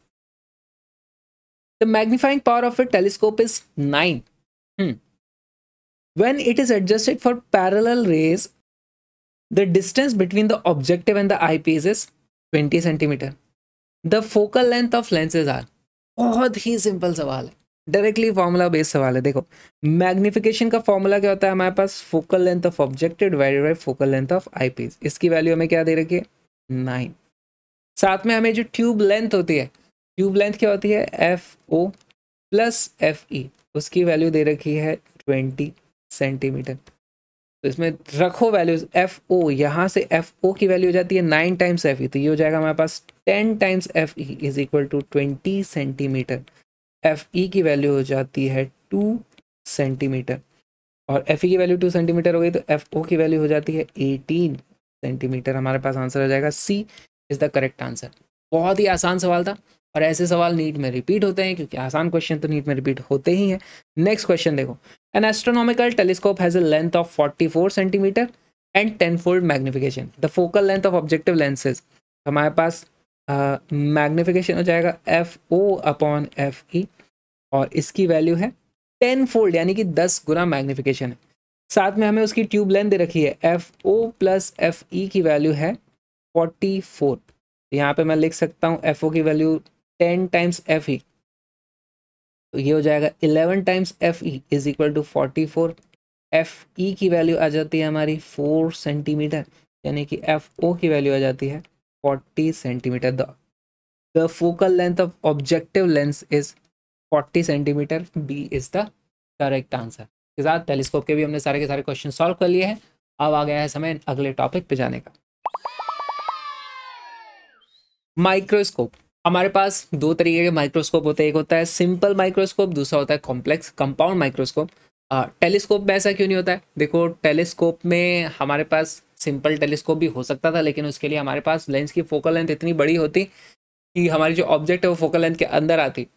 The magnifying power of a telescope is 9. Hmm. When it is adjusted for parallel rays, the distance between the objective and the eyepiece is 20 centimeter. The focal length of lenses are बहुत ही simple सवाल है directly formula based सवाल है देखो magnification का formula क्या होता है हमारे पास focal length of objective divided by focal length of eyepiece इसकी वैल्यू हमें क्या दे रखी है नाइन साथ में हमें जो ट्यूब लेंथ होती है ट्यूब लेंथ क्या होती है? F O plus F E उसकी वैल्यू दे रखी है ट्वेंटी सेंटीमीटर तो इसमें रखो वैल्यूज़ एफ़ ओ यहाँ से एफ़ ओ की वैल्यू हो जाती है नाइन टाइम्स एफ़ ई तो ये हो जाएगा हमारे पास ten times F E is equal to twenty centimetre F E की वैल्यू हो जाती है टू सेंटीमीटर और एफ़ ई की वैल्यू टू सेंटीमीटर हो गई तो एफ़ ओ की वैल्यू हो जाती है एटीन सेंटीमीटर हमारे पास आंसर हो जाएगा C is the correct answer बहुत ही आसान सवाल था। और ऐसे सवाल नीट में रिपीट होते हैं क्योंकि आसान क्वेश्चन तो नीट में रिपीट होते ही हैं। नेक्स्ट क्वेश्चन देखो। An astronomical telescope has a length of 44 centimetre and ten fold magnification the focal length of objective lenses हमारे पास मैग्निफिकेशन uh, हो जाएगा F O upon F E और इसकी वैल्यू है टेन फोल्ड यानी कि दस गुना मैग्निफिकेशन है साथ में हमें उसकी ट्यूब लेंथ दे रखी है। F O plus F E की वैल्यू है फोर्टी फोर यहाँ पे मैं लिख सकता हूँ एफ़ ओ की value ten times F E तो ये हो जाएगा eleven times F E is equal to forty four F E की वैल्यू आ जाती है हमारी फोर सेंटीमीटर यानी कि एफ़ ओ की वैल्यू आ जाती है forty centimetre the the focal length of objective lens is forty centimetre B is the correct answer के साथ टेलीस्कोप के भी हमने सारे के सारे क्वेश्चन सॉल्व कर लिए हैं। अब आ गया है समय अगले टॉपिक पे जाने का। माइक्रोस्कोप हमारे पास दो तरीके के माइक्रोस्कोप होते हैं। एक होता है सिंपल माइक्रोस्कोप दूसरा होता है कॉम्प्लेक्स कंपाउंड माइक्रोस्कोप टेलीस्कोप में ऐसा क्यों नहीं होता है? देखो टेलीस्कोप में हमारे पास सिंपल टेलीस्कोप भी हो सकता था, लेकिन उसके लिए हमारे पास लेंस की फोकल लेंथ इतनी बड़ी होती कि हमारी जो ऑब्जेक्ट है वो फोकल लेंथ के अंदर आती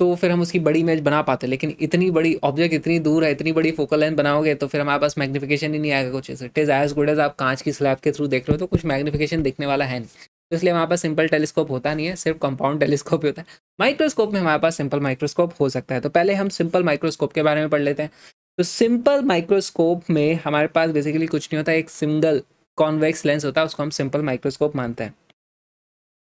तो फिर हम उसकी बड़ी इमेज बना पाते। लेकिन इतनी बड़ी ऑब्जेक्ट इतनी दूर है, इतनी बड़ी फोकल लेंथ बनाओगे तो फिर हमारे पास मैग्निफिकेशन ही नहीं आएगा कुछ। It is as good as आप कांच की स्लैब के थ्रू देख रहे हो तो कुछ मैग्निफिकेशन दिखने वाला है नहीं। तो इसलिए हमारे पास सिंपल टेलीस्कोप होता नहीं है, सिर्फ़ कंपाउंड टेलीस्कोप ही होता है। माइक्रोस्कोप में हमारे पास सिंपल माइक्रोस्कोप हो सकता है। तो पहले हम सिंपल माइक्रोस्कोप के बारे में पढ़ लेते हैं। तो सिंपल माइक्रोस्कोप में हमारे पास बेसिकली कुछ नहीं होता, एक सिंगल कॉन्वेक्स लेंस होता है, उसको हम सिंपल माइक्रोस्कोप मानते हैं।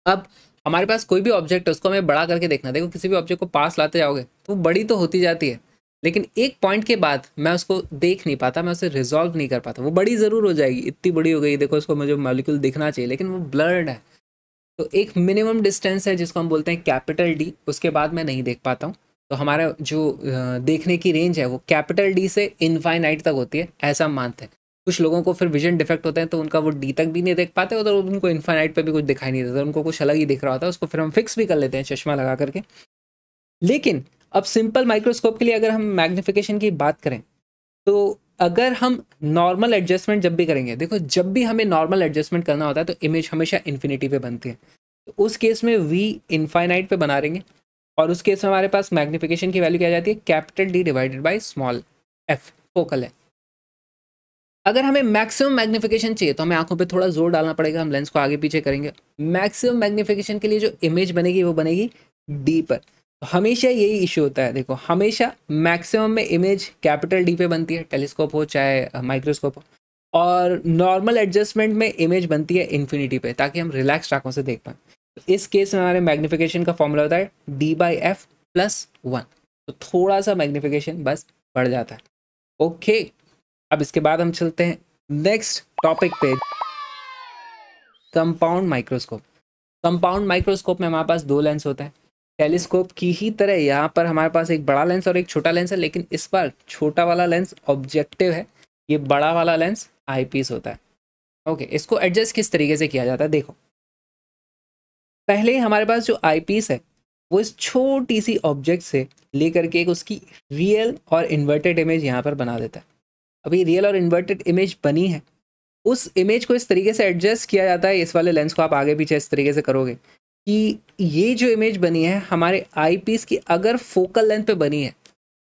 अब हमारे पास कोई भी ऑब्जेक्ट है, उसको हमें बड़ा करके देखना देखो, किसी भी ऑब्जेक्ट को पास लाते जाओगे तो वो बड़ी तो होती जाती है। लेकिन एक पॉइंट के बाद मैं उसको देख नहीं पाता, मैं उसे रिजॉल्व नहीं कर पाता। वो बड़ी ज़रूर हो जाएगी, इतनी बड़ी हो गई, देखो उसको मुझे मॉलिक्यूल दिखना चाहिए, लेकिन वो ब्लर्ड है। तो एक मिनिमम डिस्टेंस है जिसको हम बोलते हैं कैपिटल डी उसके बाद मैं नहीं देख पाता हूँ। तो हमारा जो देखने की रेंज है वो कैपिटल डी से इनफाइनाइट तक होती है, ऐसा मानते हैं। कुछ लोगों को फिर विजन डिफेक्ट होते हैं तो उनका वो डी तक भी नहीं देख पाते तो उनको इन्फाइनाइट पे भी कुछ दिखाई नहीं देता, उनको कुछ अलग ही दिख रहा होता है, उसको फिर हम फिक्स भी कर लेते हैं चश्मा लगा करके। लेकिन अब सिंपल माइक्रोस्कोप के लिए अगर हम मैग्निफिकेशन की बात करें तो अगर हम नॉर्मल एडजस्टमेंट जब भी करेंगे, देखो जब भी हमें नॉर्मल एडजस्टमेंट करना होता है तो इमेज हमेशा इन्फिनिटी पे बनती है। तो उस केस में वी इन्फाइनाइट पे बना रहेंगे और उस केस में हमारे पास मैग्निफिकेशन की वैल्यू क्या जाती है? Capital D divided by small F focal है। अगर हमें मैक्सिमम मैग्निफिकेशन चाहिए तो हमें आँखों पे थोड़ा ज़ोर डालना पड़ेगा, हम लेंस को आगे पीछे करेंगे। मैक्सिमम मैग्निफिकेशन के लिए जो इमेज बनेगी, वो बनेगी डी पर। हमेशा यही इशू होता है। देखो, हमेशा मैक्सिमम में इमेज कैपिटल डी पे बनती है टेलीस्कोप हो, चाहे माइक्रोस्कोप हो, और नॉर्मल एडजस्टमेंट में इमेज बनती है इन्फिनिटी पे, ताकि हम रिलैक्स आँखों से देख पाएँ। तो इस केस में हमारे मैग्निफिकेशन का फॉर्मूला होता है D by F plus one तो थोड़ा सा मैग्निफिकेशन बस बढ़ जाता है। ओके अब इसके बाद हम चलते हैं नेक्स्ट टॉपिक पे। कंपाउंड माइक्रोस्कोप कंपाउंड माइक्रोस्कोप में हमारे पास दो लेंस होते हैं। टेलीस्कोप की ही तरह यहाँ पर हमारे पास एक बड़ा लेंस और एक छोटा लेंस है, लेकिन इस बार छोटा वाला लेंस ऑब्जेक्टिव है। ये बड़ा वाला लेंस आई पीस होता है। ओके, इसको एडजस्ट किस तरीके से किया जाता है, देखो। पहले हमारे पास जो आई पीस है, वो इस छोटी सी ऑब्जेक्ट से लेकर के एक उसकी रियल और इन्वर्टेड इमेज यहाँ पर बना देता है। अभी रियल और इन्वर्टेड इमेज बनी है। उस इमेज को इस तरीके से एडजस्ट किया जाता है, इस वाले लेंस को आप आगे पीछे इस तरीके से करोगे। कि ये जो इमेज बनी है, हमारे आई पीस की अगर फोकल लेंथ पे बनी है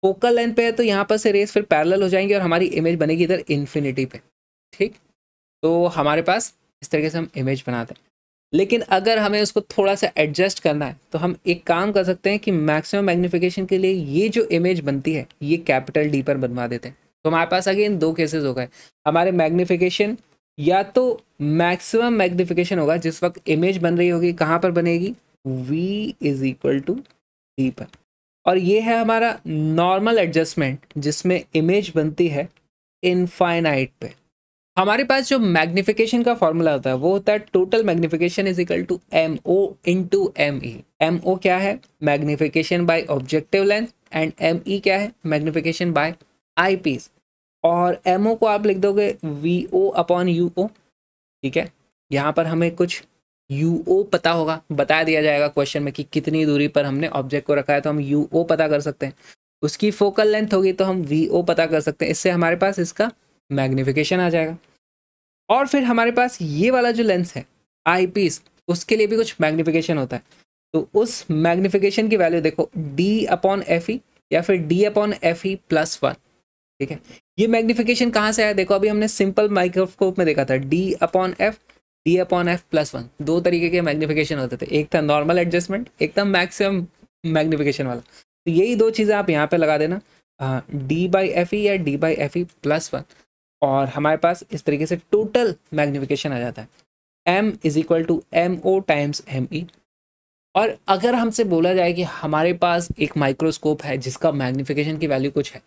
फोकल लेंथ पे है तो यहाँ पर से रेस फिर पैरेलल हो जाएँगे और हमारी इमेज बनेगी इधर इन्फिनिटी पे, ठीक? तो हमारे पास इस तरीके से हम इमेज बनाते हैं। लेकिन अगर हमें उसको थोड़ा सा एडजस्ट करना है तो हम एक काम कर सकते हैं कि मैक्सिमम मैग्निफिकेशन के लिए ये जो इमेज बनती है, ये कैपिटल डी पर बनवा देते हैं। तो हमारे पास अगेन दो केसेस हो गए। हमारे मैग्निफिकेशन या तो मैक्सिमम मैग्निफिकेशन होगा, जिस वक्त इमेज बन रही होगी, कहाँ पर बनेगी? V is equal to D पर। और ये है हमारा नॉर्मल एडजस्टमेंट जिसमें इमेज बनती है इनफाइनाइट पे। हमारे पास जो मैग्निफिकेशन का फॉर्मूला होता है, वो होता है total magnification is equal to M O into M E M O क्या है? Magnification by objective length and M E क्या है? मैग्निफिकेशन बाय आई पीस और एम ओ को आप लिख दोगे V O upon U O ठीक है? यहाँ पर हमें कुछ यू ओ पता होगा बता दिया जाएगा क्वेश्चन में कि कितनी दूरी पर हमने ऑब्जेक्ट को रखा है तो हम यू ओ पता कर सकते हैं। उसकी फोकल लेंथ होगी तो हम वी ओ पता कर सकते हैं। इससे हमारे पास इसका मैग्निफिकेशन आ जाएगा। और फिर हमारे पास ये वाला जो लेंस है आई पीस उसके लिए भी कुछ मैग्निफिकेशन होता है। तो उस मैग्निफिकेशन की वैल्यू देखो डी अपॉन एफ़ ई या फिर D upon F E plus one ठीक है? ये मैग्निफिकेशन कहाँ से आया? देखो, अभी हमने सिंपल माइक्रोस्कोप में देखा था। D upon F D upon F plus one दो तरीके के मैग्निफिकेशन होते थे। एक था नॉर्मल एडजस्टमेंट एक था मैक्सिमम मैग्निफिकेशन वाला। तो यही दो चीज़ें आप यहाँ पे लगा देना। डी बाई एफ़ ई या D by F E plus one और हमारे पास इस तरीके से टोटल मैग्निफिकेशन आ जाता है। M is equal to M O times M E और अगर हमसे बोला जाए कि हमारे पास एक माइक्रोस्कोप है जिसका मैग्निफिकेशन की वैल्यू कुछ है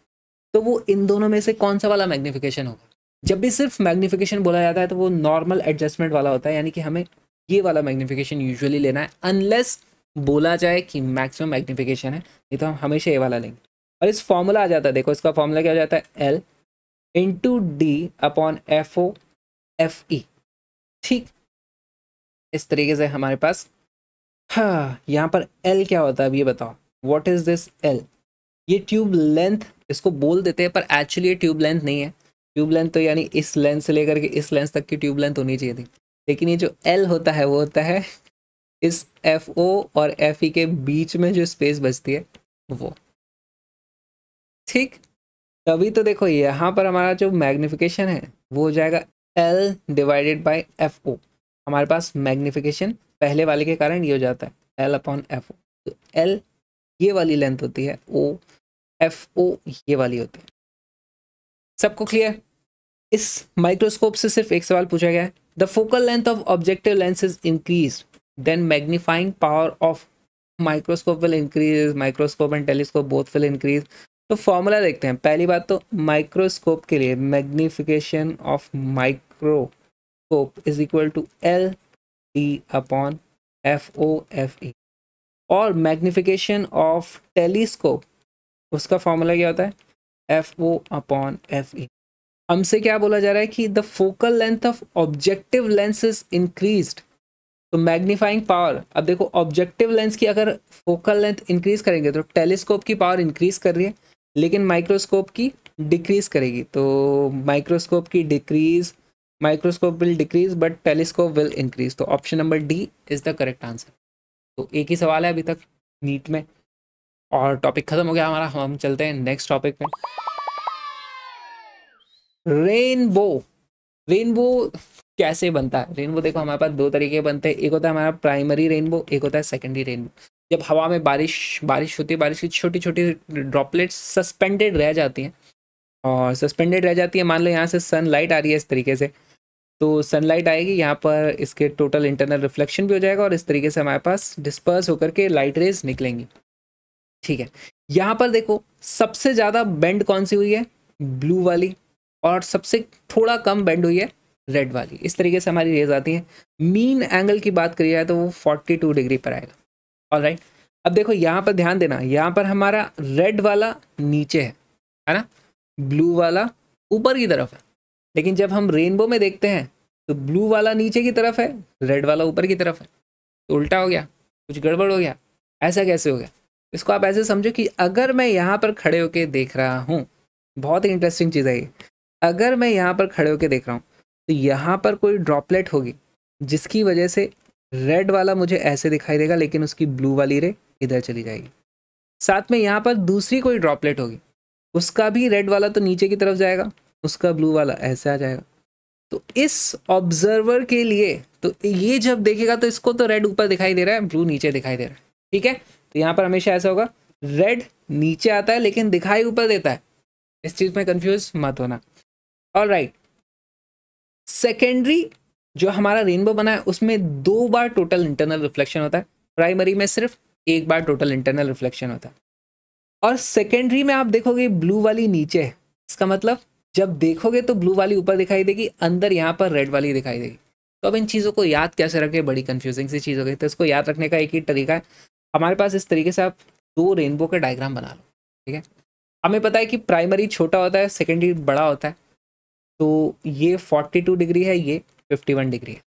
तो वो इन दोनों में से कौन सा वाला मैग्निफिकेशन होगा? जब भी सिर्फ़ मैग्निफिकेशन बोला जाता है तो वो नॉर्मल एडजस्टमेंट वाला होता है, यानी कि हमें ये वाला मैग्निफिकेशन यूजुअली लेना है अनलेस बोला जाए कि मैक्सिमम मैग्निफिकेशन है ये तो हम हमेशा ये वाला लेंगे। और इस फॉर्मूला आ जाता है, देखो इसका फॉर्मूला क्या हो जाता है? L into D upon F O F E ठीक? इस तरीके से हमारे पास हाँ यहाँ पर एल क्या होता है, अब ये बताओ। वॉट इज़ दिस एल ये ट्यूब लेंथ इसको बोल देते हैं, पर एक्चुअली ये ट्यूब लेंथ नहीं है। ट्यूब लेंथ तो यानी इस लेंथ से लेकर के इस लेंथ तक की ट्यूब लेंथ होनी चाहिए थी। लेकिन ये जो एल होता है, वो होता है इस एफ़ ओ और एफ़ ई के बीच में जो स्पेस बचती है, वो। ठीक? तभी तो देखो, यहाँ पर हमारा जो मैग्निफिकेशन है, वो हो जाएगा L divided by F O हमारे पास मैग्निफिकेशन पहले वाले के कारण ये हो जाता है एल अपॉन एफ़ ओ तो एल ये वाली लेंथ होती है ओ एफ़ ओ ये वाली होती है। सबको क्लियर इस माइक्रोस्कोप से सिर्फ़ एक सवाल पूछा गया है। The focal length of objective lens is increase then magnifying power of microscope will increase microscope and telescope both will increase तो फॉर्मूला देखते हैं। पहली बात तो माइक्रोस्कोप के लिए magnification of microscope is equal to L D upon F O F E और magnification of telescope उसका फॉर्मूला क्या होता है? F O upon F E हमसे क्या बोला जा रहा है कि the focal length of objective lens is increase तो मैग्नीफाइंग पावर अब देखो ऑब्जेक्टिव लेंस की अगर फोकल लेंथ इंक्रीज करेंगे तो टेलीस्कोप की पावर इंक्रीज कर रही है, लेकिन माइक्रोस्कोप की डिक्रीज करेगी। तो माइक्रोस्कोप की decrease microscope will decrease but telescope will increase तो option number D is the correct answer तो एक ही सवाल है अभी तक नीट में। और टॉपिक खत्म हो गया हमारा, हम चलते हैं नेक्स्ट टॉपिक पे। रेनबो रेनबो कैसे बनता है? रेनबो देखो, हमारे पास दो तरीके बनते हैं। एक होता है हमारा प्राइमरी रेनबो एक होता है सेकेंडरी रेनबो जब हवा में बारिश बारिश होती है, बारिश की छोटी छोटी ड्रॉपलेट्स सस्पेंडेड रह जाती हैं। और सस्पेंडेड रह जाती है, मान लो यहाँ से सनलाइट आ रही है इस तरीके से तो सनलाइट आएगी, यहाँ पर इसके टोटल इंटरनल रिफ्लेक्शन भी हो जाएगा और इस तरीके से हमारे पास डिस्पर्स होकर के लाइट रेज निकलेंगी। ठीक है। यहाँ पर देखो, सबसे ज़्यादा बेंड कौन सी हुई है? ब्लू वाली और सबसे थोड़ा कम बेंड हुई है रेड वाली। इस तरीके से हमारी रेज आती है। मीन एंगल की बात करी जाए तो वो 42 डिग्री पर आएगा। ऑल राइट अब देखो, यहाँ पर ध्यान देना, यहाँ पर हमारा रेड वाला नीचे है है ना? ब्लू वाला ऊपर की तरफ़ है। लेकिन जब हम रेनबो में देखते हैं तो ब्लू वाला नीचे की तरफ़ है रेड वाला ऊपर की तरफ़ है। तो उल्टा हो गया, कुछ गड़बड़ हो गया, ऐसा कैसे हो गया? इसको आप ऐसे समझो कि अगर मैं यहाँ पर खड़े होके देख रहा हूँ, बहुत ही इंटरेस्टिंग चीज़ है ये। अगर मैं यहाँ पर खड़े होके देख रहा हूँ तो यहाँ पर कोई ड्रॉपलेट होगी, जिसकी वजह से रेड वाला मुझे ऐसे दिखाई देगा, लेकिन उसकी ब्लू वाली रे इधर चली जाएगी। साथ में यहाँ पर दूसरी कोई ड्रॉपलेट होगी, उसका भी रेड वाला तो नीचे की तरफ़ जाएगा, उसका ब्लू वाला ऐसे आ जाएगा। तो इस ऑब्जर्वर के लिए तो ये जब देखेगा तो इसको तो रेड ऊपर दिखाई दे रहा है ब्लू नीचे दिखाई दे रहा है, ठीक है? तो यहाँ पर हमेशा ऐसा होगा रेड नीचे आता है, लेकिन दिखाई ऊपर देता है. इस चीज़ में कंफ्यूज मत होना। और राइट सेकेंडरी जो हमारा रेनबो बना है, उसमें दो बार टोटल इंटरनल रिफ्लेक्शन होता है। प्राइमरी में सिर्फ़ एक बार टोटल इंटरनल रिफ्लेक्शन होता है। और सेकेंडरी में आप देखोगे ब्लू वाली नीचे है। इसका मतलब जब देखोगे तो ब्लू वाली ऊपर दिखाई देगी, अंदर यहाँ पर रेड वाली दिखाई देगी। तो अब इन चीज़ों को याद कैसे रखें? बड़ी कंफ्यूजिंग सी चीज़ हो गई। तो इसको याद रखने का एक ही तरीका है। हमारे पास इस तरीके से आप दो रेनबो के डायग्राम बना लो, ठीक है? हमें पता है कि प्राइमरी छोटा होता है सेकेंडरी बड़ा होता है। तो ये 42 डिग्री है, ये 51 डिग्री है।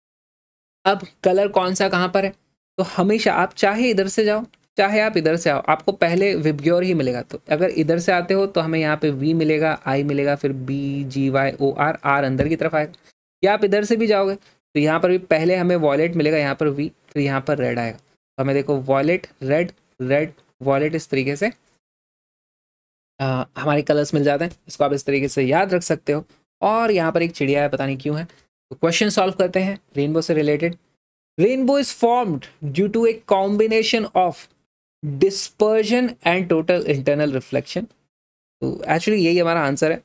अब कलर कौन सा कहाँ पर है? तो हमेशा आप चाहे इधर से जाओ, चाहे आप इधर से आओ, आपको पहले विबग्योर ही मिलेगा। तो अगर इधर से आते हो तो हमें यहाँ पे वी मिलेगा आई मिलेगा, फिर B G Y O R R अंदर की तरफ़ आएगा या आप इधर से भी जाओगे तो यहाँ पर भी पहले हमें वॉलेट मिलेगा, यहाँ पर वी फिर यहाँ पर रेड आएगा। हमें देखो वॉलेट रेड रेड वॉलेट इस तरीके से आ, हमारे कलर्स मिल जाते हैं। इसको आप इस तरीके से याद रख सकते हो। और यहाँ पर एक चिड़िया है पता नहीं क्यों है। तो क्वेश्चन सॉल्व करते हैं रेनबो से related rainbow is formed due to a combination of dispersion and total internal reflection तो एक्चुअली यही हमारा आंसर है।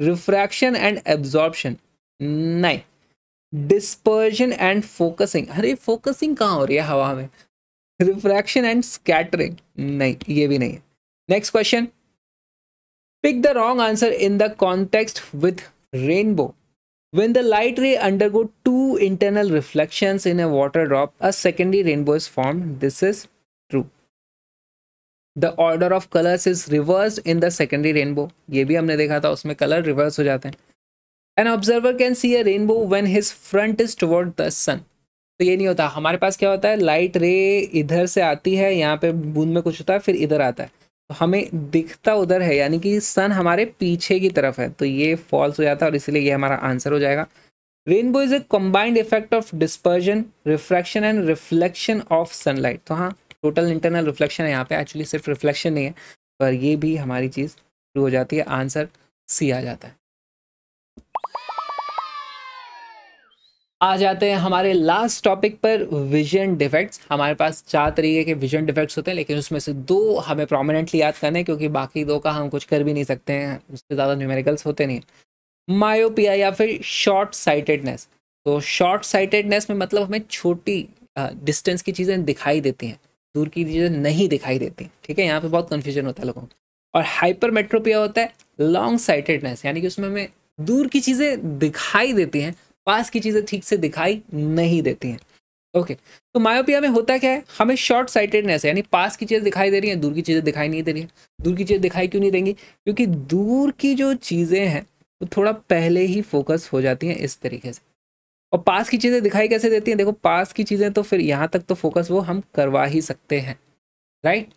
रिफ्रैक्शन एंड एब्जॉर्प्शन नहीं। डिस्पर्जन एंड फोकसिंग अरे फोकसिंग कहाँ हो रही है हवा में? रिफ्रैक्शन एंड स्कैटरिंग नहीं ये भी नहीं है next question pick the wrong answer in the context with rainbow When the light ray undergo two internal reflections in a water drop, a secondary rainbow is formed. This is true. The order of colors is reversed in the secondary rainbow. ये भी हमने देखा था उसमें colour reverse हो जाते हैं An observer can see a rainbow when his front is toward the sun. तो ये नहीं होता। हमारे पास क्या होता है? लाइट रे इधर से आती है, यहाँ पे बूंद में कुछ होता है, फिर इधर आता है। तो हमें दिखता उधर है, यानी कि सन हमारे पीछे की तरफ़ है। तो ये फॉल्स हो जाता है और इसलिए ये हमारा आंसर हो जाएगा। Rainbow is a combined effect of dispersion refraction and reflection of sunlight तो हाँ टोटल इंटरनल रिफ्लेक्शन है यहाँ पे। एक्चुअली सिर्फ़ रिफ्लेक्शन नहीं है, पर ये भी हमारी चीज़ शुरू हो जाती है। आंसर सी आ जाता है। आ जाते हैं हमारे लास्ट टॉपिक पर विजन डिफेक्ट्स हमारे पास चार तरीके के विजन डिफेक्ट्स होते हैं, लेकिन उसमें से दो हमें प्रोमिनेंटली याद करने क्योंकि बाकी दो का हम कुछ कर भी नहीं सकते हैं, उससे ज़्यादा न्यूमेरिकल्स होते नहीं मायोपिया या फिर शॉर्ट साइटेडनेस तो शॉर्ट साइटेडनेस में मतलब हमें छोटी डिस्टेंस की चीज़ें दिखाई देती हैं, दूर की चीज़ें नहीं दिखाई देती ठीक है? यहाँ पर बहुत कन्फ्यूज़न होता है लोगों को। और हाइपर मेट्रोपिया होता है लॉन्ग साइटेडनेस यानी कि उसमें हमें दूर की चीज़ें दिखाई देती हैं पास की चीज़ें ठीक से दिखाई नहीं देती हैं। ओके तो मायोपिया में होता क्या है? हमें शॉर्ट साइटेडनेस यानी पास की चीज़ें दिखाई दे रही हैं, दूर की चीज़ें दिखाई नहीं दे रही हैं। दूर की चीज़ें दिखाई क्यों नहीं देंगी? क्योंकि दूर की जो चीज़ें हैं, वो तो थोड़ा पहले ही फोकस हो जाती हैं इस तरीके से। और पास की चीज़ें दिखाई कैसे देती हैं? देखो, पास की चीज़ें तो फिर यहाँ तक तो फोकस वो हम करवा ही सकते हैं राइट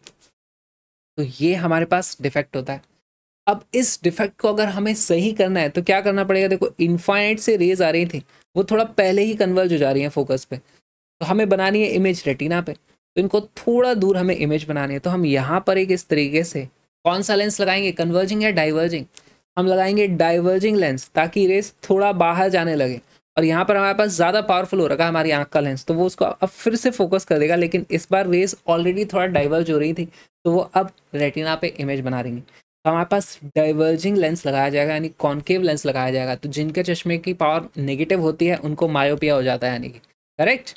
तो ये हमारे पास डिफेक्ट होता है। अब इस डिफेक्ट को अगर हमें सही करना है तो क्या करना पड़ेगा? देखो इन्फाइनाइट से रेज आ रही थी, वो थोड़ा पहले ही कन्वर्ज हो जा रही है फोकस पे। तो हमें बनानी है इमेज रेटिना पे। तो इनको थोड़ा दूर हमें इमेज बनानी है। तो हम यहाँ पर एक इस तरीके से, कौन सा लेंस लगाएँगे? कन्वर्जिंग या डाइवर्जिंग हम लगाएँगे डाइवर्जिंग लेंस ताकि रेस थोड़ा बाहर जाने लगे। और यहाँ पर हमारे पास ज़्यादा पावरफुल हो रखा है हमारी आँख का लेंस तो वो उसको अब फिर से फोकस कर देगा, लेकिन इस बार रेस ऑलरेडी थोड़ा डाइवर्ज हो रही थी तो वो अब रेटिना पे इमेज बना रही तो हमारे पास डाइवर्जिंग लेंस लगाया जाएगा, यानी कॉन्केव लेंस लगाया जाएगा तो जिनके चश्मे की पावर नेगेटिव होती है, उनको मायोपिया हो जाता है, यानी कि करेक्ट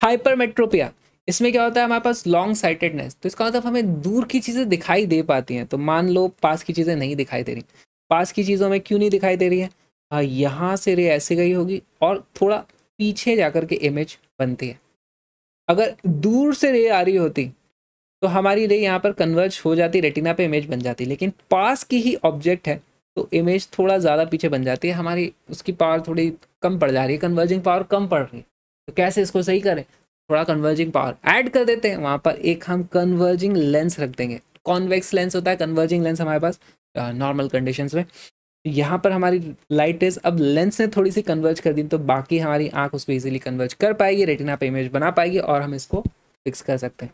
हाइपरमेट्रोपिया इसमें क्या होता है, हमारे पास लॉन्ग साइटेडनेस तो इसका मतलब हमें दूर की चीज़ें दिखाई दे पाती हैं तो मान लो पास की चीज़ें नहीं दिखाई दे रही, पास की चीज़ों में क्यों नहीं दिखाई दे रही है? यहाँ से रे ऐसे गई होगी और थोड़ा पीछे जाकर के इमेज बनती है। अगर दूर से रे आ रही होती तो हमारी रे यहाँ पर कन्वर्ज हो जाती रेटिना पे इमेज बन जाती, लेकिन पास की ही ऑब्जेक्ट है तो इमेज थोड़ा ज़्यादा पीछे बन जाती है, हमारी उसकी पावर थोड़ी कम पड़ जा रही है कन्वर्जिंग पावर कम पड़ रही है। तो कैसे इसको सही करें? थोड़ा कन्वर्जिंग पावर ऐड कर देते हैं, वहाँ पर एक हम कन्वर्जिंग लेंस रख देंगे। कॉन्वेक्स लेंस होता है कन्वर्जिंग लेंस हमारे पास नॉर्मल कंडीशंस में। यहाँ पर हमारी लाइट रेज अब लेंस ने थोड़ी सी कन्वर्ज कर दी तो बाकी हमारी आँख उसको इजीली कन्वर्ज कर पाएगी रेटिना पे इमेज बना पाएगी, और हम इसको फिक्स कर सकते हैं।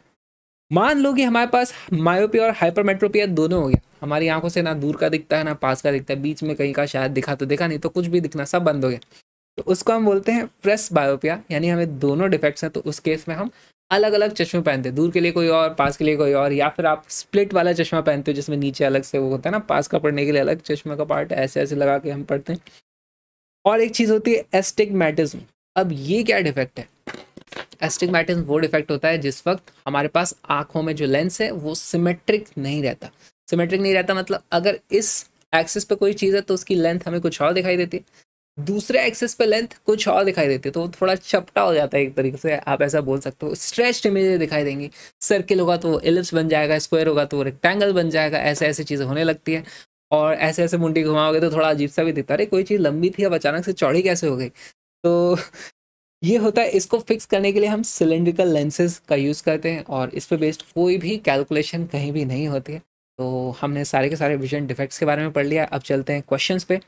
मान लो कि हमारे पास मायोपिया और हाइपरमेट्रोपिया दोनों हो गया। हमारी आँखों से ना दूर का दिखता है, ना पास का दिखता है, बीच में कहीं का शायद दिखा तो दिखा, नहीं तो कुछ भी दिखना, सब बंद हो गया। तो उसको हम बोलते हैं प्रेस बायोपिया यानी हमें दोनों डिफेक्ट्स हैं तो उस केस में हम अलग अलग चश्मे पहनते हैं। दूर के लिए कोई और, पास के लिए कोई और, या फिर आप स्प्लिट वाला चश्मा पहनते हो, जिसमें नीचे अलग से वो होता है ना, पास का पढ़ने के लिए अलग चश्मे का पार्ट ऐसे ऐसे लगा के हम पढ़ते हैं। और एक चीज़ होती है एस्टिगमेटिज्म अब ये क्या डिफेक्ट है? एस्टिगमेटिज्म वो डिफेक्ट होता है जिस वक्त हमारे पास आँखों में जो लेंस है, वो सिमेट्रिक नहीं रहता। सिमेट्रिक नहीं रहता मतलब अगर इस एक्सिस पे कोई चीज़ है तो उसकी लेंथ हमें कुछ और दिखाई देती है। दूसरे एक्सेस पे लेंथ कुछ और दिखाई देती है तो वो थोड़ा चपटा हो जाता है एक तरीके से, आप ऐसा बोल सकते हो। स्ट्रेच इमेज दिखाई देंगी। सर्किल होगा तो वो एलिप्स बन जाएगा स्क्वायर होगा तो वो रेक्टेंगल बन जाएगा ऐसे ऐसी चीज़ें होने लगती है। और ऐसे ऐसे मुंडी घुमाओगे तो थोड़ा अजीब सा भी दिखता है। कोई चीज़ लंबी थी, अब अचानक से चौड़ी कैसे हो गई? तो ये होता है, इसको फिक्स करने के लिए हम सिलेंड्रिकल लेंसेज का यूज़ करते हैं और इस पर बेस्ड कोई भी कैलकुलेशन कहीं भी नहीं होती है। तो हमने सारे के सारे विजन डिफेक्ट्स के बारे में पढ़ लिया। अब चलते हैं क्वेश्चन पे।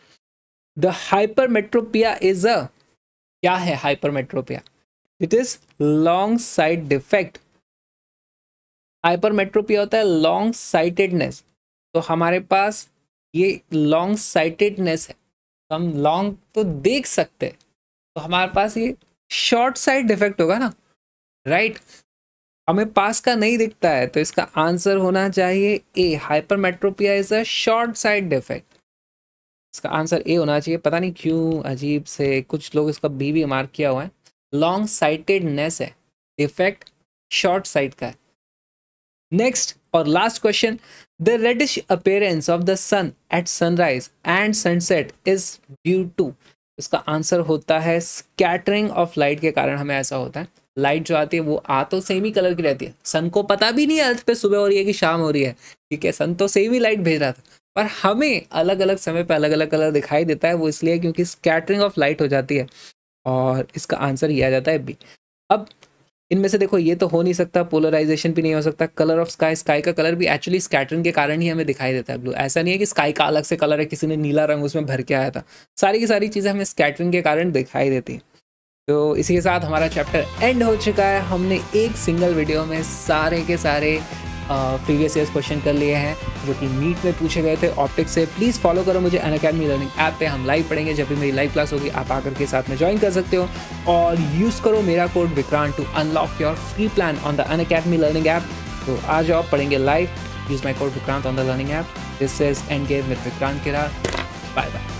द हाइपरमेट्रोपिया इज़ अ क्या है hypermetropia it is long sight defect hypermetropia होता है लॉन्ग साइटेडनेस तो हमारे पास ये लॉन्ग साइटेडनेस है। हम लॉन्ग तो देख सकते हैं। तो हमारे पास ये शॉर्ट साइड डिफेक्ट होगा ना? राइट? हमें पास का नहीं दिखता है तो इसका आंसर होना चाहिए A hypermetropia is a short sight defect इसका आंसर ए होना चाहिए। पता नहीं क्यों, अजीब से कुछ लोग इसका बी भी मार्क किया हुआ है। लॉन्ग साइटेडनेस है। डिफेक्ट शॉर्ट साइट का है। नेक्स्ट और last question the reddish appearance of the sun at sunrise and sunset is due to इसका आंसर होता है स्कैटरिंग ऑफ़ लाइट के कारण हमें ऐसा होता है। लाइट जो आती है, वो आ तो सेम ही कलर की रहती है। सन को पता भी नहीं है अर्थ पे सुबह हो रही है कि शाम हो रही है। ठीक है सन तो सेम ही लाइट भेज रहा था। पर हमें अलग अलग समय पे अलग अलग कलर दिखाई देता है, वो इसलिए क्योंकि स्कैटरिंग ऑफ़ लाइट हो जाती है। और इसका आंसर यह आ जाता है बी अब इनमें से देखो, ये तो हो नहीं सकता पोलराइजेशन भी नहीं हो सकता। कलर ऑफ़ स्काई स्काई का कलर भी एक्चुअली स्कैटरिंग के कारण ही हमें दिखाई देता है ब्लू ऐसा नहीं है कि स्काई का अलग से कलर है, किसी ने नीला रंग उसमें भर के आया था। सारी की सारी चीज़ें हमें स्कैटरिंग के कारण दिखाई देती हैं। तो इसी के साथ हमारा चैप्टर एंड हो चुका है। हमने एक सिंगल वीडियो में सारे के सारे प्रीवियस ईयर्स क्वेश्चन कर लिए हैं, जो कि नीट में पूछे गए थे ऑप्टिक्स से। प्लीज़ फॉलो करो मुझे अन अकेडमी लर्निंग ऐप पे, हम लाइव पढ़ेंगे। जब भी मेरी लाइव क्लास होगी, आप आकर के साथ में ज्वाइन कर सकते हो। और यूज़ करो मेरा code Vikrant to unlock your free plan on the Unacademy learning app तो आ जाओ पढ़ेंगे live use my code Vikrant on the learning app this is end game with Vikrant Kirar bye bye